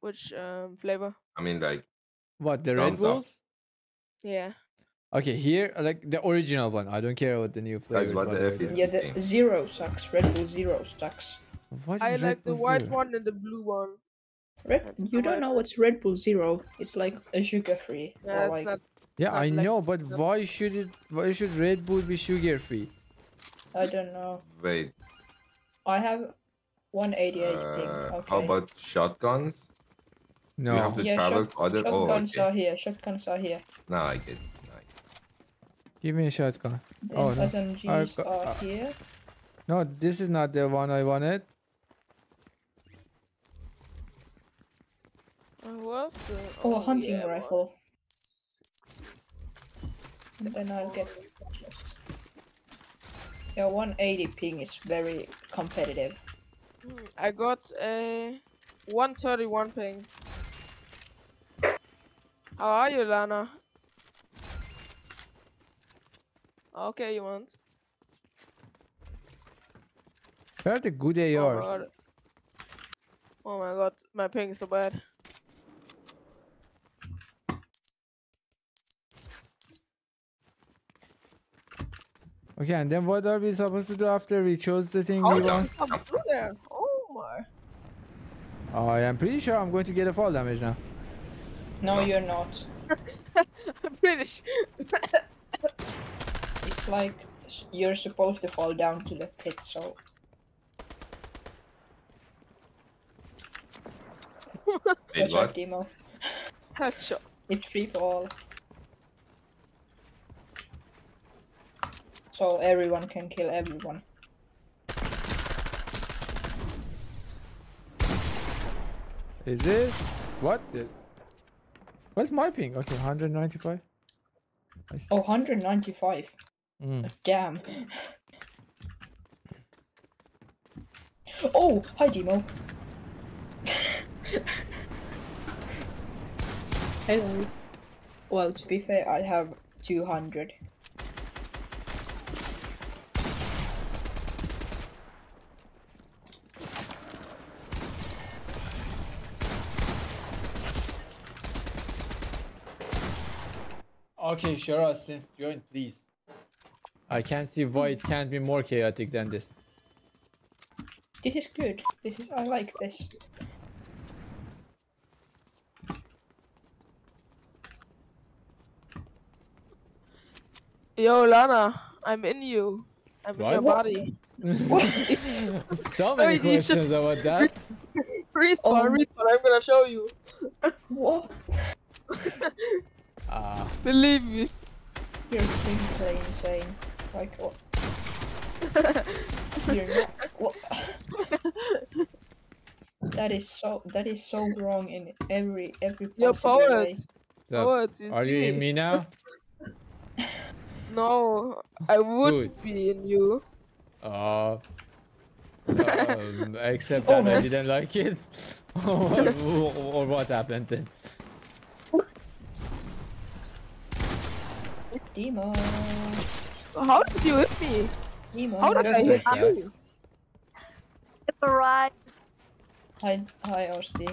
Which um flavor? I mean, like, What the Red Thumbs up. Bulls? Yeah. Okay, here like the original one. I don't care about the new flavors. Guys, what the F is. Yeah, this the game? zero sucks. Red Bull Zero sucks. What I is like the Bull white Zero? one and the blue one. Red, That's you the don't white know one. what's Red Bull Zero? It's like a sugar free. Yeah, or it's like not. Yeah, I like know, but the- why should it? Why should Red Bull be sugar free? I don't know. Wait, I have 188 ping. uh, Okay. how about shotguns? No. You have to yeah, travel shot- to other. Oh, shotguns okay. are here. Shotguns are here. Now I get. it, now I get it. Give me a shotgun. Then Oh, no. SMGs got- are uh, here. No, this is not the one I wanted. What's the? Oh, a hunting yeah, rifle. Six. Then I'll get. more. Yeah, 180 ping is very competitive. Hmm, I got a 131 ping. How are you, Lana? Okay, you want? Where are the good Oh ARs? god. Oh my god, my ping is so bad. Okay, and then what are we supposed to do after we chose the thing How we did you want? come through there? Oh my. I am pretty sure I'm going to get a fall damage now. No, you're not. I'm pretty sure. It's like you're supposed to fall down to the pit, so. [laughs] Wait, Watch out, what? Demo. Headshot. It's free for all. So everyone can kill everyone. Is it? What? What's my ping? Okay, 195. Oh, 195. Mm. Damn. Oh, hi Demo. [laughs] Hello. Well, to be fair, I have 200. Okay, sure, Austin. Join, please. I can't see why it can't be more chaotic than this. This is good. This is I like this. Yo, Lana, I'm in you. I'm in your body. [laughs] so many you should- questions about that. Respawn, Oh. respawn, I'm gonna show you. What? [laughs] Ah, Believe me. You're simply insane. Like what? [laughs] You're not. What? that is so. That is so wrong in every every Yo, possible way. poet. so Poet, you are you see in me now? [laughs] No, I would Good. be in you. Uh, [laughs] um, except Oh, that I didn't like it. or, or what happened then? Demo. How did you hit me? Demo. How did I Just hit like that. you? Alright. Hi, hi, Osti.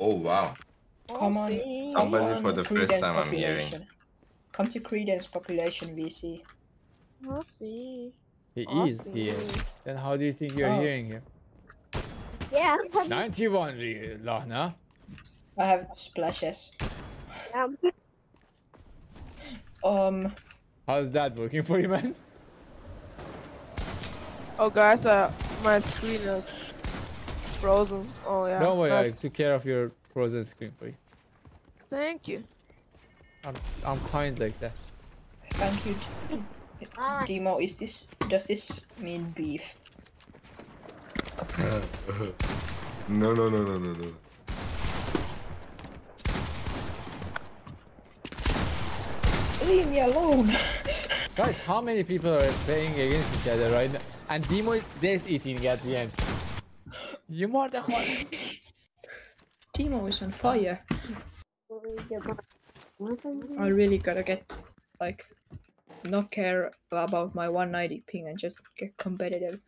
Oh wow. Come on. Austin. Come Somebody on, for the first Credence time I'm hearing. Come to Credence Population VC. Austin. He is Austin. here. Then how do you think you're Oh. hearing him? Yeah. 91 re- Lana. I have splashes. Um, Um, How's that working for you, man? Oh, guys, uh, my screen is frozen. Oh, yeah. Don't worry, I took care of your frozen screen for you. Thank you. I'm, I'm kind like that. thank you. Demo, is this? Does this mean beef? [laughs] no, no, no, no, no, no. Leave me alone. [laughs] Guys, how many people are playing against each other right now? And Demo is death eating at the end. You more the Timo [laughs] is on fire. [laughs] I really gotta get, like, not care about my 190 ping and just get competitive.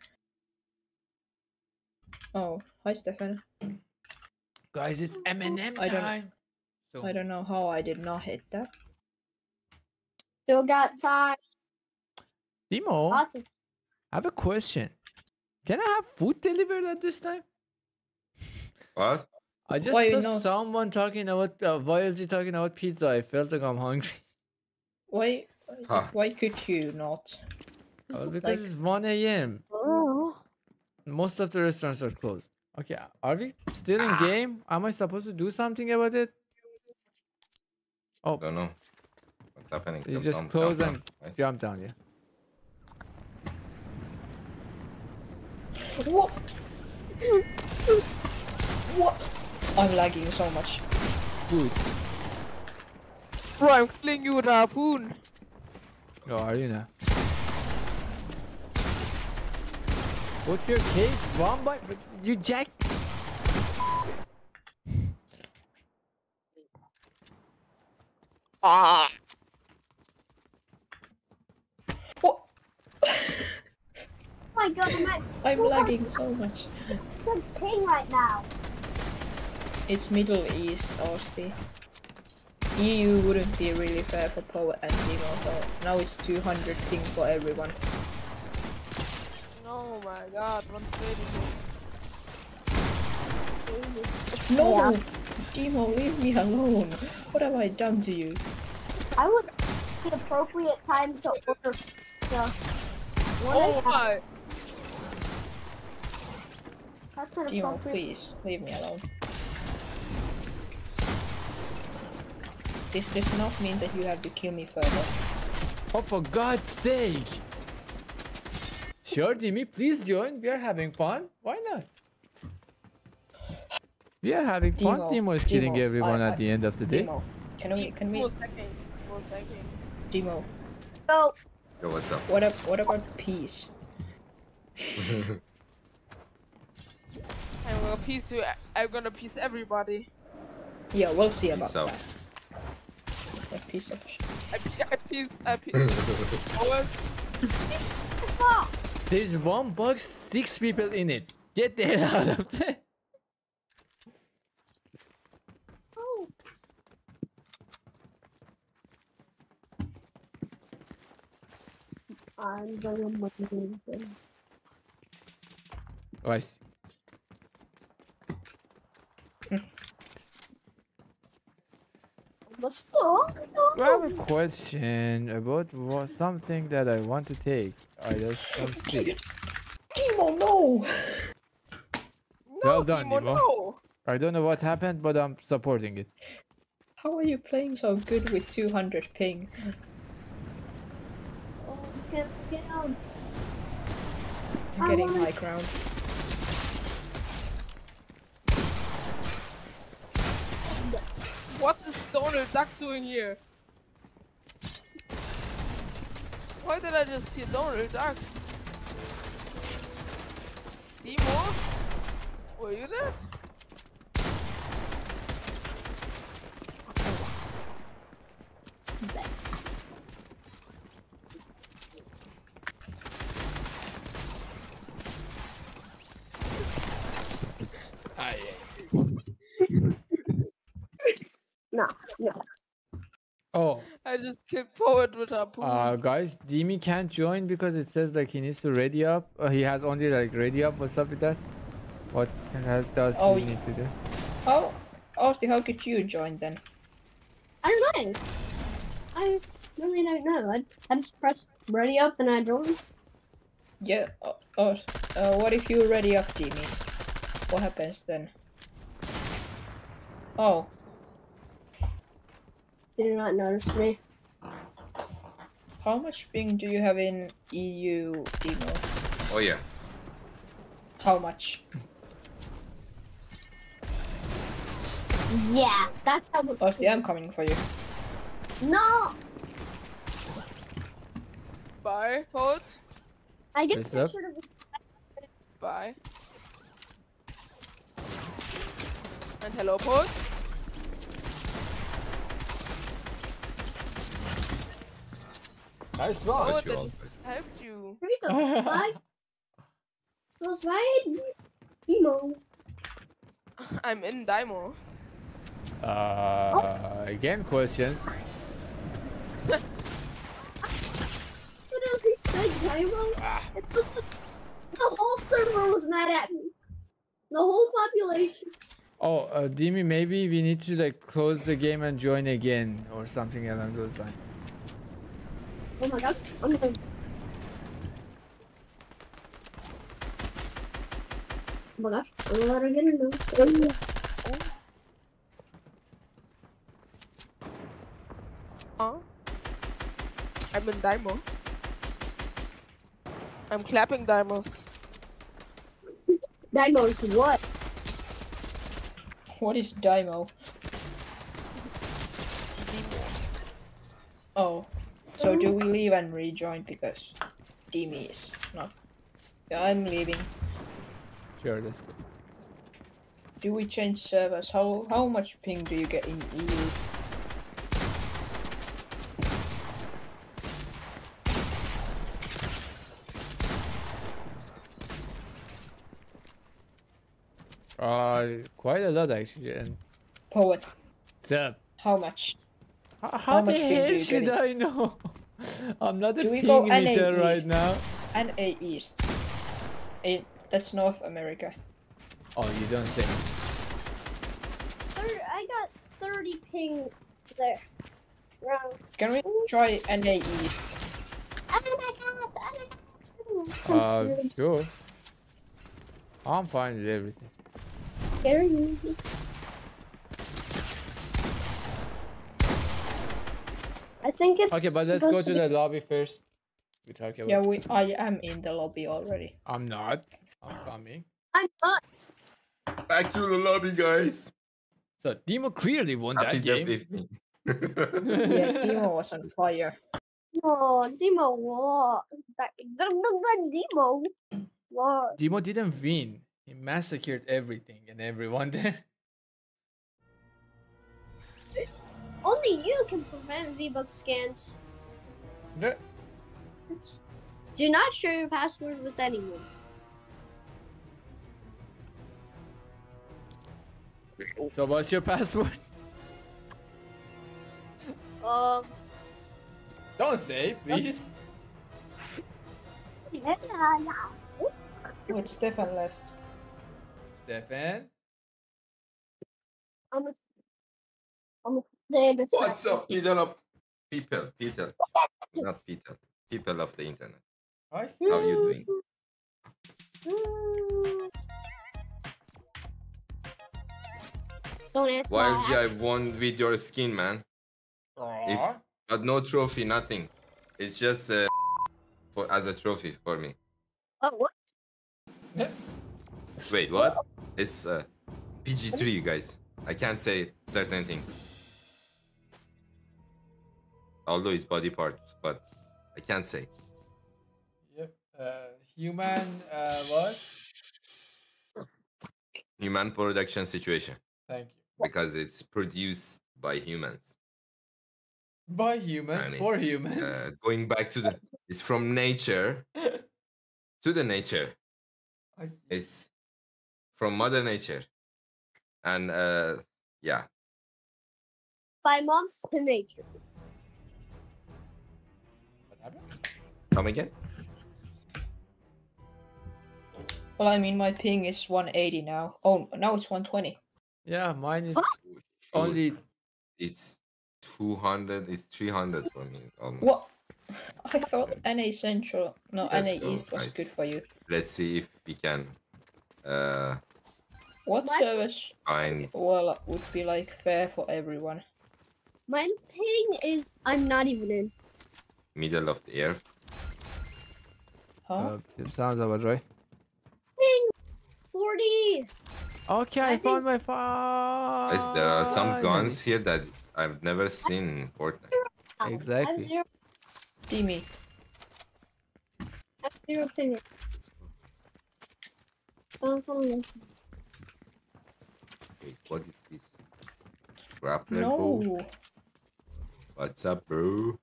Oh, hi Stefan. Guys, it's Eminem I don't- So, I don't know how I did not hit that. Still got time. Demo, I have a question. Can I have food delivered at this time? [laughs] What? I just Why saw not? someone talking about uh, YLG talking about pizza. I felt like I'm hungry. Why? Huh. Why could you not? Well, because Like- it's 1 a.m. Oh. Most of the restaurants are closed. Okay, are we still in game? Am I supposed to do something about it? Oh, Don't know. What's happening? You just down, close jump and- down, right? jump down, yeah. What? What? I'm lagging so much. Good. Bro, I'm killing you with a harpoon. Oh, are you now? What's your case? One by but you jack. Ah. What? [laughs] Oh my god, I'm at I'm lagging so much. good ping right now. It's Middle East, Austin. EU wouldn't be really fair for Poet and Demo, so now it's 200 ping for everyone. Oh my god, 130. No! Demo, leave me alone. What have I done to you? I would say the appropriate time to order the 1 Oh a.m. my! That's an Demo, please, leave me alone. This does not mean that you have to kill me further. Oh, for God's sake! Sure, Dimi, please join. We are having fun. Why not? We are having fun. Demo, Demo is killing Demo, everyone I- at the end of the day. Can we, can we, Most second. Demo, So, Yo, what's up? what, ab- what about peace? I'm gonna peace you. I'm gonna peace everybody. Yeah, we'll see about Peace out. that. A piece of shit. I, pe- I piece. I piece. [laughs] There's one box, six people in it. Get the hell out of there. I'm going with the Right. Let's go. I have a question about what, something that I want to take. I just don't see. it. Demo, no! No, Well done, Demo, Demo. no. I don't know what happened, but I'm supporting it. How are you playing so good with 200 ping? Get, get out. I'm I getting wanna- high ground. What is Donald Duck doing here? Why did I just see Donald Duck? Demo? Were you that? No, no. Oh, I just killed Poet with a harpoon. uh, guys, Dimi can't join because it says like he needs to ready up. Uh, he has only like ready up. What's up with that? What has, does Oh, he need to do? How, Austin, how could you join then? I don't know. I really don't know. I, I just press ready up and I join. Yeah, uh, oh, uh, what if you ready up, Demi? What happens then? Oh, Did you not notice me. how much ping do you have in EU, Demo? Oh yeah. How much? Yeah, that's how. we- Austin, I'm coming for you. No, Bye, Poet. I get What's a up? picture of Bye. And hello, Poet. Nice Oh, What's that your helped you. Here we go. Bye. Goes right. Emo. I'm in Daimo. Uh, again, questions. [laughs] Dynamo? Ah, It's just the, the whole server was mad at me. The whole population. oh, uh, Dimi, maybe we need to like close the game and join again or something along those lines. Oh my gosh. I'm gonna. Oh my gosh. I'm gonna get in now. Huh? I'm in Dynamo. I'm clapping Dynamos. Dynamo is what? What is Daimo? Oh. So do we leave and rejoin because Dimi is not. Yeah, I'm leaving. Sure, let's go. Do we change servers? How how much ping do you get in EU? Uh, quite a lot actually. And Poet, so, how much? How, How how the much ping hell should get I know? [laughs] I'm not a Do we ping go NA meter right now. And A East. A, that's North America. Oh, you don't think? I got 30 ping there. Wrong. Can we try NA East? Oh my gosh. My. Uh, sure. I'm fine with everything. Very easy. I think it's Okay, but let's go supposed to be- the lobby first. We talk about. Yeah, we. I am in the lobby already. I'm not. I'm coming. I'm not. Back to the lobby, guys. So Demo clearly won Happy that game. Yeah, [laughs] Demo was on fire. Oh, Demo, what? That, that, that Demo. What? Demo didn't win. He massacred everything and everyone there. [laughs] Only you can prevent V-Buck scans. Yeah. Do not share your password with anyone. So what's your password? Um, Don't say, please. yeah, yeah. Stefan left. Stefan. I'm a, I'm a say. What's up, people of people, Peter? not Peter. people of the internet. Hi. How are you doing? Mm. Don't ask why. YLG, I won with your skin, man. Aw. But no trophy, nothing. It's just uh, for as a trophy for me. Oh, what? Wait, what? It's uh, PG3, you guys. I can't say certain things. Although it's body parts, but I can't say. Yep. Uh, human. Uh, what? Human production situation Thank you. because it's produced by humans. By humans and for humans. Uh, [laughs] going back to the, it's from nature to the nature. I see. It's from Mother Nature, and uh, yeah, By moms to nature. Come again. Well, I mean, my ping is 180 now. Oh, now it's 120. Yeah, mine is Shoot, only. it's 200 it's 300 for me almost. What? [laughs] I thought NA Central, no, Let's NA go, East was guys. good for you. let's see if we can uh What What? service, find well, would be like fair for everyone? My ping is I'm not even in. middle of the earth Huh? Uh, it sounds about right. Ping 40. Okay, I, I found my phone. Guys, there are some guns here that I've never seen in Fortnite. I'm Exactly. zero, Dimi. I'm zero ping. Hold on. Wait, what is this? Grappler bow? What's up, bro?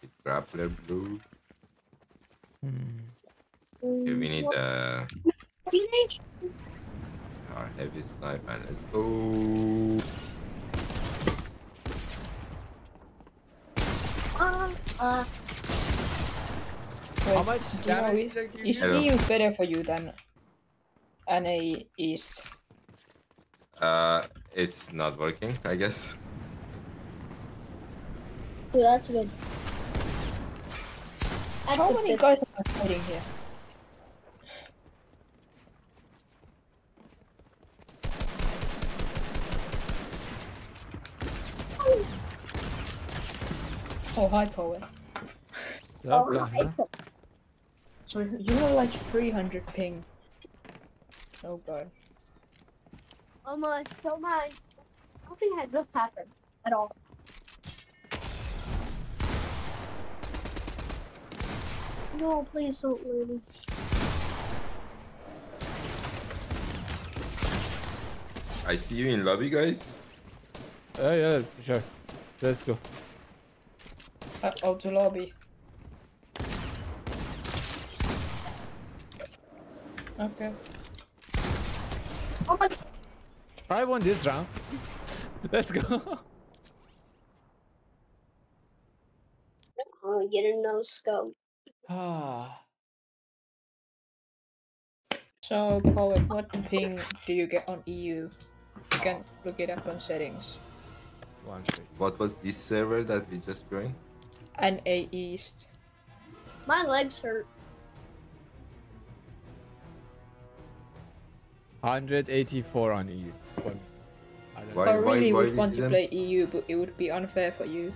With Grappler bro. Hmm. Okay, we need What? uh, our heavy sniper. and Let's go. Uh, uh, How Wait, much do you know damage did I Is you? Hello. EU better for you than NA East? Uh, it's not working, I guess. Dude, that's good. That's How many fit. guys are fighting here? Oh, hi, Poet. Oh, that, my huh? So you have like 300 ping. Oh god. Oh my, so my. Nothing had just happened at all. No, please don't lose. I see you in lobby, guys. Yeah, yeah, sure. Let's go. Uh, auto lobby. Okay. Oh my. I won this round. [laughs] Let's go. Oh, get a no scope. Ah. So, Poet, what ping do you get on EU? You can look it up on settings. One second. What was this server that we just joined? NA East. My legs hurt. 184 on EU. for me. I don't Why- really why would want to play EU, but it would be unfair for you.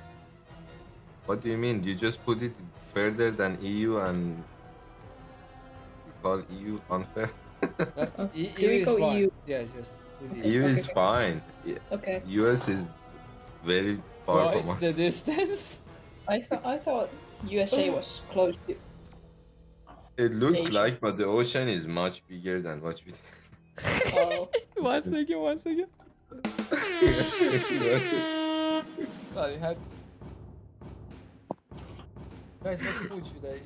What do you mean? You just put it further than EU and you call EU unfair? But [laughs] Uh, E- do we is go fine. EU? Yeah, just put EU. EU is fine. Okay. US is very far Twice from the us. distance. [laughs] I thought I thought USA was close to. It looks Asia. like, but the ocean is much bigger than what we Oh, [laughs] one second, one second. Sorry, had. Guys, what's food should I eat?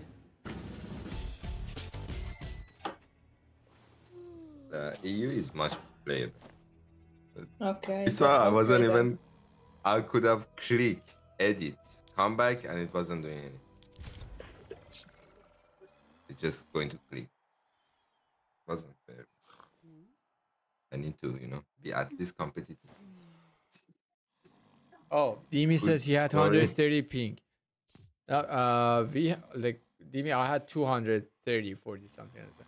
the EU is much playable. okay. You saw I wasn't okay even. I could have click edit, come back, and it wasn't doing anything. It's just going to click. Wasn't fair. I need to, you know, be at least competitive. Oh, Dimi says he had sorry. 130 ping. Uh, uh, we like Dimi. I had 230, 40 something like that.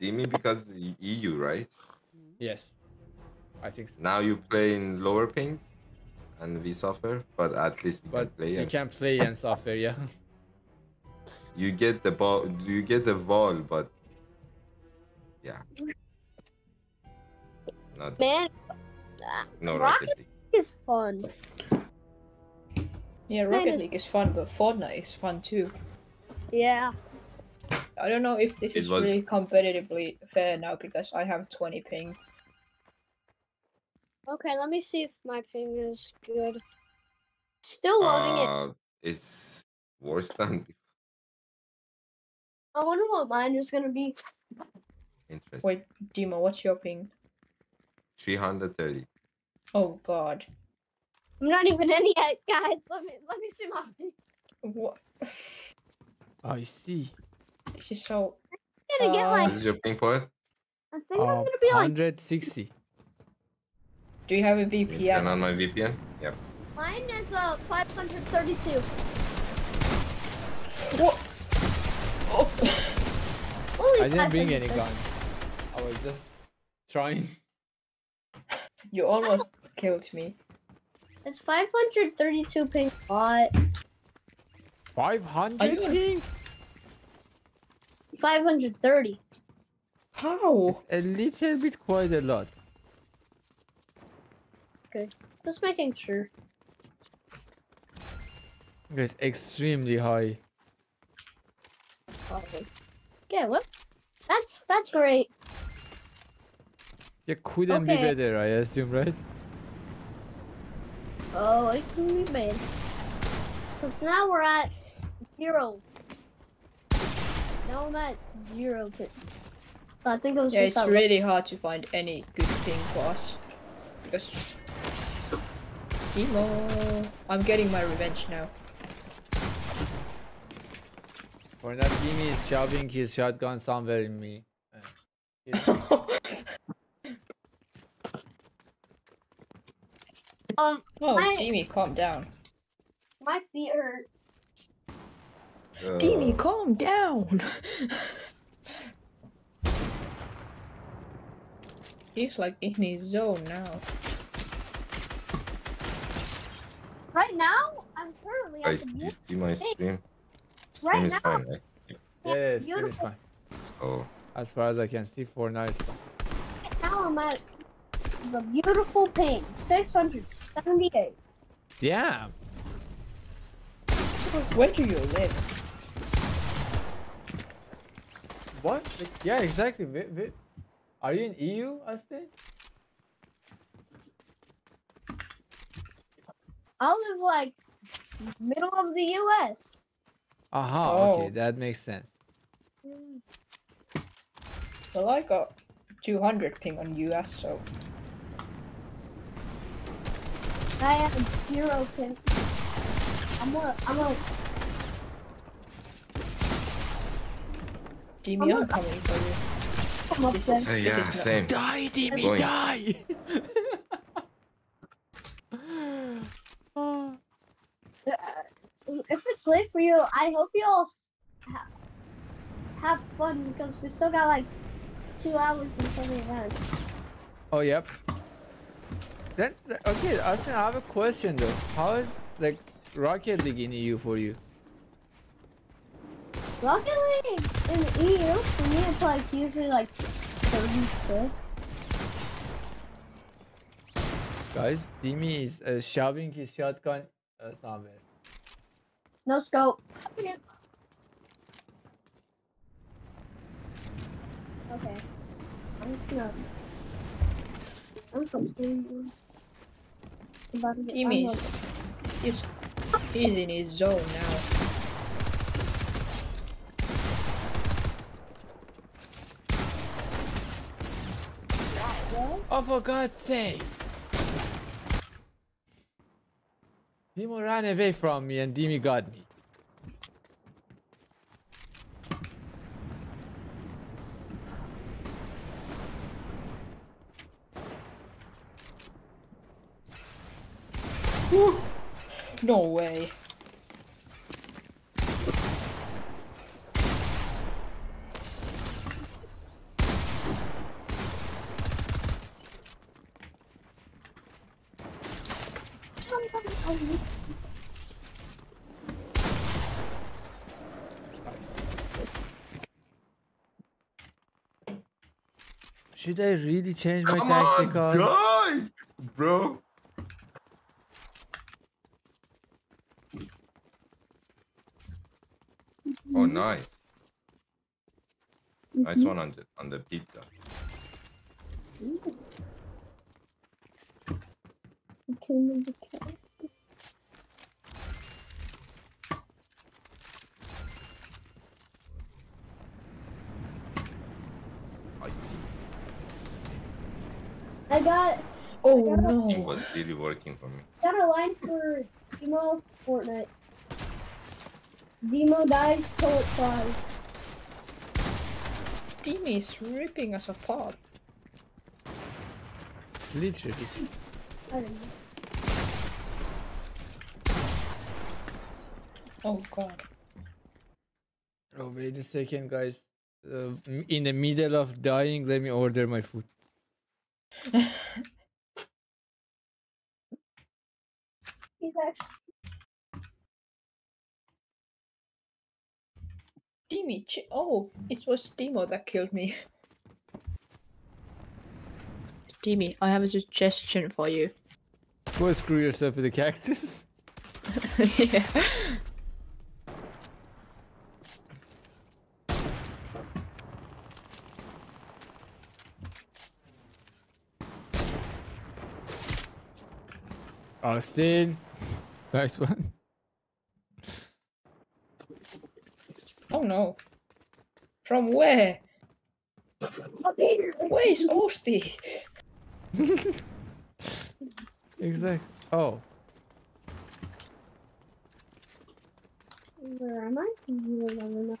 Dimi because y- EU, right? Yes, I think so. Now you play in lower pings, and we suffer, but at least we But can play. you and can play and suffer, yeah. [laughs] You get the ball. You get the ball, but yeah. Not Man, no Rocket Rocket League. it's fun. Yeah, Man, Rocket it's- League is fun, but Fortnite is fun too. Yeah. I don't know if this It is was- really competitively fair now because I have 20 ping. Okay, let me see if my ping is good. Still loading it. Uh, it's worse than before. [laughs] I wonder what mine is gonna be. Interesting. Wait, Dimo, what's your ping? 330. Oh god. I'm not even in yet, guys. Let me let me see my ping. What? I see. This is so. I'm gonna get Uh, like This is your ping point? I think I'm Uh, gonna be like 160. Do you have a Turn VPN? on my VPN? Yep. mine is uh 532. What? Oh. Only I didn't bring any gun. I was just trying. you almost killed me. It's 532 ping. What? 500 ping? 530. How? A little bit, quite a lot. Okay. Just making sure. It's extremely high. Okay. Yeah, what? That's that's great. It couldn't be better, I assume, right? Oh, it can be bad. Cause now we're at zero. Now I'm at zero ping. So I think it was Yeah, just it's that really hard to find any good thing for us. Because. Dimo! I'm getting my revenge now. For that, Jimmy is shoving his shotgun somewhere in me. [laughs] Uh, he's- Um, oh, My- Jimmy, calm down. my feet hurt. Jimmy, Uh, calm down. [laughs] He's like in his zone now. Right now, I'm currently at guys, the do you beautiful. see my stream? Stream Right is now. fine, right? yes, it is beautiful. fine. So As far as I can see, Fortnite is fine. Now I'm at the beautiful ping, 678. Yeah. Where do you live? What? Yeah, exactly. Wait, wait. Are you in EU, Austin? I live like middle of the US. Aha, oh. okay, Oh. that makes sense. Mm. Well, I got 200 ping on US, so I have zero ping. I'm a, I'm a, Jimmy, I'm I'm coming for you. I'm upset. This Uh, yeah, not- same. Die, Dimi, Going. die! [laughs] If it's late for you, I hope you all ha- have fun because we still got like two hours until the event. oh, yep. Okay, Austin, I have a question though. How is like Rocket League in EU for you? Rocket League in EU, for me, it's like usually like 36. Guys, Dimi is uh, shoving his shotgun uh, somewhere. No scope. Okay. I'm just gonna. I'm confused. About to get- I'm Jimmy's gonna- he's he's in his zone now. Oh, for God's sake! Dimo ran away from me and Dimi got me. No way. Should I really change my Come tactic on, on? die, bro. Nice. Mm-hmm. Nice one on the on the pizza. Killing the cat. I see. I got Oh It no. was really working for me. got a line for Demo Fortnite. Demo dies till it flies. is ripping us apart. Literally. I don't know. Oh god. Oh, wait a second, guys. Uh, in the middle of dying, let me order my food. [laughs] He's actually Jimmy, ch- oh, it was Timo that killed me. [laughs] Jimmy, I have a suggestion for you. Go screw yourself with a cactus. [laughs] yeah. Austin. [laughs] Nice one. Oh no. From where? Where's Osti? [laughs] Exactly. Oh. Where am I? You will never.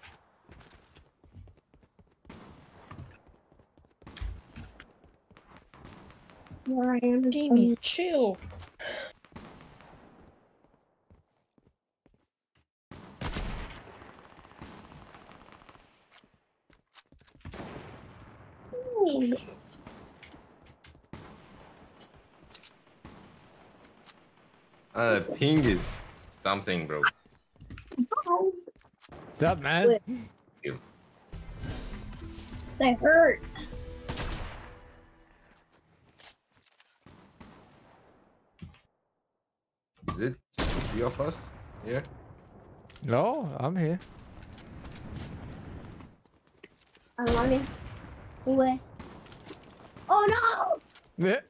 Where I am is Timmy, chill. Only- Uh, ping is something, bro. Oh, What's up, man? they hurt. Is it just three of us here? No, I'm here. I'm running away. Oh no! Yeah.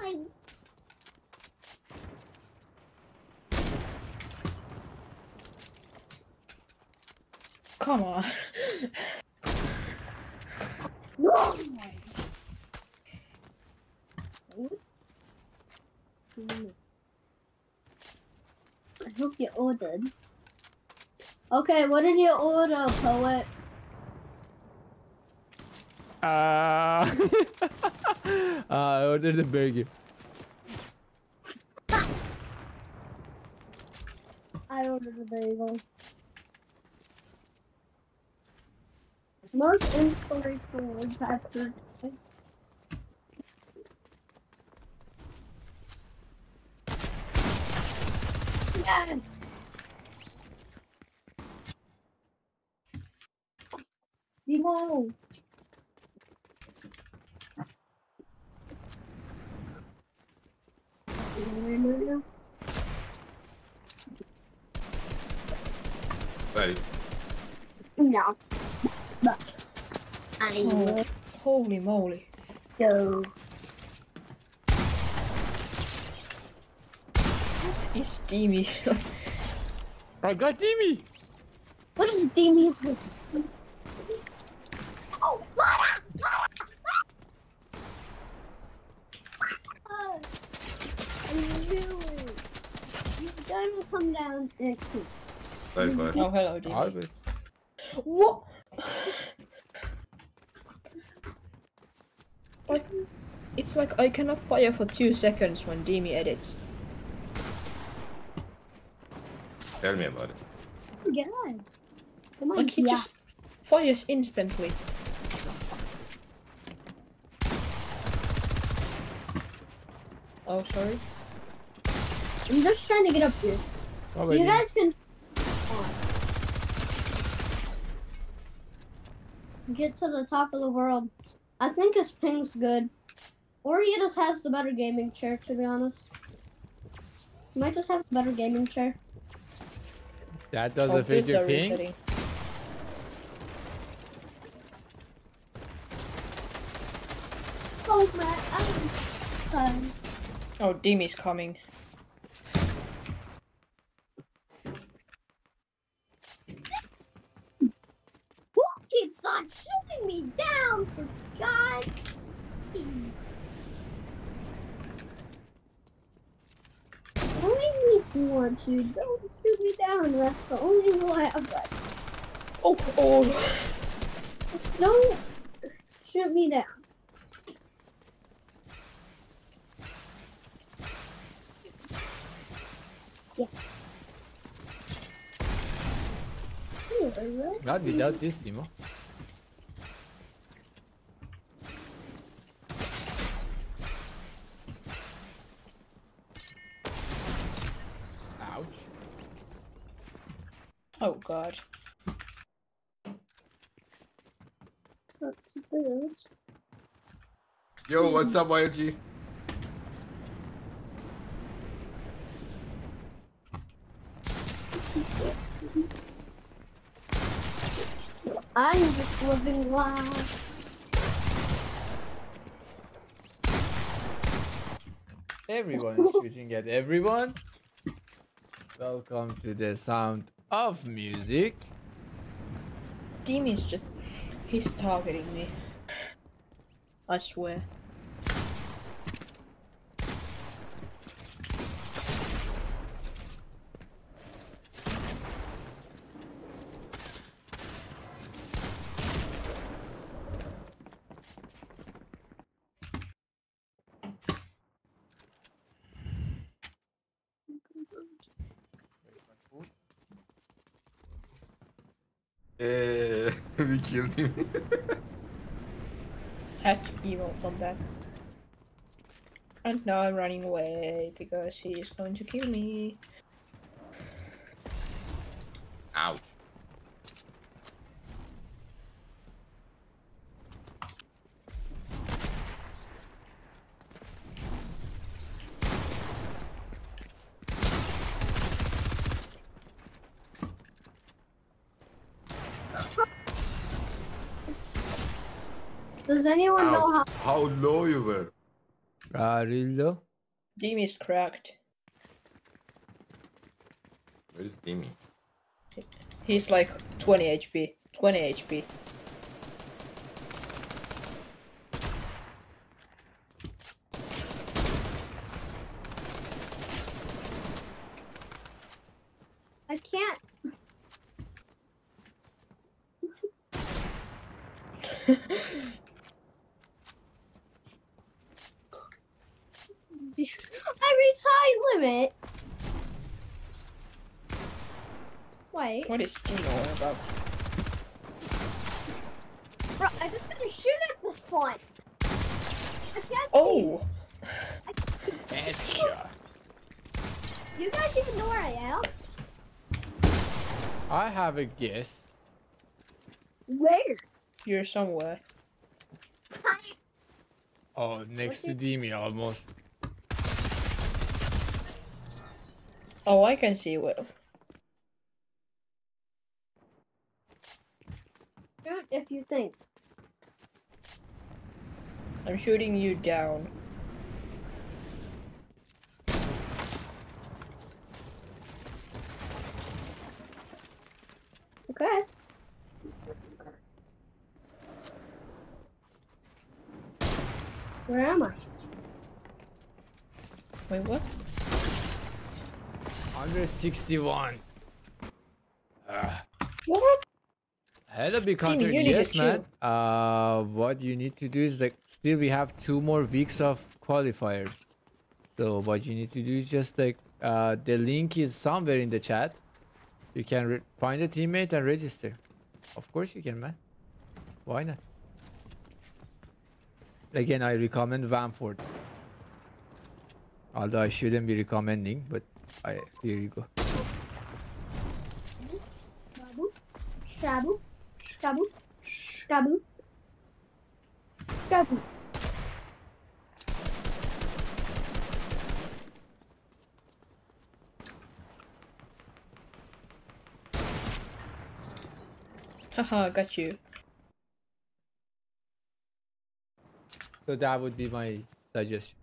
I Come on. no! I hope you ordered. Okay, what did you order, poet? Uh, [laughs] I ordered the burger. I ordered a bagel. Most inspirational words I've heard. Yes! Demo! No, no, no. Sorry. No. But I Oh. Holy moly. go. What is Timmy? [laughs] I got Timmy. What is Damien's Oh, Lara! Lara! Oh, I knew it. These guys will come down next week. Sorry, sorry. oh, hello, I Timmy. will. What? But it's like I cannot fire for two seconds when Demi edits. Tell me about it. Oh, God. Come on, Like he yeah. just fires instantly. Oh, sorry. I'm just trying to get up here. How about You you? guys can get to the top of the world. I think his ping's good. Or he just has the better gaming chair, to be honest. He might just have a better gaming chair. That doesn't fit your ping. resetting. Oh man, I'm um, Oh, Demi's coming. Who keeps on shooting me down for God? Only if you want to, don't shoot me down. That's the only rule I have left. Oh, oh. Just don't shoot me down. Yeah. Alright. Not without this, Timo. Oh god. That's good. Yo, what's up, YG? I'm just living life. Everyone is shooting at everyone. Welcome to the sound of music. Demi's just. He's targeting me. I swear. Eh, we killed him. Had to emote on that. And now I'm running away because he is going to kill me. Ouch. Does anyone know how? Ouch. How low you were. Uh, really though? Team is cracked. Where's Demi? He's like 20 HP. 20 HP. I can't. I reached high limit. Wait, What is Timo about? bro, I just finished shooting at this point. Oh! Headshot. You guys even know where I am? I have a guess. Where? You're somewhere. Oh, next to Demi almost. Oh, I can see well. Shoot if you think. I'm shooting you down. Okay. Where am I? Wait, what? 161. Uh, What? Hello, big Demi, hunter. you Yes, man. chill. Uh, what you need to do is like, still we have two more weeks of qualifiers. So what you need to do is just like, uh, the link is somewhere in the chat. You can re- find a teammate and register. Of course you can, man. Why not? Again, I recommend Vanford. Although I shouldn't be recommending, but I here you go. Shabu, shabu, shabu, shabu, shabu. Haha, got you. So that would be my suggestion.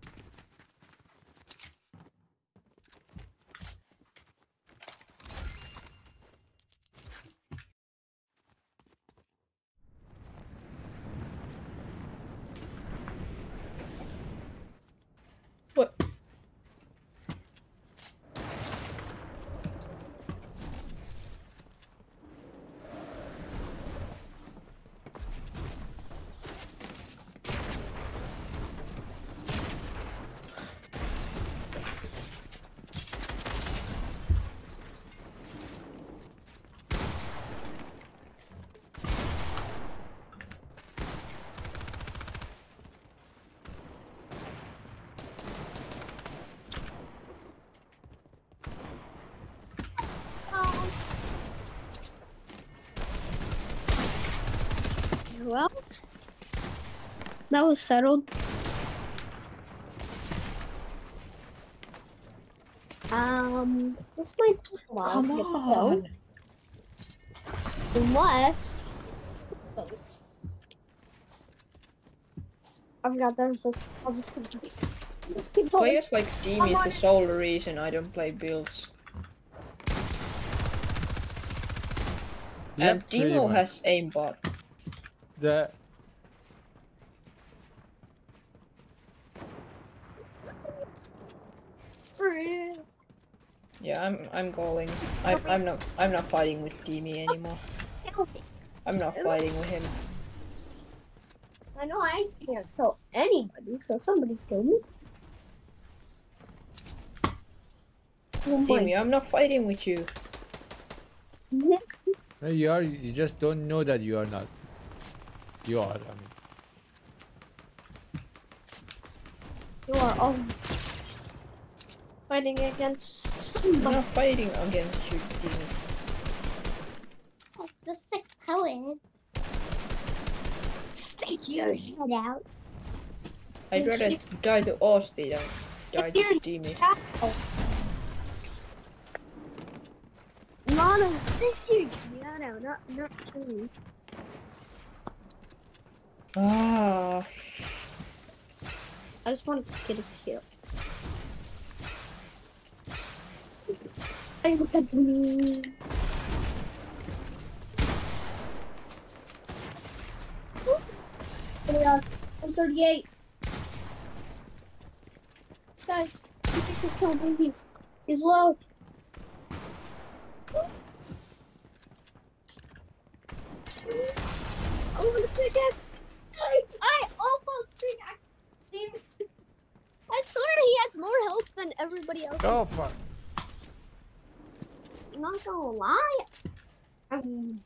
What? Um, well, that was settled. Um, this might take a while Come to get on. code. Unless. I forgot there's a. I'll just keep, going. Players like Team is the sole reason I don't play builds. and Yep, pretty Timo much. has aimbot. the Yeah, I'm I'm going. I'm I'm not I'm not fighting with Demi oh, anymore. I'm not fighting with him. I know I can't kill anybody, so somebody kill me. Oh Demi, I'm not fighting with you. No, you are. You just don't know that you are not. You are. I mean. You are always fighting against I'm not fighting against you, Demon. That's the sick poet. Stick your head out. I'd rather you- die to Austin than die to You're- Demon. No, no, stick your head out, not, not me. Ah, I just want to get a kill. I look at me. Oh yeah, I'm 38. Guys, you can kill me. He's low. I want to pick up. I, I almost pickaxed him. I swear he has more health than everybody else. Oh fuck. I'm not gonna lie. Um,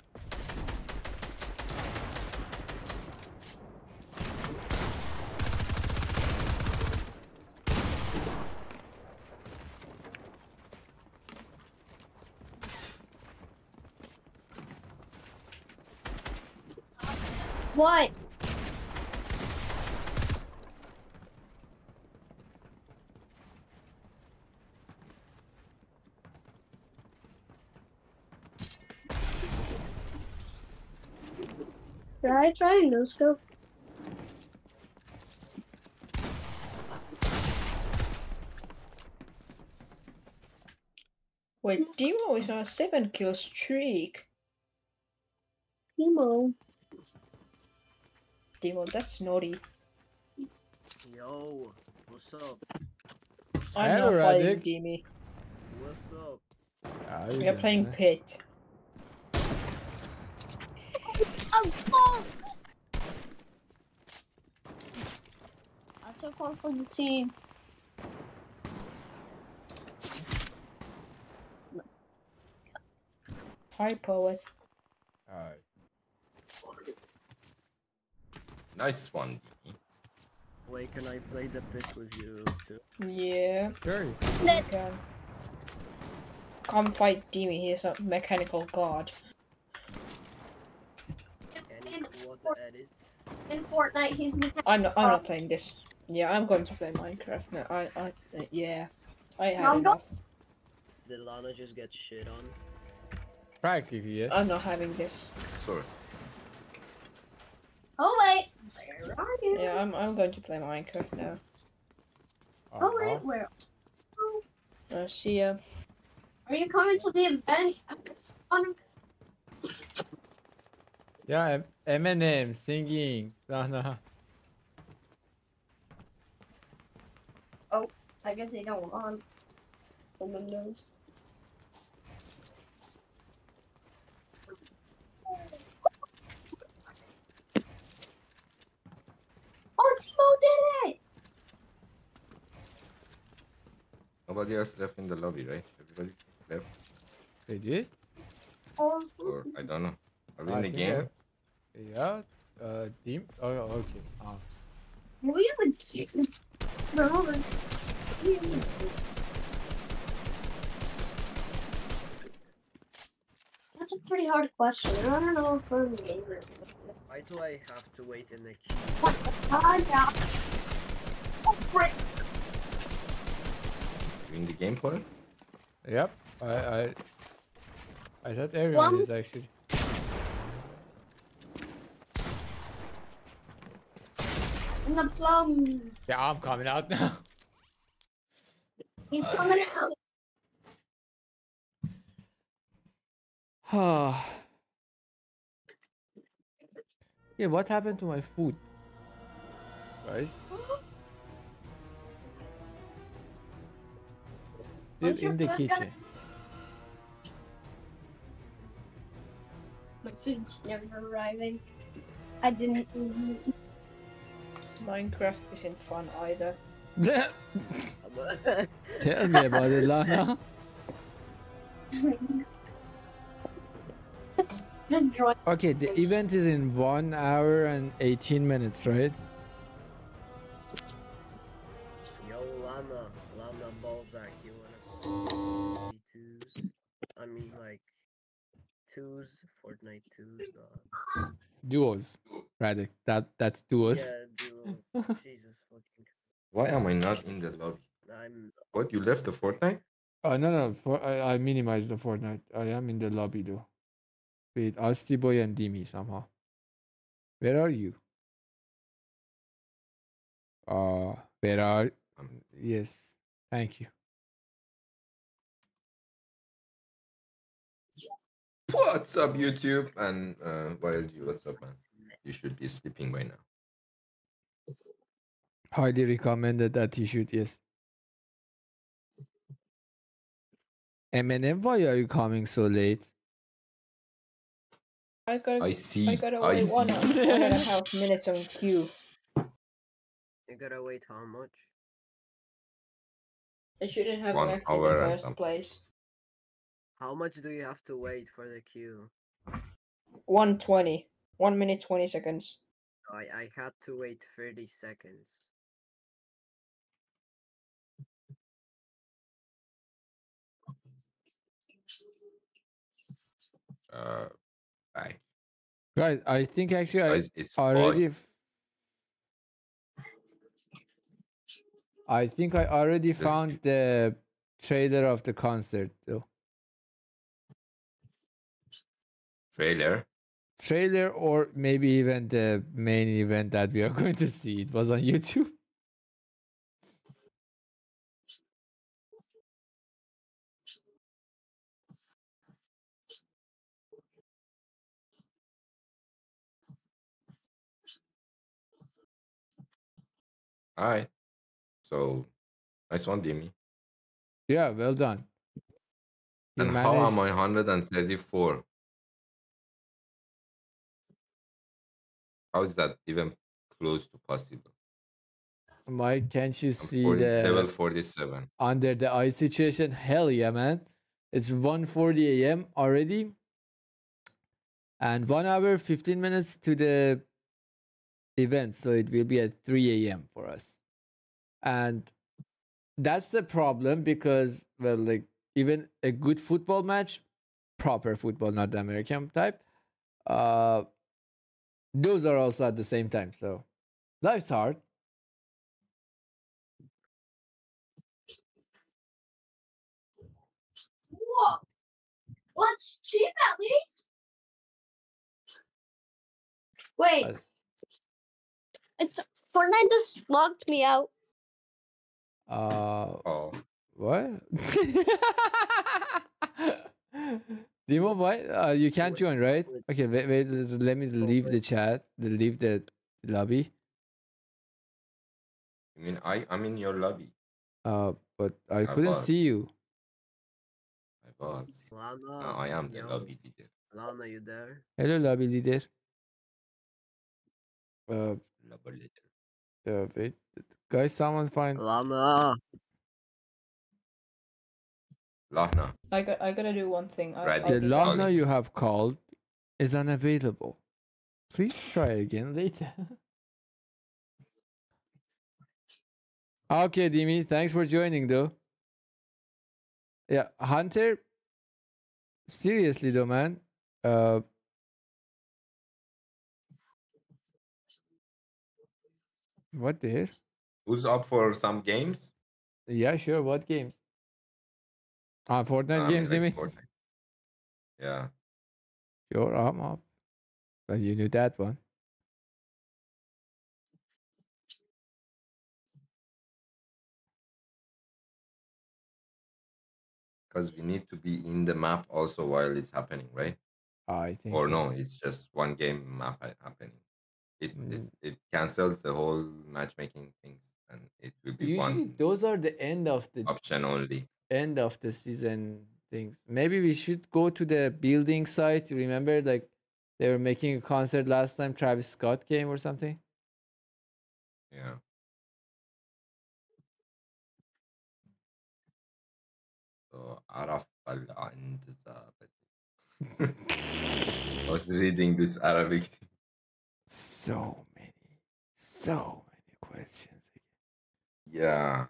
what? Should I try and no scope? wait, Demo is on a seven kill streak. Demo. Demo, that's naughty. Yo, what's up? I'm Hello, not fighting Demi. What's up? We are playing. Pit. Oh, oh! I took one for the team. Hi, poet. Alright. Nice one. Dee. Wait, can I play the pit with you too? Yeah, Sure. you can. Come fight Demi, he is a mechanical god. Any In, in Fortnite, he's. I'm not. I'm not playing this. Yeah, I'm going to play Minecraft now. I. I. Uh, yeah. I had I'm enough. Did Lana just get shit on? Practically, yes. I'm not having this. Sorry. Oh wait, where are you? Yeah, I'm. I'm going to play Minecraft now. Oh Uh-huh. wait, where? Oh, Uh, see ya. are you coming to the event? On Yeah, Em- Eminem singing. oh I guess they don't want. Someone knows. Oh, Timo did it! Nobody else left in the lobby, right? Everybody left, They did? Oh, or I don't know. Are we I in the think game? I- Yeah. Uh, team. Oh, okay. Ah. we would. No, That's a pretty hard question. I don't know if I'm a gamer. Why do I have to wait in the queue? Ah, yeah. Oh, frick. You in the game, Paul? Yep. I I I thought everyone One- is actually. And the plum. Yeah, I'm coming out now. He's coming out. [sighs] yeah, what happened to my food? Guys? Still in the kitchen. gonna- My food's never arriving. I didn't. Even- Minecraft isn't fun either. [laughs] Tell me about it, Lana. [laughs] Okay, the event is in one hour and 18 minutes, right? Yo, Lana, Lana Balzac, you wanna? I mean, like twos, Fortnite twos, dog. Duos, rather. That that's duos. Yeah, dude. [laughs] Jesus fucking. Why am I not in the lobby? I'm. What? You left the Fortnite? Oh no no, for I, I minimized the Fortnite. I am in the lobby though. With Asti Boy and Dimi somehow. Where are you? Uh where are Um, yes. Thank you. What's up, YouTube? And uh, Wild G, what's up, man? You should be sleeping by now. Highly recommended that you should, yes. Eminem, why are you coming so late? I got I see. I got I only one, see. one and a [laughs] half minutes on queue. You gotta wait how much? I shouldn't have One left in the first something. place. How much do you have to wait for the queue? 120. 1 minute 20 seconds. I I had to wait thirty seconds. Uh, bye. Guys, I think actually I it's already boy. f- I think I already Just found the trailer of the concert though. Trailer. Trailer or maybe even the main event that we are [laughs] going to see. It was on YouTube. All right. So, nice one, Demi. Yeah, well done. You And how am I 134? How is that even close to possible? Mike, can't you see 40 level 47. under the ice situation? Hell yeah, man. It's 1:40 a.m. already. And one hour, 15 minutes to the event. So it will be at 3 a.m. for us. And that's the problem because, well, like, even a good football match, proper football, not the American type, uh, those are also at the same time. So life's hard. Whoa. What's cheap at least? Wait. Uh, It's Fortnite just locked me out. Uh, Oh, what? [laughs] [laughs] [laughs] Demo, what? Uh, you can't Wait, join, right? wait. Okay, wait, wait. l- Let me leave the chat, leave the lobby. I mean, I, I'm in your lobby. Uh, but I I couldn't see you. I was. Lana. Now I am the yo, lobby leader. Lana, you there? Hello, lobby leader. Uh, Lobby leader. uh wait, guys, someone find. Lana. Lahna. I got I gotta do one thing. I, Right, The it's be back. Lana you have called is unavailable. Please try again later. [laughs] okay, Dimi, thanks for joining though. Yeah, Hunter. Seriously though, man. Uh, what the hell? Who's up for some games? Yeah, sure. What games? Ah, Fortnite mean, games, you mean? Fortnite. Yeah. Sure, I'm up. But you knew that one. Because we need to be in the map also while it's happening, right? I think. Or so. no, it's just one game map ha- happening. It is it cancels the whole matchmaking things and it will be Usually, one those are the end of the option only end of the season things. Maybe we should go to the building site. Remember, like they were making a concert last time. Travis Scott came or something. Yeah. [laughs] I was reading this Arabic. So many, so many questions. Yeah.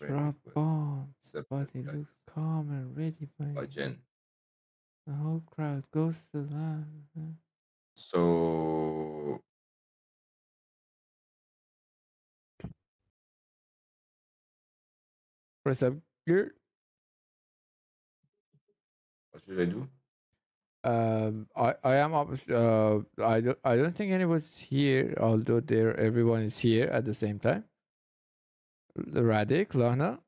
Accept the friend Drop bomb, but it looks calm and ready by By Jen. the whole crowd goes to land. So Press up gear. what should I do? Um, I I am up. Uh, I don't I don't think anyone's here. Although there everyone is here at the same time. L- Radic, Lana.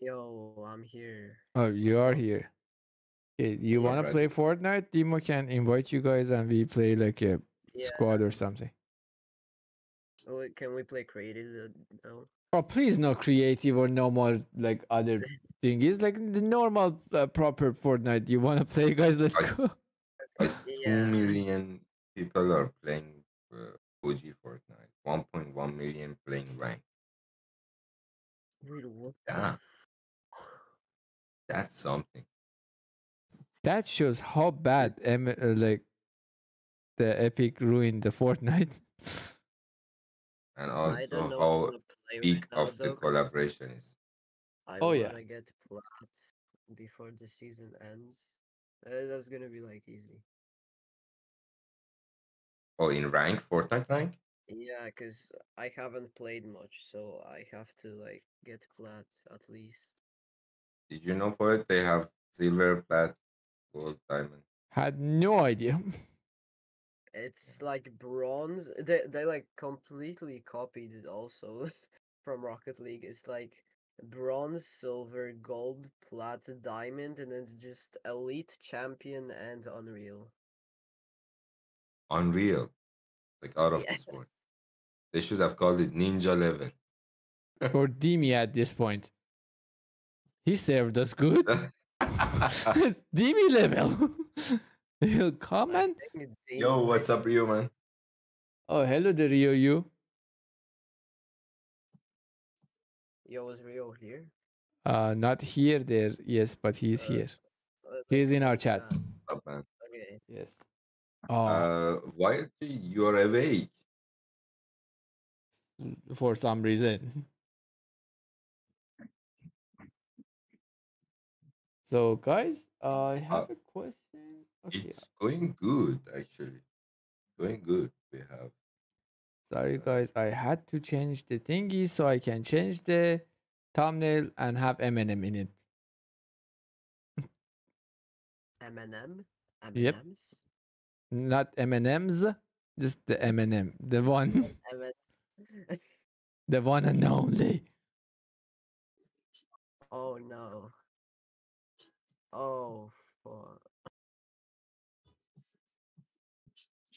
Yo, I'm here. Oh, you are here. Okay, you Yeah, wanna Radic. play Fortnite? Demo can invite you guys and we play like a Yeah. squad or something. Oh, wait, can we play creative? No. Oh, please no creative or no more like other thing. It's like the normal uh, proper Fortnite. You wanna play, guys? Let's go. Guys, [laughs] Yeah. two million people are playing uh, OG Fortnite. 1.1 million playing rank. Wait, what? the Yeah. That's something. That shows how bad M- uh, like the Epic ruined the Fortnite. [laughs] And also how how to play big right now, of the though, 'cause collaboration is. I Oh, yeah. wanna get plat before the season ends. Uh, that's gonna be like easy. Oh, in rank, Fortnite rank? Yeah, cause I haven't played much, so I have to like get plat at least. Did you know, Poet, they have silver, plat, gold, diamond? Had no idea. [laughs] It's like bronze. They they like completely copied it also [laughs] from Rocket League. It's like bronze, silver, gold, plat, diamond, and then just elite, champion, and unreal. Unreal. Like out of [laughs] Yeah. this world. They should have called it ninja level. or Demi at this point. He served us good. [laughs] [laughs] [laughs] It's Demi level. He'll comment. Yo, what's might- up, Rio, man? Oh, hello, the Rio you. Yo, is Rio here? Uh, not here, there. Yes, but he's Uh, here. Uh, He's in our chat. up, man? Okay. Yes. Oh, Uh, why are you you're awake? For some reason. So, guys, I uh, have a question. Okay, It's going good, actually. Going good. We have sorry, uh, guys. I had to change the thingy so I can change the thumbnail and have Eminem in it. Eminem. Yep. M&Ms. Not M&M's, just the Eminem, the one, M- the one and only. oh no. Oh fuck.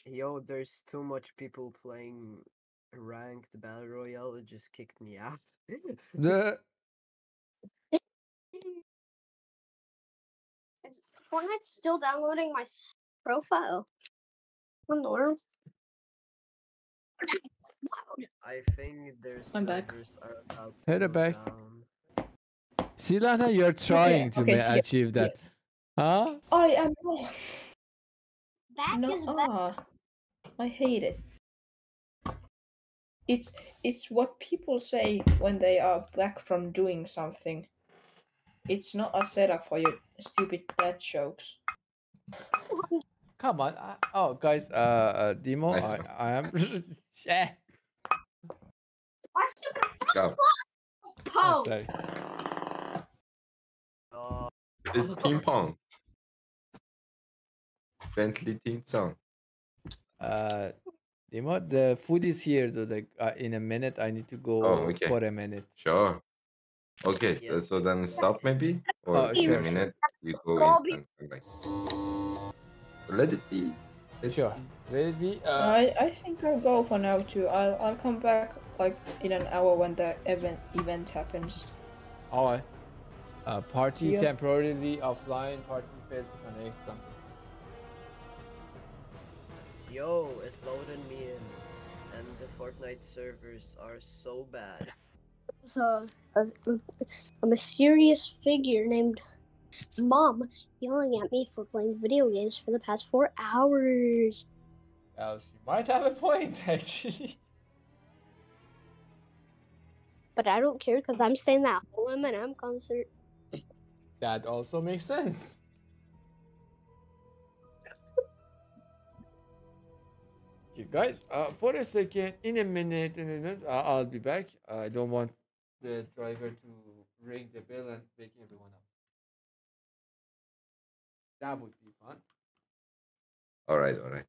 Yo, there's too much people playing ranked battle royale. It just kicked me out. The Is Fortnite still downloading my profile? What in the world? I think there's I'm back. servers are about to back. down. Silana, you're [laughs] trying to okay, ma- so yeah, achieve that, huh? I am not. Back No, is back. ah, I hate it. It's it's what people say when they are back from doing something. It's not a setup for your stupid bad jokes. Come on. I, oh, guys, uh, uh Demo, Nice I. I am. [laughs] eh, Why stupid Go. oh, po? sorry. Uh, It's ping pong. Bentley theme song. Uh, Demo, the food is here. Though, like uh, in a minute, I need to go Oh, okay. for a minute. Sure. Okay, Yes. so then stop maybe? Or Oh, sure, a minute you go in and come back. Let it be. Let it Sure. be. Will it be? Uh, I I think I'll go for now too. I'll I'll come back like in an hour when the event event happens. alright. Uh, party Yeah. temporarily offline. Party failed to connect. Something. yo, it loaded me in, and the Fortnite servers are so bad. It's a, a, a mysterious figure named Mom yelling at me for playing video games for the past four hours. Well, she might have a point, [laughs] actually. But I don't care because I'm staying that whole Eminem concert. That also makes sense. Okay, guys, uh, for a second, in a minute, in a minute, uh, I'll be back. I don't want the driver to ring the bell and wake everyone up. That would be fun. All right, all right.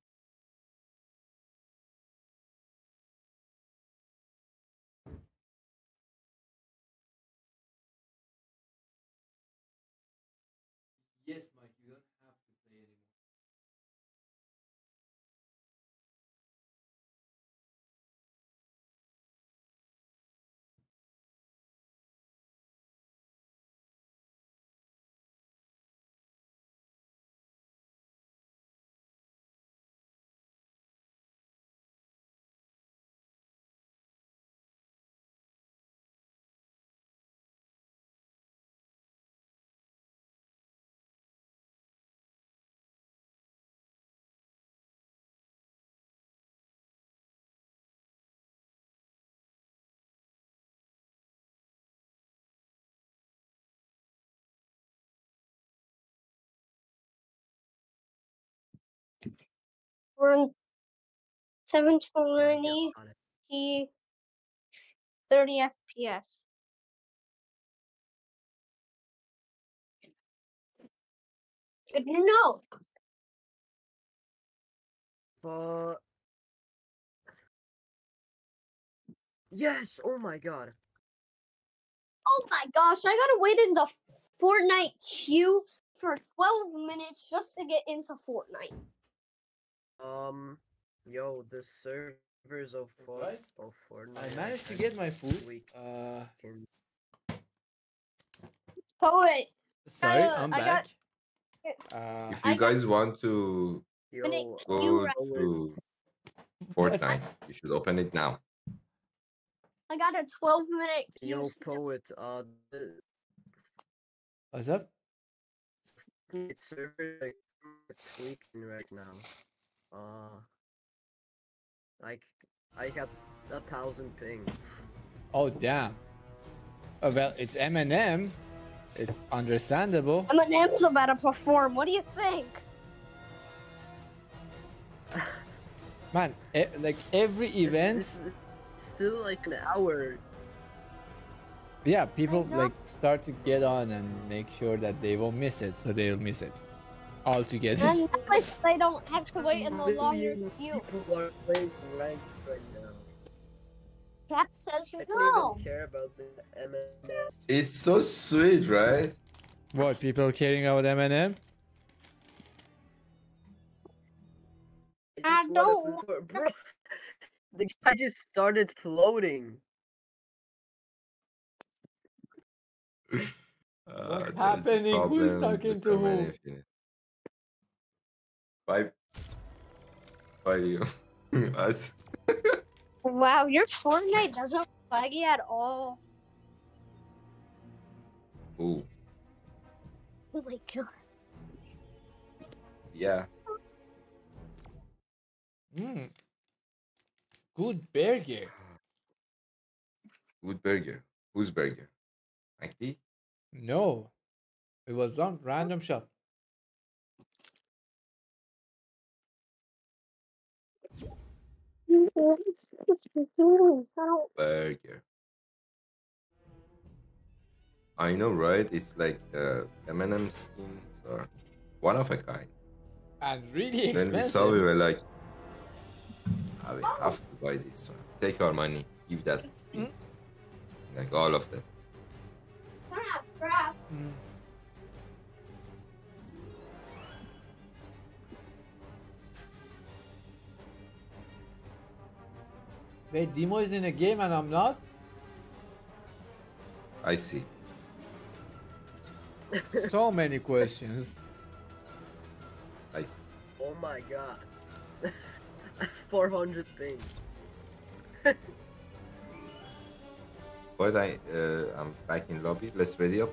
Oh 720 p 30 FPS. Good to know. But yes, oh my god. Oh my gosh, I gotta wait in the Fortnite queue for 12 minutes just to get into Fortnite. Um, yo, the servers of for Guys, of Fortnite. I managed to get my food. weak. Uh, Can- Poet, sorry, Gotta- I'm I got- back. Uh, If I you got- guys want to Yo, go You Poet, to [laughs] Fortnite, you should open it now. I got a 12 minute queue. yo, still. poet. Uh, the what's up? Fortnite server like tweaking right now. Uh, like I had a thousand ping. Oh, damn. Oh, well, it's Eminem. It's understandable. Eminem's about to perform. What do you think? [sighs] Man, e- like every event, It's, it's still like an hour. yeah, people like start to get on and make sure that they won't miss it, so they'll miss it altogether. And that way they don't have to wait in the longer Million queue. people are playing ranked right now. Chat says I don't no. care about the MNS. It's so sweet, right? what people caring about Eminem? I I just don't [laughs] bro. The guy just started floating. Uh, [laughs] What's there is a happening? Who's talking with to who? Many Infinite. Bye. Bye, you. [laughs] Us. Wow, your Fortnite doesn't look laggy at all. Ooh, Oh my god. yeah. Mm. Good burger. Good burger. Whose burger? McD? No, it was on random shop. Burger. I know, right? It's like uh, M&M skins are one of a kind. And really Then we saw, we were like, "Ah, we have to buy this one. Take our money, give that skin. Like all of them. Mm. Wait, Demo is in a game and I'm not? I see. [laughs] So many questions. I see. Oh my god. [laughs] 400 things. [laughs] But I, uh, I'm back in lobby. Let's ready up.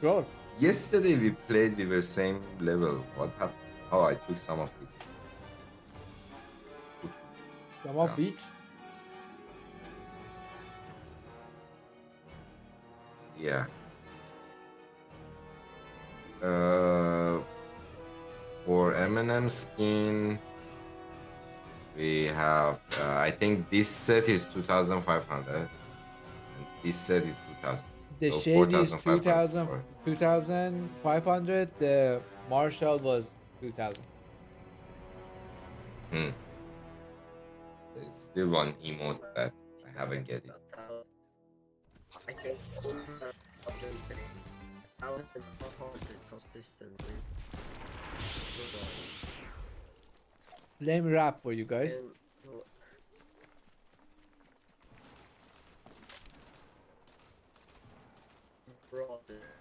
Sure. Yesterday we played. We were same level. What happened? Oh, I took some of this. Come off Yeah. beach. Yeah. Uh, for M&M skin, we have. Uh, I think this set is 2,500, and this set is 2,000. The So shade is 4,500 2000, 2500. The Marshall was 2000. Hmm. There's still one emote that I haven't get it. That, I think it's a thousand, thousand four hundred consistently. Let me rap for you guys. Brother.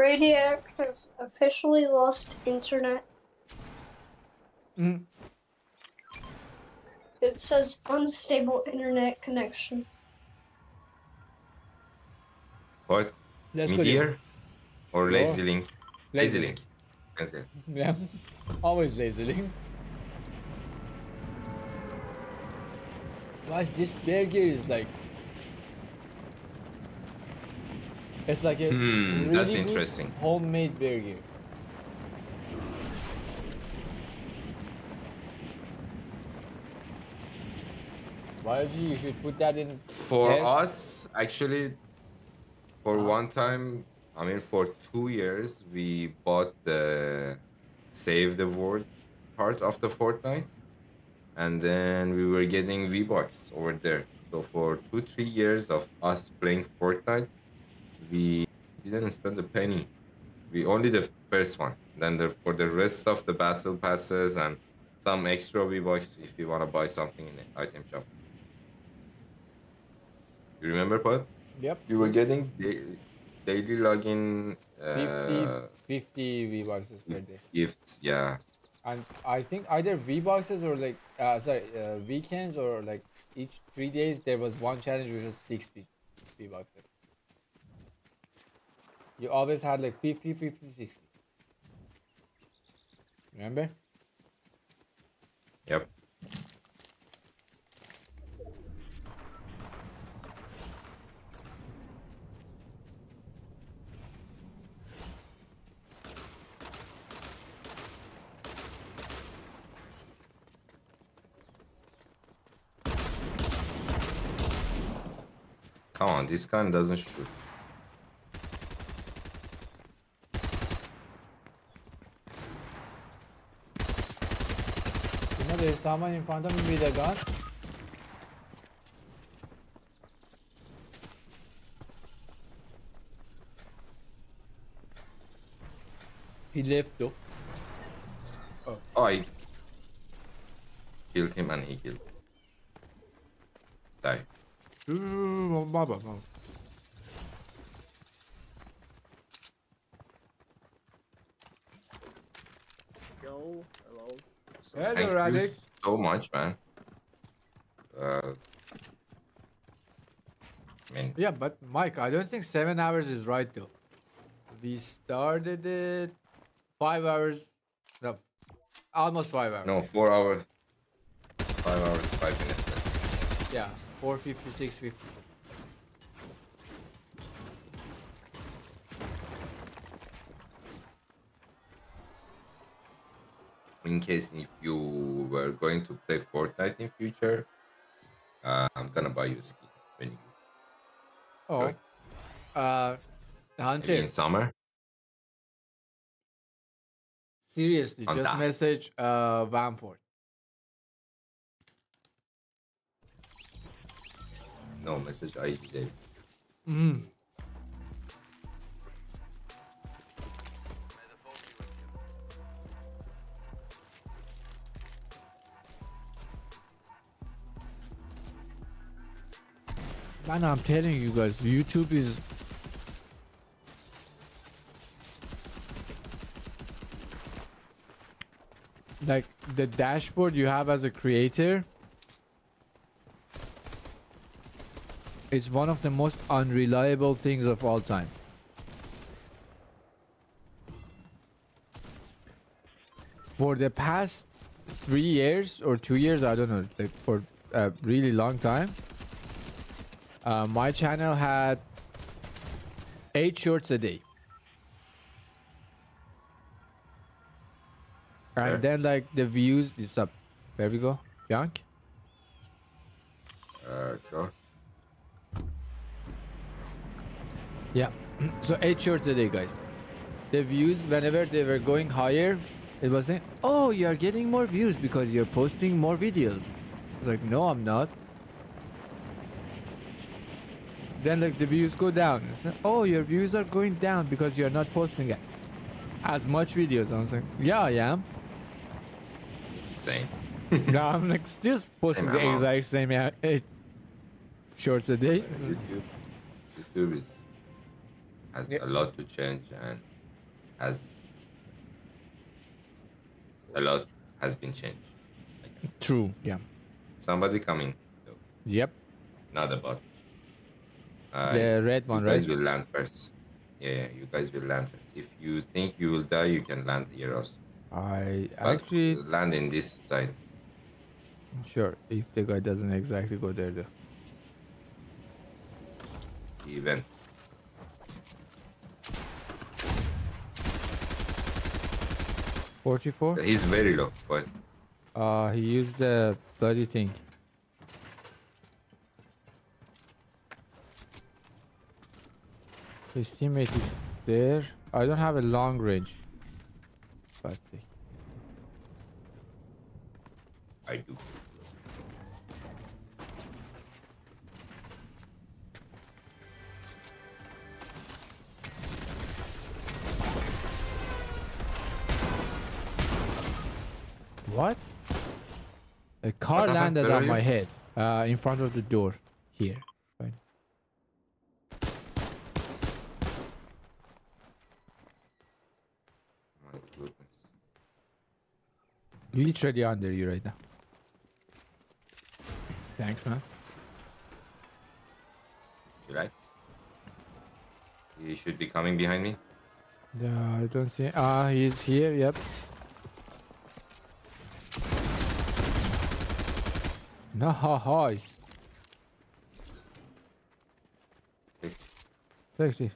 Radic has officially lost internet. Mhm. It says unstable internet connection. What? Let's go. Meteor or Sure. Lazy Link? Lazy Lazy Link. Link. [laughs] Yeah, always lazily. Guys, this bear gear is like. It's like a hmm, that's really good interesting. homemade burger. Biology, you should put that in. For Yes. us, actually, for ah. one time, I mean, for two years, we bought the Save the World part of the Fortnite, and then we were getting V Bucks over there. So for two, three years of us playing Fortnite, we didn't spend a penny. We only the first one. Then the, for the rest of the battle passes and some extra V Bucks if you want to buy something in the item shop. You remember, Pod? Yep. You were getting da- daily login 50, uh, 50 V-Bucks per day. gifts. Yeah. And I think either V-Bucks or like uh, sorry uh, weekends or like each three days there was one challenge which was 60 V-Bucks. You always had like 50, 50, 60. Remember? Yep. Come on, this gun doesn't shoot. With a gun. He left though. Oh, I killed him and he killed. Sorry. Yo, Hello, Thank Radek. you so much, man. Uh, I mean, Yeah, but Mike, I don't think seven hours is right though. We started it five hours, no, almost five hours. no, four hours, five hours, five minutes. Yeah, four fifty six In case if you were going to play Fortnite in future, uh, I'm gonna buy you a skin when you Oh, Good. uh, maybe in summer. seriously, On just that. message uh Vanford. No message I Dave. Mm. I'm telling you guys, YouTube is like the dashboard you have as a creator is one of the most unreliable things of all time. For the past three years or two years, I don't know, like for a really long time, uh, my channel had eight shorts a day. And then like the views, it's up. There we go. Junk. Uh, sure. Yeah. [clears throat] so eight shorts a day, guys. The views, whenever they were going higher, it was saying, "Oh, you are getting more views because you're posting more videos." I was like, "No, I'm not." Then like the views go down. It's like, "Oh, your views are going down because you're not posting it as much videos." I was like, "Yeah, I am." It's the same. [laughs] no, I'm like still posting the amount. exact same uh, eight shorts a day. YouTube, YouTube is has Yeah. a lot to change and has a lot has been changed. I can say. True. Yeah. Somebody coming, though, Yep. not a bot. Uh, the red one, right? you guys will land first. Yeah, you guys will land first. If you think you will die, you can land here also. I But actually land in this side. sure if the guy doesn't exactly go there though. The event. Forty-four. He's very low, but Uh, he used the bloody thing. His teammate is there. I don't have a long range. But I do. what? A car landed on my head. Uh, in front of the door. Here. Fine. My goodness. Literally under you right now. Thanks, man. Relax. He should be coming behind me. Yeah, I don't see. Ah, he's here. Yep. No, [laughs] ha, ha. Take. Take it.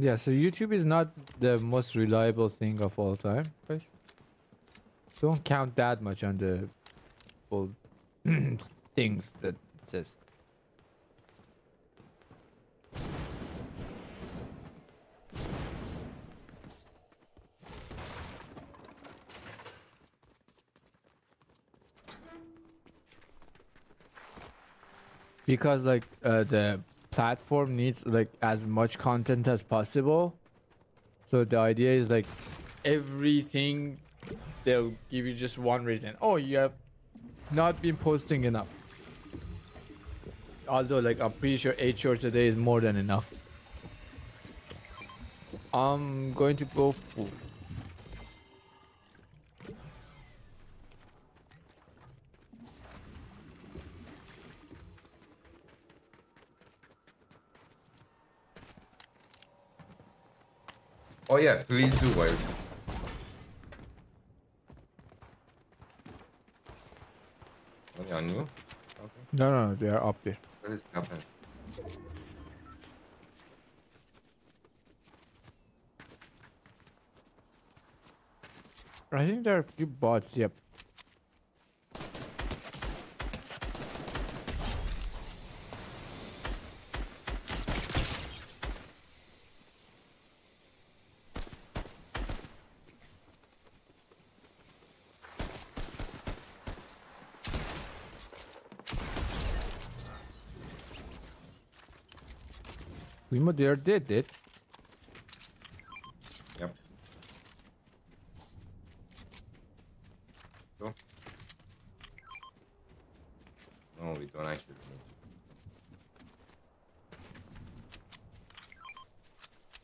Yeah, so YouTube is not the most reliable thing of all time, guys. Don't count that much on the old [clears throat] things that it says. Because like uh, the platform needs like as much content as possible. So the idea is like everything they'll give you just one reason. Oh, you have not been posting enough. Although, like, I'm pretty sure eight shorts a day is more than enough. I'm going to go full. Oh yeah, please do while Only on you? Okay. No, no, no, they are up there. What is happening? I think there are a few bots. Yep. Primo there did did. Yep. No, we don't actually need to.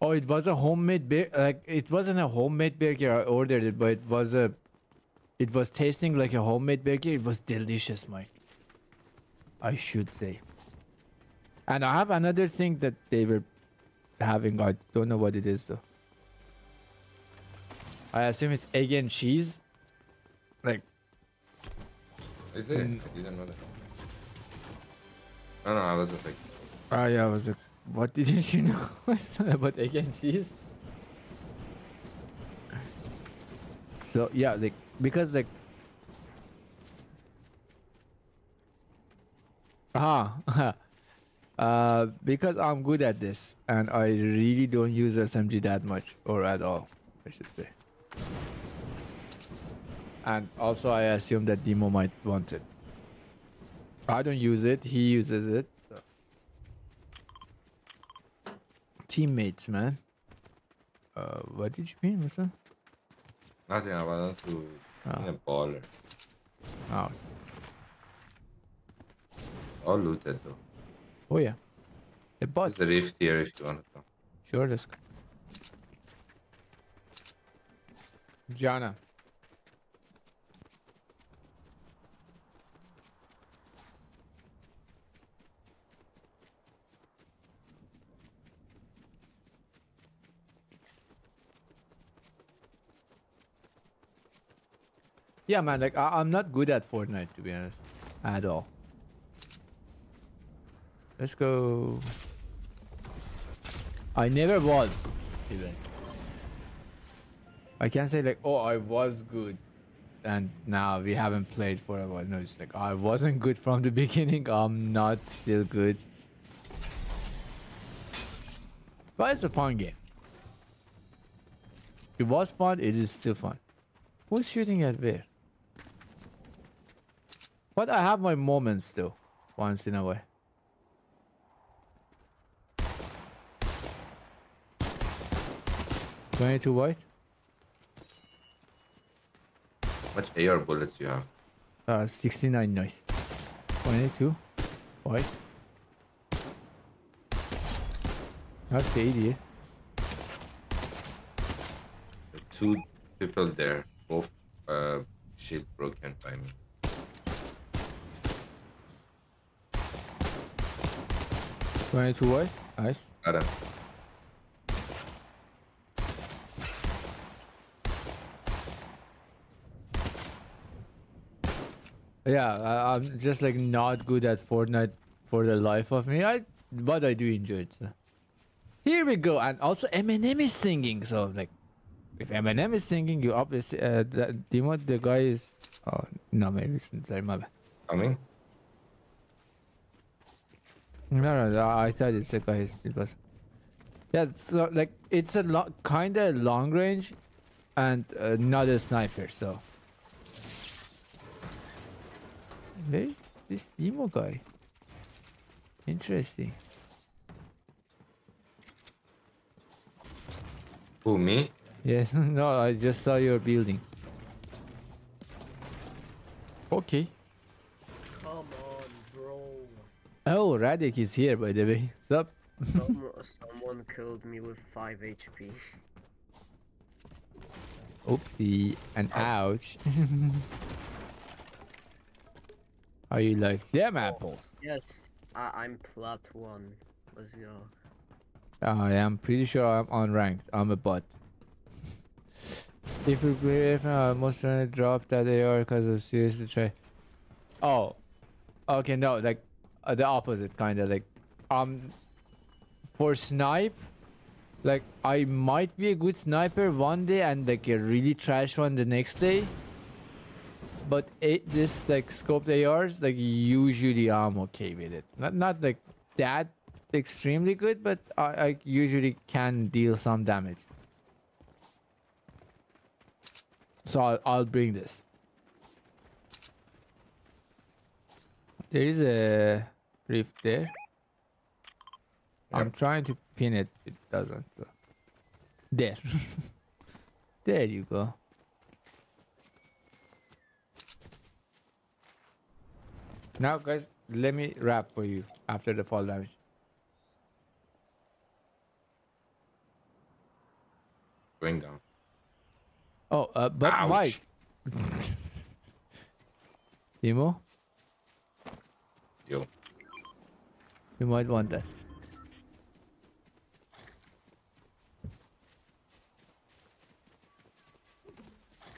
Oh, it was a homemade beer. Like it wasn't a homemade burger. I ordered it, but it was a. It was tasting like a homemade burger. It was delicious, Mike. I should say. And I have another thing that they were having. I don't know what it is though. I assume it's egg and cheese. Like Is it? Mm. I didn't know that. No, no, I was like, Oh yeah, I was like, what didn't [laughs] you know [laughs] about egg and cheese? So yeah, like because like [laughs] ah uh because I'm good at this and I really don't use SMG that much or at all, I should say. And also I assume that Demo might want it. I don't use it, he uses it. so. Teammates, man. Uh, what did you mean, what's that? nothing. I wanted to Oh, a baller. oh, All looted though. Oh yeah. The boss. There's a rift here if you want to come. Sure, let's go. Jana. Yeah, man. Like I- I'm not good at Fortnite to be honest, at all. Let's go. I never was, even. I can't say like, oh, I was good, and now we haven't played for a while. No, it's like I wasn't good from the [laughs] beginning. I'm not still good. But it's a fun game. It was fun. It is still fun. Who's shooting at where? But I have my moments though, once in a while. Twenty-two white. Much AR bullets you have? Uh, 69 nice. 22. White. That's the idiot. Two people there, both uh, shield broken by me. Twenty-two white. Nice. Got him. Yeah, I, I'm just like not good at Fortnite for the life of me. I but I do enjoy it. so. Here we go, and also Eminem is singing. So like, if Eminem is singing, you obviously uh, the, Demo, the guy is. Oh no, maybe it's sorry, my bad. Coming? No, no, I I thought it's the guy because. Yeah, so like it's a lot, kind of long range, and uh, not a sniper. So. Where's this demo guy? Interesting. Who, me? Yes, [laughs] no, I just saw your building. Okay. Come on, bro. Oh, Radic is here, by the way. Sup? Some, [laughs] someone killed me with 5 HP. Oopsie, and oh. ouch. [laughs] How you like them apples? Yes, I, I'm plat 1. Let's go. I am pretty sure I'm unranked. I'm a bot. If we play, if I almost trying to drop that AR because I seriously try. Oh, okay, no, like uh, the opposite, kind of like, um, for snipe, like I might be a good sniper one day and like a really trash one the next day. But it, this like scoped ARs, like usually I'm okay with it. Not not like that extremely good, but I, I usually can deal some damage. So I'll, I'll bring this. There is a rift there. I'm trying to pin it. It doesn't. So. There. [laughs] there you go. Now, guys, let me wrap for you after the fall damage. Going down. Oh, uh, but Ouch. Mike. [laughs] Timo, Yo. you might want that.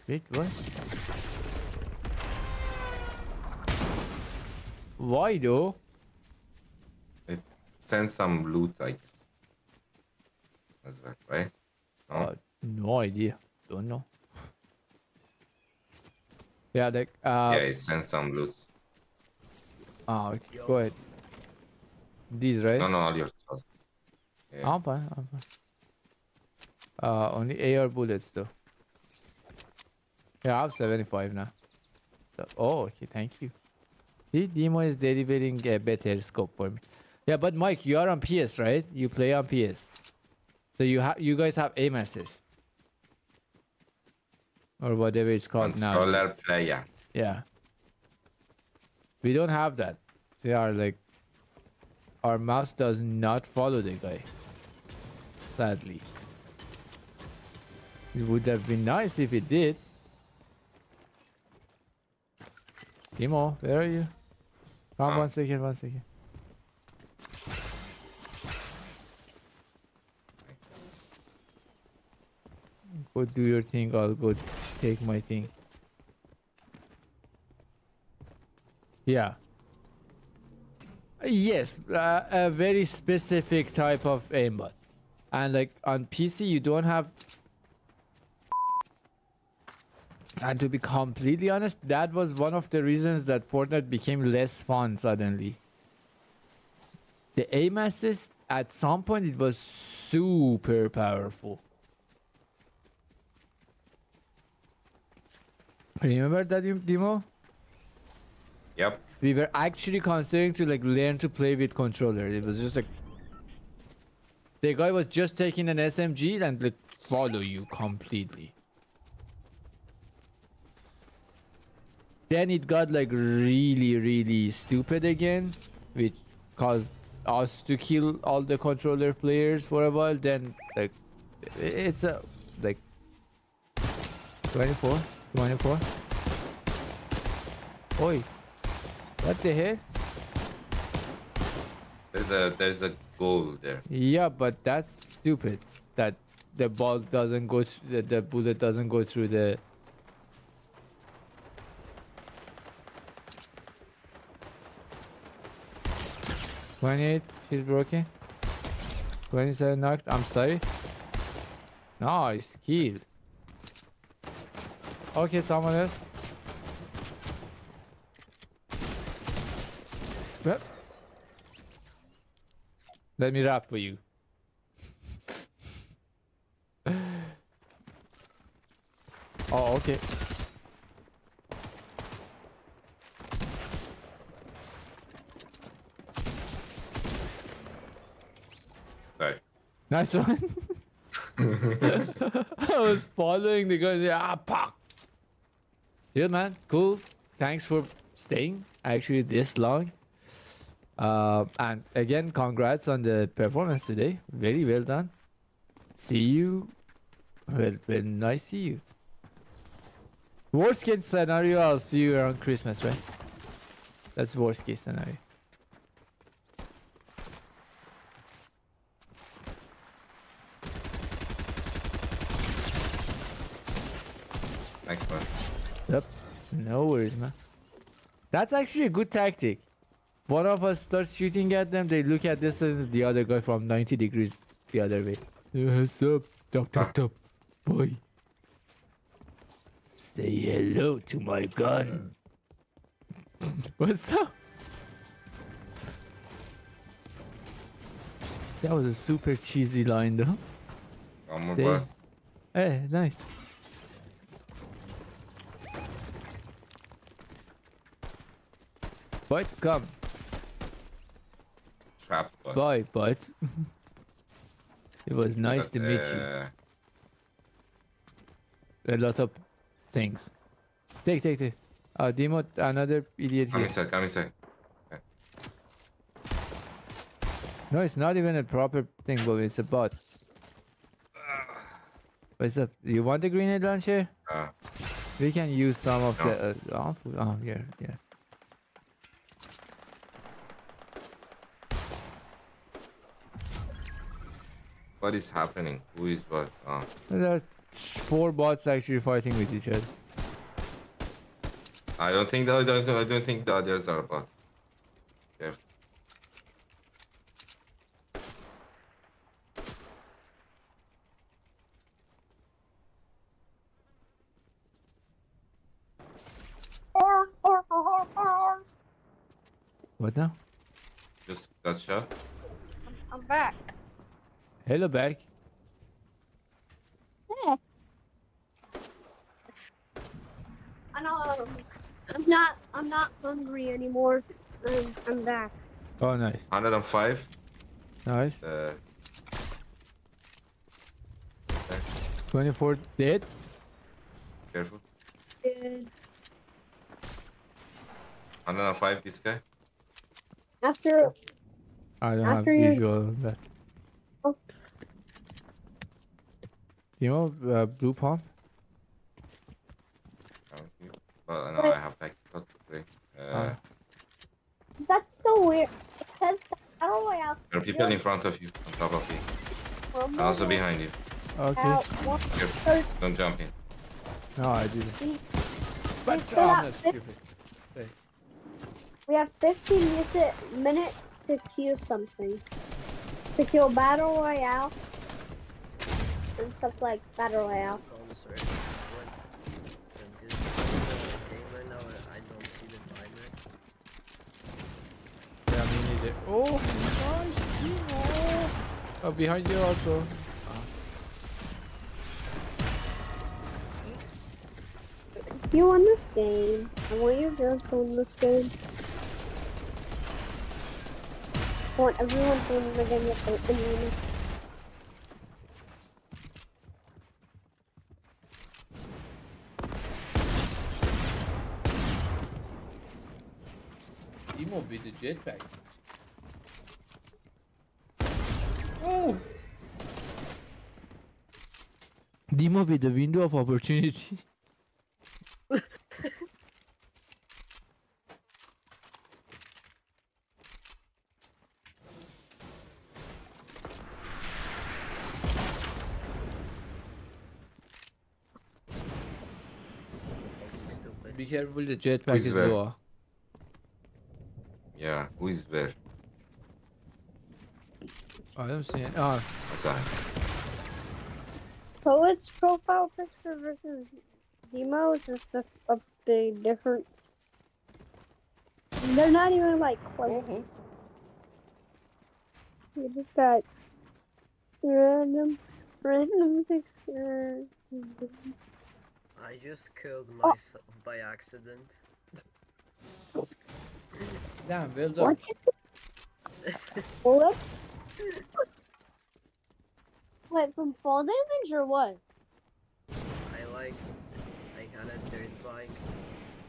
Wait, what? Why though? It sends some loot, I guess. As well, right? No? Uh, no idea. Don't know. Yeah, like uh, yeah, it sent some loot. ah, okay, go ahead. These right? No, no, all your stuff. Yeah. I'm fine. I'm fine. Uh, only AR bullets though. Yeah, I have 75 now. So, oh, okay, thank you. See, Demo is delivering a better scope for me. Yeah, but Mike, you are on PS, right? You play on PS. So you have, you guys have aim assist. Or whatever it's called now. Controller player. Yeah. We don't have that. They are like our mouse does not follow the guy. Sadly. It would have been nice if it did. Timo, where are you? Come Huh? one second, one second. Go do your thing, I'll go take my thing. Yeah. Uh, Yes, uh, a very specific type of aimbot. And like on PC, you don't have. And to be completely honest, that was one of the reasons that Fortnite became less fun suddenly. The aim assist, at some point, it was super powerful. Remember that, Demo? Yep. we were actually considering to like learn to play with controller. It was just like the guy was just taking an SMG and like follow you completely. Then it got like really really stupid again, which caused us to kill all the controller players for a while. Then like it's a like 24, 24. Oi. What the hell? There's a there's a goal there. Yeah, but that's stupid. That the ball doesn't go, th- the, the bullet doesn't go through the. Twenty-eight, she's broken. Twenty-seven knocked. I'm sorry. Nice kill. Okay, someone else. Yep. Let me rap for you. [laughs] oh, okay. Nice one. [laughs] I was following the guy. Ah, pak. Yeah, man. Cool. Thanks for staying actually this long. Uh, and again, congrats on the performance today. Very well done. See you. Well, well, nice see you. Worst case scenario, I'll see you around Christmas, right? That's worst case scenario. No worries, man. That's actually a good tactic. One of us starts shooting at them, they look at this and the other guy from 90 degrees the other way. What's up? Top, top, top. Boy. Say hello to my gun. [laughs] What's up? That was a super cheesy line though. One more Say- Hey, nice. Bud, come. Trap Bud. Bye, Bud. it was nice but, to meet you. Uh. A lot of things. Take, take, take. Uh, Demo, another idiot come here. Come inside, come inside. No, it's not even a proper thing, but it's a bot. Uh. What's up? You want the grenade launcher? Uh, we can use some of no. the... Uh, oh, oh, yeah, yeah. What is happening? Who is what? Oh, There are four bots actually fighting with each other. I don't think the, I don't, I don't think the others are bot. Careful. What now? Just got shot. I'm back. Hello, back. Yeah. I know. I'm not. I'm not hungry anymore. I'm, I'm back. Oh, nice. 105. Nice. Uh, 24 dead. careful. Good. 105. This guy. After I don't have After you- visual of that. Oh. You know, uh, blue palm? Well, no, I have tactical today. Uh, Ah. that's so weird. It says that battle royale. there are people in front of you, on top of you, from and also behind you. Okay. out one Don't jump in. No, I didn't. But oh, that's stupid. We have 15 minutes, minutes to queue something. To kill battle royale and stuff like battle royale. Cons, right? When, when this is the game right now, I don't see the timer. Yeah, me neither. Oh, nice. Timo. Oh, behind you also. You won this game. I want your girls to win this game. I want everyone to win the game with the win. Emo with the jetpack. Oh! Demo with the window of opportunity. [laughs] Be careful, the jetpack Who's is there? low. Yeah, who is where? Oh, I don't see it. Oh, Aside. Poet's profile picture versus Demo is just a, a big difference. They're not even like close. Mm-hmm. You just got random, random picture. I just killed Oh. myself by accident. [laughs] damn, well done. What? what? Wait, from fall damage or what? I like, I had a dirt bike,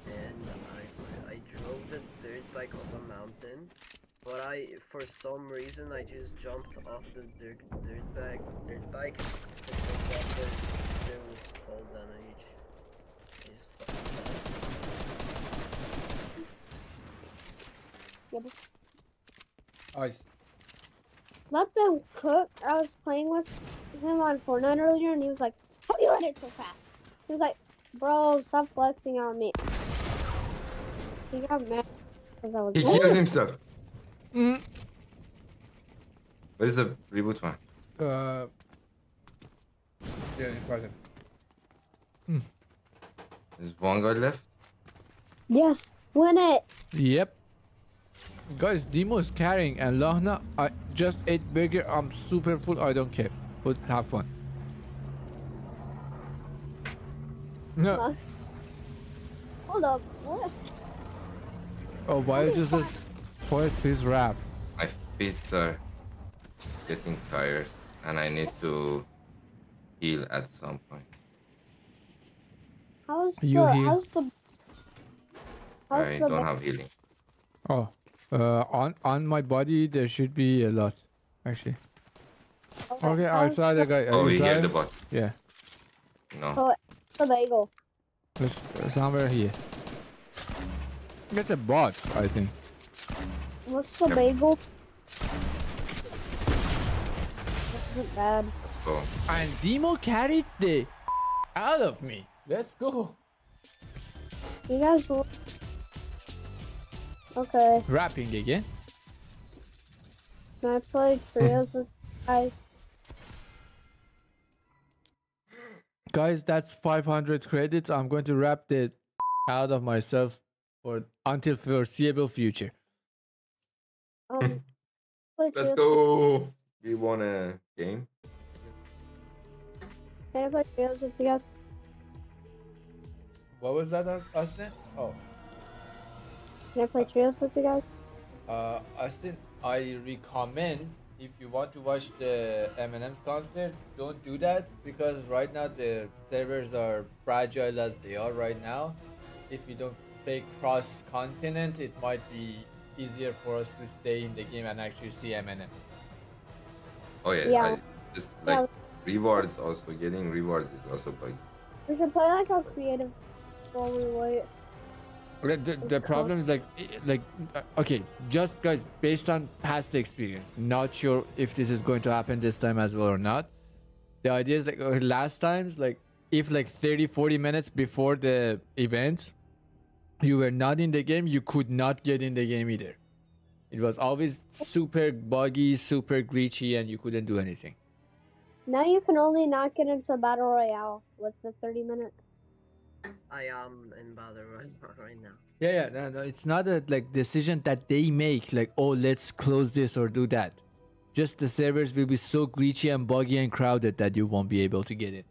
and I I drove the dirt bike off a mountain, but I for some reason I just jumped off the dirt dirt bike dirt bike, and from there, there was fall damage. I just fucking died. Ice. Let them cook. I was playing with him on Fortnite earlier, and he was like, "How do you edit so fast?" He was like, "Bro, stop flexing on me." He got mad because I was. He like, killed himself. Mm. Where's the reboot one? Uh, yeah, in front of him. There's one guy left. Yes, win it. Yep. Guys, Demo is carrying and Lana, I just ate burger. I'm super full. I don't care. But have fun. No. Huh? Hold up. What? Oh, why just this poet please rap? My feet are getting tired, and I need to heal at some point. How's You the? heal. How's the? How's I the don't have healing. Oh, uh, on on my body there should be a lot. actually. Okay, Okay, I how's saw the guy. Oh, we you saw hear the bot. Yeah, No. the bagel? it's somewhere here. It's a bot, I think. What's the Yep. bagel? Isn't bad. Let's go. And Demo carried the out of me. Let's go. You guys will. Okay, Rapping again. can I play trios with guys? Guys, that's 500 credits. I'm going to wrap the [laughs] out of myself for until foreseeable future. Um, [laughs] Let's go. We won a game. Can I play trios with you guys? What was that, Austin? Oh, Can I play trios with you guys? uh, I Austin, I recommend if you want to watch the Eminem's concert, don't do that because right now the servers are fragile as they are right now. If you don't play cross continent, it might be easier for us to stay in the game and actually see Eminem. Oh yeah. Yeah. I just Yeah. like rewards also getting rewards is also buggy. We should play like a creative while we wait. The, the, the problem is like like uh, okay just guys based on past experience not sure if this is going to happen this time as well or not. The idea is like uh, last times like if like 30 40 minutes before the event you were not in the game you could not get in the game either. It was always super buggy super glitchy and you couldn't do anything. Now you can only not get into battle royale with the 30 minutes. I am in battle right, [laughs] right now. yeah yeah no, no, it's not a like decision that they make like oh let's close this or do that just the servers will be so glitchy and buggy and crowded that you won't be able to get in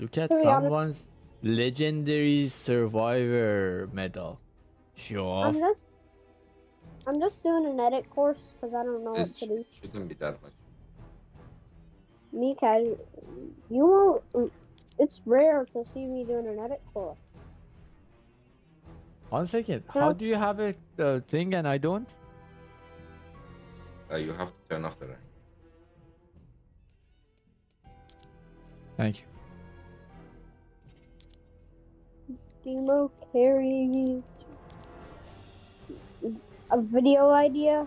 look at To someone's legendary survivor medal show off I'm just, I'm just doing an edit course because I don't know what to do. sh- shouldn't be that much. Mika, you won't. It's rare to see me doing an edit course. one second Yeah. how do you have a uh, thing and i don't Uh, you have to turn off the rank. thank you Demo carry a video idea.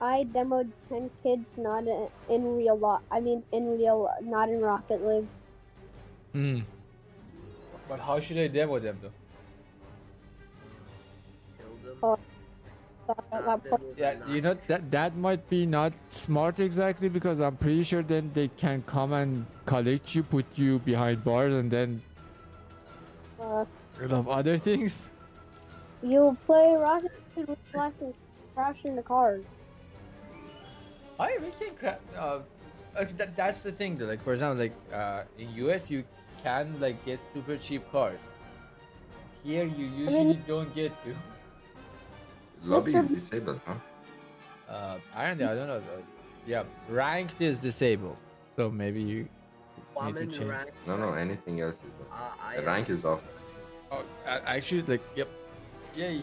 I demoed ten kids, not in, in real lot. I mean, in real, not in Rocket League. Hmm. but how should i demo them though Kill them. Oh, So I Stab got them put- with a Yeah, you know that that might be not smart exactly because I'm pretty sure then they can come and collect you, put you behind bars, and then uh, a lot of other things. you play Rocket League with flashing, crashing the cars. I we can cra- uh, uh, that, that's the thing though. Like for example, like uh, in US you can like get super cheap cars. Here you usually don't get to. [laughs] Lobby is disabled, huh? Uh, apparently I don't know. Uh, yeah, ranked is disabled, so maybe you. I'm need to change. rank. No, no, anything else is off. Uh, The rank is off. Oh, a- actually, like yep, yay.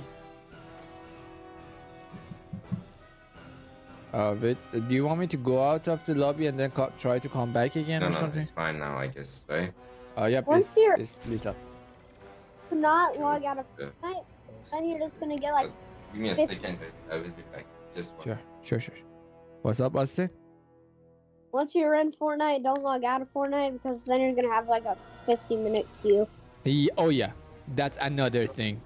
Uh, wait, uh, do you want me to go out of the lobby and then co- try to come back again No, or no, something? it's fine now, I guess, right? Uh, yeah, Once please. you're- It's lit up. To not log out of Yeah. Fortnite, then you're just gonna get like Give me a Fif- second, guys. I will be back. Just one. Sure, sure, sure. What's up, Austin? once you're in Fortnite, don't log out of Fortnite because then you're gonna have like a 50 minute queue. Ye- oh yeah, that's another thing.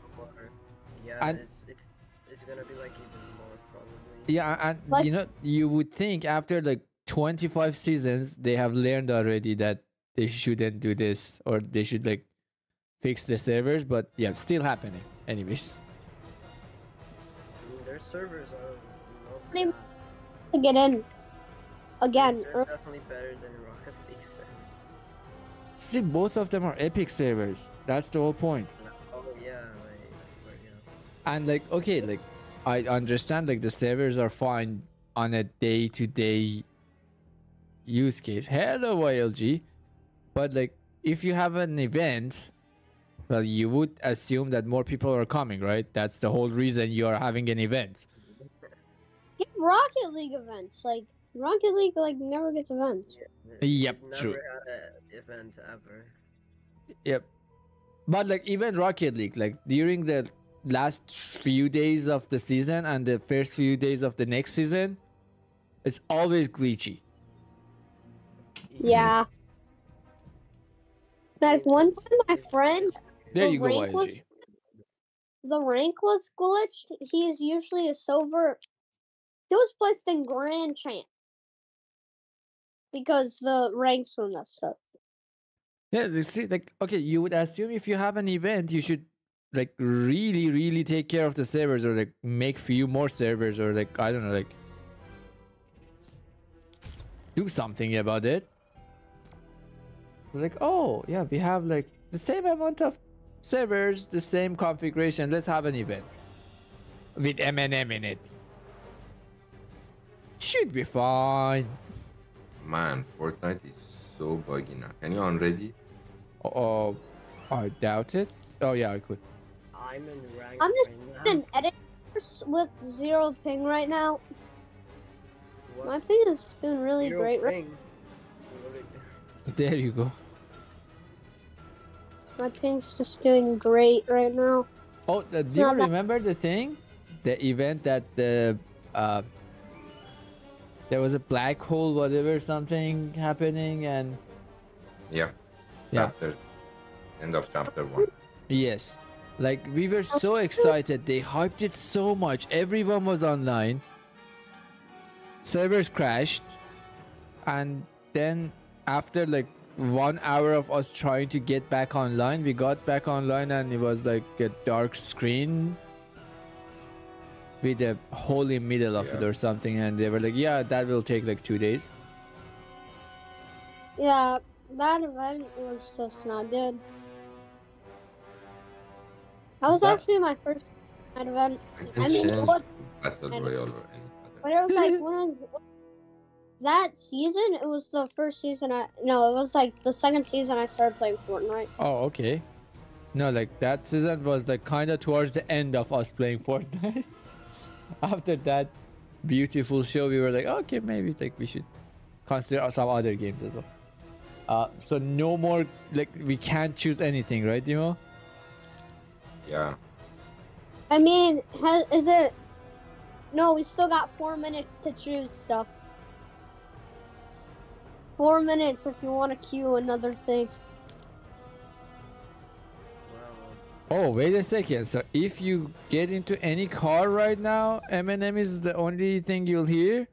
Yeah, And- it's, it's it's gonna be like even more probably. Yeah, and Like- you know, you would think after like 25 seasons, they have learned already that they shouldn't do this or they should like fix the servers, but yeah, still happening. Anyways. I mean, their servers are not They- bad. To get in again, They're definitely better than Rocket League servers. See, both of them are epic servers. That's the whole point. Oh yeah, like, for- yeah. And like, okay, like, I understand like the servers are fine on a day-to-day use case. Hello, YLG. But like, if you have an event Well, you would assume that more people are coming, right? That's the whole reason you are having an event. Get Rocket League events. Like Rocket League, like never gets events. Yep, We've true. Never had an event ever. Yep. But like even Rocket League, like during the last few days of the season and the first few days of the next season, it's always glitchy. Yeah. Like one time, my friend, There The you go, rank was- the rank was glitched. He is usually a silver. He was placed in Grand Champ because the ranks were messed up. Yeah, they see, like okay, you would assume if you have an event, you should like really, really take care of the servers or like make few more servers or like I don't know, like do something about it. Like, oh yeah, we have like the same amount of servers, the same configuration. Let's have an event with Eminem in it. Should be fine. Man, Fortnite is so buggy now. Can you unready? Oh, I doubt it. Oh yeah, I could. I'm in rank I'm just right in now. an edit with zero ping right now. What? My ping is doing really Zero great. Right? ping. What [laughs] There you go. My ping's just doing great right now. Oh, uh, do you not remember the thing? The event that the uh, there was a black hole, whatever, something happening, and Yeah. Yeah. Chapter. End of chapter one. yes, like we were oh, so excited. They hyped it so much. Everyone was online. Servers crashed, and then after like one hour of us trying to get back online, we got back online, and it was like a dark screen with a hole in middle of it or something and they were like yeah that will take like two days Yeah, that event was just not good. That was That- actually my first event. I can I mean, it change was- battle royale or any other. But it was like [laughs] one of that season. It was the first season. I no, it was like the second season I started playing Fortnite. oh okay no like that season was like kind of towards the end of us playing fortnite [laughs] after that beautiful show we were like okay maybe like we should consider some other games as well uh so no more like we can't choose anything right Dimo? Yeah. I mean, has, is it? No, we still got four minutes to choose stuff. Four minutes if you want to queue another thing. Oh wait a second so if you get into any car right now Eminem is the only thing you'll hear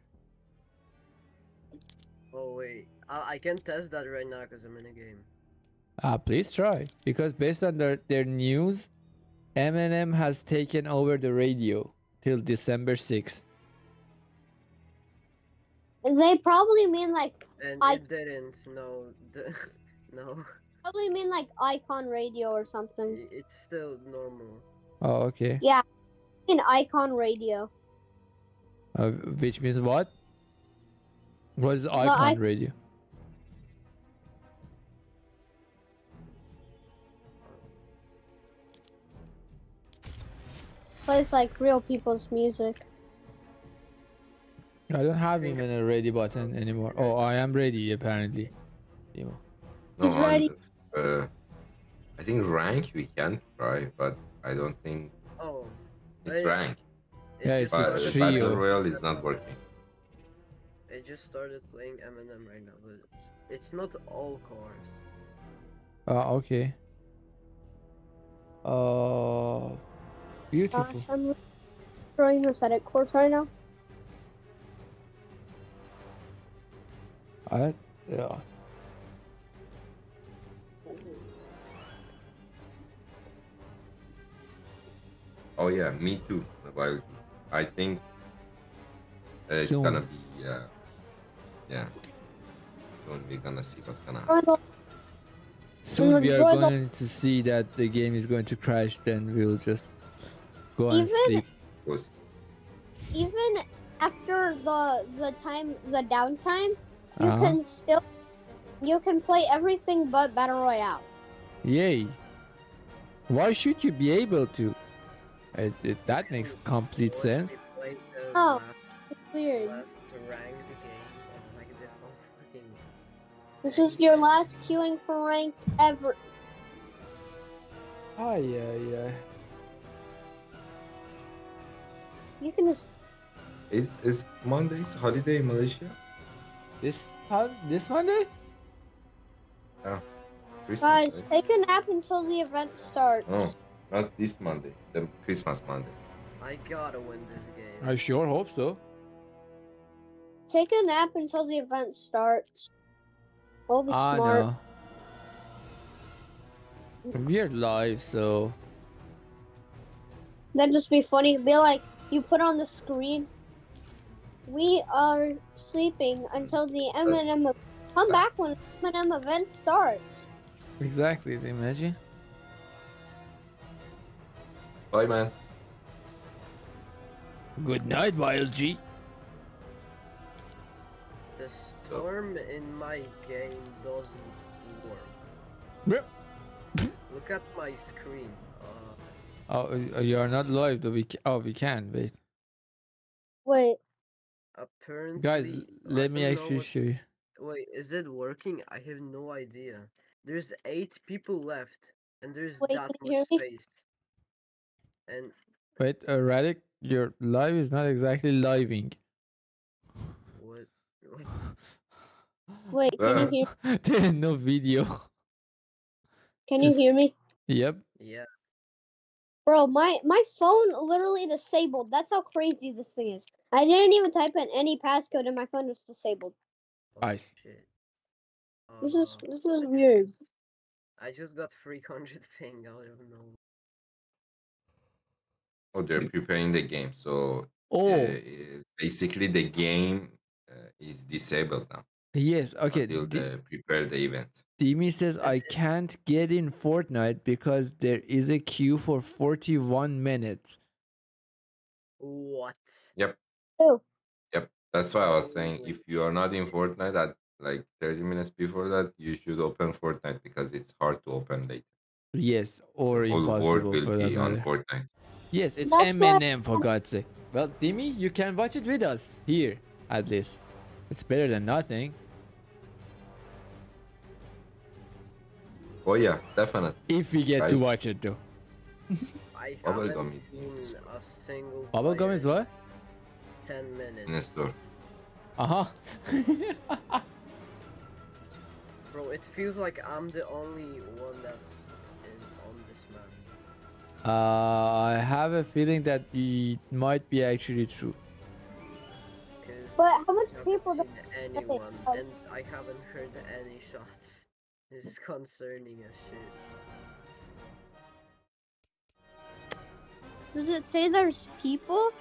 Oh wait, I, I can test that right now because I'm in a game. Uh, please try. Because based on their, their news, Eminem has taken over the radio till December 6th. They probably mean like And I- it didn't. No, the, [laughs] no. probably mean like Icon Radio or something. It's still normal. Oh, okay. Yeah, in Icon Radio. Uh, which means what? What is Icon I- radio? Plays like real people's music. I don't have even a ready button anymore. Oh, I am ready apparently. Dimo. No, He's ready. Uh, I think rank we can try, but I don't think Oh, it's Hey. rank. it Yeah, it's a But started, the battle trio. royale is not working. it just started playing Eminem right now, but it's not all cars. Uh, okay. Uh, beautiful. Gosh, I'm throwing this edit course right now. I, yeah. Oh yeah, me too. Well, I think uh, it's Soon. gonna be uh, yeah. Soon we're gonna see what's gonna happen. Soon we are going to see that the game is going to crash. Then we'll just go and Even- sleep. Even after the the time the downtime, you Uh-huh. can still you can play everything but battle royale. Yay! Why should you be able to? It, it, that makes complete sense. we played the Oh. last, It's weird. last ranked game, uh, like the whole fucking. This is your last queuing for ranked ever. Oh yeah, yeah. You can just Is is Monday's holiday in Malaysia? This how this Monday? Christmas. guys right? take a nap until the event starts. Oh, not this Monday. The Christmas Monday. I gotta win this game. I sure hope so. Take a nap until the event starts. We'll be ah, I smart. know. We're live, so That'd just be funny. Be like, you put on the screen. We are sleeping until the Eminem. Come back when Eminem event starts. exactly. Imagine. Bye, man. Good night, Wild G. The storm in my game doesn't work. Look at my screen. Uh, Oh, uh, you are not live, though. We oh, we can wait, Wait, apparently. guys. Let me actually what- show you. Wait, is it working? I have no idea. There's eight people left, and there's Wait, that much space. And Wait, uh, Radic, your live is not exactly living. what? Wait, wait, can you Uh. hear? [laughs] there is no video. Can you hear me, Yep. yeah. Bro? My my phone literally disabled. That's how crazy this thing is. I didn't even type in any passcode, and my phone was disabled. oh, Ice. shit. This is Uh, this is weird. I just got 300 [laughs] ping out of nowhere. Oh, they're preparing the game. So Oh, uh, basically, the game uh, is disabled now yes. Okay. until Di- they prepare the event. Dimi says I can't get in Fortnite because there is a queue for 41 minutes. What? Yep. Oh. Yep. That's why I was Oh saying if you are not in Fortnite at like 30 minutes before that, you should open Fortnite because it's hard to open later. Yes, or the whole world will for be on matter. Fortnite. Yes, it's That's why- Eminem for God's sake. Well, Dimi, you can watch it with us here, at least. It's better than nothing. Oh yeah, definitely. If we get Guys. to watch it, though. [laughs] I Bubblegum haven't is- a single Bubblegum is what? 10 minutes. In the store. Uh huh. [laughs] Bro, it feels like I'm the only one that's in on this map. uh, I have a feeling that it might be actually true. But how much I haven't people seen anyone, and I haven't heard any shots. This is concerning as shit. Does it say there's people?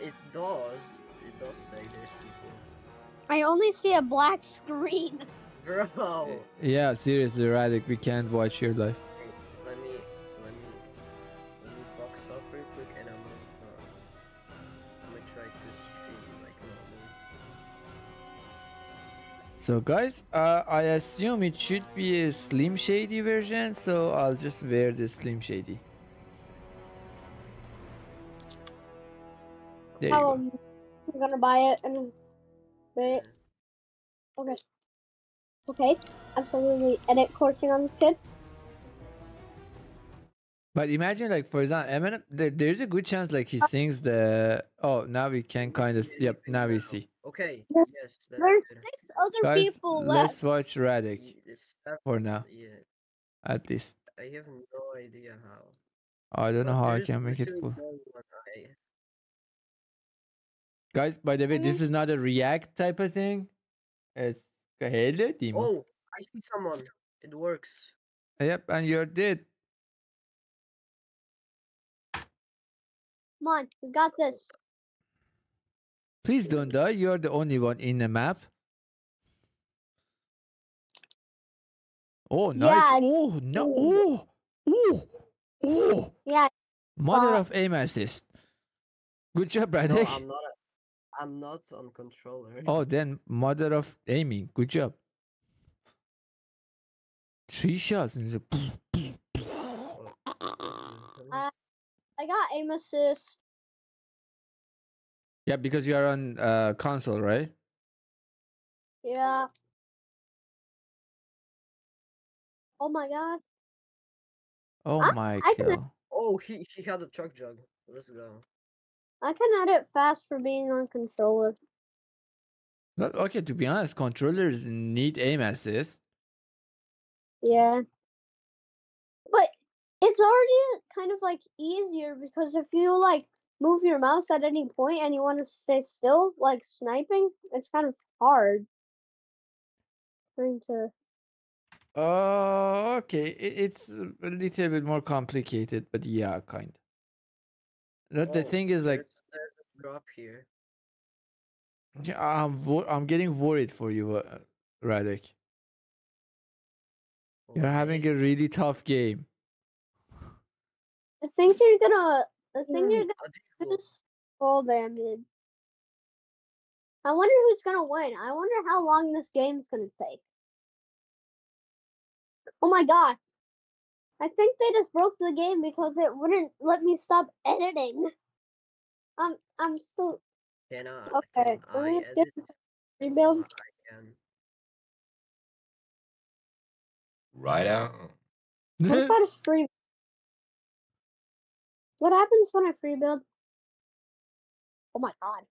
It does. It does say there's people. I only see a black screen. Bro, Yeah, seriously, Radic, we can't watch your live. So guys, uh, I assume it should be a Slim Shady version, so I'll just wear the Slim Shady. There you go. I'm gonna buy it and then wait. Okay. Okay. Absolutely edit coursing on this kid. But imagine, like for example, Eminem, there's a good chance like he sings the. Oh, now we can kind of. Yep, now we see. Okay, yes, that's There's better. six other Guys, people let's watch Radic Ye- for now, Yeah, at least. I have no idea how. I don't know But how I can make it literally full. no one I- Guys, by the way, this is not a React type of thing. It's hello, Timo. Oh, I see someone. It works. Yep, and you're dead. Come on, we got this. Please don't die. You're the only one in the map. Oh, nice. Yeah, Oh, no. Oh, oh, oh. Yeah. Mother uh, of aim assist. Good job, No, [laughs] I'm not. A, I'm not on controller. Oh, then mother of aiming. Good job. Three shots. and it's a [laughs] Uh, I got aim assist. Yeah, because you are on uh, console, right? Yeah. Oh my god. Oh I- my I can- Oh, he he had a truck jug. Let's go. I can edit fast for being on controller. But, okay, to be honest, controllers need aim assist. Yeah. But it's already kind of like easier because if you like move your mouse at any point and you want to stay still, like sniping, it's kind of hard. Trying to Uh, okay, it's a a little bit more complicated, but yeah, kind. But the Oh, thing is, like, there's, there's a drop here. yeah, I'm wo- I'm getting worried for you, uh, Radic. You're having a really tough game. I think you're gonna I think you're Ooh, gonna a default. lose full damage. I wonder who's gonna win. I wonder how long this game's gonna take. Oh my god. I think they just broke the game because it wouldn't let me stop editing. I'm I'm still Can I? okay. Can Let I me skip edit? rebuild. I can. Right out. What about a [laughs] free? What happens when I free build? Oh my god!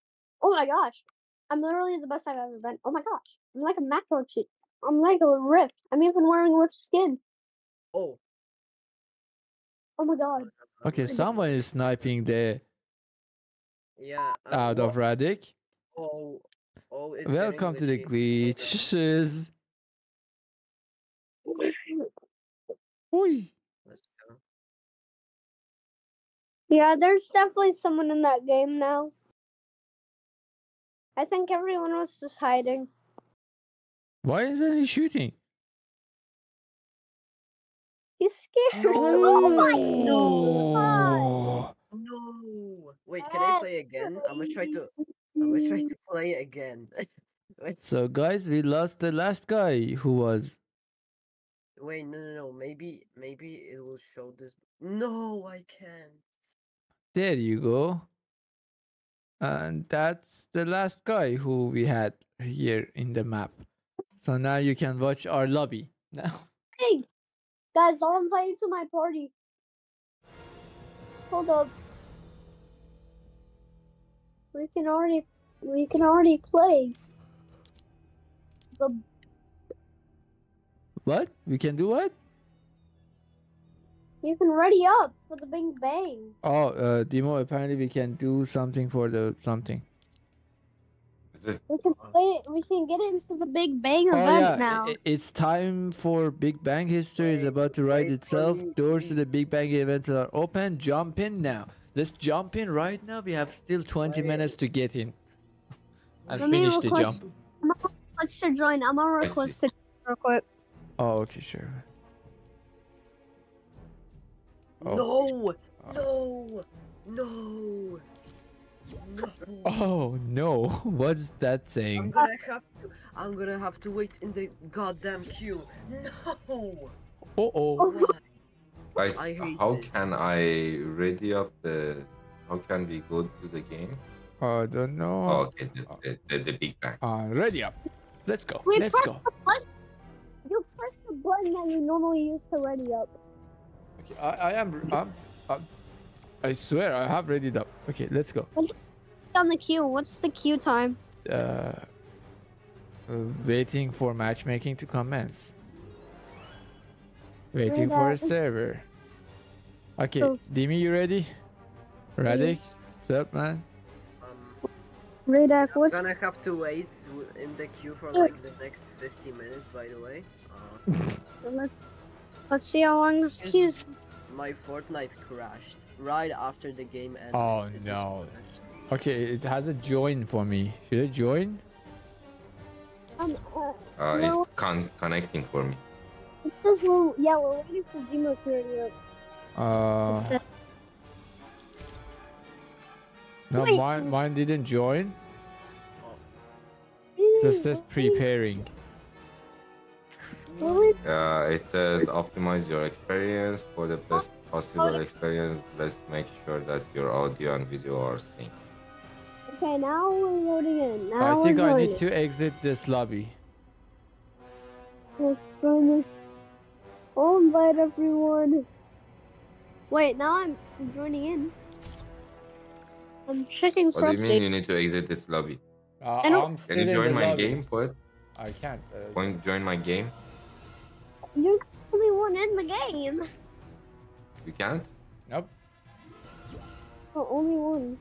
Oh my gosh! I'm literally the best I've ever been. Oh my gosh! I'm like a macro cheat. I'm like a Rift. I'm even wearing Rift skin. Oh. Oh my god! Okay, someone is sniping the Yeah. uh, out of what- Radic. Oh. Oh. It's Welcome to the glitchy. glitches. [laughs] Oi. Yeah, there's definitely someone in that game now. I think everyone was just hiding. Why isn't he shooting? He's scared. No. Oh my no. No. Wait. Can I play again? I'm gonna try to. I'm gonna try to play again. [laughs] So guys, we lost the last guy who was Wait. No. No. No. Maybe. Maybe it will show this. No. I can't. There you go. And that's the last guy who we had here in the map. So now you can watch our lobby. [laughs] Now Hey, guys, I'll invite you to my party. Hold up. We can already, we can already play. The what? We can do what? You can ready up for the Big Bang. Oh, uh, Demo, apparently we can do something for the something. Is it? We can play. We can get into the Big Bang Oh event yeah, now. it's time for Big Bang history is about to write itself. Doors to the. Big Bang event are open. Jump in now. Let's jump in right now. We have still 20 minutes to get in. I'll Let finish the request- jump. Let's to join. I'm gonna I see. request it real quick. Oh, okay, sure. Oh. No. Uh. No. No. No. Oh no, [laughs] what's that saying? I'm saying? gonna have to. I'm gonna have to wait in the goddamn queue. No. Oh oh. Guys, how this. can I ready up the? How can we go to the game? I don't Oh, know. okay, the, the, the, the Big Bang. Uh, ready up. Let's go. Wait, Let's go. You press the button that you normally use to ready up. Okay, I, I am. I'm, I'm, I swear I have ready up. Okay, let's go. On the queue. What's the queue time? uh, waiting for matchmaking to commence. Waiting for a server. Okay, Oh. Dimi, you ready? Radic, what's up, man? Um, Radic, I'm what's gonna have to wait in the queue for like the next 50 minutes. By the way. Uh, [laughs] let's, let's see how long this Is- queue's. my Fortnite crashed right after the game ended. Oh, It no. Okay, it has a join for me. Should I join? Um, uh, Uh, No. it's con- connecting for me. it says we're, yeah, we're waiting for Demo to ready up. Uh, It no, Wait. mine, mine didn't join. It just says preparing. Really? Uh, it says optimize your experience for the best possible experience, let's make sure that your audio and video are synced. Okay, now we're loading in. Now I think we're I joining. need to exit this lobby. Let's join this. I'll invite everyone. Wait, now I'm joining in. I'm checking for What do you mean you need to exit this lobby? Uh, I don't- I'm still Can you join my lobby. game, Poet? I can't. Uh, Point join my game? You're the only one in the game. You can't? nope. The only one.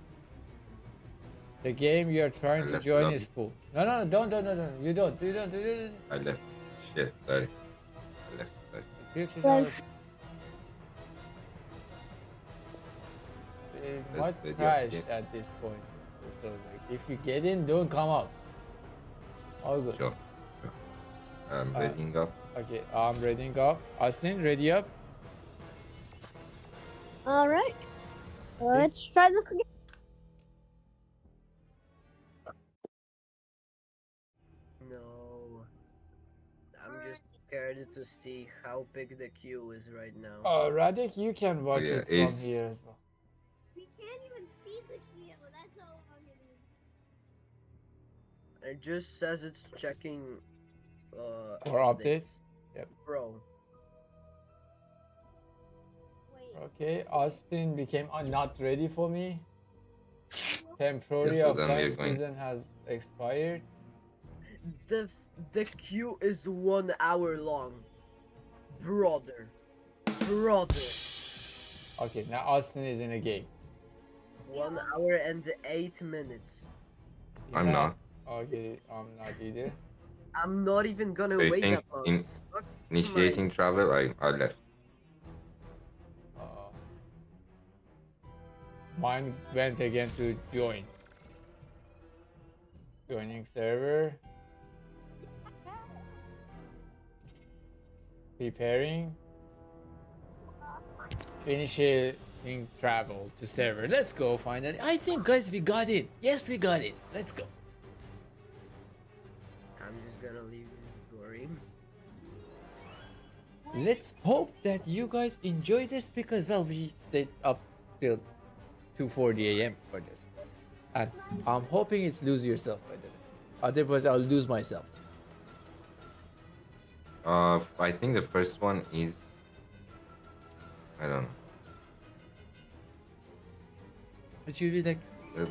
The game you're trying I to join lobby. is full. No, no, no, don't, don't, don't, don't. You don't, you don't, you don't. I left. Shit, sorry. I left, sorry. Fix it Well- out. It Let's might video crash game. at this point. So like, if you get in, don't come out. All good. Sure. sure. I'm Uh, reading up. Okay, I'm reading up. Austin, ready up? All right. Let's try this again. No. I'm just scared to see how big the queue is right now. Uh, Radic, you can watch yeah, it from it's- here as well. We can't even see the key. That's all I'm It just says it's checking uh For updates? Yep. Bro. Wait. Okay, Austin became uh, not ready for me. [laughs] Temporary Yes, of then we are time going- season has expired. The the queue is one hour long. Brother. Brother. Okay, now Austin is in a game. One hour and eight minutes. I'm Yeah. not. Okay, I'm not either. I'm not even gonna So you wait up in- Suck Initiating travel, I, I left. Uh, mine went again to join. Joining server. Preparing. Initiating travel to server. Let's go finally. I think guys we got it. Yes we got it. Let's go. I'm just gonna leave this boring. Let's hope that you guys enjoy this because well we stayed up till 2:40 a.m. for this, and I'm hoping it's lose yourself by the way. Otherwise I'll lose myself. Uh, I think the first one is. I don't know. But you'll be like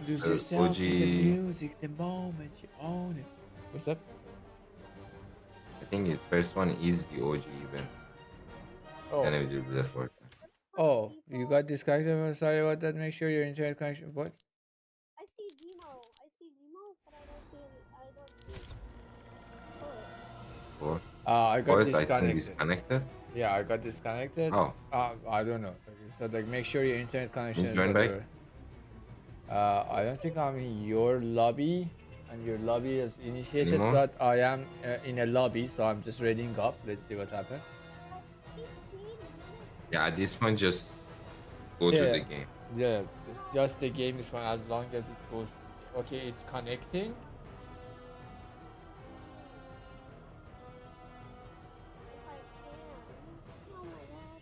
lose the yourself OG. in the music the moment you own it. What's up? I think the first one is the OG event. Then Oh, we do the fourth. oh, you got disconnected. I'm Sorry about that. Make sure your internet connection. What? I see Demo. I see Demo, but I don't see. I don't see. Oh, Uh, I got Fourth, I think disconnected. disconnected. Yeah, I got disconnected. Oh, Uh, I don't know. So like, make sure your internet connection. is join back? whatever. Uh, I don't think I'm in your lobby, and your lobby is initiated, Anymore? but I am uh, in a lobby, so I'm just reading up. Let's see what happens. yeah. At this point, just go to the game. Yeah, it's just the game is fine as long as it goes. Okay, it's connecting. I can. Oh my god.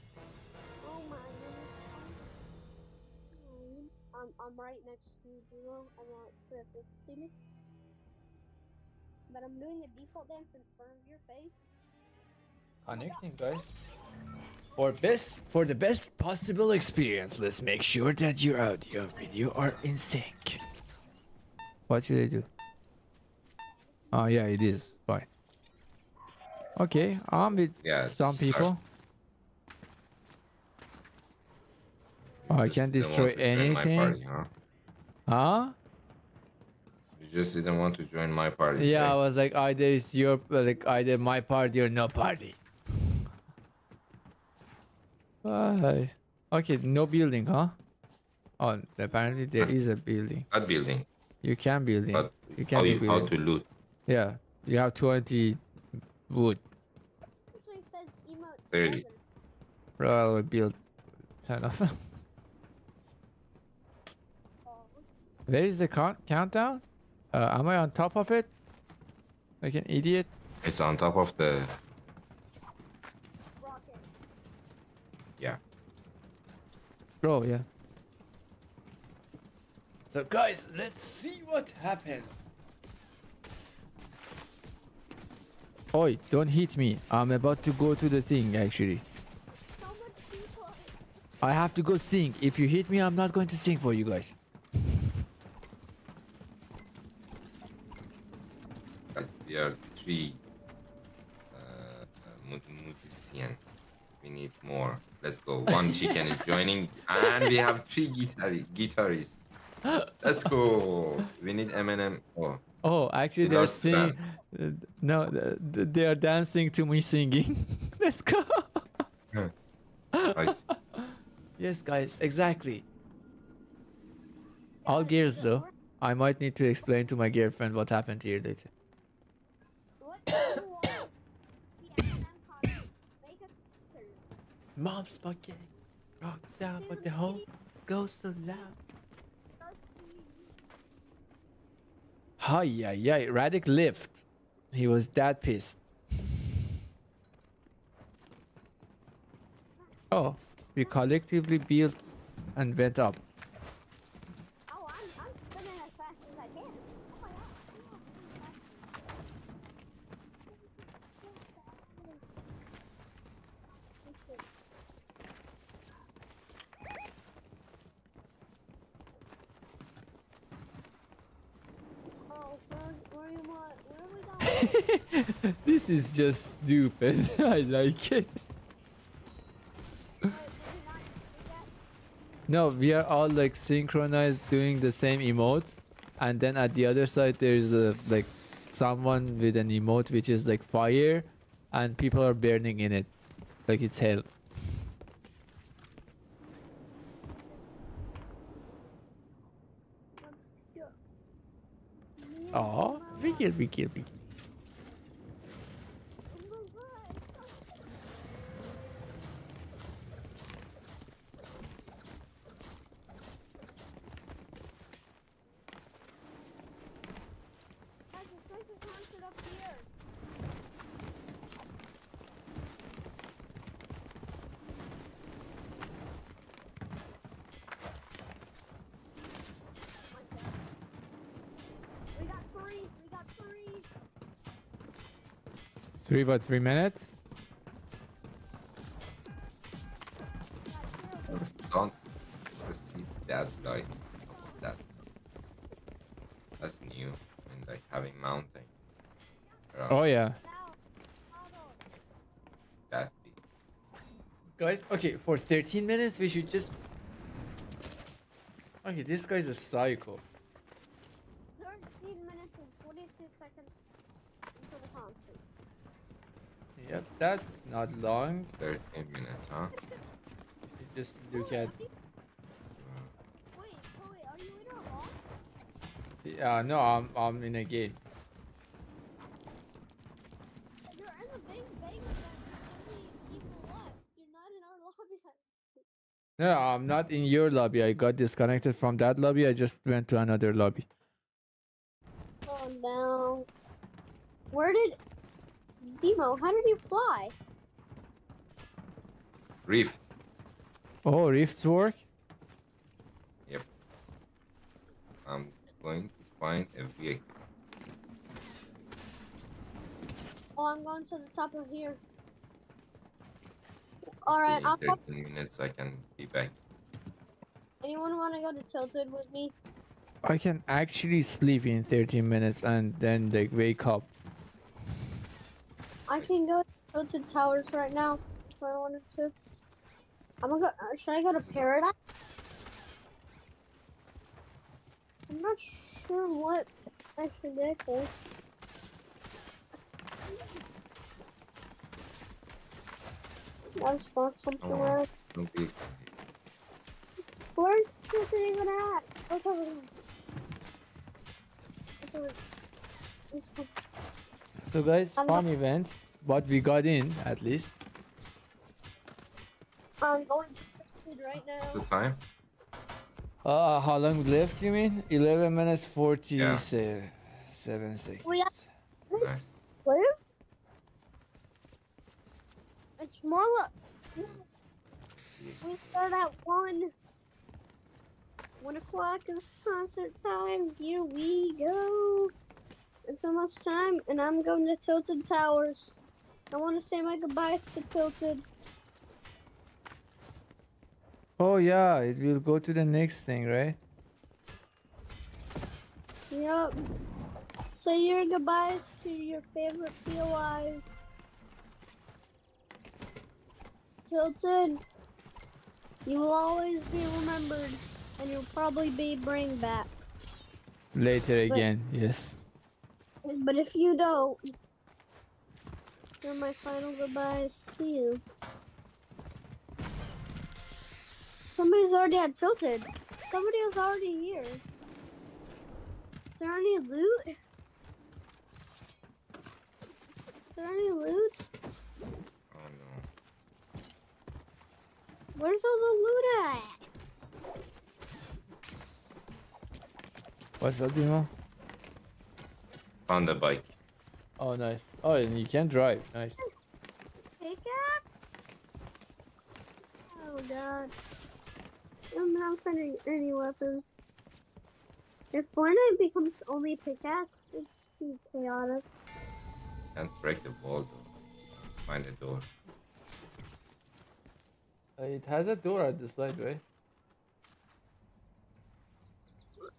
Oh my goodness. I'm, I'm right next to Demo. I'm not sure see me. But I'm doing a default dance in front of your face. Connecting, guys. For best, for the best possible experience, let's make sure that your audio and video are in sync. What should I do? Oh yeah, it is fine. Okay, I'm with Yeah. some people. Oh, I can't destroy want to join my anything. party, huh? Huh? Just didn't want to join my party. Yeah, I was like either it's your like either my party or no party. [sighs] Bye. Okay, no building, huh? Oh, apparently there is a building. [laughs] Not building, You can build it. but You how, can you, do how to loot. Yeah, you have 20 wood. Actually it says 30. seven. Bro, I will build 10 of them. [laughs] Where is the count countdown? Uh, am I on top of it? Like an idiot? It's on top of the. Yeah. Bro, yeah. So guys, let's see what happens. Oi, don't hit me. I'm about to go to the thing actually. So much people. I have to go sing. If you hit me, I'm not going to sing for you guys. Guys, we are three uh, uh, mu- We need more. Let's go. One chicken is joining, and we have three guitar guitarists. Let's go. We need Eminem. Oh, Oh, actually, they're singing. uh, no, th- th- they are dancing to me singing. [laughs] Let's go. Yes, guys, exactly. All gears though. I might need to explain to my girlfriend what happened here later. What do you want? The Eminem concert. Make a concert. Mom spaghetti, rock down, but the home goes so loud. Hi, yeah, yeah. Radic lift. He was that pissed. Oh, we collectively built and went up. Oh, I'm, I'm spinning as fast as I can. Oh my god. Oh, where, where you want? Where are we going? This is just stupid. [laughs] I like it. Wait, did you not do that? No, we are all like synchronized doing the same emote, and then at the other side there's a like someone with an emote which is like fire, and people are burning in it, like it's hell. Let's go. Me and Oh, we kill, we kill, we kill. Guys, let's make a concert up here. We got three. We got three. Three what? Three minutes? We got two. First, don't receive that light. That. That's new. And like having mountain. around Oh yeah. That. Guys, okay, for 13 minutes we should just. Okay, this guy's a psycho. Yep, that's not long. 13 minutes, huh? You just look at. Wait, wait, you in or lost? Yeah, no, I'm I'm in a game. You're in the big bang event. There's only people left. You're not in our lobby. No, I'm not in your lobby. I got disconnected from that lobby. I just went to another lobby. Oh no. Where did Demo? How did you fly? Rift. Oh, rifts work? Yep. I'm going to find a vehicle. Oh, I'm going to the top of here. All right, in I'll go. 13 minutes I can be back. Anyone want to go to Tilted with me? I can actually sleep in 13 minutes and then like wake up. I can go to Tilted Towers right now if I wanted to. I'm gonna go. Uh, should I go to Paradise? I'm not sure what I should do. I'll spot something Oh. else. No vehicle Where's Tilted even at? What's over there? What's over- This one. So guys, I'm farm event. What we got in at least. I'm going to Tilted right now. What's the time? Uh, how long left you mean? 11 minutes 47 Yeah. seven seconds. We got It's Nice. where? It's more like we start at one One o'clock is concert time. Here we go. It's almost time, and I'm going to Tilted Towers. I want to say my goodbyes to Tilted. Oh yeah, it will go to the next thing, right? Yep. Say your goodbyes to your favorite POIs. Tilted, you will always be remembered, and you'll probably be bring back. Later But- again, yes. But if you don't, then my final goodbyes to you. Somebody's already at Tilted. Somebody was already here. Is there any loot? Is there any loot? Oh no. Where's all the loot at? What's up, Dimo? Found the bike. Oh nice. Oh, and you can drive. Nice. Pickaxe? Oh god. I'm not finding any, any weapons. If Fortnite becomes only pickaxe, it's too chaotic. Can't break the wall though. Find a door. Uh, it has a door at the side, right?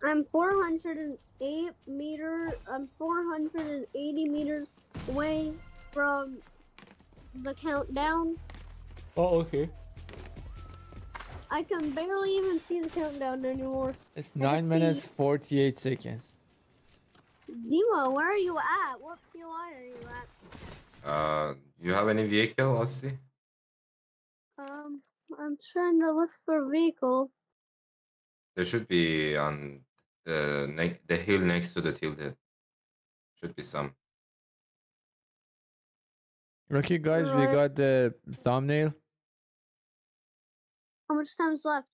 I'm 408 meter. I'm 480 meters away from the countdown. Oh, okay. I can barely even see the countdown anymore. It's I nine see. minutes forty-eight seconds. Demo, where are you at? What POI are you at? Uh, you have any vehicle, Austin? Um, I'm trying to look for vehicle. There should be on the ne- the hill next to the tilted. Should be some. Okay, guys, we got the thumbnail. How much time's left?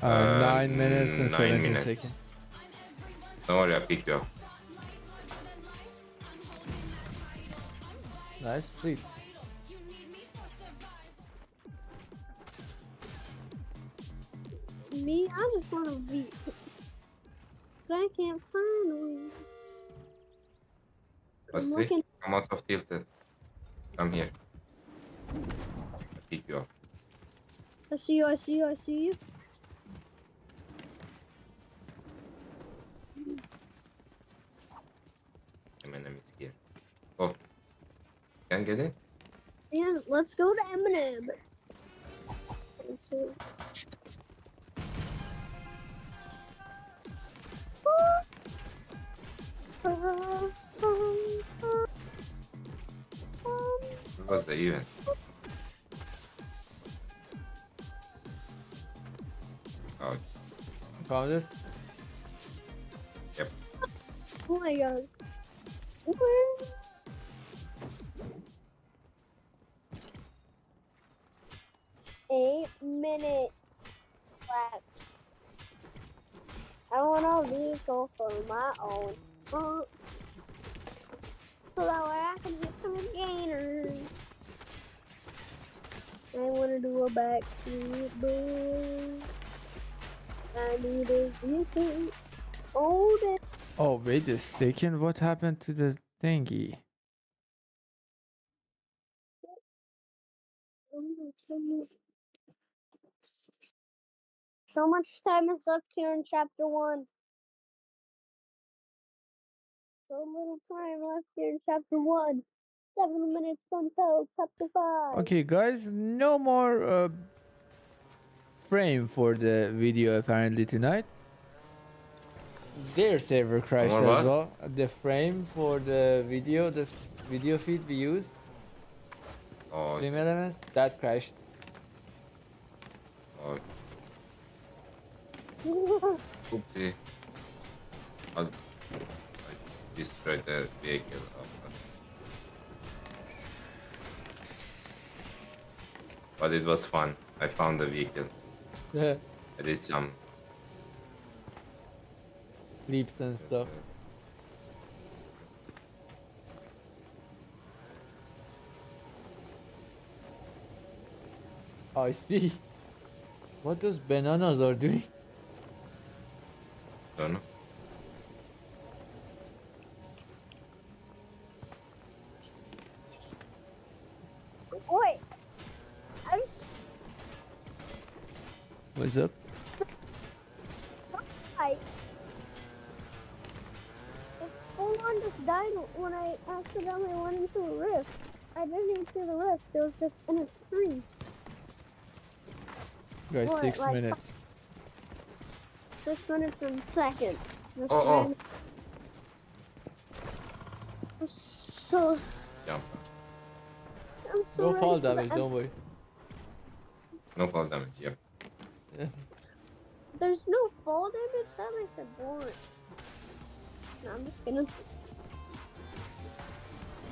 Uh, Uh, nine minutes and nine seventeen minutes. seconds. Don't worry, I'll pick you up. Nice, please. Me, I just want to beat. But I can't find one. I'm Austin, looking. come out of tilted. Come here. I'll pick you up. I see you. I see you. I see you. My name is here. Oh. Can get in? And let's go to Eminem. What was the even? Oh, Found it. Yep. Oh my god. Eight minutes left. I want a vehicle for my own. Uh, so that way I can hit some gainers. I want to do a backseat boom. I need a vehicle. Hold it. Oh, wait a second. What happened to the thingy? So much time is left here in chapter one. So little time left here in chapter one. Seven minutes until chapter five. Okay, guys, no more uh, frame for the video apparently tonight. Their server crashed more as what? well. The frame for the video, the video feed we used, oh, StreamElements, that crashed. oh, oopsie. I'll, I destroyed the vehicle. But- But it was fun. I found the vehicle. Yeah. I did some. Leaps and stuff. I see. What those bananas are doing? Don't know. I'm What's up? I. It full on just died when I accidentally went into a rift. I didn't even see the rift. It was just in a tree. Guys, six like- minutes. Six minutes and seconds. This Oh, oh. man- I'm so. s- Jump. I'm so No ready fall damage, end- don't worry. No fall damage. Yep. Yeah. [laughs] There's no fall damage. That makes it boring. No, I'm just gonna.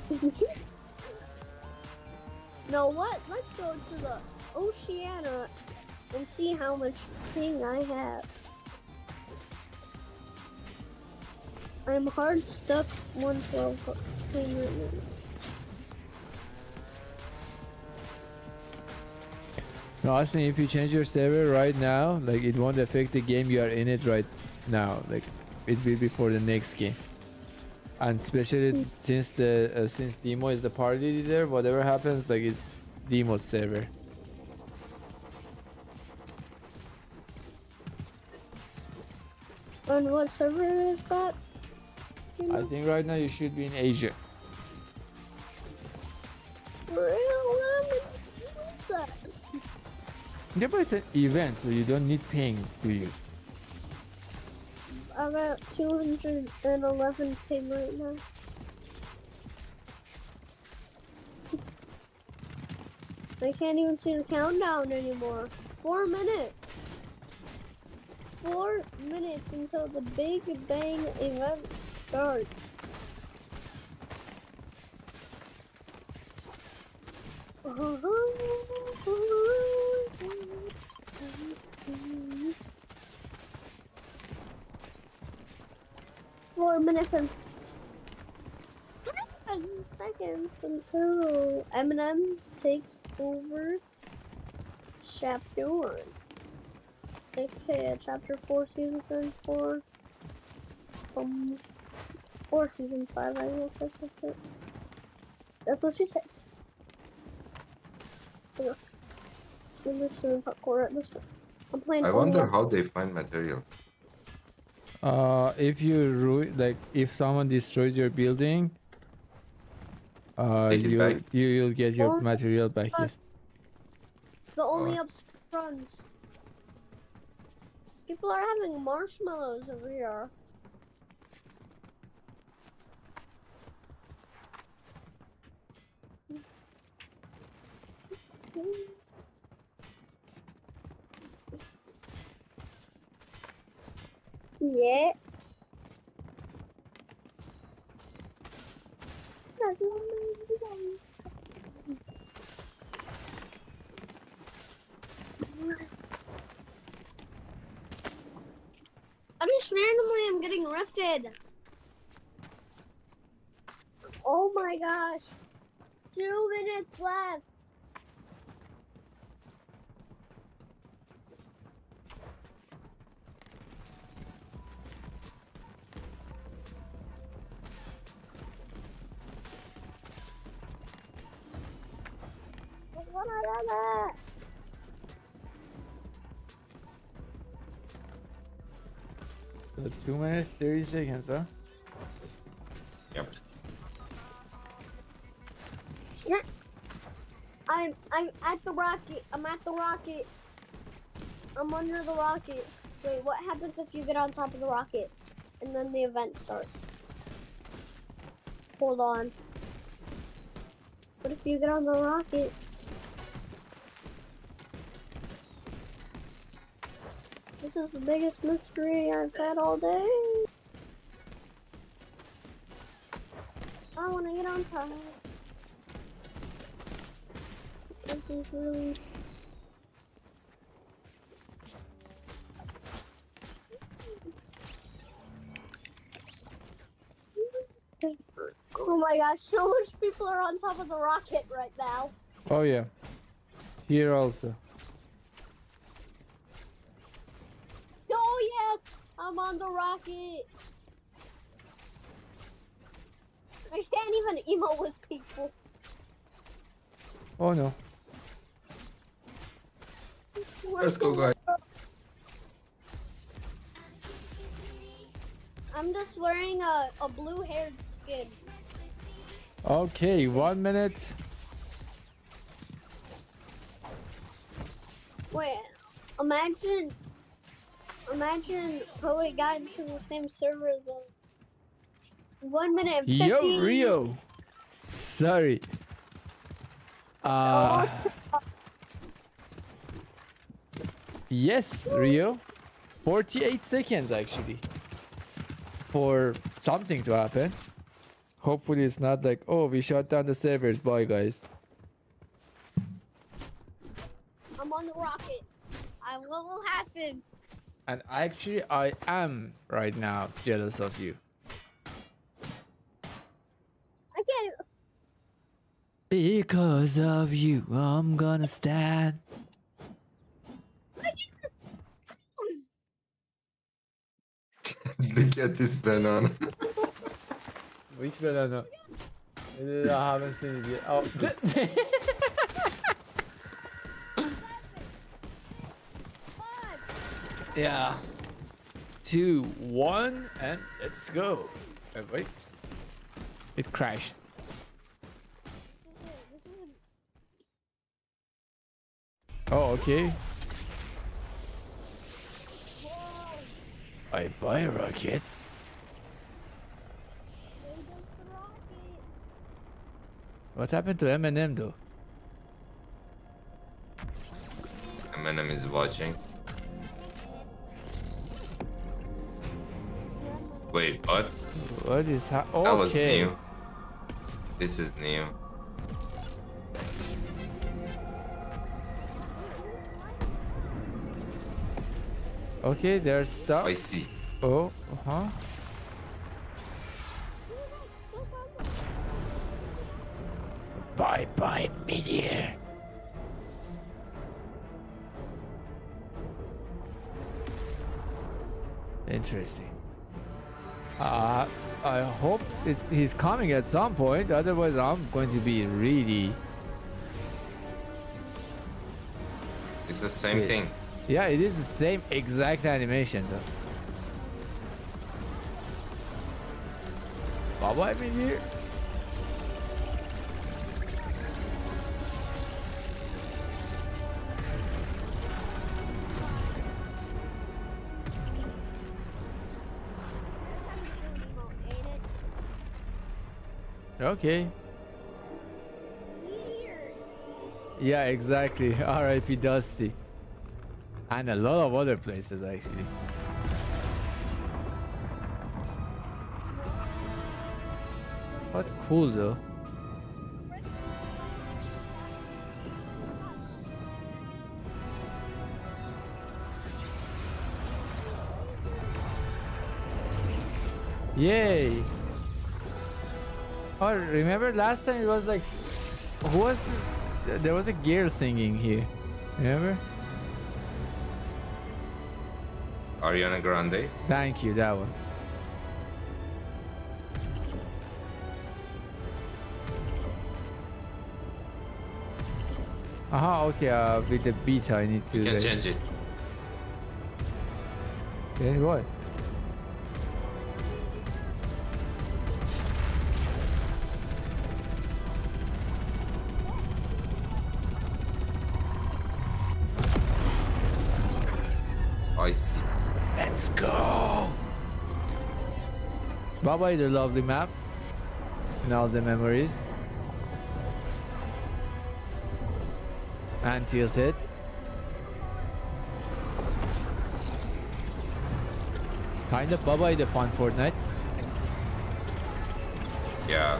[laughs] no, what? Let's go to the Oceania and see how much ping I have. I'm hard stuck 112 ping right now. No, think if you change your server right now, like it won't affect the game you are in it right now. Like it will be for the next game. And especially since the uh, since Demo is the party leader, whatever happens, like it's Demo's server. And what server is that? I think right now you should be in Asia. Real lemon. What's that? Yeah, but it's an event, so you don't need ping, do you? I'm at 211 ping right now. I can't even see the countdown anymore. Four minutes. Four minutes until the Big Bang event starts. Four minutes and seconds until Eminem takes over chapter one. Okay, chapter four, season four. Um, or season five, I guess I should say. That's what she said. Yeah. I'm just parkour at this point. I'm playing. I wonder how they find material. Uh, if you ru- like, if someone destroys your building, uh, Take you you you'll get your Oh, material back. uh, Yes. The only Alright. up runs. People are having marshmallows over here. Yeah. I'm just randomly I'm getting rifted. Oh my gosh. Two minutes left. What are that? So two minutes thirty seconds, huh? Yep. Yeah. I'm I'm at the rocket. I'm at the rocket. I'm under the rocket. Wait, what happens if you get on top of the rocket and then the event starts? Hold on. What if you get on the rocket? Is the biggest mystery I've had all day. I want to get on top. This is really. Oh my gosh, so much people are on top of the rocket right now. Oh yeah. Here also. I'm on the rocket. I can't even emote with people. Oh no. Let's go, guys. I'm just wearing a, a blue haired skin. Okay, one minute. Wait, imagine, imagine how we got into the same server as. One minute and 50. Yo, Rio. Sorry. Uh, yes, Rio. 48 seconds actually. For something to happen. Hopefully it's not like, oh, we shut down the servers. Bye, guys. I'm on the rocket. I, what will happen? And actually, I am right now jealous of you. I can't. Because of you, I'm gonna stand. [laughs] Look at this banana. Which banana? [laughs] I haven't seen it yet. Oh. [laughs] yeah. Two, one, and let's go. Uh, wait. It crashed. This is it. This is Oh, okay. Whoa. I buy a rocket. There goes the rocket. What happened to Eminem though? Eminem is watching. Wait, what? What is ha- okay. That was new. This is new. Okay, there's stuff. I see. Oh, huh. Bye bye, meteor. Interesting. Uh, I hope it, he's coming at some point. Otherwise, I'm going to be really. It's the same thing. Yeah, it is the same exact animation though. Bye bye, meteor. Okay. Yeah, exactly. [laughs] R.I.P. Dusty. And a lot of other places actually. What cool though. Yay! Oh, remember last time it was like, who was? th- There was a girl singing here. Remember? Ariana Grande. Thank you, that one. Aha, okay, uh, with the beta I need to... You can like- change it. Yeah, what? I. Let's go! Bye bye, the lovely map. And all the memories. And tilted. Kind of bye bye, the fun Fortnite. Yeah.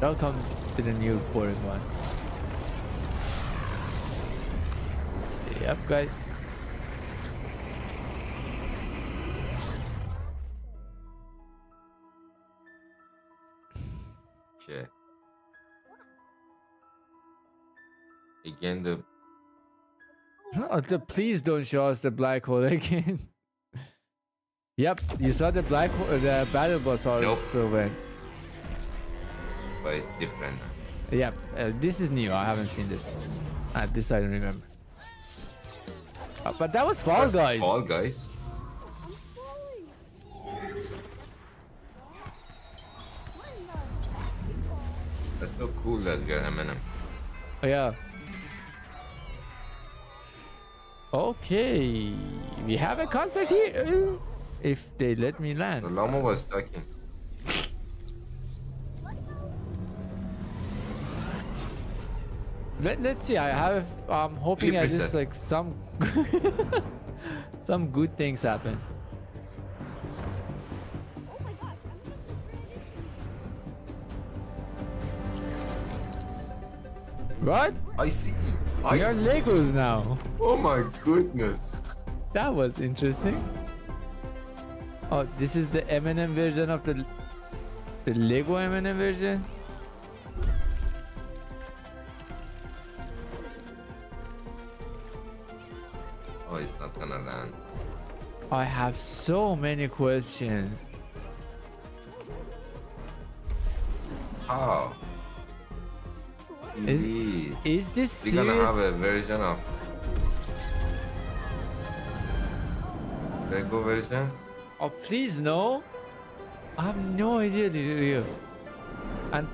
Welcome to the new boring one. Yep, guys. Yeah. Again, the Oh, the, please don't show us the black hole [laughs] again. yep, you saw the black hole, the battle boss Nope. also went. But it's different. Yep, uh, this is new. I haven't seen this. Uh, this I don't remember. Uh, but that was Fall But Guys. Fall Guys. That's so cool that we're Eminem. Oh, yeah. Okay, we have a concert here. If they let me land. The llama was talking. Let, let's see. I have. I'm hoping at least 3%. like some, [laughs] some good things happen. Oh my gosh, I'm such a great What? I see. We are I Legos now. Oh my goodness. That was interesting. Oh, this is the M&M version of the the Lego M&M version. I have so many questions. How? Is- Indeed. Is this We're gonna have a version of Lego version. Oh, please no. I have no idea, Rio. And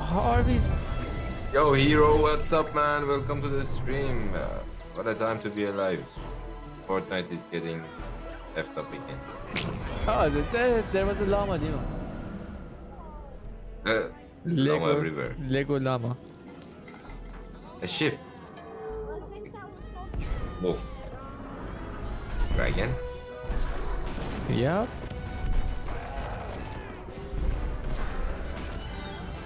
how are we? Yo, hero, what's up, man? Welcome to the stream. Uh, what a time to be alive. Fortnite is getting effed up again. Oh, the, the, there was a llama, you know. Uh, there's llama everywhere. Lego llama. A ship. I think that was so Move. Dragon. Yep.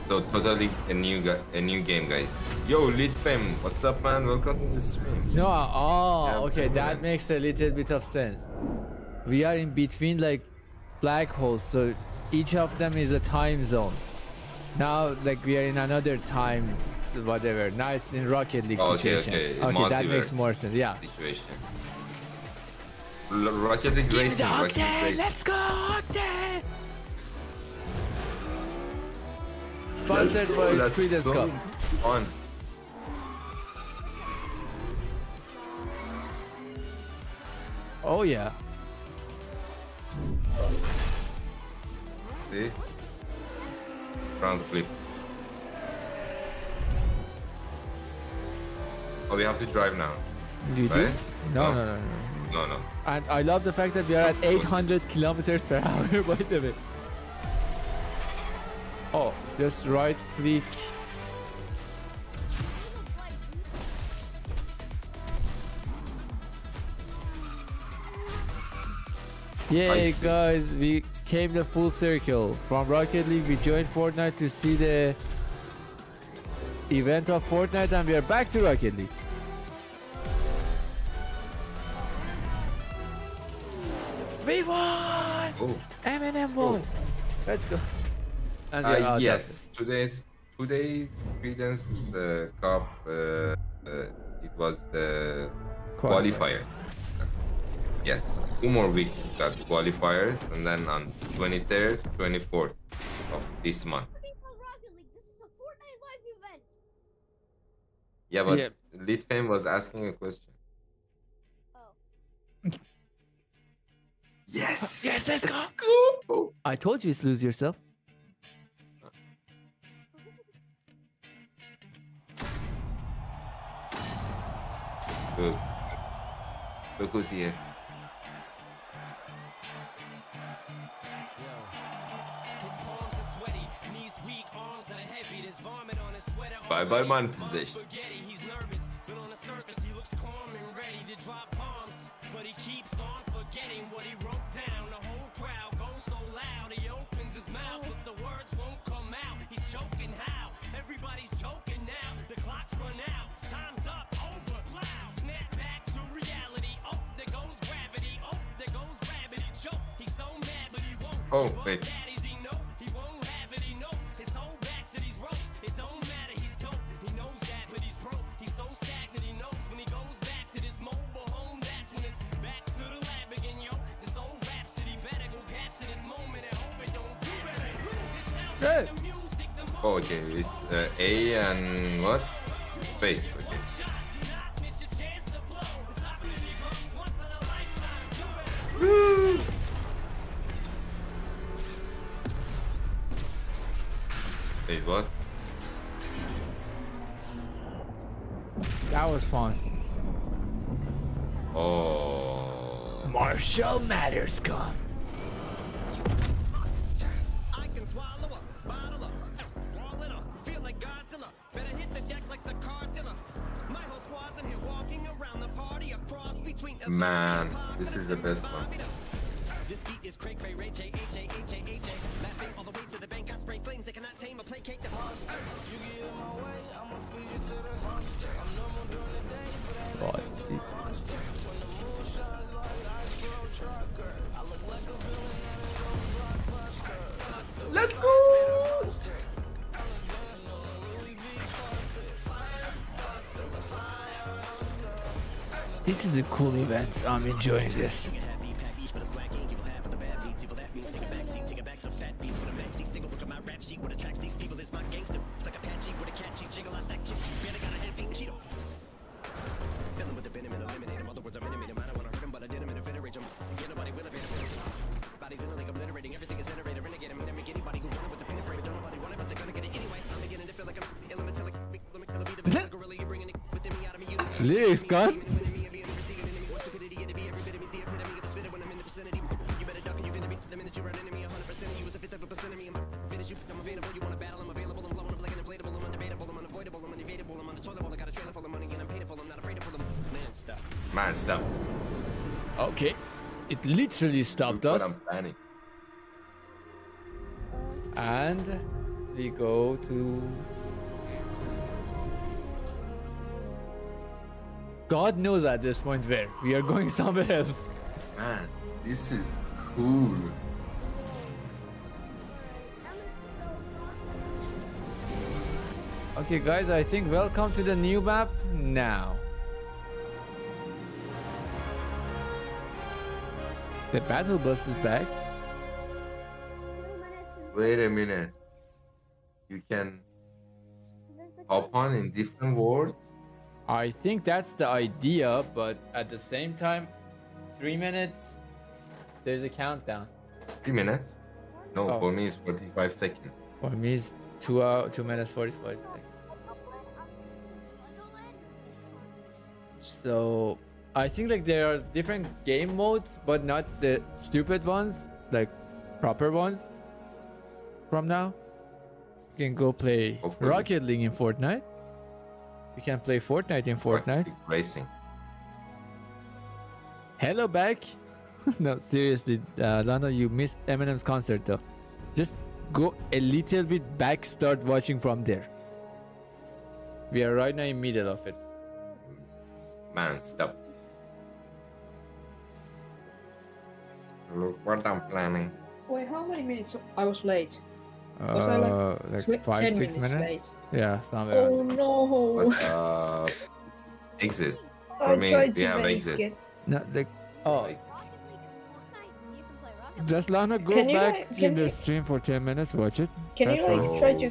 So totally a new gu- a new game, guys. Yo, Lit Fem, what's up, man? Welcome to the stream. No, oh, Yeah, okay, okay, that then. makes a little bit of sense. We are in between like black holes, so each of them is a time zone. Now, like we are in another time, whatever. Now it's in Rocket League Oh, okay, situation. okay, that makes more sense. Yeah. Situation. L- Rocket League Racing, Rocket League Racing. go, Octane! Sponsored Let's go, by that's Credence so Cup. Fun. Oh yeah. See? Front flip. Oh, we have to drive now. You do? Right? No, No. no, no, no. No, no. And I love the fact that we are at 800 kilometers per [laughs] hour, by the way. Oh, just right click. Yay, see. guys, we came the full circle. From Rocket League, we joined Fortnite to see the event of Fortnite, and we are back to Rocket League. We won! Oh, Eminem won! Let's go. And we uh, are out yes. Today's today's Credence uh, Cup. Uh, uh, it was the Qualifier. qualifiers. Yes, two more weeks got qualifiers, and then on 23rd, 24th of this month. Pretty cool Rocket League. This is a Fortnite live event. Yeah, but Yeah. Lit Fame was asking a question. Oh. [laughs] Yes. Yes, let's go. go. I told you it's lose yourself. Look. Look who's here. Back to reality. Oh, there Good. Oh, okay, it's uh, A and what? Space. Okay. Woo! Wait, what? That was fun. Oh. Marshall Mathers come. Man, this is the best one. This beat is cray cray ray J H A H A H A. Laughing all the way to the bank. I spray flames. They cannot tame or placate the monster. You get in my way, I'ma feed you to the monster. I'm normal during the day, but I ain't Right, into a monster. When the moon shines like ice road trucker, I look like a villain out of those blockbusters. Let's go! This is a cool event. I'm enjoying this. Happy pack Literally stopped us. I'm planning. And we go to. God knows at this point where. We are going [laughs] somewhere else. Man, this is cool. Okay, guys, I think welcome to the new map now. The battle bus is back. Wait a minute. You can hop on in different worlds? I think that's the idea, but at the same time, three minutes, there's a countdown. Three minutes? No, Oh. for me it's 45 seconds. For me, it's two hour, two minutes forty-five. seconds. So I think like there are different game modes, but not the stupid ones, like proper ones. From now, you can go play Hopefully. Rocket League in Fortnite. You can play Fortnite in Fortnite. Racing. Hello back. [laughs] no, seriously, uh, Lana, you missed Eminem's concert though. Just go a little bit back, start watching from there. We are right now in middle of it. Man, stop. Look what I'm planning. Wait, how many minutes I was late? Was I, like, Uh, like Tw- five, six minutes minutes. late. Yeah, somewhere. Oh no! What's uh exit? I me, tried we to have make exit. it. No, the, oh, just Lana, go Can you, back like- in the you- stream for ten minutes. Watch it. Can you like all. try to?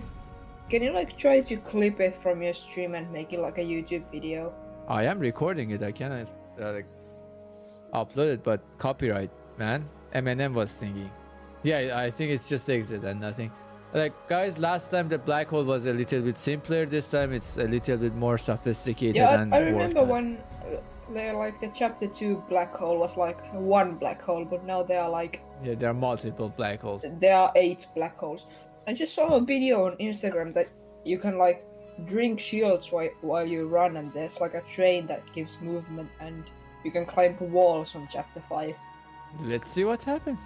Can you like try to clip it from your stream and make it like a YouTube video? I am recording it. I can uh, like upload it, but copyright, man. Eminem was singing. Yeah, I think it's just exit and nothing. Like guys, last time the black hole was a little bit simpler. This time it's a little bit more sophisticated Yeah, and I, I remember when uh, they like the chapter two black hole was like one black hole, but now there are like Yeah, there are multiple black holes. there are eight black holes. I just saw a video on Instagram that you can like drink shields while while you run, and there's like a train that gives movement, and you can climb walls on chapter five. Let's see what happens.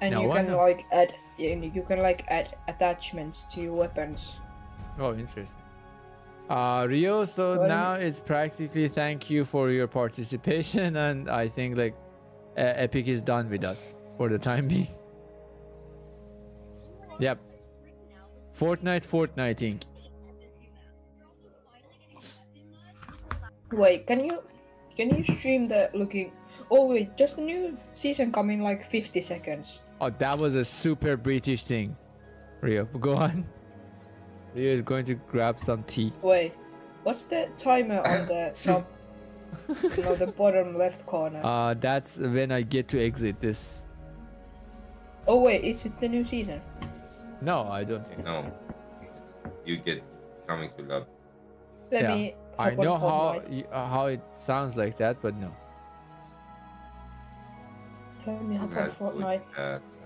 And you can like add and you can like add attachments to your weapons. Oh, interesting. Uh, Rio, so Well- now it's practically thank you for your participation, [laughs] and I think like uh, Epic is done with us for the time [laughs] being. Yep. Fortnite, Fortniting. Wait, can you can you stream the looking? Oh wait, just a new season coming like 50 seconds. Oh, that was a super British thing. Rio, go on. Rio is going to grab some tea. Wait, what's the timer on the [coughs] top? no, the bottom left corner. Uh, that's when I get to exit this. oh wait, is it the new season? No, I don't think so. No. It's, you get coming to love. Let Yeah, me. I know how Fortnite. y- uh, how it sounds like that, but no. Let me hop on Fortnite. cats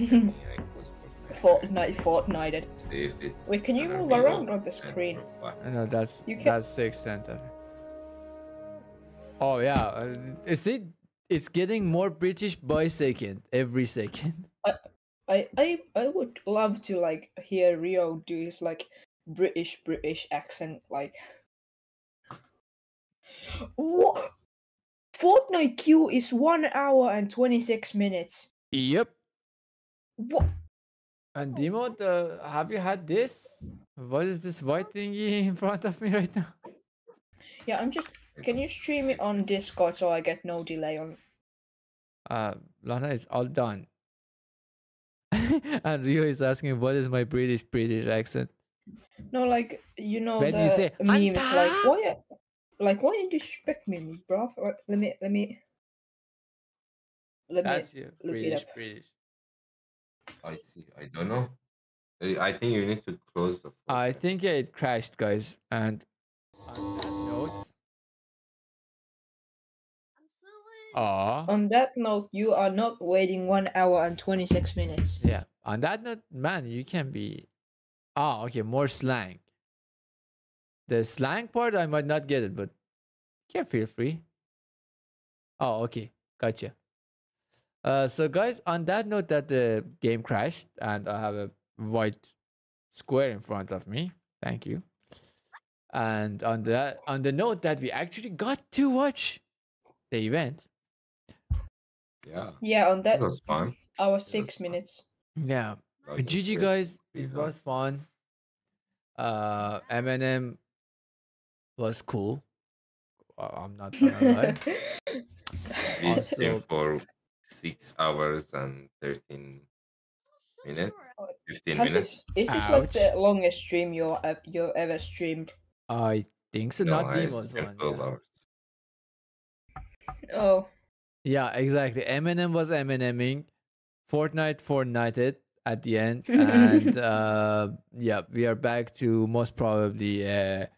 and- I close Fortnite, Fortnite. it. See if it's Wait, can you gonna move around on the screen? No, that's You can- that's the extent of it. Oh yeah, uh, is it? It's getting more British by second, every second. [laughs] I, I, I would love to like hear Rio do his like British British accent, like. [gasps] What? Fortnite queue is one hour and twenty six minutes. Yep. What? And Demo, the, have you had this? What is this white thingy [laughs] in front of me right now? Yeah, I'm just. Can you stream it on Discord so I get no delay on? Uh, Lana is all done. [laughs] and Rio is asking, what is my British British accent? No, like you know When the you say, meme is like "Anta!" why, like why did you disrespect me, bro? Like, let me, let me, let me. That's you, look it British up. British. I see. I don't know. I I think you need to close the. I think yeah, it crashed, guys. And on that note, aw, On that note, you are not waiting one hour and twenty six minutes. yeah. On that note, man, you can be. Ah, okay, more slang. The slang part, I might not get it, but you can feel free. Oh, okay, gotcha. Uh, so guys, on that note, that the game crashed and I have a white square in front of me. Thank you. And on that, on the note that we actually got to watch the event. Yeah. Yeah, on that That was fun. hour was six fun. minutes. Yeah, Like, GG guys, it was fun. Uh, Eminem was cool. Uh, I'm not gonna lie. [laughs] We streamed for six hours and thirteen minutes. Fifteen Has minutes. this, is this like the longest stream you have you ever streamed? I think so. No, not I Demon's streamed one. twelve yeah. hours. Oh, Yeah, exactly. Eminem was Emineming. Fortnite Fortnited at the end, [laughs] and uh, yeah, we are back to most probably uh, sh-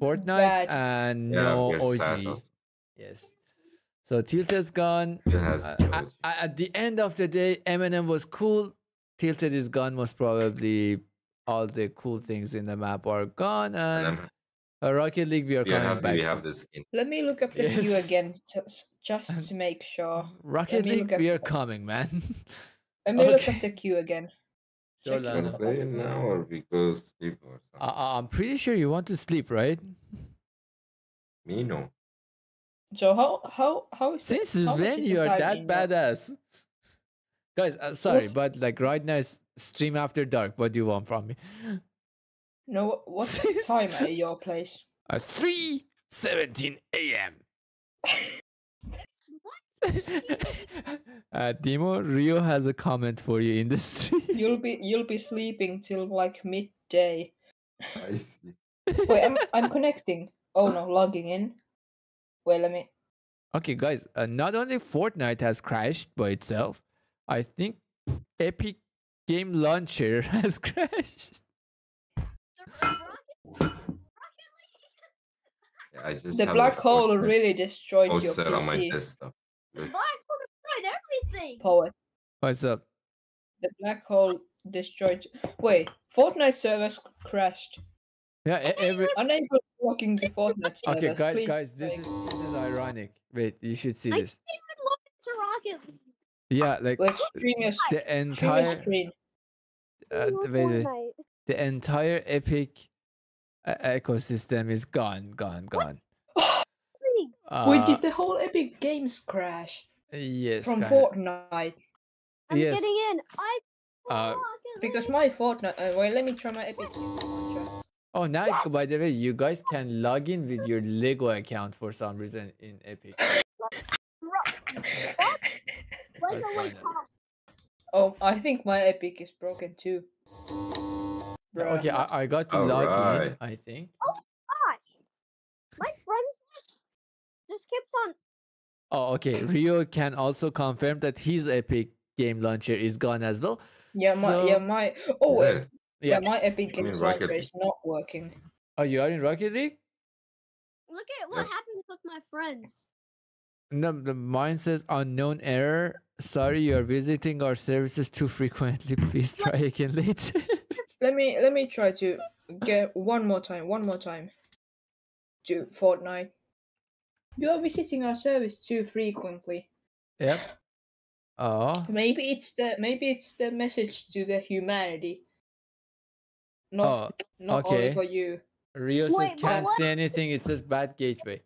Fortnite Bad. and Yeah, no OG. also. Yes. So Tilted's gone. Uh, the a- at the end of the day, Eminem was cool. Tilted is gone. Most probably, all the cool things in the map are gone, And and uh, Rocket League we are we coming happy back. we have the skin. let me look up the queue Yes. again to, just [laughs] to make sure. Rocket League, we are coming, man. [laughs] Let me look Okay. up the queue again. Sure, Lana. Play it now or we go sleep or I- something? I- I'm pretty sure you want to sleep, right? Me no. So how how how is the- Since how much when is the you are that in badass? Guys, uh, sorry, What's- but like right now it's stream after dark. What do you want from me? No, what- what's the Since- [laughs] time at your place? At 3 17 a.m. [laughs] [laughs] uh, Demo, Rio has a comment for you in the [laughs] stream. You'll be you'll be sleeping till like midday. I see. [laughs] Wait, I'm I'm connecting. Oh no, logging in. Wait, let me. Okay, guys, uh, not only Fortnite has crashed by itself, I think Epic Game Launcher has crashed. I just The have a black hole really destroyed your poster on my PC. desktop. Look, everything. Poet. What's up? The black hole destroyed. Wait, Fortnite servers crashed. Yeah, every. Unable to log into Fortnite servers. Okay, guys, please guys, this like- is this is ironic. Wait, you should see I this. Even look into Rocket League. Yeah, like Wait, stream your, the stream your entire screen. uh, More wait, wait, the entire Epic uh, ecosystem is gone, gone, gone. League. Wait, Uh, did the whole Epic Games crash yes, from kinda. Fortnite? I'm Yes. getting in. I Uh, Rocket Because my Fortnite. Uh, wait, let me try my Epic Games. Oh, now by the way, you guys can log in with your Lego account for some reason in Epic. [laughs] Ro- Lego That's League fine. Pop. Oh, I think my epic is broken too. Bruh. Okay, I, I got to log in, I think. Gosh, my friend just, just keeps on. Oh, okay. Rio can also confirm that his Epic game launcher is gone as well. Yeah, my yeah my oh Is yeah. Yeah. my epic I mean, games Rocket launcher is not working. Oh, you are in Rocket League? Look at what Yep. happens with my friends. No, the mine says unknown error. Sorry, you are visiting our services too frequently. [laughs] Please try again later. [laughs] Let me let me try to get one more time. One more time. To Fortnite. You are visiting our service too frequently. yep. Oh, Maybe it's the maybe it's the message to the humanity. Not oh, not only okay. for you. Rio says Wait, but can't what- see anything. It says bad gateway.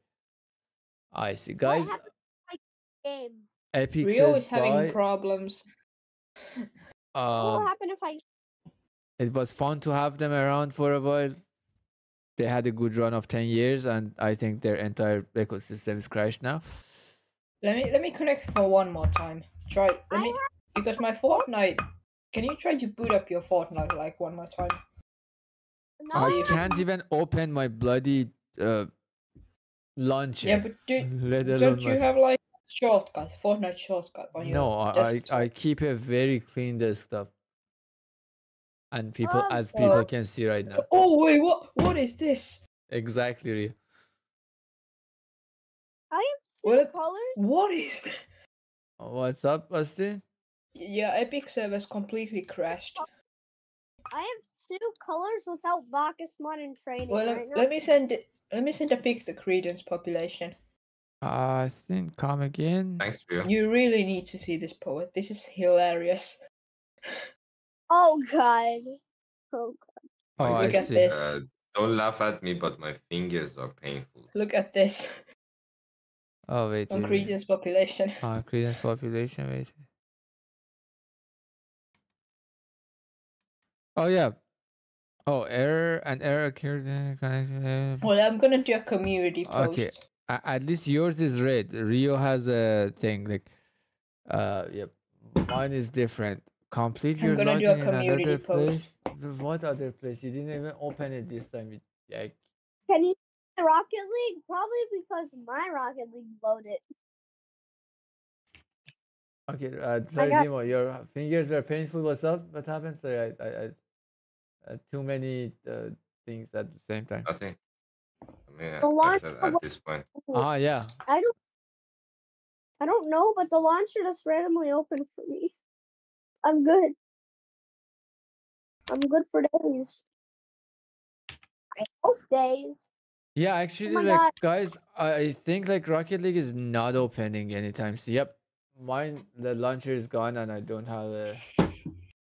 I see, guys. happened to game? Epic Rio says is having bye. problems. what Um, will happen if I? it was fun to have them around for a while. They had a good run of ten years, and I think their entire ecosystem is crashed now. Let me let me connect for one more time. Try let me because my Fortnite. Can you try to boot up your Fortnite like one more time? No, I can't even open my bloody uh, launcher. Yeah, but do, don't you my have like shortcut, Fortnite shortcut on your No, I, I? I keep a very clean desktop. And people Um, as so- people can see right now. Oh wait, what what is this? Exactly. Rio. I have two What- colors. What is that? What's up, Austin? Yeah, Epic servers completely crashed. I have two colors without BakkesMod and training Well, let, right now. let me send it. Let me send a pic to Credence population. Austin, come again. Thanks, Rio. You really need to see this poet. This is hilarious. Oh god. Oh god. Oh, I Look at see. this. Uh, don't laugh at me, but my fingers are painful. Look at this Oh wait. on wait, wait. Credence population. [laughs] Ah, credence population. Wait. Oh yeah. Oh, error and error occurred. in connection- Well, I'm gonna do a community post. Okay. A- At least yours is red. Rio has a thing like, uh, yep. Mine is different. Complete I'm your gonna do a login in community another post. place. Th- What other place? You didn't even open it this time. you- Yeah. Can you see Rocket League? Probably because my Rocket League loaded. Okay. Uh, sorry, got- Dimo. Your fingers were painful. What's up? What happened? Sorry, I, I, I uh, too many uh, things at the same time. Nothing. I mean, The I launch said of at this point. Ah, yeah. I don't. I don't know, but the launcher just randomly opened for me. I'm good. I'm good for days. I hope days. Yeah, oh actually, my like God. guys, I I think like Rocket League is not opening anytime soon. Yep, mine the launcher is gone and I don't have a.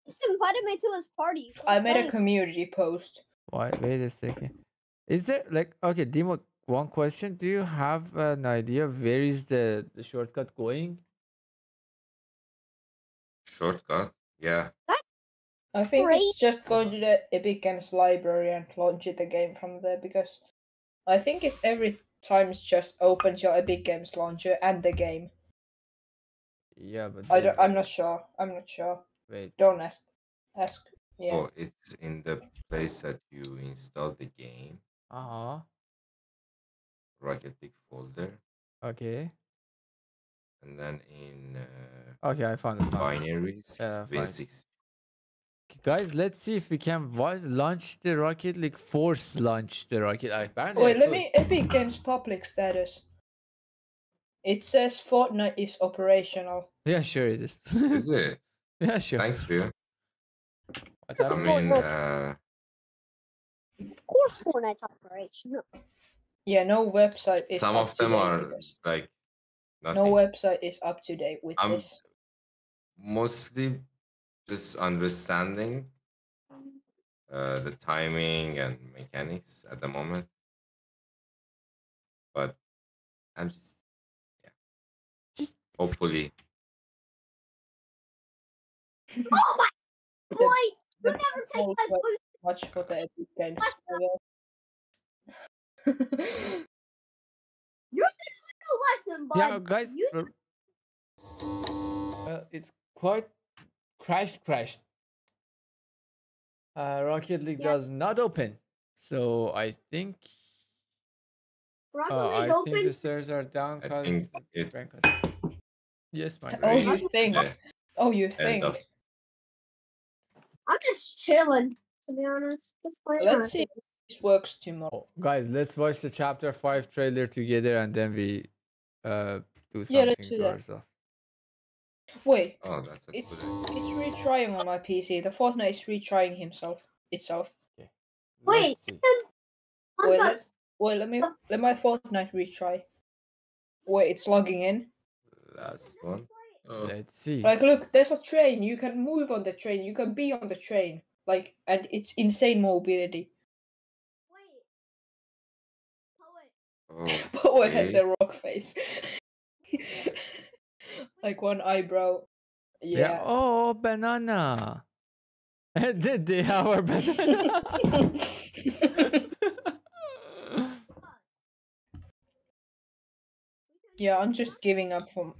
Just invited me to his party. I made a community post. Why? Wait a second. Is there like okay, Demo? One question: Do you have an idea where is the the shortcut going? Shortcut. Yeah. I think Great. it's just go to the Epic Games library and launch it again from there because I think if every time it just opens your Epic Games launcher and the game. Yeah, but I don't, I'm not sure. I'm not sure. Wait. Don't ask. Ask. Yeah. Oh, it's in the place that you install the game, Uh huh. Rocket League folder, Okay. and then in uh, Okay, I found it. Found it. binaries, Yeah, fine. Win6. Guys, let's see if we can launch the Rocket League. Force launch the Rocket. I apparently I Wait, let me Epic Games public status. It says Fortnite is operational. Yeah, sure it is. Is it? [laughs] yeah, sure. Thanks, Rio. What I mean, uh, Of course, Fortnite's operation. Yeah, no website is some of them are because like no website is up to date with I'm- this. Mostly just understanding uh, the timing and mechanics at the moment. But I'm just, yeah. Just- Hopefully, [laughs] Oh my The- boy! You the never take my web- boost. Much for the Epic Games. You're gonna do a lesson, bud. Yeah, guys. You uh, it's quite crashed, crashed. Uh, Rocket League Yeah. does not open. So I think Rocket uh, I League think the stairs are down because Yes, my Oh, Great. you think? Yeah. Oh, you think? I'm just chilling, to be honest. Just Let's see if this works tomorrow. Oh, guys, let's watch the chapter five trailer together and then we uh do something Yeah, let's do to that. ourselves. Wait, Oh, that's a it's good idea. it's retrying on my PC. The Fortnite is retrying himself itself. Wait, Let's um, Wait, let, wait, let me um, let my Fortnite retry. Wait, it's logging in. Last one. Oh, Let's see. Like, look, there's a train. You can move on the train. You can be on the train. Like, and it's insane mobility. Wait. Poet. oh, [laughs] Poet has the rock face. [laughs] like one eyebrow. Yeah. Yeah. Oh, banana. [laughs] Did they have our banana? [laughs] [laughs] yeah, I'm just giving up from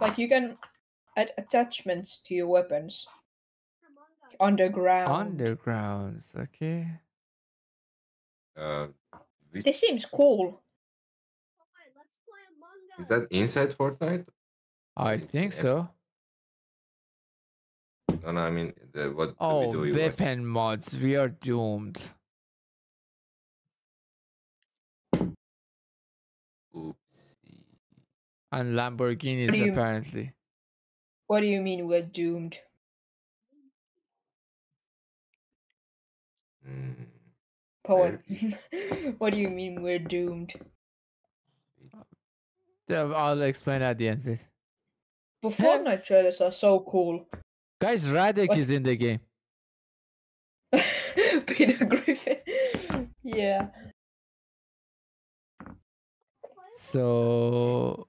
Like, you can add attachments to your weapons underground. Undergrounds. Okay. uh, which, This seems cool. Poet, let's play Among Us. Is that inside Fortnite? I think so. No, no, I mean, the, what Oh, the video you watched. weapon mods. We are doomed. Oopsie. And Lamborghinis do you- apparently. What do you mean we're doomed? Mm, Poet. [laughs] what do you mean we're doomed? Yeah, I'll explain at the end. Please. But Fortnite trailers are so cool. Guys, Radic What? is in the game. [laughs] Peter Griffin. yeah. So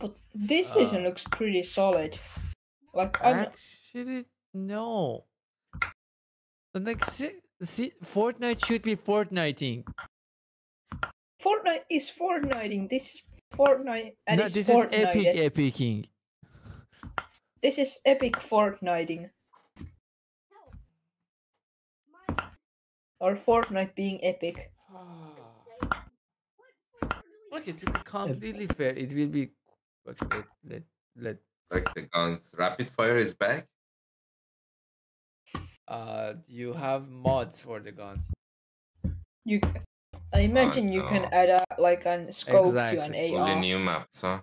But this season Uh, looks pretty solid. Like I'm actually no. But Like see, see, Fortnite should be Fortniting. Fortnite is Fortniting. This is Fortnite and no, it's this is Fortnite. epic yes. epicing. This is epic Fortniting. Or Fortnite being epic. [sighs] Look, it will be completely fair. It will be. Okay, let let let. like the guns. Rapid fire is back. Uh, you have mods for the guns. You I imagine you can add a like an scope to an Exactly. Only AR. new maps, huh?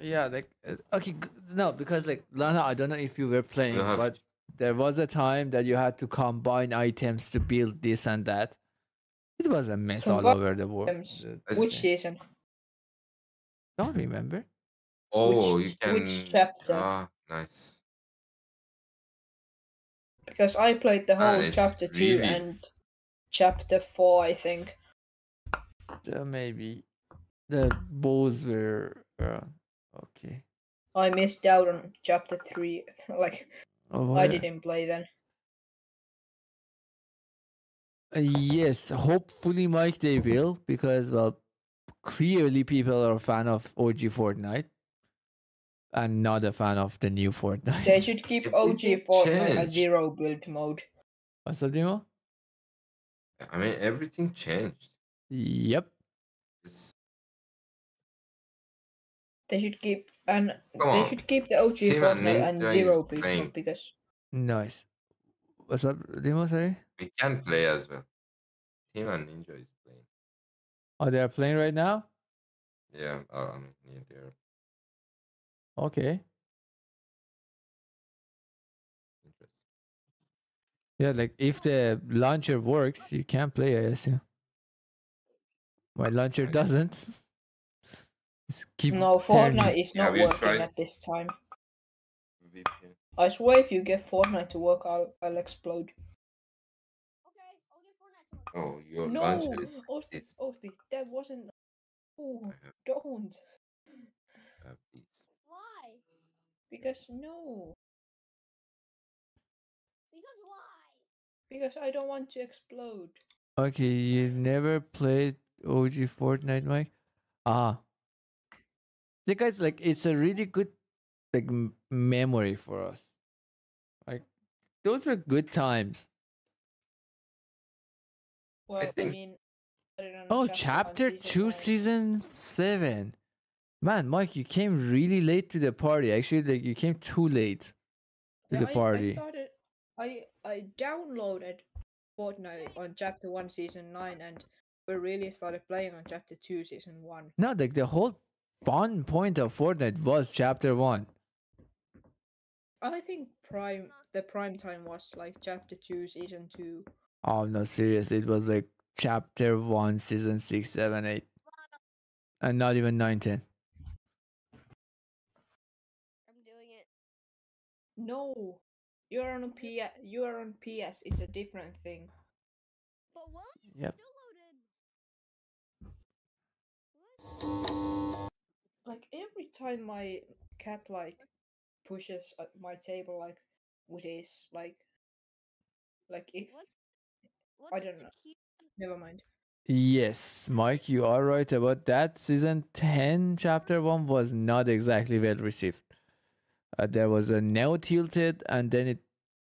Yeah, like uh, okay, no, because like Lana, I don't know if you were playing, have but there was a time that you had to combine items to build this and that. It was a mess all over the world. items. I Which see. season? Don't remember. Oh, Which- you can. which chapter? Ah, nice. Because I played the whole it's chapter two and chapter four, I think. Uh, maybe the bows were uh, okay. I missed out on chapter three. [laughs] like Oh, I what- didn't play then. Uh, yes, hopefully, Mike, they will because well, clearly people are a fan of OG Fortnite and not a fan of the new Fortnite. They should keep OG Fortnite a zero build mode. What's that, Dimo? I mean, everything changed. Yep. It's, They should keep and Come they on. should keep the OG Team and Fortnite and Ninja zero is build playing. mode because Nice. What's up, Dimo? Sorry. we can play as well. Team and Ninja is playing. Oh, they're playing right now. Yeah, uh, I mean, yeah, they're Okay. interesting. Yeah, like if the launcher works, you can play. I assume. My launcher doesn't. [laughs] Keep no turning. Fortnite is not Have working tried- at this time. VPN. I swear if you get Fortnite to work I'll I'll explode. Okay, I'll get Fortnite to work. Oh, your No launcher is Osti, it's- Osti, that wasn't Oh don't I have these. Why? because no Because why? because I don't want to explode. Okay, you never played OG Fortnite, Mike? Ah. the guys like it's a really good like m- memory for us. Like those are good times. Well, I, think- mean, I don't know, Oh, one, chapter two, nine. season seven. Man, Mike, you came really late to the party. Actually, like you came too late to Yeah, the I- I, party. started. I I downloaded Fortnite on chapter one, season nine, and we really started playing on chapter two, season one. No, like the whole fun point of Fortnite was chapter one. I think prime the prime time was like chapter two, season two. Oh no, seriously, it was like chapter one, season six, seven, eight, and not even nine, ten. I'm doing it. No, you're on PS. You are on PS. It's a different thing. But what? Yep. Still loaded. Like every time my cat like pushes at my table like with his like like if What's what's don't know. key? never mind. Yes, Mike, you are right about that. Season 10, chapter 1 was not exactly well received. Uh, there was a nail tilted, and then it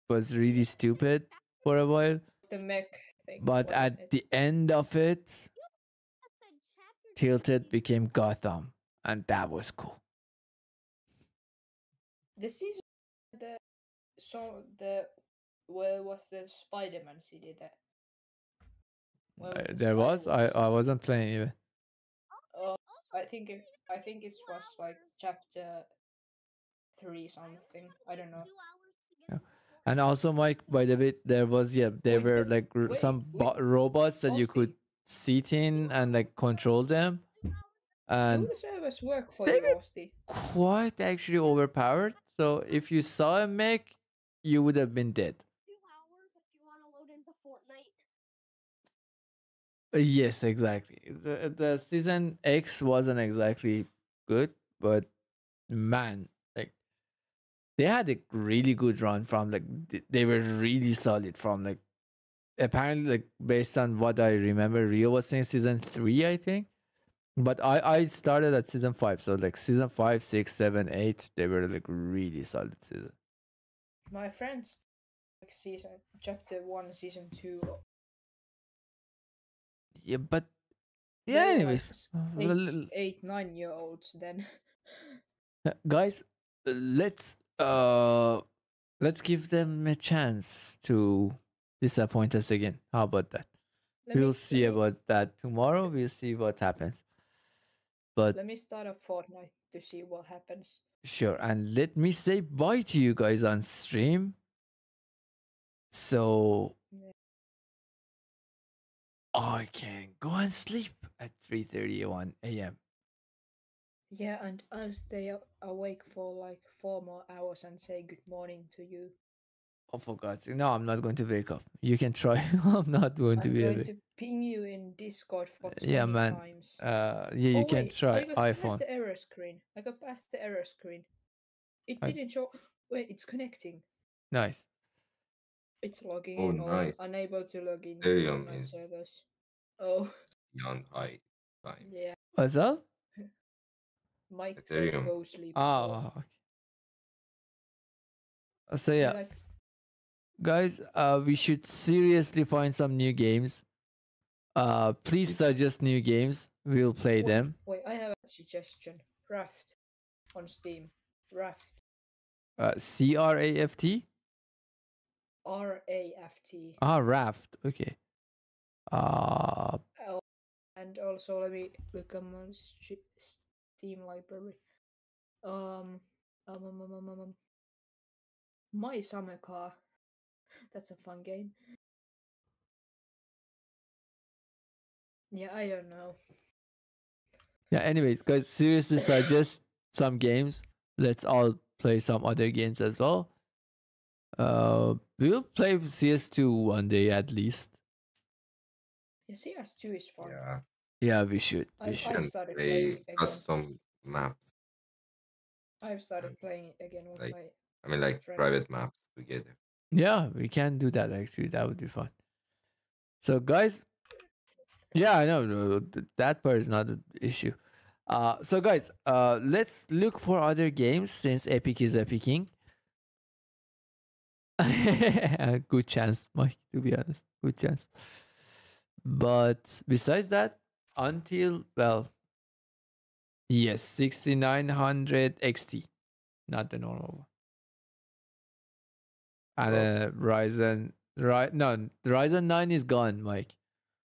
was really stupid for a while. The mech thing. But at it? the end of it, I said chapter tilted became Gotham, and that was cool. the season the so the where was the Spider-Man city there? Where Uh, there was, I, I wasn't playing even. Oh, I think it, I think it was like chapter three something. I don't know. Two hours to get Yeah. And also, Mike, by the way, there was, yeah, there Wait, were like wait, some wait, bo- robots that you could Austin, sit in and like control them. And Do the servers work for they you, were- quite actually overpowered. So if you saw a mech, you would have been dead. two hours if you want to load into Fortnite. Uh, Yes, exactly. The the season X wasn't exactly good, but man, like they had a really good run from like they were really solid from like apparently like based on what I remember, Rio was saying season three, I think. But I I started at season five, so like season five, six, seven, eight, they were like really solid season. My friends like season chapter one, season two. Yeah, but yeah. Anyways, uh, eight, l- eight, nine year olds then. Uh, guys let's uh let's give them a chance to disappoint us again. How about that? Let we'll see about that tomorrow. We'll see what happens. But Let me start a Fortnite to see what happens. sure. And let me say bye to you guys on stream. So Yeah. i can go and sleep at 3.31 a.m Yeah, and I'll stay awake for like four more hours and say good morning to you. Oh for god's sake no i'm not going to wake up you can try [laughs] i'm not going I'm to be going awake to ping you in Discord for 20 yeah, man. times. uh yeah you Oh, can wait, try I got past the error screen. I got past the error screen. It I- didn't show. Wait, it's connecting. nice It's logging Oh, in. or nice. unable to log in. There to online miss. servers. Oh, Beyond high time. yeah. what's up Mike Ethereum. go sleep. Oh, okay. So yeah, Like, guys, uh, we should seriously find some new games. Uh, please suggest new games. We'll play wait, them. Wait, I have a suggestion. Raft on Steam. Raft. Uh, C R A F T. R A F T. Ah, Raft. Okay. Uh, Oh, and also let me look at my Steam library. Um, um, um, um, um, um, um, my summer car. That's a fun game. Yeah, I don't know. yeah. Anyways, guys, seriously suggest [laughs] some games. Let's all play some other games as well. Uh, we'll play CS2 one day at least. Yeah, CS2 is fun. Yeah. Yeah, we should. I- We I should. And started play playing again. custom maps. I've started playing it again with like- my. I mean, like friends. private maps together. Yeah, we can do that actually. That would be fun. So, guys, yeah, I know that part is not an issue. Uh, so guys, uh, let's look for other games since Epic is epicing. [laughs] Good chance, Mike. To be honest, good chance. But besides that, until well, yes, sixty nine hundred XT, not the normal one. And uh, Ryzen, right? No, Ryzen nine is gone, Mike.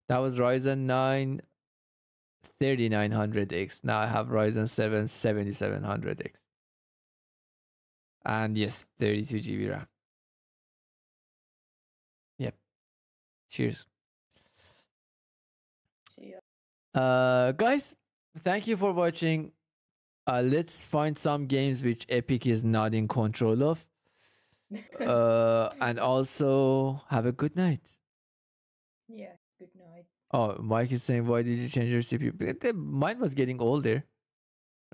That was Ryzen 9 3900X. Now I have Ryzen 7 7700X. And yes, 32 GB RAM. Yep. Cheers. Uh, guys, thank you for watching. Uh, let's find some games which Epic is not in control of. Uh, and also have a good night. yeah. Good night. Oh, Mike is saying, why did you change your CPU? Mine was getting older,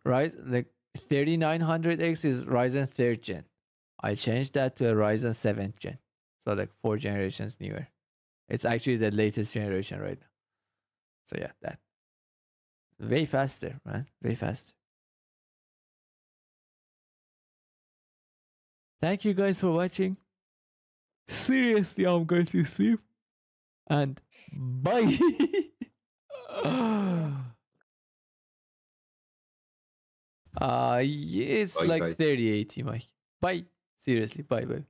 right? Like 3900X is Ryzen 3rd gen. I changed that to a Ryzen 7th gen. So like four generations newer. It's actually the latest generation right now. So yeah, that. Way faster, man. Way faster. Thank you guys for watching. Seriously, I'm going to sleep. And bye. [laughs] uh, yeah, it's Bye, like guys. 3080, Mike. Bye. Seriously, bye bye.